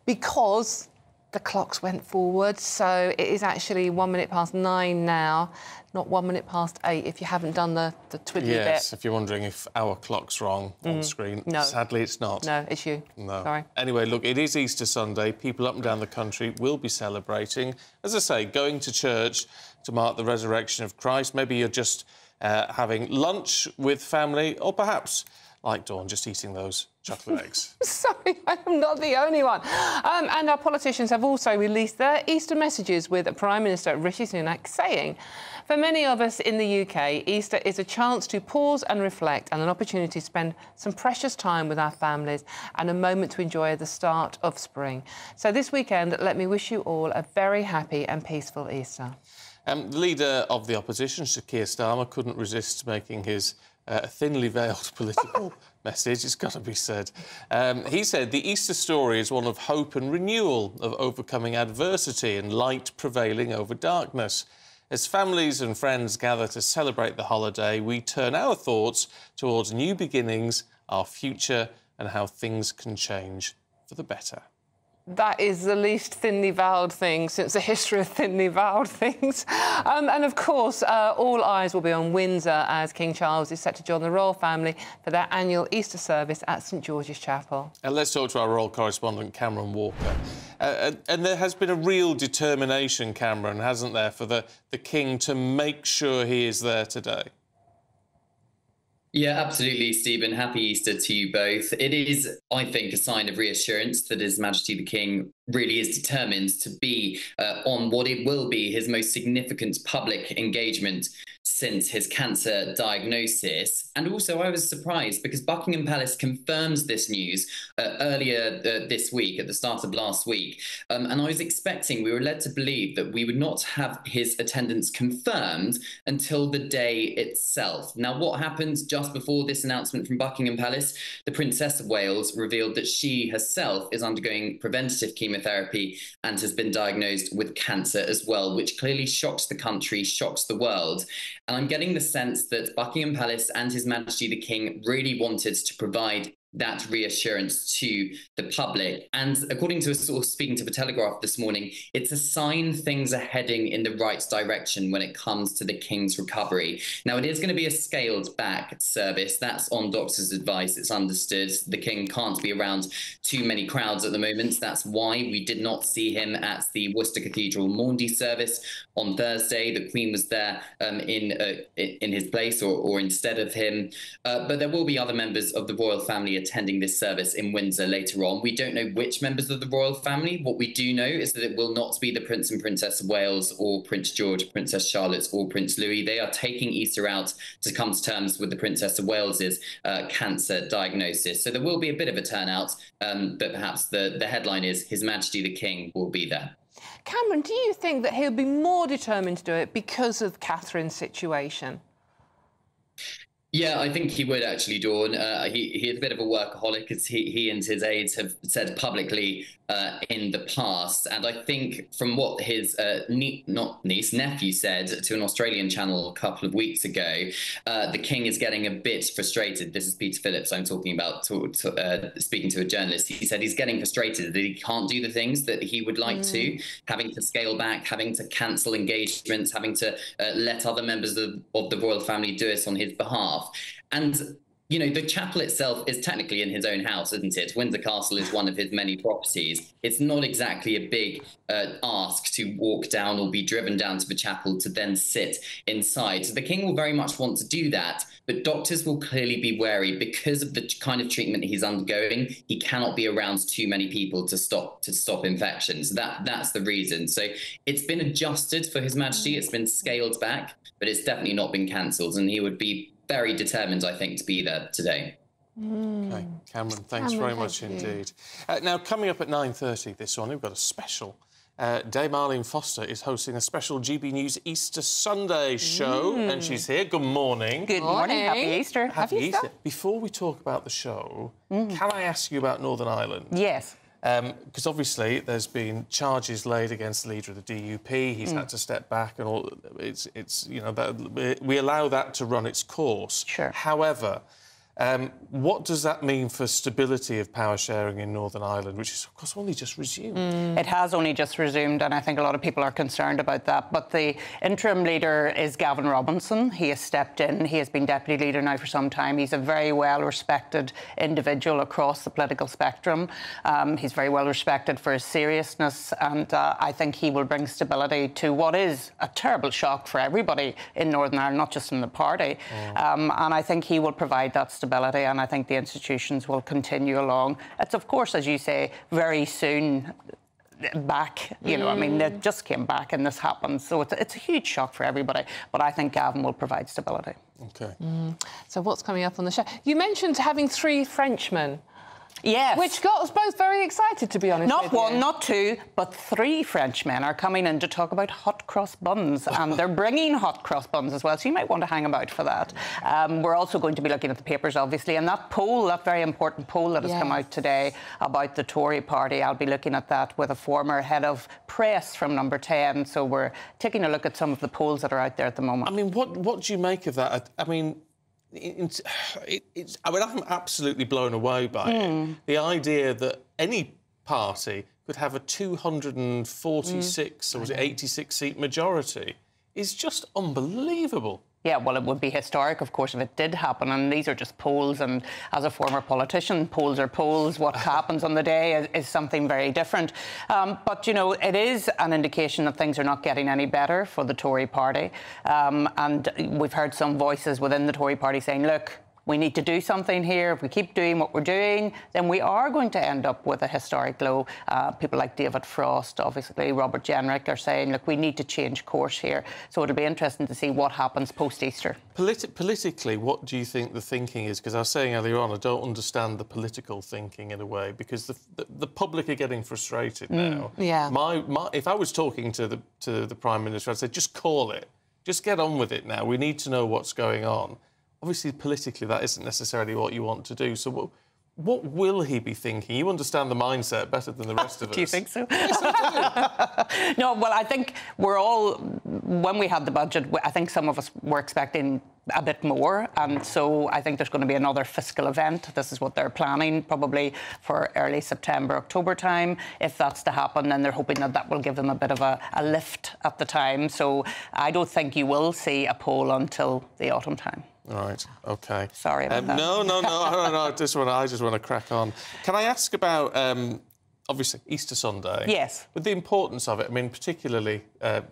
Speaker 2: because the clocks went forward. So it is actually one minute past nine now, not one minute past eight if you haven't done the, the twiddly
Speaker 1: Yes,
Speaker 2: bit.
Speaker 1: if you're wondering if our clock's wrong on
Speaker 2: Mm,
Speaker 1: screen,
Speaker 2: no.
Speaker 1: sadly it's not.
Speaker 2: No, it's you.
Speaker 1: No.
Speaker 2: Sorry.
Speaker 1: Anyway, look, it is Easter Sunday. People up and down the country will be celebrating. As I say, going to church to mark the resurrection of Christ. Maybe you're just uh, having lunch with family, or perhaps, like Dawn, just eating those chocolate eggs.
Speaker 2: Sorry, I'm not the only one. Um, and our politicians have also released their Easter messages with Prime Minister Rishi Sunak saying, For many of us in the UK, Easter is a chance to pause and reflect and an opportunity to spend some precious time with our families and a moment to enjoy the start of spring. So this weekend, let me wish you all a very happy and peaceful Easter.
Speaker 1: Um, the leader of the opposition, Sir Keir Starmer, couldn't resist making his uh, thinly veiled political message. It's got to be said. Um, he said the Easter story is one of hope and renewal, of overcoming adversity and light prevailing over darkness. As families and friends gather to celebrate the holiday, we turn our thoughts towards new beginnings, our future, and how things can change for the better.
Speaker 2: That is the least thinly veiled thing since the history of thinly veiled things. Um, and of course, uh, all eyes will be on Windsor as King Charles is set to join the royal family for their annual Easter service at St George's Chapel.
Speaker 1: And let's talk to our royal correspondent, Cameron Walker. Uh, and, and there has been a real determination, Cameron, hasn't there, for the, the King to make sure he is there today?
Speaker 85: Yeah, absolutely, Stephen. Happy Easter to you both. It is, I think, a sign of reassurance that His Majesty the King really is determined to be uh, on what it will be his most significant public engagement since his cancer diagnosis. And also, I was surprised because Buckingham Palace confirmed this news uh, earlier uh, this week, at the start of last week. Um, and I was expecting, we were led to believe that we would not have his attendance confirmed until the day itself. Now, what happened just before this announcement from Buckingham Palace? The Princess of Wales revealed that she herself is undergoing preventative chemotherapy and has been diagnosed with cancer as well, which clearly shocks the country, shocks the world. And I'm getting the sense that Buckingham Palace and His Majesty the King really wanted to provide that reassurance to the public. And according to a source speaking to the Telegraph this morning, it's a sign things are heading in the right direction when it comes to the King's recovery. Now, it is going to be a scaled back service. That's on doctors' advice. It's understood. The King can't be around too many crowds at the moment. That's why we did not see him at the Worcester Cathedral Maundy service on Thursday. The Queen was there um, in uh, in his place or, or instead of him. Uh, but there will be other members of the royal family attending this service in Windsor later on. We don't know which members of the royal family. What we do know is that it will not be the Prince and Princess of Wales or Prince George, Princess Charlotte, or Prince Louis. They are taking Easter out to come to terms with the Princess of Wales's uh, cancer diagnosis. So there will be a bit of a turnout, um, but perhaps the, the headline is His Majesty the King will be there.
Speaker 2: Cameron, do you think that he'll be more determined to do it because of Catherine's situation?
Speaker 85: Yeah, I think he would actually, Dawn. Uh, he he is a bit of a workaholic, as he he and his aides have said publicly uh, in the past. And I think from what his uh, nie- not niece nephew said to an Australian channel a couple of weeks ago, uh, the king is getting a bit frustrated. This is Peter Phillips. I'm talking about to, to, uh, speaking to a journalist. He said he's getting frustrated that he can't do the things that he would like to, having to scale back, having to cancel engagements, having to uh, let other members of, of the royal family do it on his behalf. And you know, the chapel itself is technically in his own house, isn't it? Windsor Castle is one of his many properties. It's not exactly a big uh, ask to walk down or be driven down to the chapel to then sit inside. So the king will very much want to do that, but doctors will clearly be wary because of the kind of treatment he's undergoing. He cannot be around too many people to stop to stop infections. That that's the reason. So it's been adjusted for His Majesty. It's been scaled back, but it's definitely not been cancelled, and he would be very determined, I think, to be there today.
Speaker 1: Okay, Cameron, thanks
Speaker 85: Cameron,
Speaker 1: very much
Speaker 85: thank
Speaker 1: indeed. Uh, now, coming up at 9.30 this morning, we've got a special. Uh, Dame Arlene Foster is hosting a special GB News Easter Sunday show,
Speaker 87: Mm.
Speaker 1: and she's here. Good morning.
Speaker 87: Good morning. Happy Easter.
Speaker 1: Happy
Speaker 87: Happy
Speaker 1: Easter.
Speaker 87: Easter.
Speaker 1: Before we talk about the show, can I ask you about Northern Ireland?
Speaker 87: Yes.
Speaker 1: Because obviously there's been charges laid against the leader of the DUP. He's
Speaker 87: Mm.
Speaker 1: had to step back, and all. It's it's you know that we allow that to run its course. Sure. However. Um, what does that mean for stability of power sharing in Northern Ireland, which is, of course, only just resumed?
Speaker 87: It has only just resumed, and I think a lot of people are concerned about that. But the interim leader is Gavin Robinson. He has stepped in. He has been deputy leader now for some time. He's a very well respected individual across the political spectrum. Um, he's very well respected for his seriousness, and uh, I think he will bring stability to what is a terrible shock for everybody in Northern Ireland, not just in the party. Um, and I think he will provide that stability, and I think the institutions will continue along. It's, of course, as you say, very soon back. You know, I mean, they just came back and this happened. So it's, it's a huge shock for everybody. But I think Gavin will provide stability.
Speaker 1: Okay.
Speaker 2: Mm. So what's coming up on the show? You mentioned having three Frenchmen.
Speaker 87: Yes.
Speaker 2: Which got us both very excited, to be honest
Speaker 87: Not
Speaker 2: with
Speaker 87: one,
Speaker 2: you.
Speaker 87: not two, but three Frenchmen are coming in to talk about hot cross buns, and they're bringing hot cross buns as well. So you might want to hang about for that. Um, we're also going to be looking at the papers, obviously, and that poll, that very important poll that has come out today about the Tory Party. I'll be looking at that with a former head of press from Number Ten. So we're taking a look at some of the polls that are out there at the moment.
Speaker 1: I mean, what what do you make of that? I, I mean, it, it's, I mean, I'm absolutely blown away by
Speaker 87: Hmm.
Speaker 1: it. The idea that any party could have a 246 or was it 86 seat majority is just unbelievable.
Speaker 87: Yeah, well, it would be historic, of course, if it did happen. And these are just polls. And as a former politician, polls are polls. What happens on the day is, is something very different. Um, but, you know, it is an indication that things are not getting any better for the Tory party. Um, and we've heard some voices within the Tory party saying, look, we need to do something here. If we keep doing what we're doing, then we are going to end up with a historic low. Uh, people like David Frost, obviously, Robert Jenrick are saying, look, we need to change course here. So it'll be interesting to see what happens post Easter.
Speaker 1: Politi- politically, what do you think the thinking is? Because I was saying earlier on, I don't understand the political thinking in a way because the, the, the public are getting frustrated
Speaker 87: Mm,
Speaker 1: now.
Speaker 87: yeah.
Speaker 1: My, my, if I was talking to the to the prime minister, I'd say just call it, just get on with it now. We need to know what's going on. Obviously, politically, that isn't necessarily what you want to do. So, what, what will he be thinking? You understand the mindset better than the rest of us.
Speaker 87: Do you think so? no, well, I think we're all, when we had the budget, I think some of us were expecting a bit more. And so I think there's going to be another fiscal event. This is what they're planning, probably for early September, October time. If that's to happen, then they're hoping that that will give them a bit of a, a lift at the time. So I don't think you will see a poll until the autumn time.
Speaker 1: Right. Okay.
Speaker 87: Sorry about
Speaker 1: Um,
Speaker 87: that.
Speaker 1: No, no, no, no, no. I just want. I just want to crack on. Can I ask about um, obviously Easter Sunday?
Speaker 87: Yes.
Speaker 1: With the importance of it. I mean, particularly. Uh,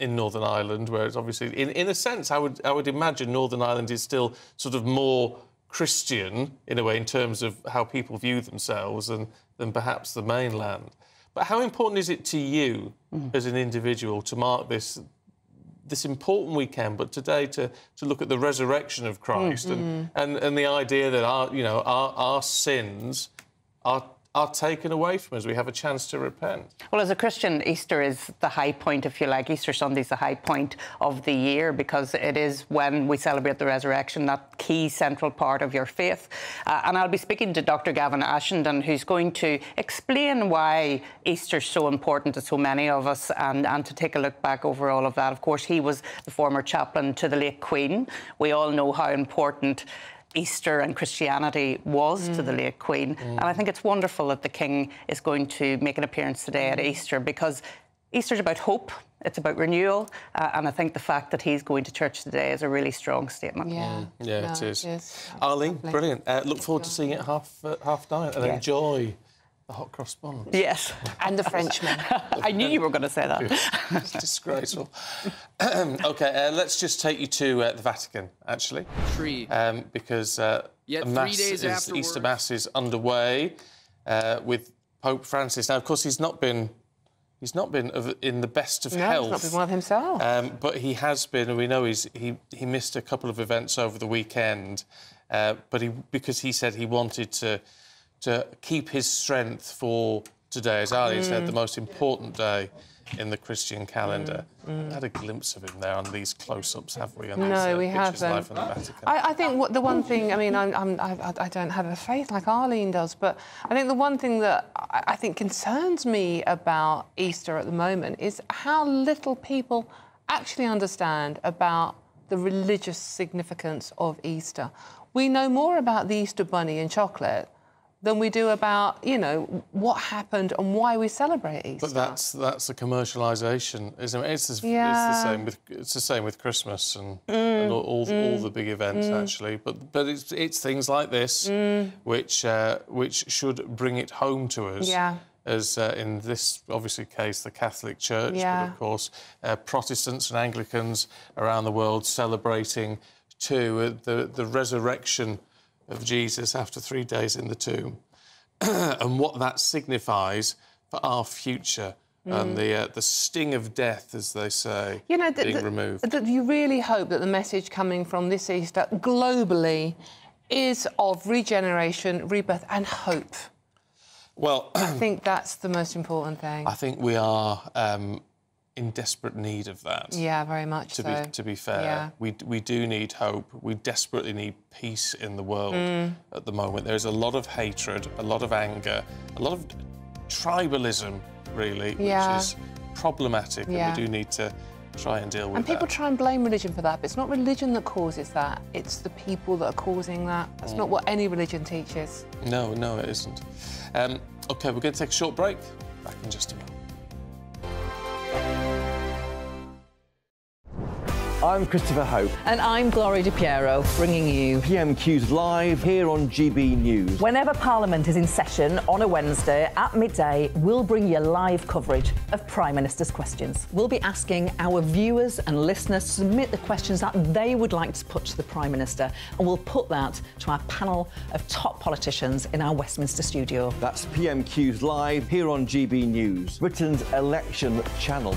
Speaker 1: in Northern Ireland, where it's obviously, in, in a sense, I would I would imagine Northern Ireland is still sort of more Christian in a way in terms of how people view themselves than than perhaps the mainland. But how important is it to you as an individual to mark this this important weekend, but today to, to look at the resurrection of Christ mm, and, mm. and, and the idea that our you know our, our sins are are taken away from us. We have a chance to repent.
Speaker 87: Well, as a Christian, Easter is the high point, if you like. Easter Sunday is the high point of the year because it is when we celebrate the resurrection, that key central part of your faith. Uh, and I'll be speaking to Dr. Gavin Ashenden, who's going to explain why Easter's so important to so many of us and, and to take a look back over all of that. Of course, he was the former chaplain to the late Queen. We all know how important Easter and Christianity was to the late Queen. And I think it's wonderful that the King is going to make an appearance today at Easter because Easter's about hope. It's about renewal, uh, and I think the fact that he's going to church today is a really strong statement.
Speaker 2: Yeah,
Speaker 1: Yeah,
Speaker 2: No,
Speaker 1: it is.
Speaker 2: it is.
Speaker 1: Arlene,
Speaker 2: Lovely.
Speaker 1: brilliant. Uh, look forward to seeing it half uh, half nine and
Speaker 87: Yeah.
Speaker 1: enjoy the hot cross buns.
Speaker 87: Yes.
Speaker 2: And the Frenchman.
Speaker 87: I knew you were going to say that.
Speaker 1: it's disgraceful. okay, uh, let's just take you to uh, the Vatican, actually.
Speaker 88: Tree.
Speaker 1: Um, because uh,
Speaker 88: Yet
Speaker 1: a
Speaker 88: three
Speaker 1: mass
Speaker 88: days
Speaker 1: is,
Speaker 88: afterwards-
Speaker 1: Easter Mass is underway uh, with Pope Francis. Now, of course, he's not been he's not been in the best of
Speaker 2: No,
Speaker 1: health.
Speaker 2: he's not been well himself.
Speaker 1: Um, but he has been, and we know he's, he he missed a couple of events over the weekend. Uh, but he because he said he wanted to to keep his strength for today, as Ali said,
Speaker 2: Mm.
Speaker 1: the most important day in the Christian calendar.
Speaker 2: Mm, mm.
Speaker 1: Had a glimpse of him there on these close-ups, have we? These,
Speaker 2: No, we haven't.
Speaker 1: live from the Vatican.
Speaker 2: I, I think what the one thing, I mean, I'm, I'm, I, I don't have a faith like Arlene does, but I think the one thing that I, I think concerns me about Easter at the moment is how little people actually understand about the religious significance of Easter. We know more about the Easter bunny and chocolate than we do about, you know, what happened and why we celebrate Easter.
Speaker 1: But that's that's the commercialisation, isn't it? It's, the- it's the same with it's the same with Christmas and,
Speaker 2: Mm,
Speaker 1: and all, all, all
Speaker 2: mm,
Speaker 1: the big events
Speaker 2: mm.
Speaker 1: actually. But but it's it's things like this
Speaker 2: Mm.
Speaker 1: which uh, which should bring it home to us.
Speaker 2: Yeah.
Speaker 1: As uh, in this obviously case, the Catholic Church,
Speaker 2: Yeah.
Speaker 1: but of course uh, Protestants and Anglicans around the world celebrating too uh, the the resurrection of Jesus after three days in the tomb, and what that signifies for our future and the uh, the sting of death, as they say,
Speaker 2: you know,
Speaker 1: being removed.
Speaker 2: that you really hope that the message coming from this Easter globally is of regeneration, rebirth, and hope.
Speaker 1: Well,
Speaker 2: I think that's the most important thing.
Speaker 1: I think we are um, in desperate need of that.
Speaker 2: Yeah, very much
Speaker 1: To
Speaker 2: so.
Speaker 1: be to be fair,
Speaker 2: Yeah.
Speaker 1: we we do need hope. We desperately need peace in the world
Speaker 2: Mm.
Speaker 1: at the moment. There's a lot of hatred, a lot of anger, a lot of tribalism, really,
Speaker 2: Yeah.
Speaker 1: which is problematic,
Speaker 2: Yeah.
Speaker 1: and we do need to try and deal with
Speaker 2: And people
Speaker 1: that.
Speaker 2: try and blame religion for that, but it's not religion that causes that. It's the people that are causing that. That's not
Speaker 1: Mm.
Speaker 2: what any religion teaches.
Speaker 1: No, no, it isn't. Um, okay, we're going to take a short break. Back in just a moment.
Speaker 40: I'm Christopher Hope.
Speaker 89: And I'm Gloria De Piero, bringing you
Speaker 40: PMQ's live here on GB News.
Speaker 89: Whenever Parliament is in session on a Wednesday at midday, we'll bring you live coverage of Prime Minister's questions. We'll be asking our viewers and listeners to submit the questions that they would like to put to the Prime Minister, and we'll put that to our panel of top politicians in our Westminster studio.
Speaker 40: That's PMQ's live here on GB News, Britain's election channel.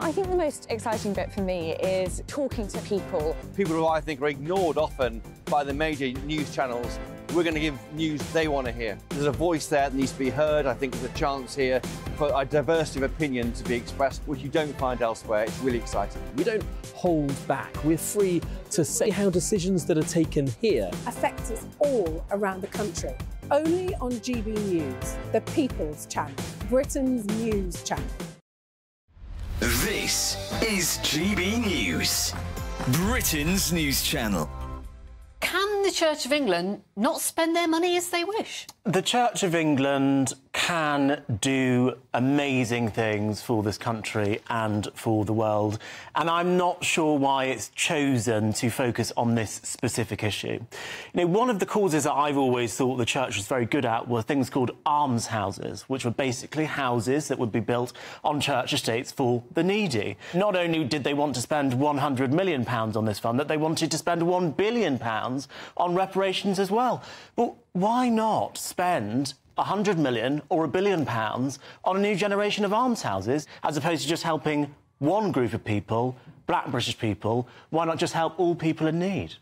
Speaker 90: I think the most exciting bit for me is talking to people.
Speaker 40: People who I think are ignored often by the major news channels. We're going to give news they want to hear. There's a voice there that needs to be heard. I think there's a chance here for a diversity of opinion to be expressed, which you don't find elsewhere. It's really exciting.
Speaker 91: We don't hold back. We're free to say how decisions that are taken here
Speaker 17: affect us all around the country. Only on GB News, the People's Channel, Britain's news channel.
Speaker 44: This is GB News, Britain's news channel.
Speaker 92: Can the Church of England not spend their money as they wish?
Speaker 50: The Church of England can do amazing things for this country and for the world, and I'm not sure why it's chosen to focus on this specific issue. You know, one of the causes that I've always thought the Church was very good at were things called almshouses, which were basically houses that would be built on church estates for the needy. Not only did they want to spend 100 million pounds on this fund, that they wanted to spend 1 billion pounds on reparations as well. Why not spend 100 million or a billion pounds on a new generation of almshouses as opposed to just helping one group of people, black British people? Why not just help all people in need?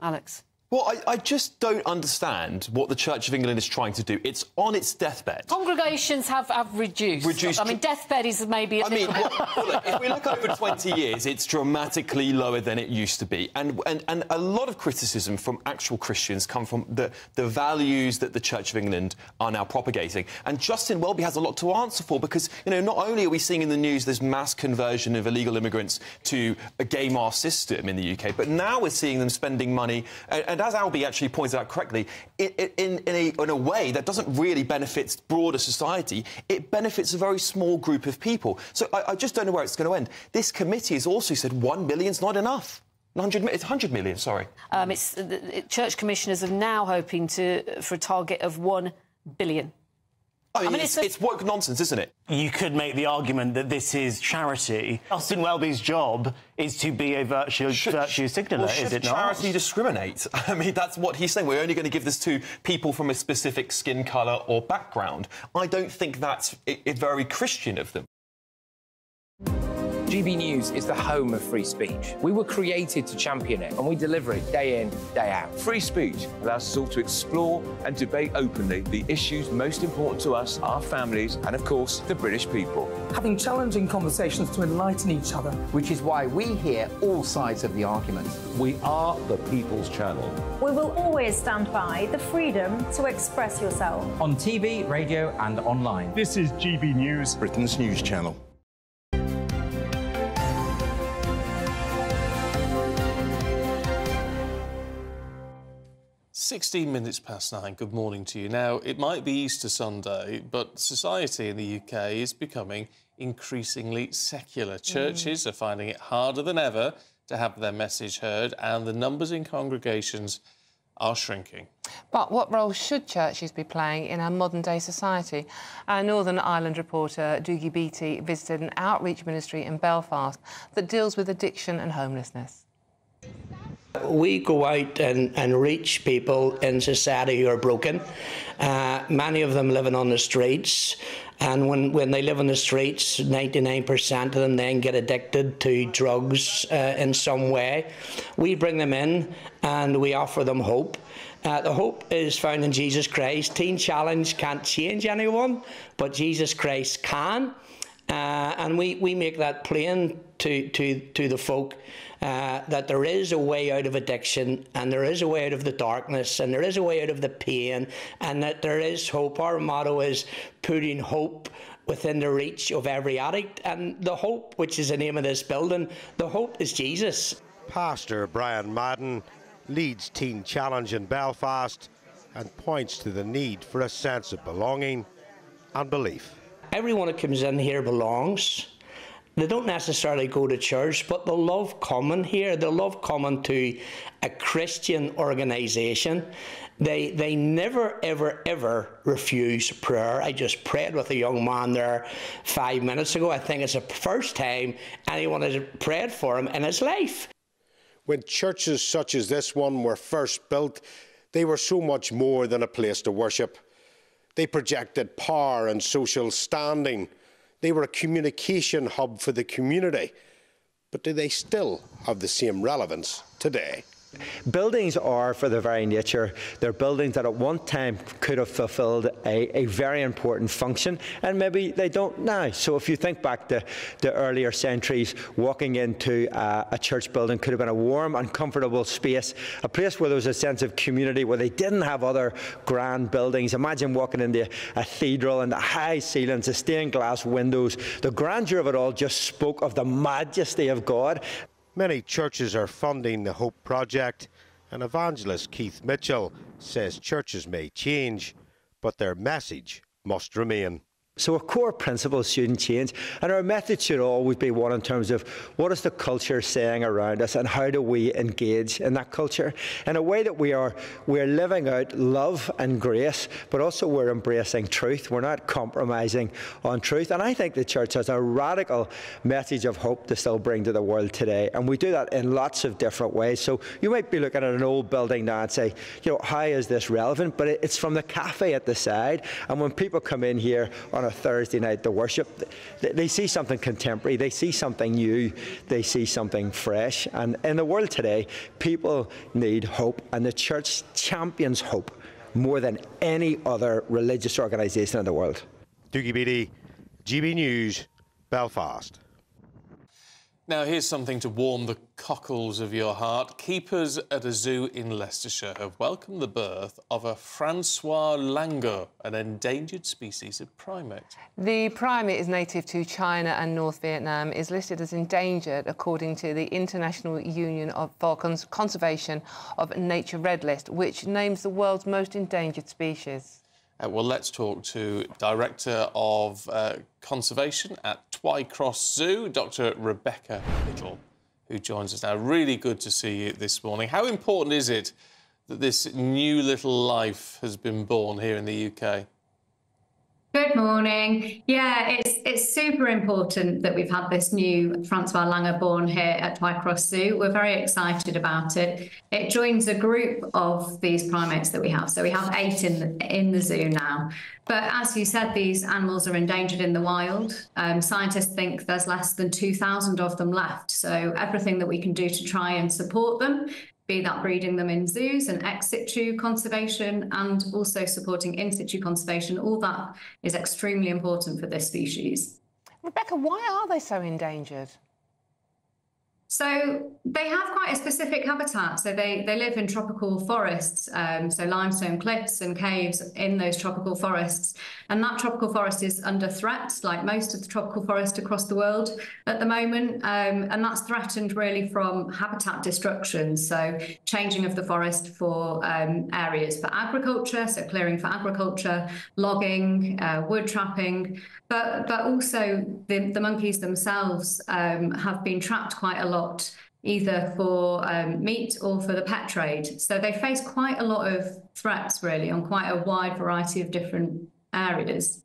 Speaker 92: Alex.
Speaker 93: Well, I, I just don't understand what the Church of England is trying to do. It's on its deathbed.
Speaker 92: Congregations have, have reduced.
Speaker 93: Reduced-
Speaker 92: I mean, deathbed is maybe a
Speaker 93: I mean, well, well, look, if we look over 20 years, it's dramatically lower than it used to be. And, and, and a lot of criticism from actual Christians come from the, the values that the Church of England are now propagating. And Justin Welby has a lot to answer for because, you know, not only are we seeing in the news this mass conversion of illegal immigrants to a gay mass system in the UK, but now we're seeing them spending money. And, and as Albie actually pointed out correctly, in, in, in, a, in a way that doesn't really benefit broader society, it benefits a very small group of people. So I, I just don't know where it's going to end. This committee has also said one million's not enough. 100, it's 100 million, sorry.
Speaker 94: Um, it's, the, church commissioners are now hoping to for a target of 1 billion.
Speaker 93: I mean, I mean it's, it's, it's, woke nonsense, isn't it?
Speaker 50: You could make the argument that this is charity. Justin Welby's job is to be a virtue, should, virtue signaller,
Speaker 93: well,
Speaker 50: is it
Speaker 93: not? charity discriminate? I mean, that's what he's saying. We're only going to give this to people from a specific skin colour or background. I don't think that's very Christian of them.
Speaker 16: GB News is the home of free speech. We were created to champion it, and we deliver it day in, day out.
Speaker 40: Free speech allows us all to explore and debate openly the issues most important to us, our families, and of course, the British people.
Speaker 95: Having challenging conversations to enlighten each other.
Speaker 96: Which is why we hear all sides of the argument.
Speaker 14: We are the People's Channel.
Speaker 12: We will always stand by the freedom to express yourself.
Speaker 97: On TV, radio, and online.
Speaker 98: This is GB News,
Speaker 14: Britain's news channel.
Speaker 1: 16 minutes past nine. Good morning to you. Now, it might be Easter Sunday, but society in the UK is becoming increasingly secular. Churches mm. are finding it harder than ever to have their message heard, and the numbers in congregations are shrinking.
Speaker 2: But what role should churches be playing in our modern day society? Our Northern Ireland reporter Dougie Beattie visited an outreach ministry in Belfast that deals with addiction and homelessness.
Speaker 6: We go out and, and reach people in society who are broken, uh, many of them living on the streets. And when, when they live on the streets, 99% of them then get addicted to drugs uh, in some way. We bring them in and we offer them hope. Uh, the hope is found in Jesus Christ. Teen Challenge can't change anyone, but Jesus Christ can. Uh, and we, we make that plain to, to, to the folk uh, that there is a way out of addiction and there is a way out of the darkness and there is a way out of the pain and that there is hope. Our motto is putting hope within the reach of every addict. And the hope, which is the name of this building, the hope is Jesus.
Speaker 7: Pastor Brian Madden leads Teen Challenge in Belfast and points to the need for a sense of belonging and belief.
Speaker 6: Everyone that comes in here belongs. They don't necessarily go to church, but they love coming here. They love coming to a Christian organisation. They they never ever ever refuse prayer. I just prayed with a young man there five minutes ago. I think it's the first time anyone has prayed for him in his life.
Speaker 7: When churches such as this one were first built, they were so much more than a place to worship. They projected power and social standing. They were a communication hub for the community. But do they still have the same relevance today?
Speaker 8: Buildings are, for their very nature, they're buildings that at one time could have fulfilled a, a very important function, and maybe they don't now. So if you think back to the earlier centuries, walking into a, a church building could have been a warm and comfortable space, a place where there was a sense of community, where they didn't have other grand buildings. Imagine walking into a cathedral and the high ceilings, the stained glass windows, the grandeur of it all just spoke of the majesty of God.
Speaker 7: Many churches are funding the Hope Project, and evangelist Keith Mitchell says churches may change, but their message must remain.
Speaker 8: So our core principles shouldn't change, and our method should always be one in terms of what is the culture saying around us, and how do we engage in that culture in a way that we are we're living out love and grace, but also we're embracing truth. We're not compromising on truth, and I think the church has a radical message of hope to still bring to the world today, and we do that in lots of different ways. So you might be looking at an old building now and say, you know, how is this relevant? But it's from the cafe at the side, and when people come in here on on a Thursday night to worship, they, see something contemporary, they see something new, they see something fresh. And in the world today, people need hope, and the church champions hope more than any other religious organisation in the world.
Speaker 7: Dougie Beattie, GB News, Belfast.
Speaker 1: Now, here's something to warm the cockles of your heart. Keepers at a zoo in Leicestershire have welcomed the birth of a Francois langur, an endangered species of primate.
Speaker 2: The primate is native to China and North Vietnam, is listed as endangered according to the International Union of for Cons Conservation of Nature Red List, which names the world's most endangered species.
Speaker 1: Uh, well, let's talk to Director of uh, Conservation at Twycross Zoo, Dr Rebecca Little, who joins us now. Really good to see you this morning. How important is it that this new little life has been born here in the UK?
Speaker 99: Good morning. Yeah, it's it's super important that we've had this new Francois Langur born here at Twycross Zoo. We're very excited about it. It joins a group of these primates that we have. So we have eight in the, in the zoo now. But as you said, these animals are endangered in the wild. Um, scientists think there's less than 2,000 of them left. So everything that we can do to try and support them be that breeding them in zoos and ex situ conservation and also supporting in situ conservation. All that is extremely important for this species.
Speaker 2: Rebecca, why are they so endangered?
Speaker 99: So they have quite a specific habitat. So they, they live in tropical forests, um, so limestone cliffs and caves in those tropical forests. And that tropical forest is under threat, like most of the tropical forest across the world at the moment. Um, and that's threatened really from habitat destruction, so changing of the forest for um, areas for agriculture, so clearing for agriculture, logging, uh, wood trapping, but, but also the, the monkeys themselves um, have been trapped quite a lot either for um, meat or for the pet trade. So they face quite a lot of threats, really, on quite a wide variety of different areas.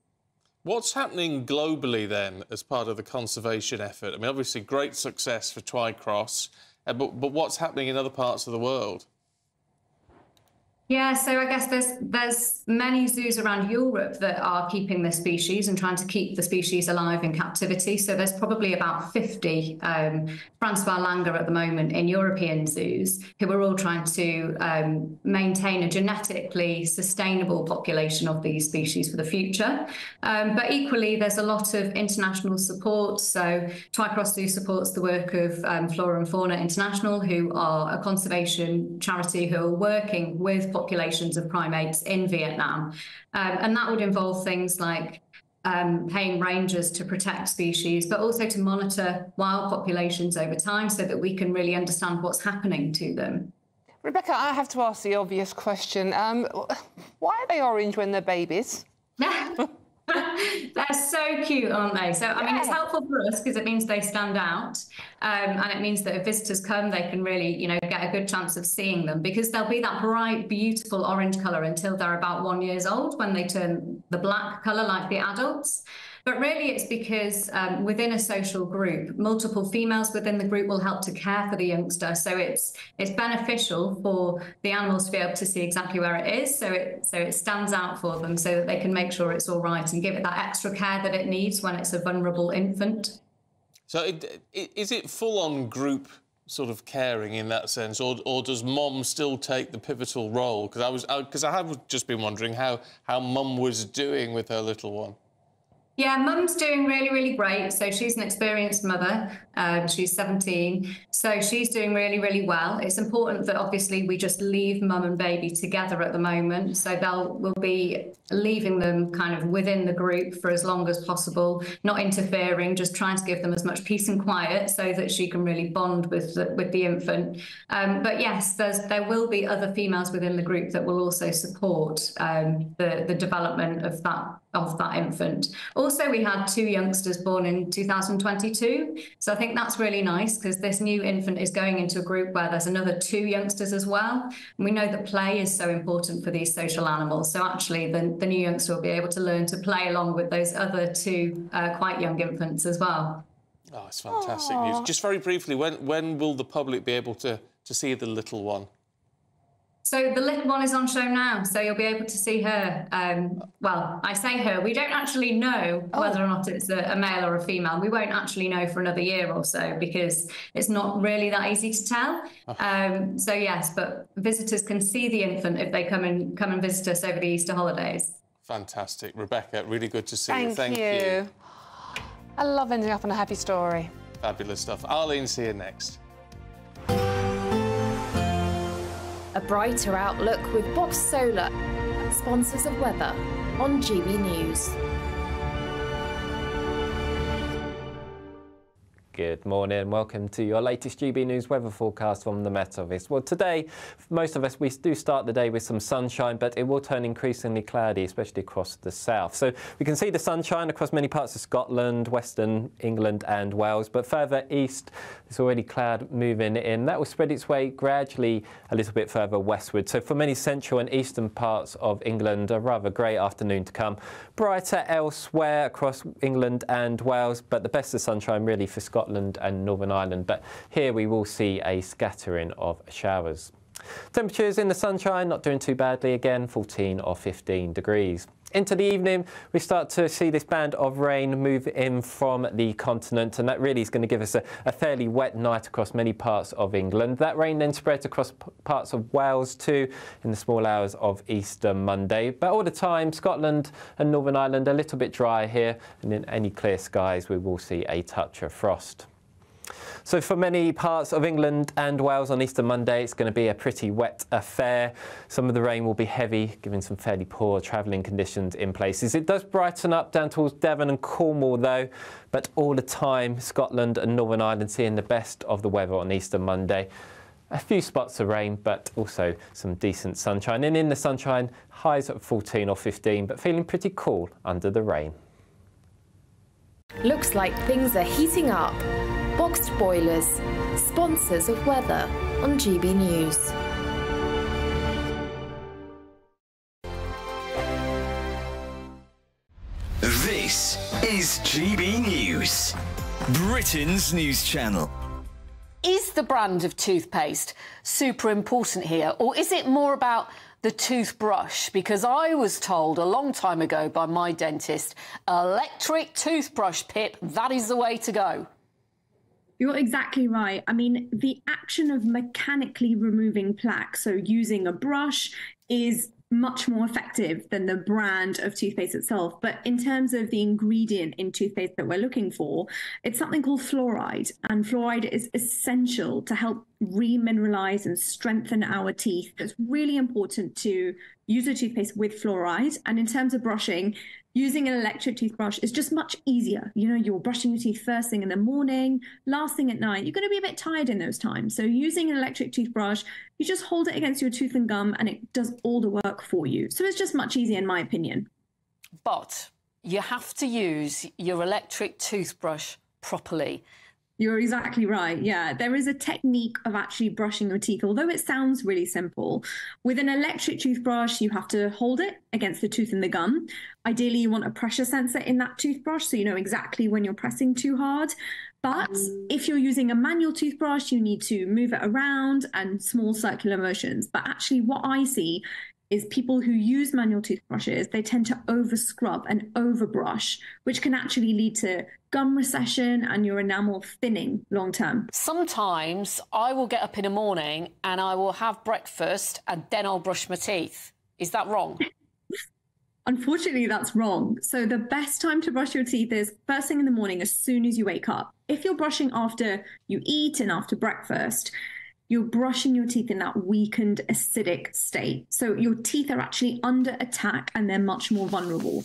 Speaker 1: What's happening globally then as part of the conservation effort? I mean, obviously, great success for Twycross, uh, but, but what's happening in other parts of the world?
Speaker 99: Yeah, so I guess there's there's many zoos around Europe that are keeping the species and trying to keep the species alive in captivity. So there's probably about 50 um, Francois langur at the moment in European zoos who are all trying to um, maintain a genetically sustainable population of these species for the future. Um, but equally, there's a lot of international support. So Twycross Zoo supports the work of um, Flora and Fauna International, who are a conservation charity who are working with populations of primates in Vietnam. Um, and that would involve things like um, paying rangers to protect species, but also to monitor wild populations over time so that we can really understand what's happening to them.
Speaker 2: Rebecca, I have to ask the obvious question. Um, why are they orange when they're babies?
Speaker 99: They're so cute, aren't they? So, I mean, it's helpful for us because it means they stand out. Um, and it means that if visitors come, they can really, you know, get a good chance of seeing them because they'll be that bright, beautiful orange colour until they're about one years old when they turn the black colour like the adults. But really, it's because um, within a social group, multiple females within the group will help to care for the youngster. So it's it's beneficial for the animals to be able to see exactly where it is. So it so it stands out for them, so that they can make sure it's all right and give it that extra care that it needs when it's a vulnerable infant.
Speaker 1: So it, it, is it full on group sort of caring in that sense, or, or does mom still take the pivotal role? Because I was because I, I have just been wondering how how mum was doing with her little one.
Speaker 99: Yeah, mum's doing really, really great. So she's an experienced mother. Um, she's 17. So she's doing really, really well. It's important that obviously we just leave mum and baby together at the moment. So they'll we'll be leaving them kind of within the group for as long as possible, not interfering, just trying to give them as much peace and quiet so that she can really bond with the, with the infant. Um, but yes, there's there will be other females within the group that will also support um, the the development of that of that infant. Also, we had two youngsters born in 2022. So I think that's really nice because this new infant is going into a group where there's another two youngsters as well. And we know that play is so important for these social animals. So actually, the, the new youngster will be able to learn to play along with those other two uh, quite young infants as well.
Speaker 1: Oh, it's fantastic Aww. news. Just very briefly, when, when will the public be able to, to see the little one?
Speaker 99: So the little one is on show now, so you'll be able to see her. Um, well, I say her. We don't actually know oh. whether or not it's a, a, male or a female. We won't actually know for another year or so because it's not really that easy to tell. Oh. Um, so yes, but visitors can see the infant if they come and come and visit us over the Easter holidays.
Speaker 1: Fantastic, Rebecca. Really good to see
Speaker 2: Thank
Speaker 1: you. Thank
Speaker 2: you.
Speaker 1: you.
Speaker 2: I love ending up on a happy story.
Speaker 1: Fabulous stuff. Arlene's here next.
Speaker 100: A brighter outlook with Boxt Solar, sponsors of weather on GB News.
Speaker 11: Good morning. And welcome to your latest GB News weather forecast from the Met Office. Well, today, most of us, we do start the day with some sunshine, but it will turn increasingly cloudy, especially across the south. So we can see the sunshine across many parts of Scotland, Western England and Wales, but further east, there's already cloud moving in. That will spread its way gradually a little bit further westward. So for many central and eastern parts of England, a rather grey afternoon to come. Brighter elsewhere across England and Wales, but the best of sunshine really for Scotland and Northern Ireland, but here we will see a scattering of showers. Temperatures in the sunshine not doing too badly again, 14 or 15 degrees. Into the evening, we start to see this band of rain move in from the continent, and that really is going to give us a, a fairly wet night across many parts of England. That rain then spreads across parts of Wales too in the small hours of Easter Monday. But all the time, Scotland and Northern Ireland a little bit dry here, and in any clear skies, we will see a touch of frost. So for many parts of England and Wales on Easter Monday, it's going to be a pretty wet affair. Some of the rain will be heavy, giving some fairly poor travelling conditions in places. It does brighten up down towards Devon and Cornwall though, but all the time Scotland and Northern Ireland seeing the best of the weather on Easter Monday. A few spots of rain, but also some decent sunshine. And in the sunshine, highs at 14 or 15, but feeling pretty cool under the rain.
Speaker 100: Looks like things are heating up. Boxt Boilers, sponsors of weather on GB News.
Speaker 44: This is GB News, Britain's news channel.
Speaker 101: Is the brand of toothpaste super important here, or is it more about the toothbrush? Because I was told a long time ago by my dentist, electric toothbrush, Pip, that is the way to go.
Speaker 102: You're exactly right. I mean, the action of mechanically removing plaque, so using a brush, is much more effective than the brand of toothpaste itself. But in terms of the ingredient in toothpaste that we're looking for, it's something called fluoride. And fluoride is essential to help remineralize and strengthen our teeth. It's really important to use a toothpaste with fluoride. And in terms of brushing, using an electric toothbrush is just much easier. You know, you're brushing your teeth first thing in the morning, last thing at night. You're going to be a bit tired in those times. So using an electric toothbrush, you just hold it against your tooth and gum and it does all the work for you. So it's just much easier in my opinion.
Speaker 101: But you have to use your electric toothbrush properly.
Speaker 102: You're exactly right. Yeah, there is a technique of actually brushing your teeth, although it sounds really simple. With an electric toothbrush, you have to hold it against the tooth and the gum. Ideally, you want a pressure sensor in that toothbrush so you know exactly when you're pressing too hard. But if you're using a manual toothbrush, you need to move it around and small circular motions. But actually, what I see is people who use manual toothbrushes, they tend to over scrub and overbrush, which can actually lead to gum recession and your enamel thinning long term.
Speaker 101: Sometimes I will get up in the morning and I will have breakfast and then I'll brush my teeth. Is that wrong?
Speaker 102: Unfortunately, that's wrong. So, the best time to brush your teeth is first thing in the morning, as soon as you wake up. If you're brushing after you eat and after breakfast, you're brushing your teeth in that weakened acidic state. So your teeth are actually under attack and they're much more vulnerable.